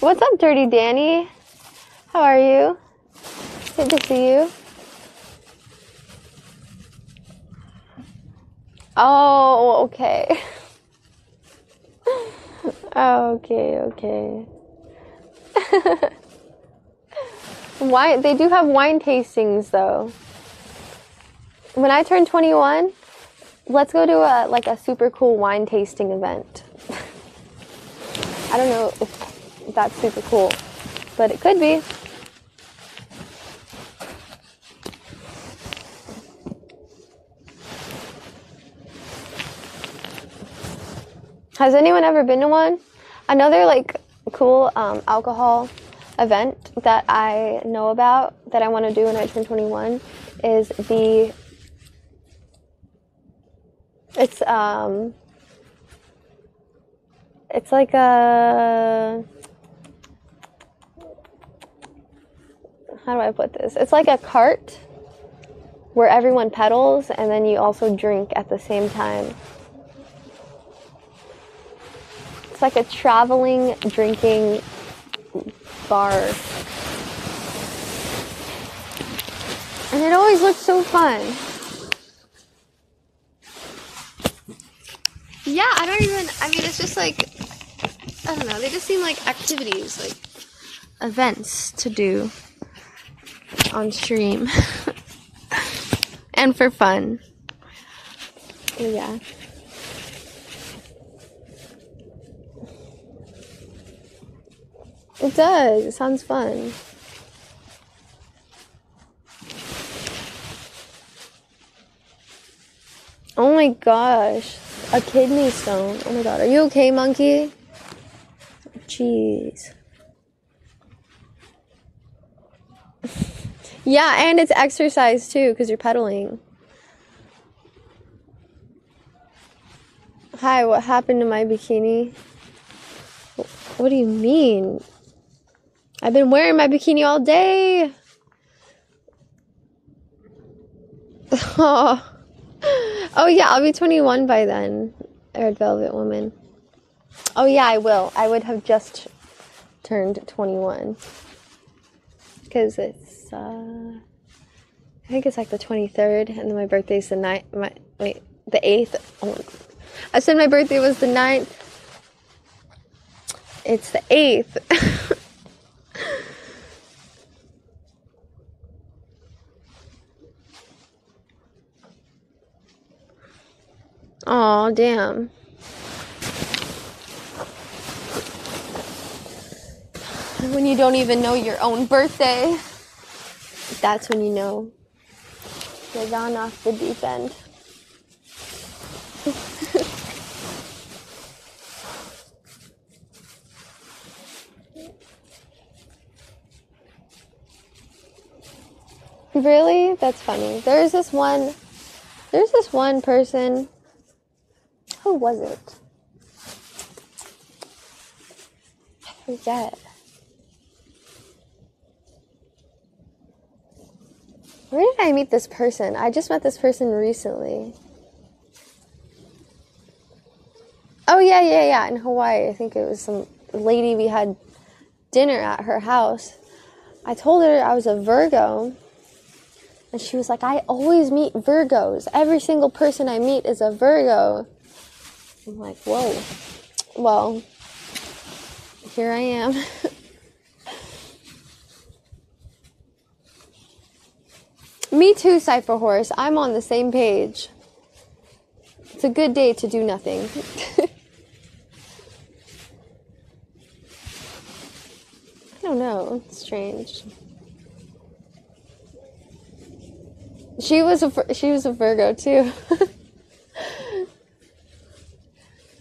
What's up, Dirty Danny? How are you? Good to see you. Oh, okay. Oh, okay, okay. wine they do have wine tastings though. When I turn 21, let's go to a like a super cool wine tasting event. I don't know if that's super cool, but it could be. Has anyone ever been to one? Another like cool um, alcohol event that I know about that I want to do when I turn 21 is the it's um it's like a how do I put this? It's like a cart where everyone pedals and then you also drink at the same time. It's like a traveling drinking bar. And it always looks so fun. Yeah, I don't even, I mean, it's just like, I don't know, they just seem like activities, like events to do on stream and for fun. Yeah. It does. It sounds fun. Oh my gosh. A kidney stone. Oh my god. Are you okay, monkey? Jeez. yeah, and it's exercise too because you're pedaling. Hi, what happened to my bikini? What do you mean? I've been wearing my bikini all day. Oh. oh yeah, I'll be 21 by then. Red Velvet Woman. Oh yeah, I will. I would have just turned 21. Cuz it's uh I think it's like the 23rd and then my birthday's the night my wait, the 8th. Oh, I said my birthday was the 9th. It's the 8th. Oh, damn. When you don't even know your own birthday, that's when you know you're gone off the deep end. really? That's funny. There's this one there's this one person who was it? I forget. Where did I meet this person? I just met this person recently. Oh yeah, yeah, yeah, in Hawaii. I think it was some lady we had dinner at her house. I told her I was a Virgo. And she was like, I always meet Virgos. Every single person I meet is a Virgo. I'm like, whoa. Well, here I am. Me too, Cypher Horse. I'm on the same page. It's a good day to do nothing. I don't know. It's strange. She was a she was a Virgo too.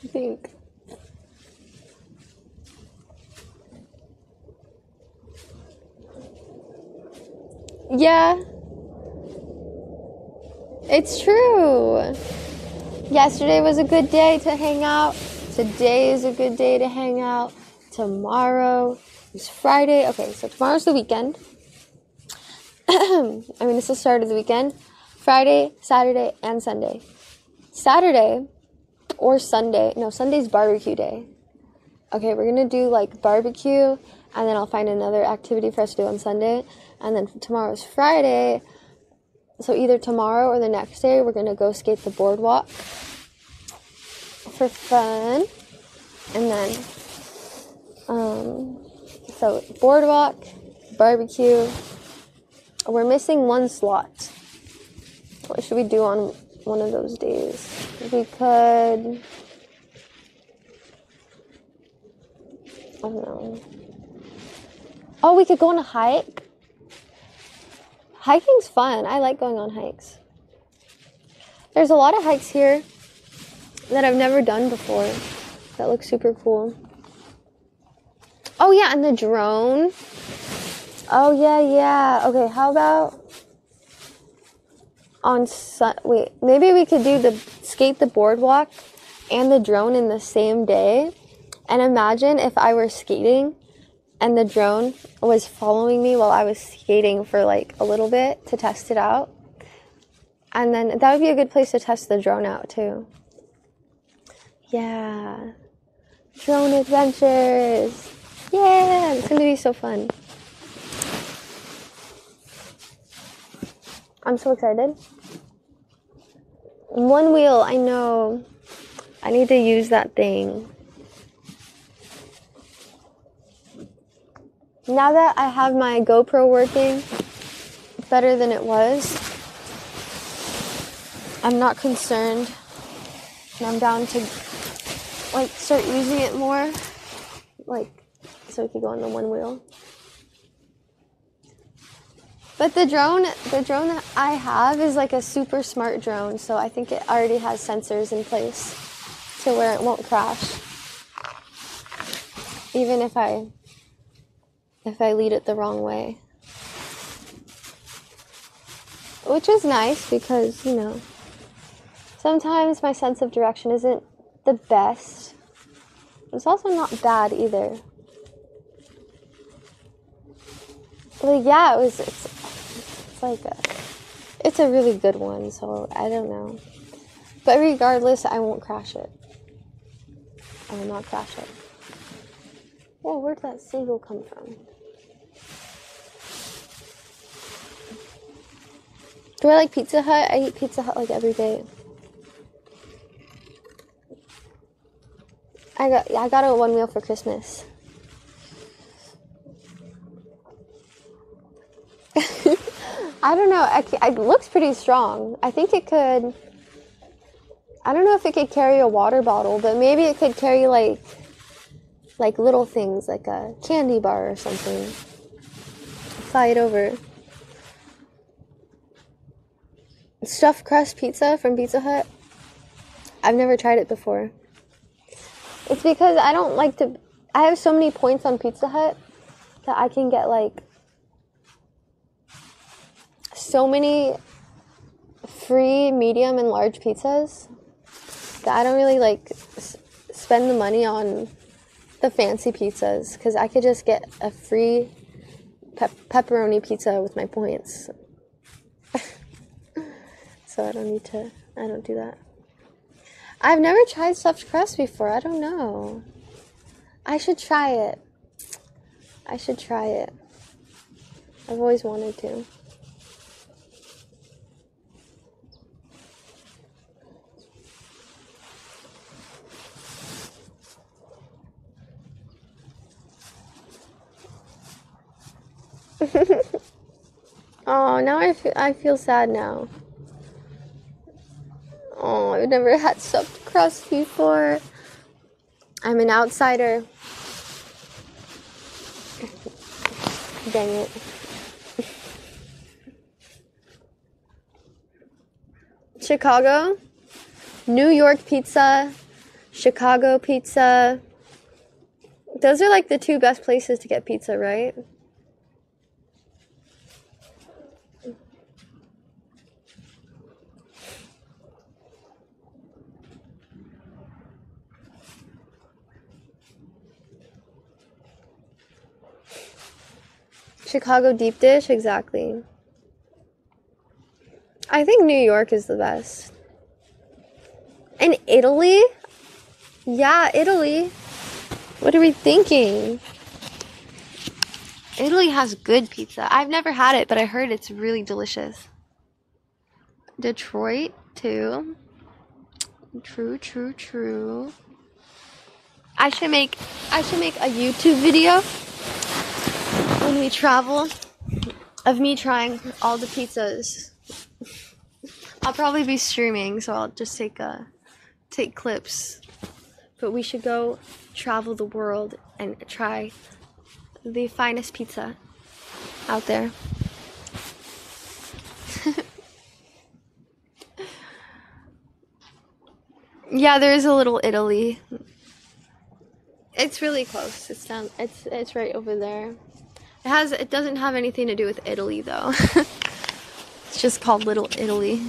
I think. Yeah. It's true. Yesterday was a good day to hang out. Today is a good day to hang out. Tomorrow is Friday. Okay, so tomorrow's the weekend. I mean, it's the start of the weekend. Friday, Saturday, and Sunday. Saturday or Sunday. No, Sunday's barbecue day. Okay, we're gonna do like barbecue, and then I'll find another activity for us to do on Sunday. And then tomorrow's Friday. So either tomorrow or the next day, we're gonna go skate the boardwalk for fun. And then, um, so boardwalk, barbecue. Oh, we're missing one slot. What should we do on one of those days? We could. Don't know. Oh, we could go on a hike. Hiking's fun. I like going on hikes. There's a lot of hikes here that I've never done before that look super cool. Oh, yeah, and the drone. Oh, yeah, yeah. Okay, how about on Sun- wait, maybe we could do the skate the boardwalk and the drone in the same day. And imagine if I were skating and the drone was following me while I was skating for like a little bit to test it out. And then that would be a good place to test the drone out too. Yeah. Drone adventures. Yeah, it's going to be so fun. I'm so excited. One wheel, I know. I need to use that thing. Now that I have my GoPro working better than it was, I'm not concerned. And I'm down to like start using it more. Like so we could go on the one wheel. But the drone, the drone that I have is like a super smart drone, so I think it already has sensors in place to where it won't crash. Even if I if I lead it the wrong way. Which is nice because, you know, sometimes my sense of direction isn't the best. It's also not bad either. Like yeah, it was like a it's a really good one, so I don't know. But regardless, I won't crash it. I will not crash it. Whoa, where'd that seagull come from? Do I like Pizza Hut? I eat Pizza Hut like every day. I got I got a one wheel for Christmas. I don't know. It, looks pretty strong. I think it could. I don't know if it could carry a water bottle, but maybe it could carry like, like little things like a candy bar or something. Fly it over. Stuffed crust pizza from Pizza Hut. I've never tried it before. It's because I don't like to. I have so many points on Pizza Hut that I can get like so many free medium and large pizzas that I don't really like s- spend the money on the fancy pizzas because I could just get a free pep- pepperoni pizza with my points. so I don't need to, I don't do that. I've never tried stuffed crust before. I don't know. I should try it. I should try it. I've always wanted to. oh, now I feel, I feel sad now. Oh, I've never had stuffed crust before. I'm an outsider. Dang it. Chicago, New York pizza, Chicago pizza. Those are like the two best places to get pizza, right? Chicago deep dish, exactly. I think New York is the best. And Italy? Yeah, Italy. What are we thinking? Italy has good pizza. I've never had it, but I heard it's really delicious. Detroit, too. True, true, true. I should make I should make a YouTube video when we travel of me trying all the pizzas. I'll probably be streaming, so I'll just take uh take clips. But we should go travel the world and try the finest pizza out there. yeah, there is a little Italy. It's really close. It's down. It's it's right over there. It has. It doesn't have anything to do with Italy though. it's just called Little Italy.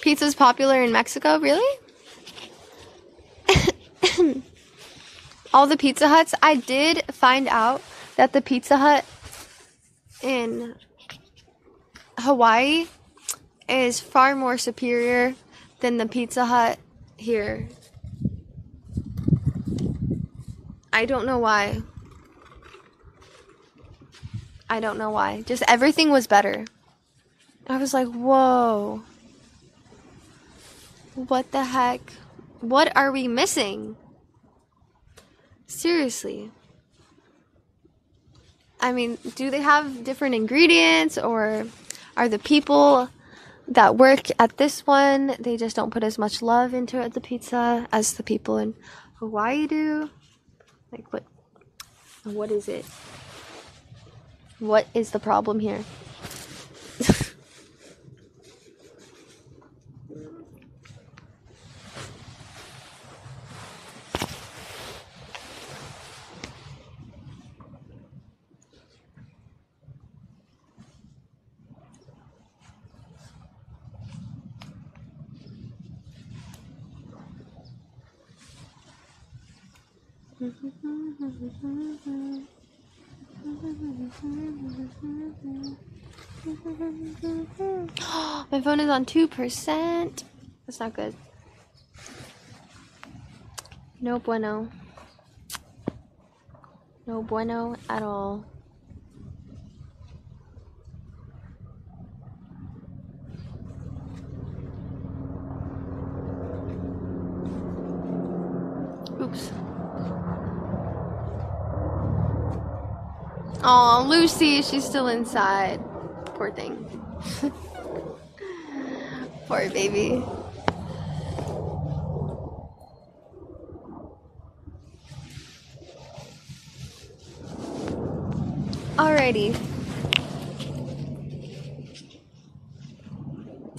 Pizza's popular in Mexico, really? All the Pizza Huts. I did find out that the Pizza Hut in Hawaii is far more superior than the Pizza Hut here. I don't know why. I don't know why. Just everything was better. I was like, whoa. What the heck? What are we missing? Seriously. I mean, do they have different ingredients or are the people that work at this one, they just don't put as much love into it, the pizza, as the people in Hawaii do? Like what What is it? What is the problem here? My phone is on 2%. That's not good. No bueno. No bueno at all. Oops. Oh, Lucy, she's still inside. Poor thing. Poor baby. Alrighty.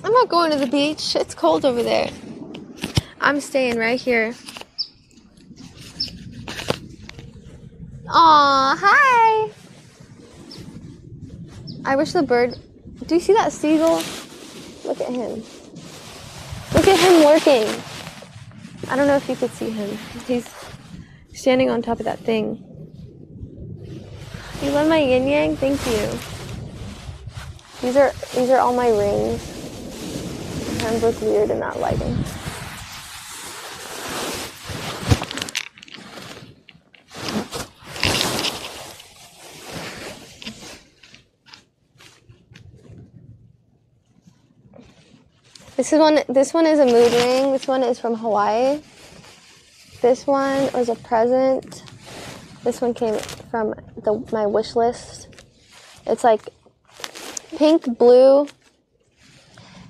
I'm not going to the beach. It's cold over there. I'm staying right here. Aw, hi. I wish the bird. Do you see that seagull? Look at him. Look at him working. I don't know if you could see him. He's standing on top of that thing. You love my yin yang? Thank you. These are these are all my rings. Hands look weird in that lighting. This is one. This one is a mood ring. This one is from Hawaii. This one was a present. This one came from the my wish list. It's like pink, blue.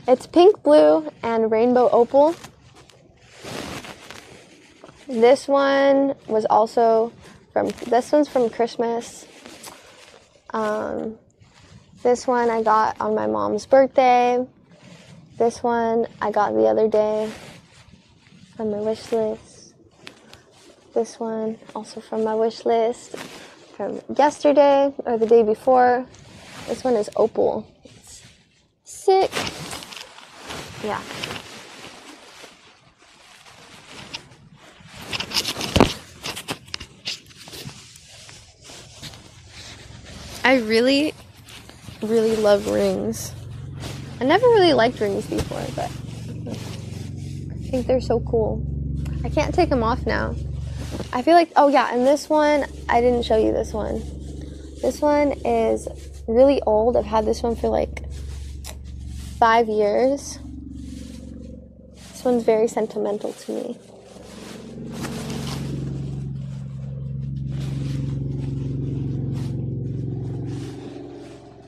It's pink, blue, and rainbow opal. This one was also from. This one's from Christmas. Um, this one I got on my mom's birthday. This one I got the other day from my wish list. This one also from my wish list from yesterday or the day before. This one is opal. It's sick. Yeah. I really, really love rings. I never really liked rings before, but I think they're so cool. I can't take them off now. I feel like, oh yeah, and this one, I didn't show you this one. This one is really old. I've had this one for like five years. This one's very sentimental to me.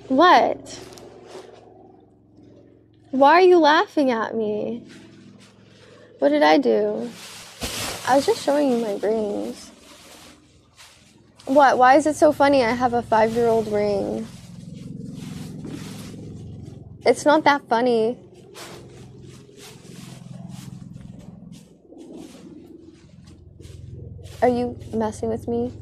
What? Why are you laughing at me? What did I do? I was just showing you my rings. What? Why is it so funny? I have a five year old ring. It's not that funny. Are you messing with me?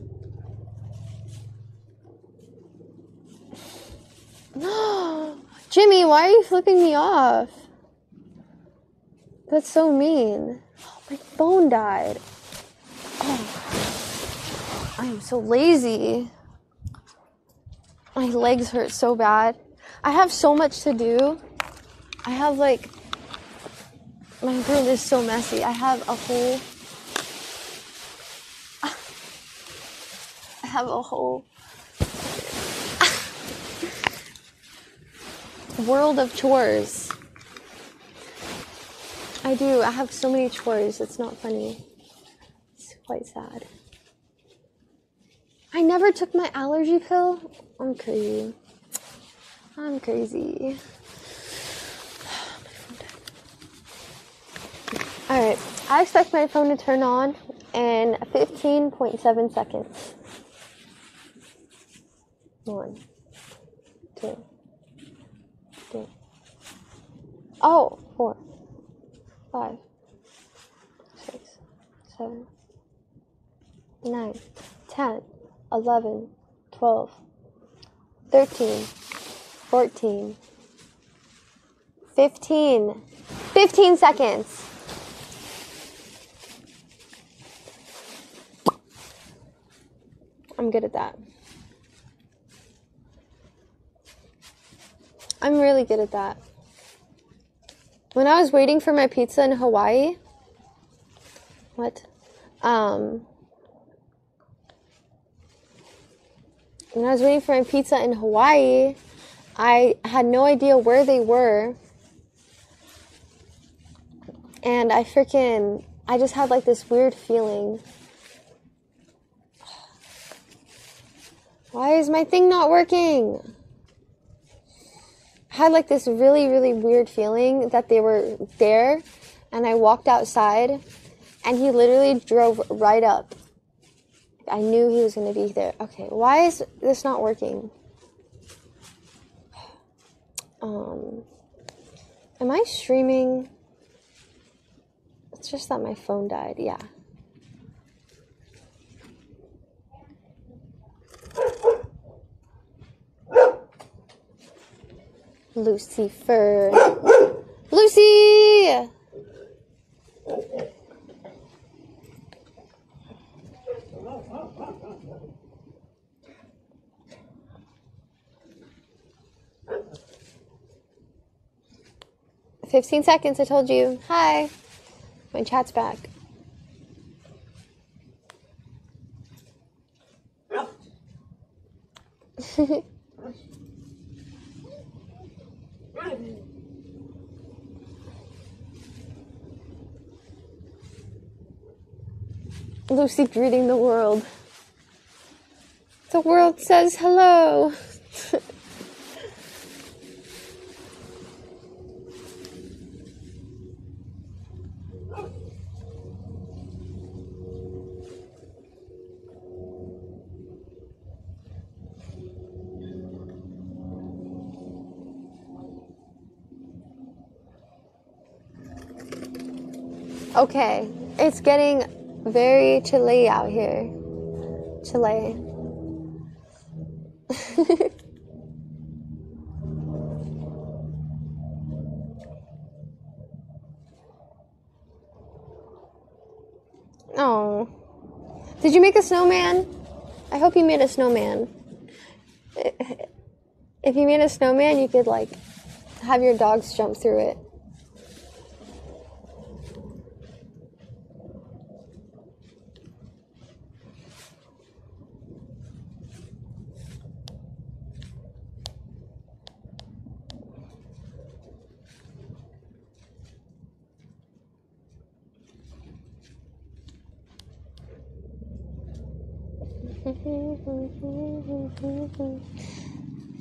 Jimmy, why are you flipping me off? That's so mean. My phone died. Oh, I am so lazy. My legs hurt so bad. I have so much to do. I have like my room is so messy. I have a whole I have a whole world of chores. I do. I have so many chores. It's not funny. It's quite sad. I never took my allergy pill. I'm crazy. I'm crazy. All right. I expect my phone to turn on in 15.7 seconds. One, two, three. Oh, four, five, six, seven, nine, ten, eleven, twelve, thirteen, fourteen, fifteen. Fifteen seconds. I'm good at that. I'm really good at that. When I was waiting for my pizza in Hawaii, what? Um, when I was waiting for my pizza in Hawaii, I had no idea where they were. And I freaking, I just had like this weird feeling. Why is my thing not working? Had like this really, really weird feeling that they were there. And I walked outside and he literally drove right up. I knew he was going to be there. Okay, why is this not working? Um, am I streaming? It's just that my phone died. Yeah. Lucifer. Lucy! Fifteen seconds, I told you. Hi. My chat's back. Lucy greeting the world. The world says hello. Okay, it's getting very chilly out here. Chile. oh. Did you make a snowman? I hope you made a snowman. If you made a snowman, you could like have your dogs jump through it.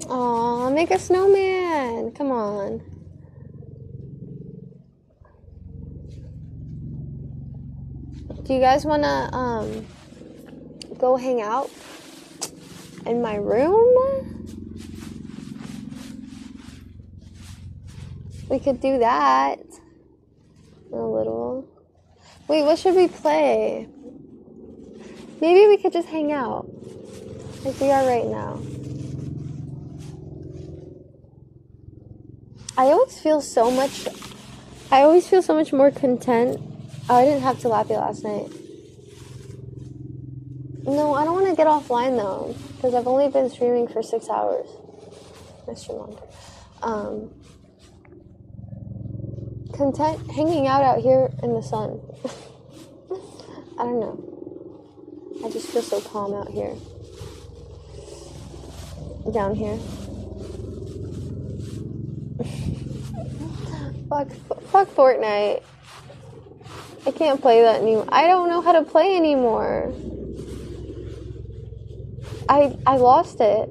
Aw, make a snowman. Come on. Do you guys want to um, go hang out in my room? We could do that. A little. Wait, what should we play? Maybe we could just hang out. Like we are right now. I always feel so much. I always feel so much more content. Oh, I didn't have tilapia last night. No, I don't want to get offline though, because I've only been streaming for six hours. Mr. Monk. Um, content hanging out out here in the sun. I don't know. I just feel so calm out here. Down here. Fuck, fuck Fortnite. I can't play that anymore. I don't know how to play anymore. I I lost it.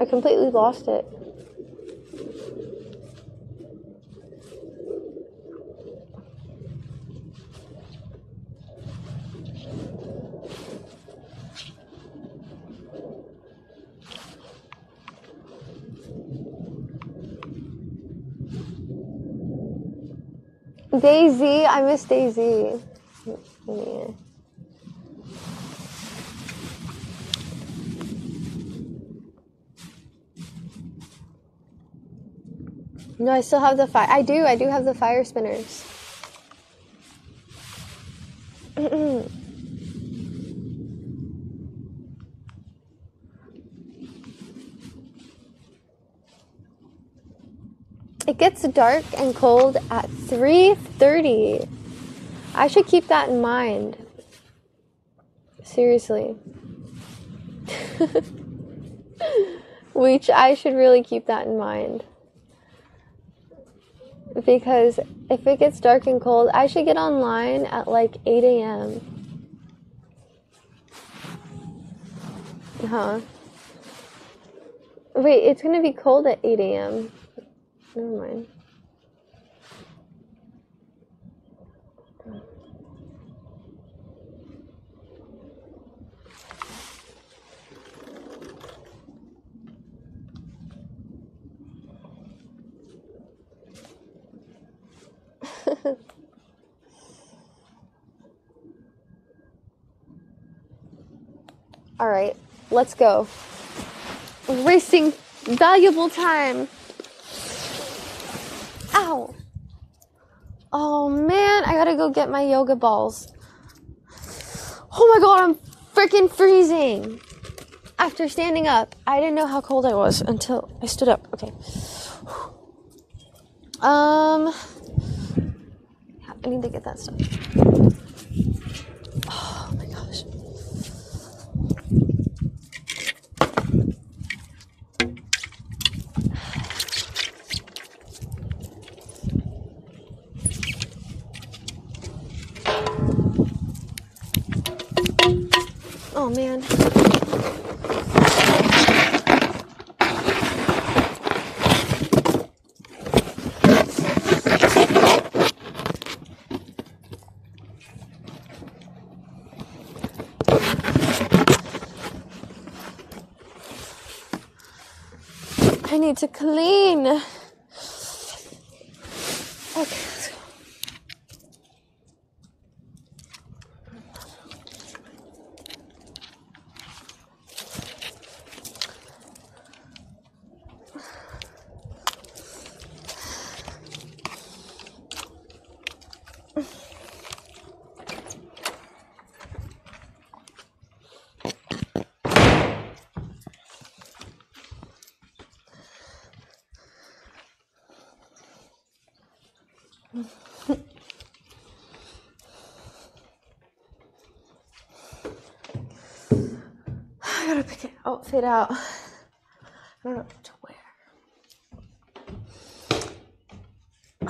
I completely lost it. Daisy, I miss Daisy. Yeah. No, I still have the fire. I do. I do have the fire spinners. it gets dark and cold at 3:30. I should keep that in mind. Seriously. Which I should really keep that in mind. Because if it gets dark and cold, I should get online at like 8 a.m. Huh? Wait, it's gonna be cold at 8 a.m. Never mind. All right, let's go. Wasting valuable time. Oh man, I gotta go get my yoga balls. Oh my god, I'm freaking freezing. After standing up, I didn't know how cold I was until I stood up. Okay. Um, I need to get that stuff. Oh my gosh. Oh man. I to clean. Outfit out. I don't know what to wear.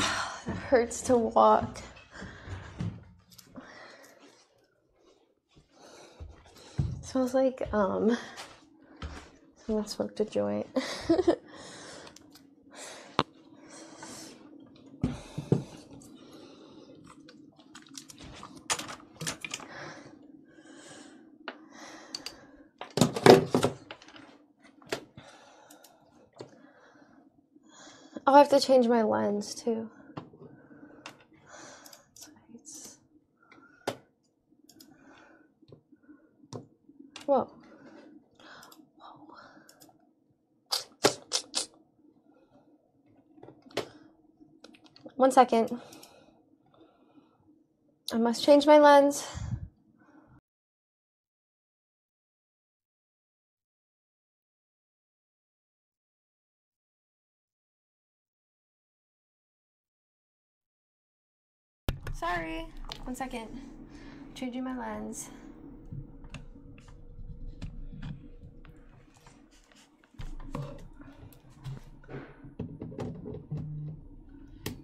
It hurts to walk. smells like um someone smoked a joint. to change my lens too. Whoa. Whoa. One second. I must change my lens. One second. Changing my lens.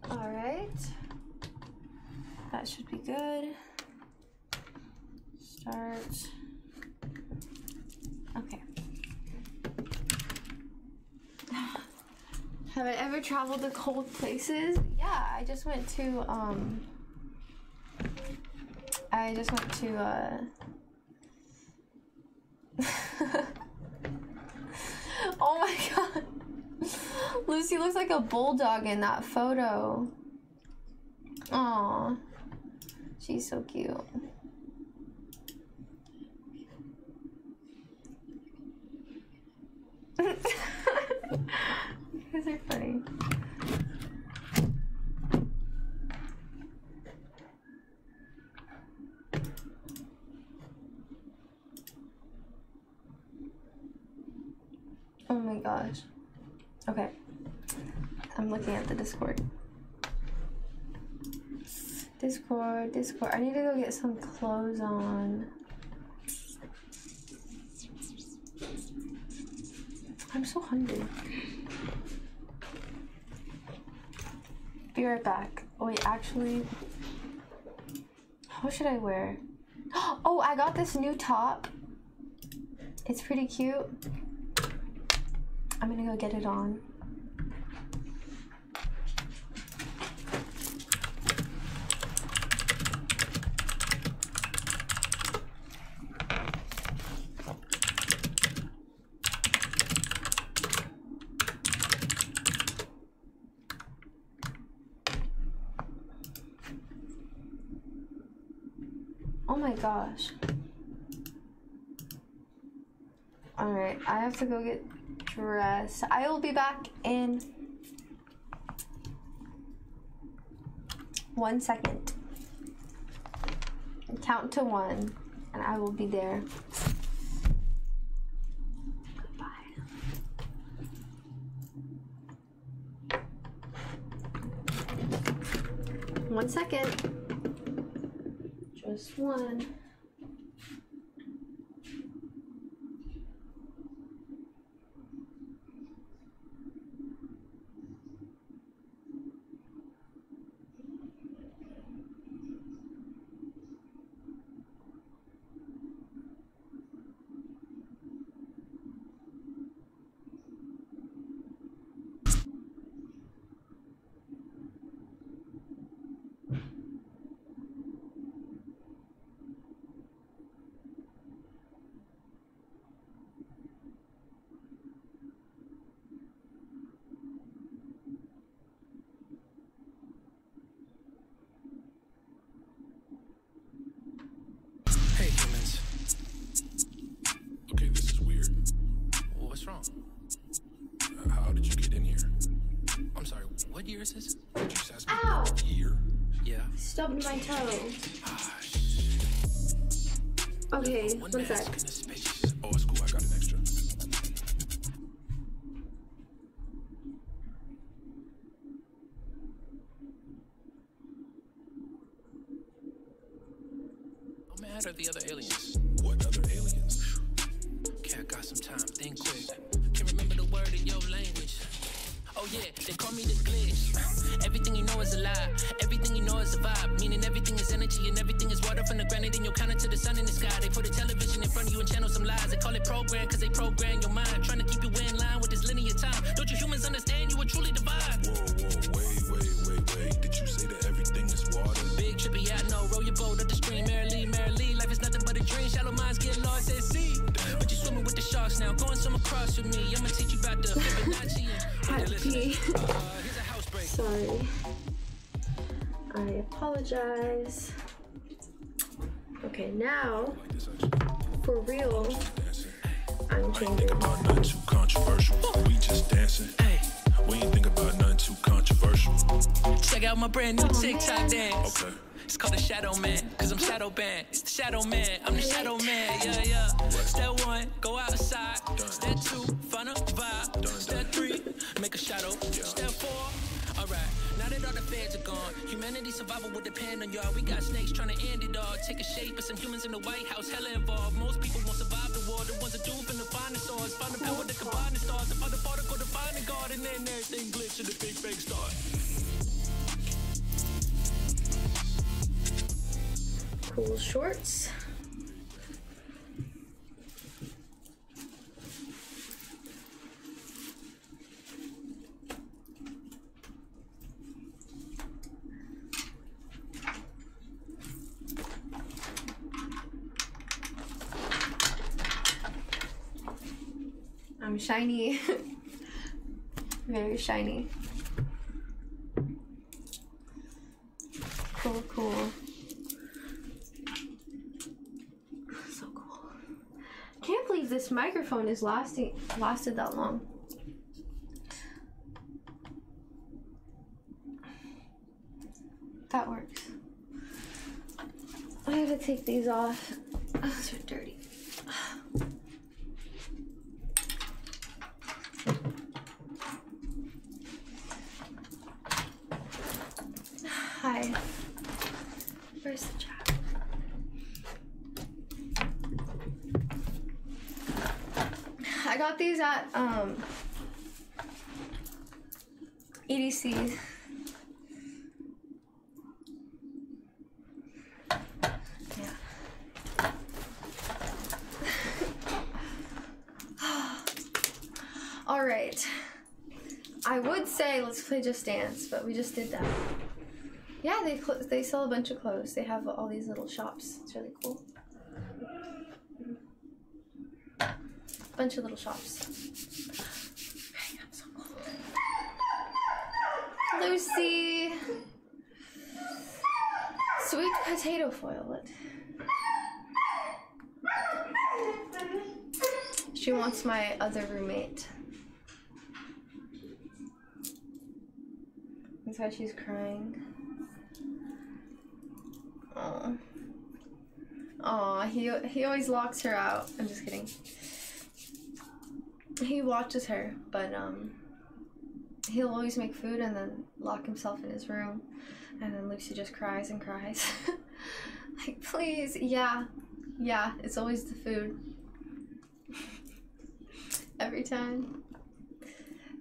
All right. That should be good. Start. Okay. Have I ever traveled to cold places? Yeah, I just went to um I just went to uh Oh my god. Lucy looks like a bulldog in that photo. Aw. She's so cute. guys are funny. Oh my gosh. Okay. I'm looking at the Discord. Discord, Discord. I need to go get some clothes on. I'm so hungry. Be right back. Oh, wait, actually. What should I wear? Oh, I got this new top. It's pretty cute. I'm gonna go get it on. Oh my gosh. Alright, I have to go get dressed. I will be back in one second. Count to one, and I will be there. Goodbye. One second. Just one. Okay, One one mask sec. in a space. Oh, it's cool. I got an extra. No matter the other aliens. What other aliens? Okay, I got some time. Think quick. Oh yeah, they call me the glitch. Everything you know is a lie. Everything you know is a vibe. Meaning everything is energy and everything is water from the granite. Then you'll count it to the sun in the sky. They put a television in front of you and channel some lies. They call it program because they program your mind. Trying to keep you in line with this linear time. Don't you humans understand you are truly divine? Whoa, whoa, wait, wait, wait, wait. Did you say that everything is water? Big trippy, I know. Roll your boat up the stream, merrily, merrily. Life is nothing but a dream. Shallow minds get lost at sea. But you swimming with the sharks now. Going swim across with me. I'ma teach you about the Fibonacci. Had to pee. Uh, here's a house break. Sorry. I apologize. Okay, now, for real. I'm changing. about nothing too controversial. We just dancing. We ain't think about nothing too controversial. check out my brand new TikTok dance. Okay. It's called the Shadow Man, cause I'm Shadow Man. It's the Shadow Man, I'm the Shadow Man, yeah, yeah. Step one, go outside. Step two, find a vibe. Step three, make a shadow. Step four, alright. Now that all the feds are gone, humanity survival would depend on y'all. We got snakes trying to end it all. Take a shape, but some humans in the White House hella involved. Most people won't survive the war. The ones that do find the stars, find the power to combine the stars, find the particle to find the God, and then everything glitch and the big bang start. Cool shorts. I'm shiny. Very shiny. cool, cool. So cool. Can't believe this microphone is lasting lasted that long. That works. I gotta take these off. Those are dirty. Hi. Where's the chat? I got these at um EDC. Yeah. All right. I would say let's play Just Dance, but we just did that. Yeah, they they sell a bunch of clothes. They have all these little shops. It's really cool. A Bunch of little shops. Lucy. Sweet potato foil. What? She wants my other roommate. That's why she's crying. Oh. Aw, he he always locks her out. I'm just kidding. He watches her, but um he'll always make food and then lock himself in his room. And then Lucy just cries and cries. like, please, yeah. Yeah, it's always the food. Every time.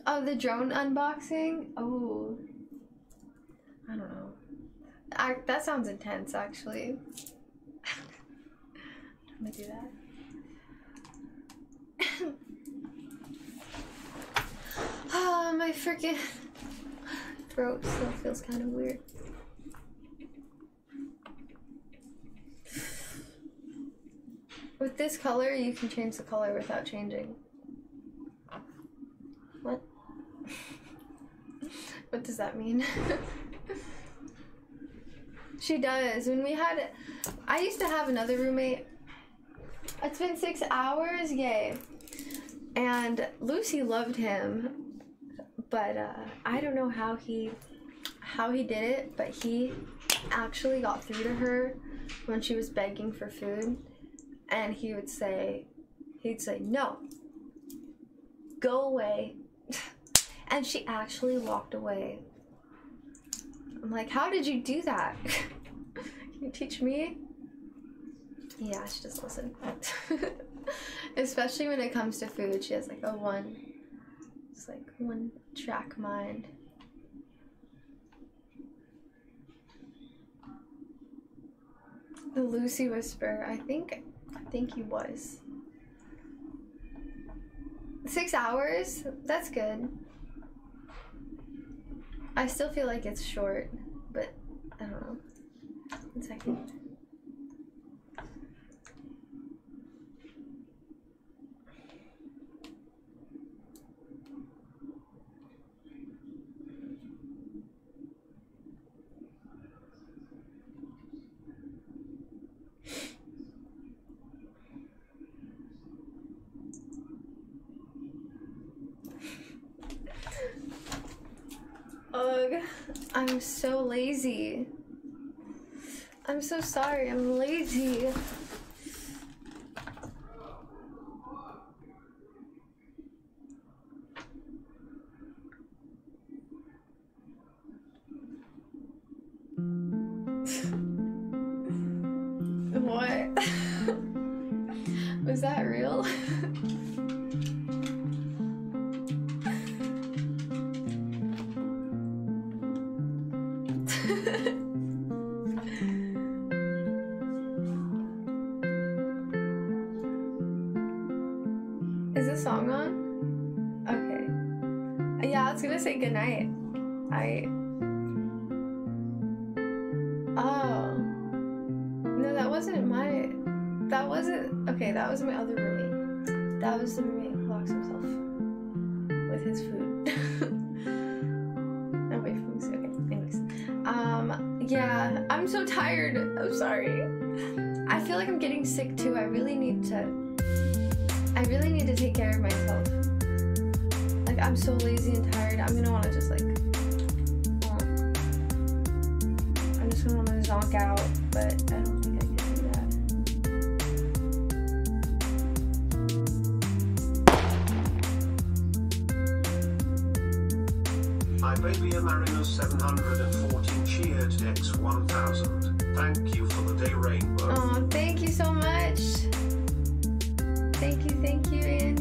Oh, the drone unboxing? Oh. I don't know. I, that sounds intense, actually. I'm gonna do that. Ah, my freaking throat still feels kind of weird. With this color, you can change the color without changing. What? what does that mean? she does. When we had, I used to have another roommate. It's been six hours, yay. And Lucy loved him, but uh, I don't know how he, how he did it. But he actually got through to her when she was begging for food, and he would say, he'd say no, go away, and she actually walked away. I'm like, how did you do that? Can you teach me? Yeah, she doesn't listen. Especially when it comes to food, she has like a one, it's like one track mind. The Lucy Whisper, I think, I think he was. Six hours? That's good. I still feel like it's short, but I don't know. One second. Ugh, I'm so lazy. I'm so sorry, I'm lazy. what? Was that real? that was my other roommate. That was the roommate who locks himself with his food. I'm waiting for me. Okay. Anyways. Um. Yeah. I'm so tired. I'm sorry. I feel like I'm getting sick too. I really need to. I really need to take care of myself. Like I'm so lazy and tired. I'm gonna want to just like. I'm just gonna want to zonk out, but I don't. Mariner 714 cheered 1000. Thank you for the day, Rainbow. Oh, thank you so much. Thank you, thank you, Andy.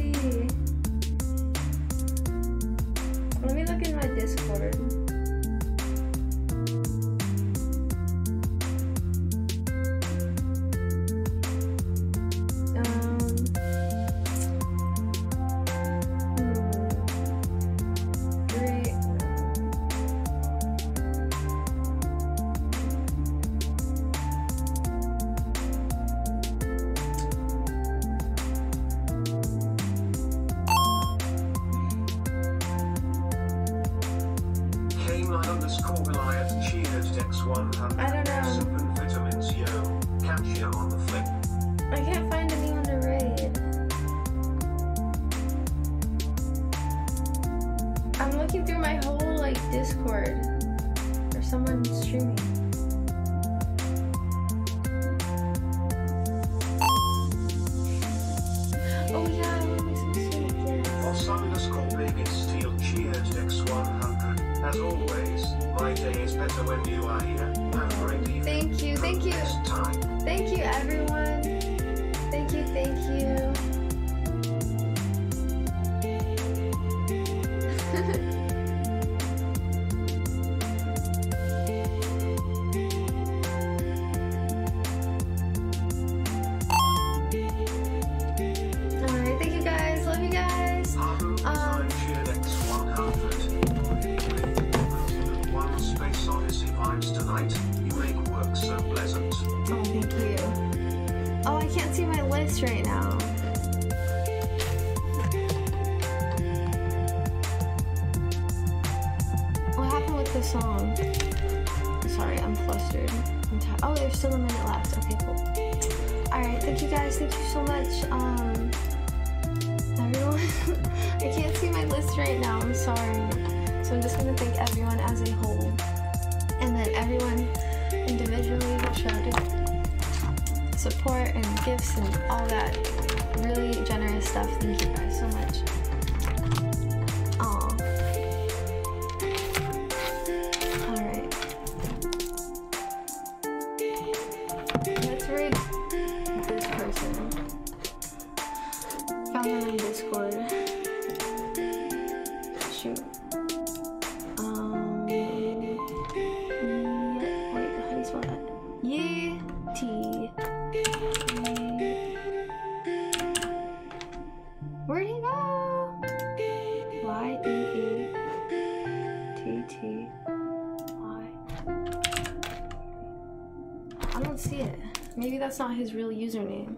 that's not his real username.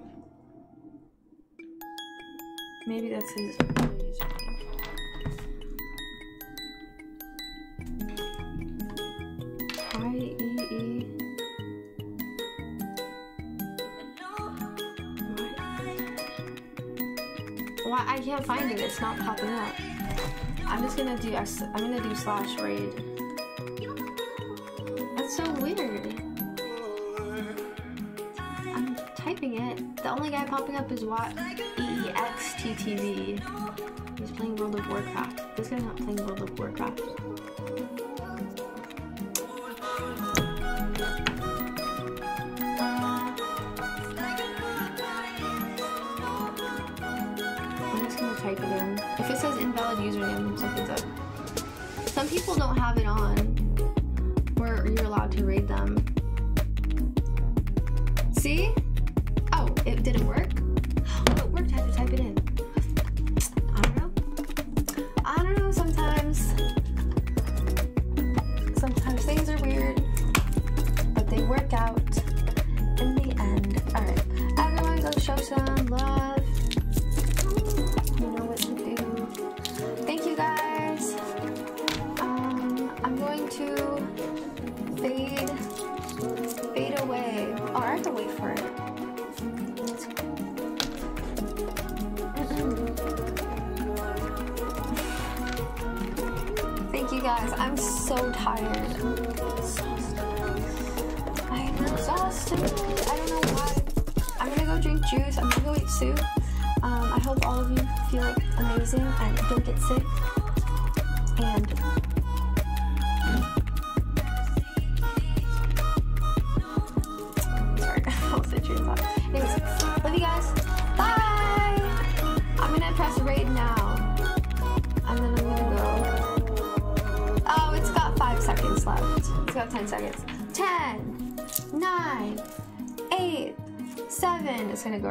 up his watch e x t t v. He's playing World of Warcraft. This guy's not playing World of Warcraft.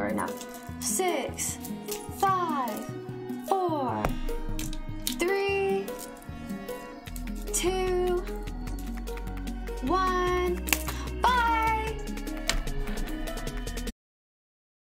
Seven. It's